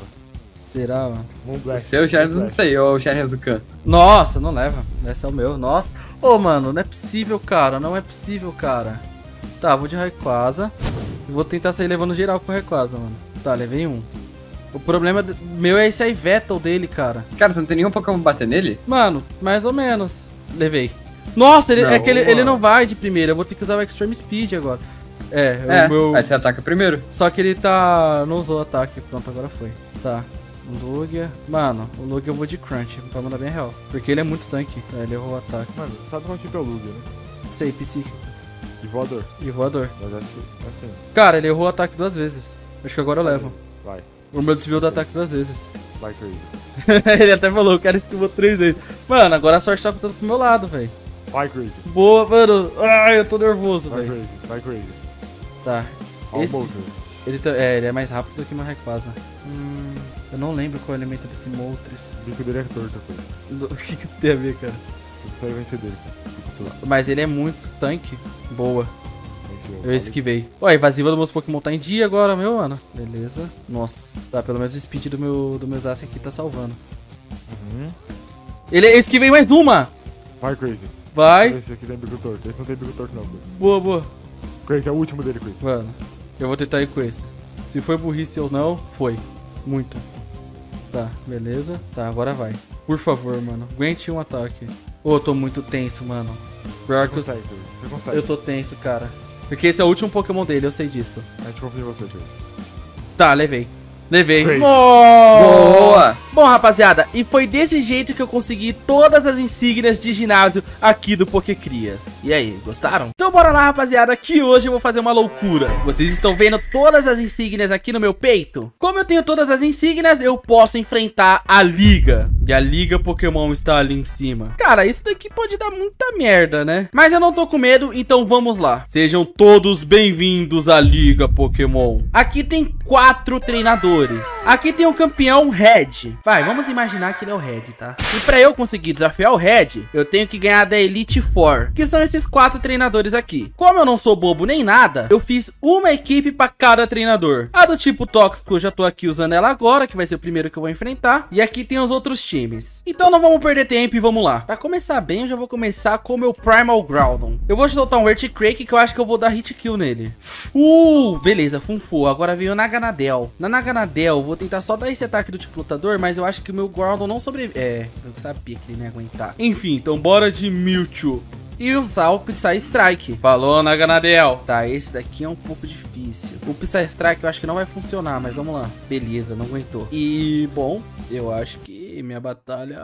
Será, mano? Moon O seu Charles não sei, ou o Charles do Khan. Nossa, não leva. Esse é o meu. Nossa. Ô, mano, não é possível, cara. Não é possível, cara. Tá, vou de Rayquaza. E vou tentar sair levando geral com o Rayquaza, mano. Tá, levei um. O problema meu é esse Ivetal dele, cara. Cara, você não tem nenhum Pokémon bater nele? Mano, mais ou menos. Levei. Nossa, ele, Não, é que ele, ele não vai de primeira. Eu vou ter que usar o Extreme Speed agora. É, É, o meu... aí você ataca primeiro. Só que ele tá... Não usou o ataque. Pronto, agora foi. Tá. Lugia. Mano, o Lugia eu vou de Crunch. Pra mandar bem real. Porque ele é muito tanque. É, ele errou o ataque. Mano, sabe qual tipo é o Lugia, né? Sei, psíquico. E voador. E voador. Mas é assim. é assim. Cara, ele errou o ataque duas vezes. Acho que agora eu levo. Vai. O meu desviou do ataque duas vezes. Vai, Crazy. ele até falou, o cara esquivou três vezes. Mano, agora a sorte tá contando pro meu lado, velho. Vai, Crazy. Boa, mano. Ai, eu tô nervoso, Vai, velho. Crazy. Vai, Crazy. Tá. All Esse- Motors. Ele, tá- é, ele é mais rápido do que meu Rayquaza. Hum, eu não lembro qual é o elemento desse Moltres. O bico dele é torto. Do- O que, que tem a ver, cara? Isso aí vai ser dele, cara. Tudo. Mas ele é muito tanque. Boa. Eu esquivei. Ó, a invasiva dos meus Pokémon tá em dia agora, meu, mano. Beleza. Nossa. Tá, pelo menos o speed do meu, do meu Zacian aqui tá salvando. Uhum. Ele, eu esquivei mais uma. Vai, Crazy. Vai. Esse aqui tem bico torto. Esse não tem bico torto, não, Crazy. Boa, boa. Crazy é o último dele, Crazy. Mano, eu vou tentar ir com esse. Se foi burrice ou não, foi. Muito. Tá, beleza. Tá, agora vai. Por favor, mano. Aguente um ataque. Ô, eu tô muito tenso, mano. Pior que Você consegue. Você consegue. eu tô tenso, cara. Porque esse é o último Pokémon dele, eu sei disso. A gente confia em você, Crazy. Tá, levei. Levei. Boa! Bom, rapaziada, e foi desse jeito que eu consegui todas as insígnias de ginásio aqui do Pokécrias. E aí, gostaram? Então bora lá, rapaziada, que hoje eu vou fazer uma loucura. Vocês estão vendo todas as insígnias aqui no meu peito? Como eu tenho todas as insígnias, eu posso enfrentar a Liga. E a Liga Pokémon está ali em cima. Cara, isso daqui pode dar muita merda, né? Mas eu não tô com medo, então vamos lá. Sejam todos bem-vindos à Liga Pokémon. Aqui tem quatro treinadores. Aqui tem o campeão Red. Vai, vamos imaginar que ele é o Red, tá? E pra eu conseguir desafiar o Red, eu tenho que ganhar da Elite Four, que são esses quatro treinadores aqui. Como eu não sou bobo nem nada, eu fiz uma equipe pra cada treinador. A do tipo tóxico, eu já tô aqui usando ela agora, que vai ser o primeiro que eu vou enfrentar. E aqui tem os outros times. Então não vamos perder tempo e vamos lá. Pra começar bem, eu já vou começar com o meu Primal Groudon. Eu vou soltar um Earthquake que eu acho que eu vou dar hit kill nele. Uh, beleza, funfou. Agora veio o Naganadel. Na Naganadel, eu vou tentar só dar esse ataque do tipo lutador, mas eu acho que o meu Groudon não sobrevive. É, eu sabia que ele não ia aguentar. Enfim, então bora de Mewtwo e usar o Psy Strike. Falou, Naganadel. Tá, esse daqui é um pouco difícil. O Psy Strike eu acho que não vai funcionar, mas vamos lá. Beleza, não aguentou. E, bom, eu acho que minha batalha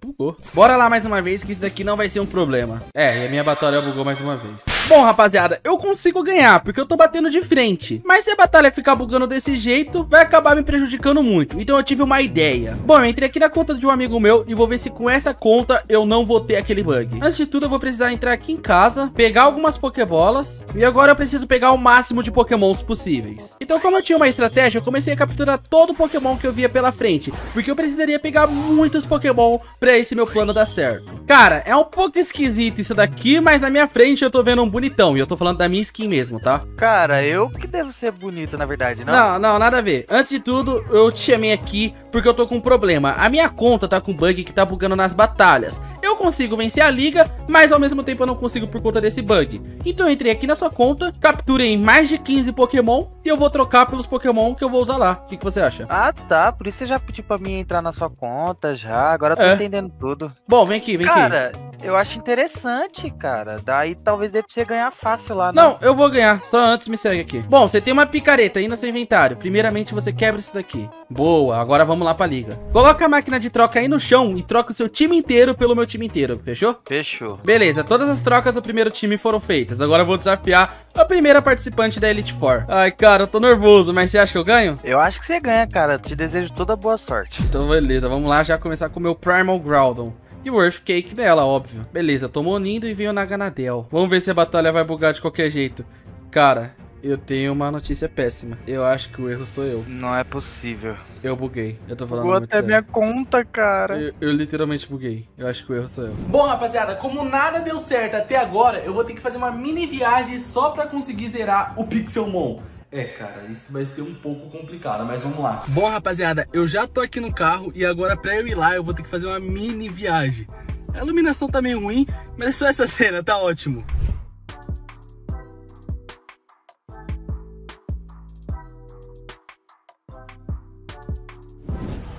bugou. Bora lá mais uma vez, que isso daqui não vai ser um problema. É, e a minha batalha bugou mais uma vez. Bom, rapaziada, eu consigo ganhar, porque eu tô batendo de frente. Mas se a batalha ficar bugando desse jeito, vai acabar me prejudicando muito. Então eu tive uma ideia. Bom, eu entrei aqui na conta de um amigo meu e vou ver se com essa conta eu não vou ter aquele bug. Antes de tudo, eu vou precisar entrar aqui em casa, pegar algumas pokébolas. E agora eu preciso pegar o máximo de pokémons possíveis. Então, como eu tinha uma estratégia, eu comecei a capturar todo pokémon que eu via pela frente. Porque eu precisaria pegar muitos pokémon pra esse meu plano dar certo. Cara, é um pouco esquisito isso daqui, mas na minha frente eu tô vendo um bonitão. E eu tô falando da minha skin mesmo, tá? Cara, eu que devo ser bonito, na verdade, não? Não, não, nada a ver. Antes de tudo, eu te chamei aqui porque eu tô com um problema. A minha conta tá com bug que tá bugando nas batalhas. Eu consigo vencer a liga, mas ao mesmo tempo eu não consigo por conta desse bug. Então eu entrei aqui na sua conta, capturei mais de 15 Pokémon e eu vou trocar pelos Pokémon que eu vou usar lá. O que, que você acha? Ah, tá. Por isso você já pediu pra mim entrar na sua conta já. Agora eu tô É. entendendo tudo. Bom, vem aqui, vem aqui. Cara, eu acho interessante, cara. Daí talvez dê pra você ganhar fácil lá, né? Não, eu vou ganhar. Só antes me segue aqui. Bom, você tem uma picareta aí no seu inventário. Primeiramente você quebra isso daqui. Boa, agora vamos lá pra liga. Coloca a máquina de troca aí no chão e troca o seu time inteiro pelo meu time inteiro, fechou? Fechou. Beleza, todas as trocas do primeiro time foram feitas. Agora eu vou desafiar a primeira participante da Elite Four. Ai, cara, eu tô nervoso, mas você acha que eu ganho? Eu acho que você ganha, cara. Te desejo toda boa sorte. Então beleza, vamos lá já começar com o meu Primal Groudon. E o Earthquake dela, óbvio. Beleza, tomou Nindo e veio na Ganadel. Vamos ver se a batalha vai bugar de qualquer jeito. Cara, eu tenho uma notícia péssima. Eu acho que o erro sou eu. Não é possível. Eu buguei. Eu tô falando Bugou muito até sério. minha conta, cara. Eu, eu literalmente buguei. Eu acho que o erro sou eu. Bom, rapaziada, como nada deu certo até agora, eu vou ter que fazer uma mini viagem só pra conseguir zerar o Pixelmon. É, cara, isso vai ser um pouco complicado, mas vamos lá. Bom, rapaziada, eu já tô aqui no carro e agora pra eu ir lá eu vou ter que fazer uma mini viagem. A iluminação tá meio ruim, mas é só essa cena, tá ótimo.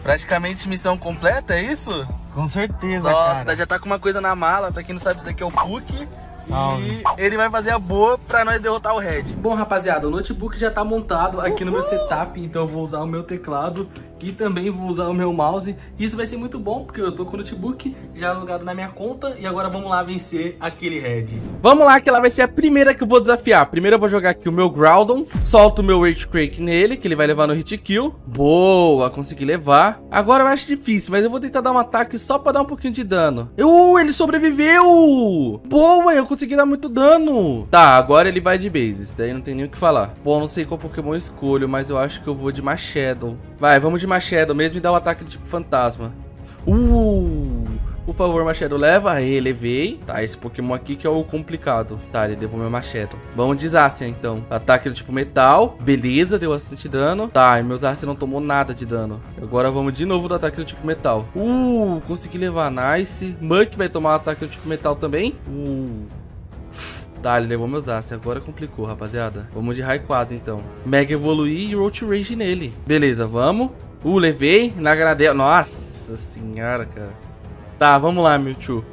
Praticamente missão completa, é isso? Com certeza, Nossa, já tá com uma coisa na mala. Pra quem não sabe, isso daqui é o Puck. Salve. E ele vai fazer a boa pra nós derrotar o Red. Bom, rapaziada, o notebook já tá montado aqui no meu setup. Então eu vou usar o meu teclado e também vou usar o meu mouse. Isso vai ser muito bom, porque eu tô com o notebook já alugado na minha conta. E agora vamos lá vencer aquele Red. Vamos lá, que ela vai ser a primeira que eu vou desafiar. Primeiro eu vou jogar aqui o meu Groudon. Solto o meu Earthquake nele, que ele vai levar no hit kill. Boa, consegui levar. Agora eu acho difícil, mas eu vou tentar dar um ataque só pra dar um pouquinho de dano. Uh, ele sobreviveu! Boa, eu consegui dar muito dano. Tá, agora ele vai de bases, daí não tem nem o que falar. Bom, não sei qual Pokémon eu escolho, mas eu acho que eu vou de Machado. Vai, vamos de Machado mesmo e dar o ataque de tipo fantasma. Uh! Por favor, Machado, leva. Aí, levei. Tá, esse Pokémon aqui que é o complicado. Tá, ele levou meu Machado. Vamos de Zacian, então. Ataque do tipo metal. Beleza, deu bastante dano. Tá, e meu Zacian não tomou nada de dano. Agora vamos de novo do ataque do tipo metal. Uh, consegui levar. Nice. Muck vai tomar o ataque do tipo metal também. Uh. Tá, ele levou meus aços. Agora complicou, rapaziada. Vamos de Rayquaza, então. Mega evoluir e Roach Rage nele. Beleza, vamos. Uh, levei. Na. Nossa senhora, cara. Tá, vamos lá, Mewtwo.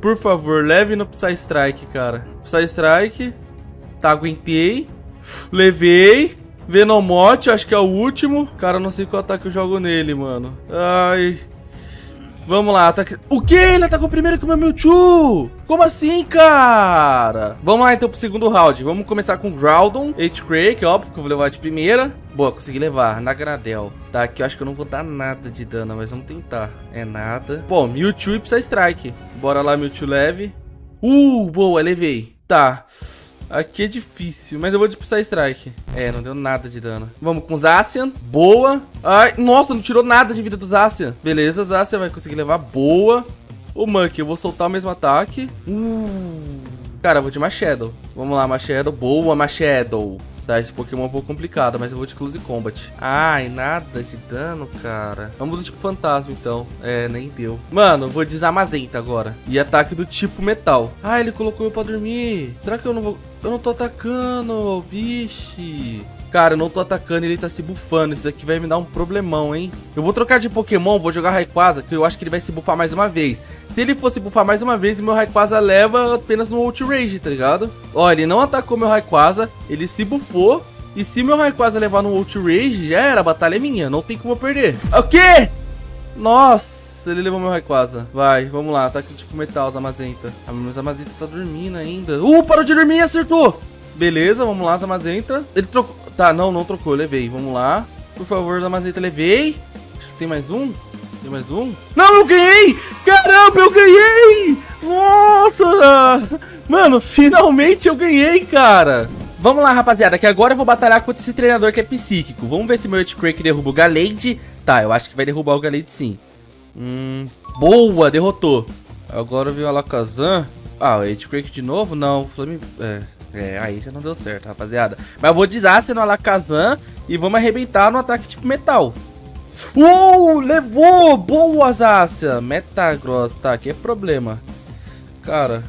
Por favor, leve no Psy Strike, cara. Psy Strike. Tá, aguentei. Levei. Venomote, acho que é o último. Cara, não sei qual ataque eu jogo nele, mano. Ai. Vamos lá, ataque... O que? Ele atacou primeiro que o meu Mewtwo! Como assim, cara? Vamos lá, então, pro segundo round. Vamos começar com Groudon, H-Crake, óbvio que eu vou levar de primeira. Boa, consegui levar. Na Gradel. Tá, aqui eu acho que eu não vou dar nada de dano, mas vamos tentar. É nada. Pô, Mewtwo e Psy-Strike. Bora lá, Mewtwo leve. Uh, boa, levei. Tá. Aqui é difícil, mas eu vou de Psy Strike. É, não deu nada de dano. Vamos com Zacian. Boa. Ai, nossa, não tirou nada de vida do Zacian. Beleza, Zacian vai conseguir levar. Boa. O Monkey, eu vou soltar o mesmo ataque. Uh. Cara, eu vou de Machado. Vamos lá, Machado. Boa, Machado. Tá, esse Pokémon é um pouco complicado, mas eu vou de Close Combat. Ai, nada de dano, cara. Vamos do tipo Fantasma, então. É, nem deu. Mano, vou de Zamazenta agora. E ataque do tipo Metal. Ah, ele colocou eu pra dormir. Será que eu não vou... Eu não tô atacando, vixe. Cara, eu não tô atacando, ele tá se bufando. Isso daqui vai me dar um problemão, hein? Eu vou trocar de Pokémon, vou jogar Rayquaza, que eu acho que ele vai se bufar mais uma vez. Se ele fosse bufar mais uma vez, meu Rayquaza leva apenas no Outrage, tá ligado? Ó, ele não atacou meu Rayquaza, ele se bufou. E se meu Rayquaza levar no Outrage, já era, a batalha é minha, não tem como eu perder. O quê? Nossa, ele levou meu Rayquaza. Vai, vamos lá, ataque tipo metal, Zamazenta. Ah, mas Zamazenta tá dormindo ainda. Uh, parou de dormir acertou. Beleza, vamos lá, Zamazenta. Ele trocou... Tá, não, não trocou, levei. Vamos lá. Por favor, Zamazenta, levei. Acho que tem mais um. Tem mais um? Não, eu ganhei! Caramba, eu ganhei! Nossa! Mano, finalmente eu ganhei, cara! Vamos lá, rapaziada, que agora eu vou batalhar contra esse treinador que é psíquico. Vamos ver se meu Earthquake derruba o Galade. Tá, eu acho que vai derrubar o Galade sim. Hum, boa, derrotou. Agora veio o Alakazam. Ah, o Earthquake de novo? Não, Flame... É, é, aí já não deu certo, rapaziada. Mas eu vou desastre no Alakazam e vamos arrebentar no ataque tipo metal. Uh, levou! Boa, Zácia! Metagross, tá, que é problema. Cara,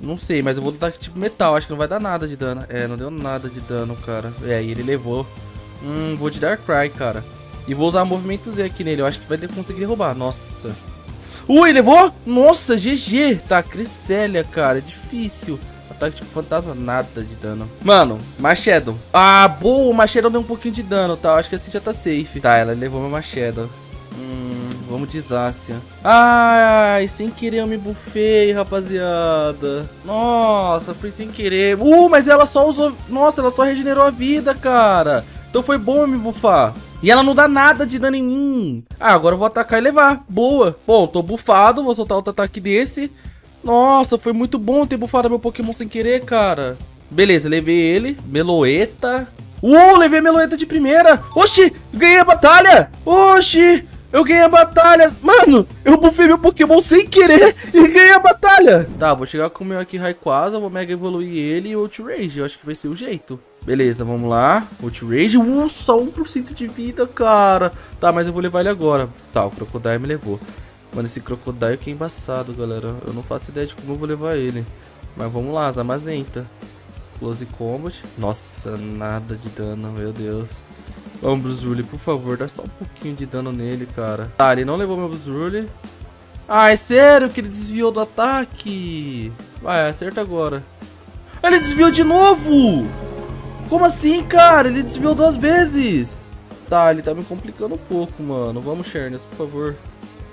não sei, mas eu vou ataque tipo metal, acho que não vai dar nada de dano. É, não deu nada de dano, cara. É, e ele levou. Hum, vou de Darkrai, cara. E vou usar movimento Z aqui nele, eu acho que vai conseguir derrubar. Nossa. Ui, levou? Nossa, GG. Tá, Cresselia, cara, difícil. Ataque tipo fantasma, nada de dano. Mano, Machado. Ah, boa, o Machado deu um pouquinho de dano, tá? Acho que assim já tá safe. Tá, ela levou meu Machado. Hum, vamos de Zácia. Ai, sem querer eu me bufei, rapaziada. Nossa, foi sem querer. Uh, mas ela só usou... Nossa, ela só regenerou a vida, cara. Então foi bom eu me bufar. E ela não dá nada de dano em mim. Ah, agora eu vou atacar e levar. Boa. Bom, tô bufado. Vou soltar outro ataque desse. Nossa, foi muito bom ter bufado meu Pokémon sem querer, cara. Beleza, levei ele. Meloeta. Uh, levei a Meloeta de primeira. Oxi, ganhei a batalha. Oxi, eu ganhei a batalha. Mano, eu bufei meu Pokémon sem querer e ganhei a batalha. Tá, vou chegar com o meu aqui Rayquaza, vou Mega Evoluir ele e Outrage. Eu acho que vai ser o jeito. Beleza, vamos lá. Outrage. Uh, só 1% de vida, cara. Tá, mas eu vou levar ele agora. Tá, o Crocodile me levou. Mano, esse Crocodile que é embaçado, galera. Eu não faço ideia de como eu vou levar ele. Mas vamos lá, Zamazenta. Close Combat. Nossa, nada de dano, meu Deus. Vamos, Bruce por favor, dá só um pouquinho de dano nele, cara. Tá, ele não levou meu Bruce Ah, é sério que ele desviou do ataque? Vai, acerta agora. Ele desviou de novo! Como assim, cara? Ele desviou duas vezes. Tá, ele tá me complicando um pouco, mano. Vamos, Shernes, por favor.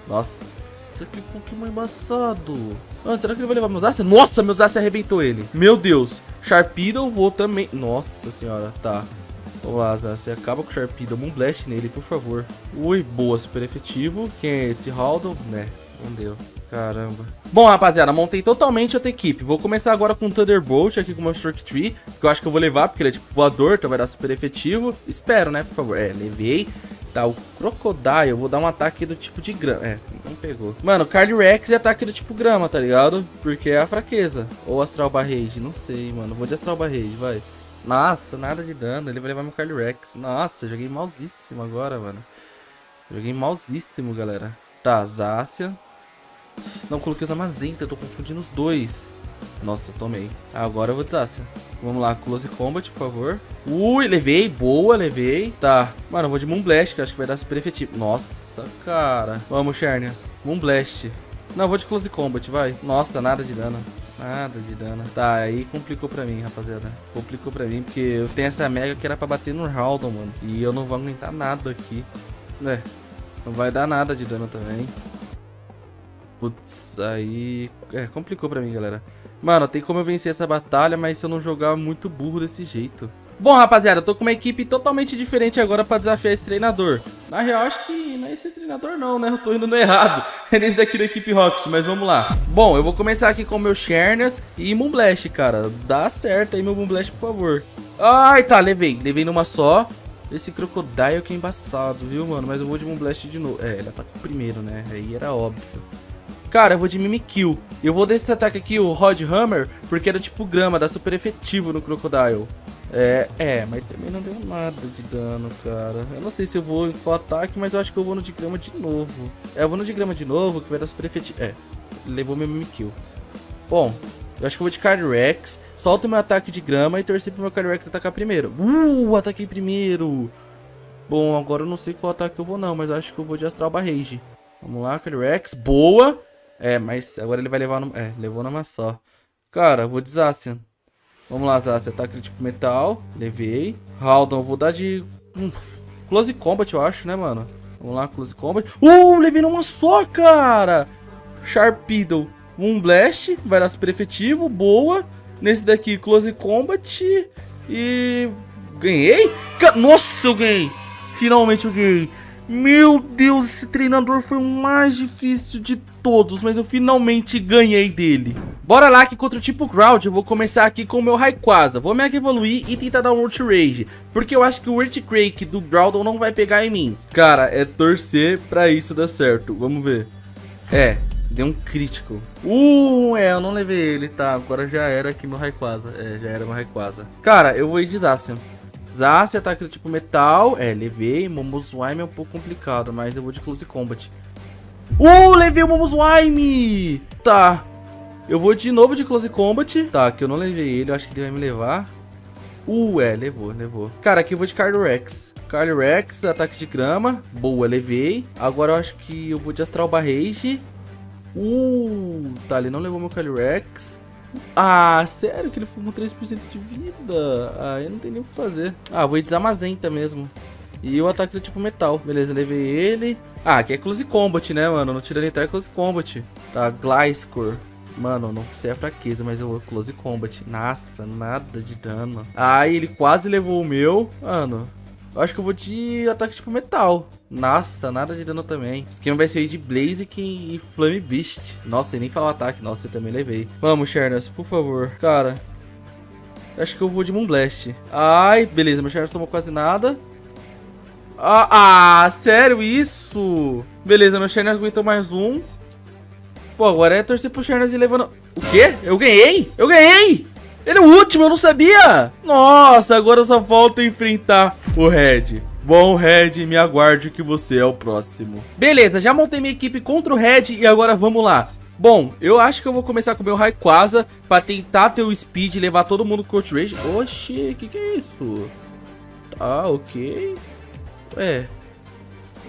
Nossa, que Pokémon embaçado. Ah, será que ele vai levar meus Zacian? Nossa, meus Zacian arrebentou ele. Meu Deus. Sharpedo vou também. Nossa senhora, tá. Vamos lá, Zacian. Acaba com o Sharpedo. Moonblast nele, por favor. Ui, boa, super efetivo. Quem é esse? Haldo? Né, não deu. Caramba. Bom, rapaziada, montei totalmente outra equipe. Vou começar agora com o Thunderbolt aqui com o meu Short Tree, que eu acho que eu vou levar, porque ele é tipo voador, então vai dar super efetivo. Espero, né, por favor. É, levei. Tá, o Crocodile, eu vou dar um ataque do tipo de grama. É, não pegou. Mano, Calyrex e ataque do tipo grama, tá ligado? Porque é a fraqueza. Ou Astral Barrage, não sei, mano. Vou de Astral Barrage, vai. Nossa, nada de dano. Ele vai levar meu Calyrex. Nossa, joguei malzíssimo agora, mano. Joguei malzíssimo, galera. Tá, Zácia. Não, coloquei os Amazenta. Eu tô confundindo os dois. Nossa, tomei. Agora eu vou de Zácia. Vamos lá, Close Combat, por favor. Ui, levei. Boa, levei. Tá. Mano, eu vou de Moonblast, que acho que vai dar super efetivo. Nossa, cara. Vamos, Charnias. Moonblast. Não, eu vou de Close Combat, vai. Nossa, nada de dano. Nada de dano. Tá, aí complicou pra mim, rapaziada. Complicou pra mim, porque eu tenho essa mega que era pra bater no Haldon, mano. E eu não vou aguentar nada aqui. É, não vai dar nada de dano também. Putz, aí... É, complicou pra mim, galera. Mano, tem como eu vencer essa batalha, mas se eu não jogar muito burro desse jeito. Bom, rapaziada, eu tô com uma equipe totalmente diferente agora pra desafiar esse treinador. Na real, acho que não é esse treinador não, né? Eu tô indo no errado. É nesse daqui da equipe Rocket, mas vamos lá. Bom, eu vou começar aqui com o meu Shernas e Moonblast, cara. Dá certo aí meu Moonblast, por favor. Ai, tá, levei. Levei numa só. Esse Crocodile que é embaçado, viu, mano? Mas eu vou de Moonblast de novo. É, ele atacou primeiro, né? Aí era óbvio. Cara, eu vou de Mimikyu. Eu vou desse ataque aqui, o Rod Hammer, porque era tipo grama, dá super efetivo no Crocodile. É, é, mas também não deu nada de dano, cara. Eu não sei se eu vou com ataque, mas eu acho que eu vou no de grama de novo. É, eu vou no de grama de novo, que vai dar super efetivo. É, levou meu Mimikyu. Bom, eu acho que eu vou de Calyrex. Solto meu ataque de grama e torcer pro meu Calyrex atacar primeiro. Uh, ataquei primeiro. Bom, agora eu não sei qual ataque eu vou não, mas acho que eu vou de Astral Barrage. Vamos lá, Calyrex. Boa. É, mas agora ele vai levar no... É, levou numa só. Cara, vou de Zacian. Vamos lá, Zacian. Ataque tipo metal. Levei. Haldon, vou dar de... Hum, close Combat, eu acho, né, mano? Vamos lá, Close Combat. Uh, levei numa só, cara! Sharpedo. Um Blast. Vai dar super efetivo. Boa. Nesse daqui, Close Combat. E... Ganhei? Nossa, eu ganhei! Finalmente eu ganhei. Meu Deus, esse treinador foi o mais difícil de todos, mas eu finalmente ganhei dele. Bora lá que contra o tipo Ground eu vou começar aqui com o meu Rayquaza. Vou Mega Evoluir e tentar dar um Ultra Rage, porque eu acho que o Earthquake do Groudon não vai pegar em mim. Cara, é torcer pra isso dar certo. Vamos ver. É, deu um crítico. Uh, é, eu não levei ele, tá. Agora já era aqui meu Rayquaza. É, já era meu Rayquaza. Cara, eu vou ir de Zacian. Zacian, ataque do tipo metal. É, levei. Momoslime é um pouco complicado, mas eu vou de Close Combat. Uh, levei o Momoslime! Tá. Eu vou de novo de Close Combat. Tá, que eu não levei ele, eu acho que ele vai me levar. Uh, é, levou, levou. Cara, aqui eu vou de Cardorex. Cardorex, ataque de grama. Boa, levei. Agora eu acho que eu vou de Astral Barrage. Uh, tá, ele não levou meu Calyrex. Ah, sério que ele com 3% de vida? Ah, eu não tenho nem o que fazer. Ah, vou ir de Zamazenta mesmo. E o ataque do tipo metal. Beleza, levei ele. Ah, aqui é Close Combat, né, mano? No Tiranitar é Close Combat. Tá, Gliscor. Mano, não sei a fraqueza, mas eu vou Close Combat. Nossa, nada de dano. Ai, ele quase levou o meu. Mano, eu acho que eu vou de ataque tipo metal. Nossa, nada de dano também. Esquema vai ser de Blaziken e Flame Beast. Nossa, e nem falar ataque. Nossa, eu também levei. Vamos, Shernas, por favor. Cara, acho que eu vou de Moonblast. Ai, beleza. Meu Shernas tomou quase nada. Ah, ah, sério isso? Beleza, meu Shernas aguentou mais um. Pô, agora é torcer pro Shernas e levando... O quê? Eu ganhei? Eu ganhei! Ele é o último, eu não sabia! Nossa, agora só falta enfrentar o Red. Bom, Red, me aguarde que você é o próximo. Beleza, já montei minha equipe contra o Red e agora vamos lá. Bom, eu acho que eu vou começar com o meu Rayquaza pra tentar ter o Speed e levar todo mundo com o Rage. Oxi, que que é isso? Tá, ok. É,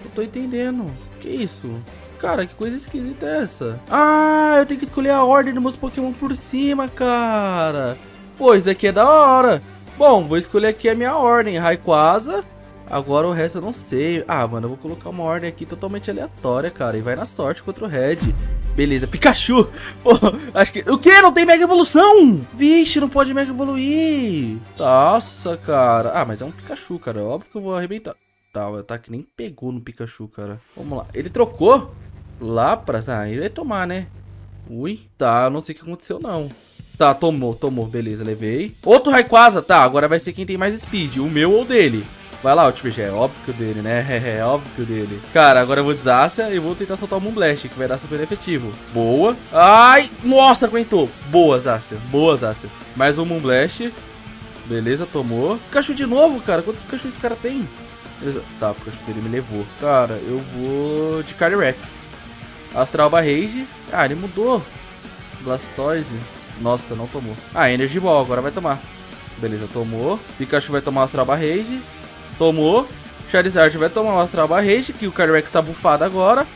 não tô entendendo. Que isso? Cara, que coisa esquisita é essa? Ah, eu tenho que escolher a ordem dos meus Pokémon por cima, cara. Pô, isso daqui é da hora. Bom, vou escolher aqui a minha ordem. Rayquaza. Agora o resto eu não sei. Ah, mano, eu vou colocar uma ordem aqui totalmente aleatória, cara. E vai na sorte contra o Red. Beleza, Pikachu. Pô, acho que... O quê? Não tem Mega Evolução? Vixe, não pode Mega Evoluir. Nossa, cara. Ah, mas é um Pikachu, cara. Óbvio que eu vou arrebentar. Tá, o ataque nem pegou no Pikachu, cara. Vamos lá. Ele trocou? Lapras? Ah, ele vai tomar, né? Ui, tá, não sei o que aconteceu não. Tá, tomou, tomou, beleza, levei. Outro Rayquaza, tá, agora vai ser quem tem mais speed, o meu ou dele. Vai lá, Ultimate. É óbvio dele, né? É óbvio dele. Cara, agora eu vou Desácia e vou tentar soltar o Moonblast, que vai dar super efetivo. Boa. Ai, nossa, aguentou. Boa, Zácia. Boa, Zácia. Mais um Moonblast. Beleza, tomou. Pikachu de novo, cara. Quantos Pikachu esse cara tem? Beleza. Tá, o Pikachu dele me levou. Cara, eu vou de Calyrex. Astral Rage. Ah, ele mudou. Blastoise. Nossa, não tomou. Ah, Energy Ball, agora vai tomar. Beleza, tomou. Pikachu vai tomar o Astral Rage. Tomou. Charizard vai tomar o Astral Rage, que o Calyrex tá bufado agora.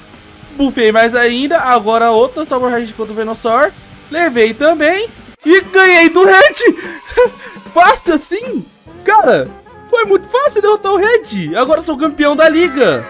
Bufei mais ainda. Agora outra Astral Rage contra o Venusaur. Levei também. E ganhei do Red. fácil assim? Cara, foi muito fácil derrotar o Red. Agora sou campeão da liga.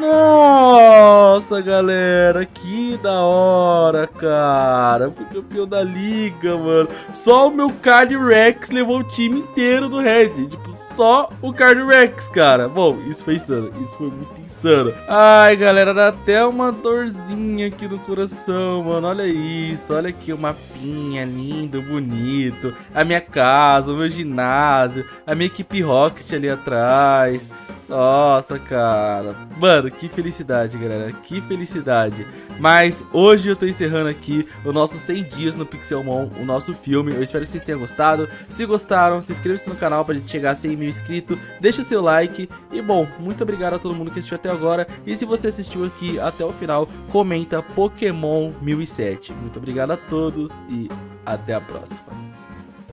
Nossa, galera, que da hora, cara. Fui campeão da liga, mano. Só o meu Card Rex levou o time inteiro do Red. Tipo, só o Card Rex, cara. Bom, isso foi insano. Isso foi muito insano. Ai, galera, dá até uma dorzinha aqui no coração, mano. Olha isso. Olha aqui o mapinha lindo, bonito. A minha casa, o meu ginásio. A minha equipe Rocket ali atrás. Nossa, cara. Mano, que felicidade, galera. Que felicidade. Mas hoje eu tô encerrando aqui o nosso 100 dias no Pixelmon, o nosso filme. Eu espero que vocês tenham gostado. Se gostaram, se inscreva-se no canal pra gente chegar a 100 mil inscritos. Deixa o seu like. E bom, muito obrigado a todo mundo que assistiu até agora. E se você assistiu aqui até o final, comenta Pokémon 1007. Muito obrigado a todos e até a próxima.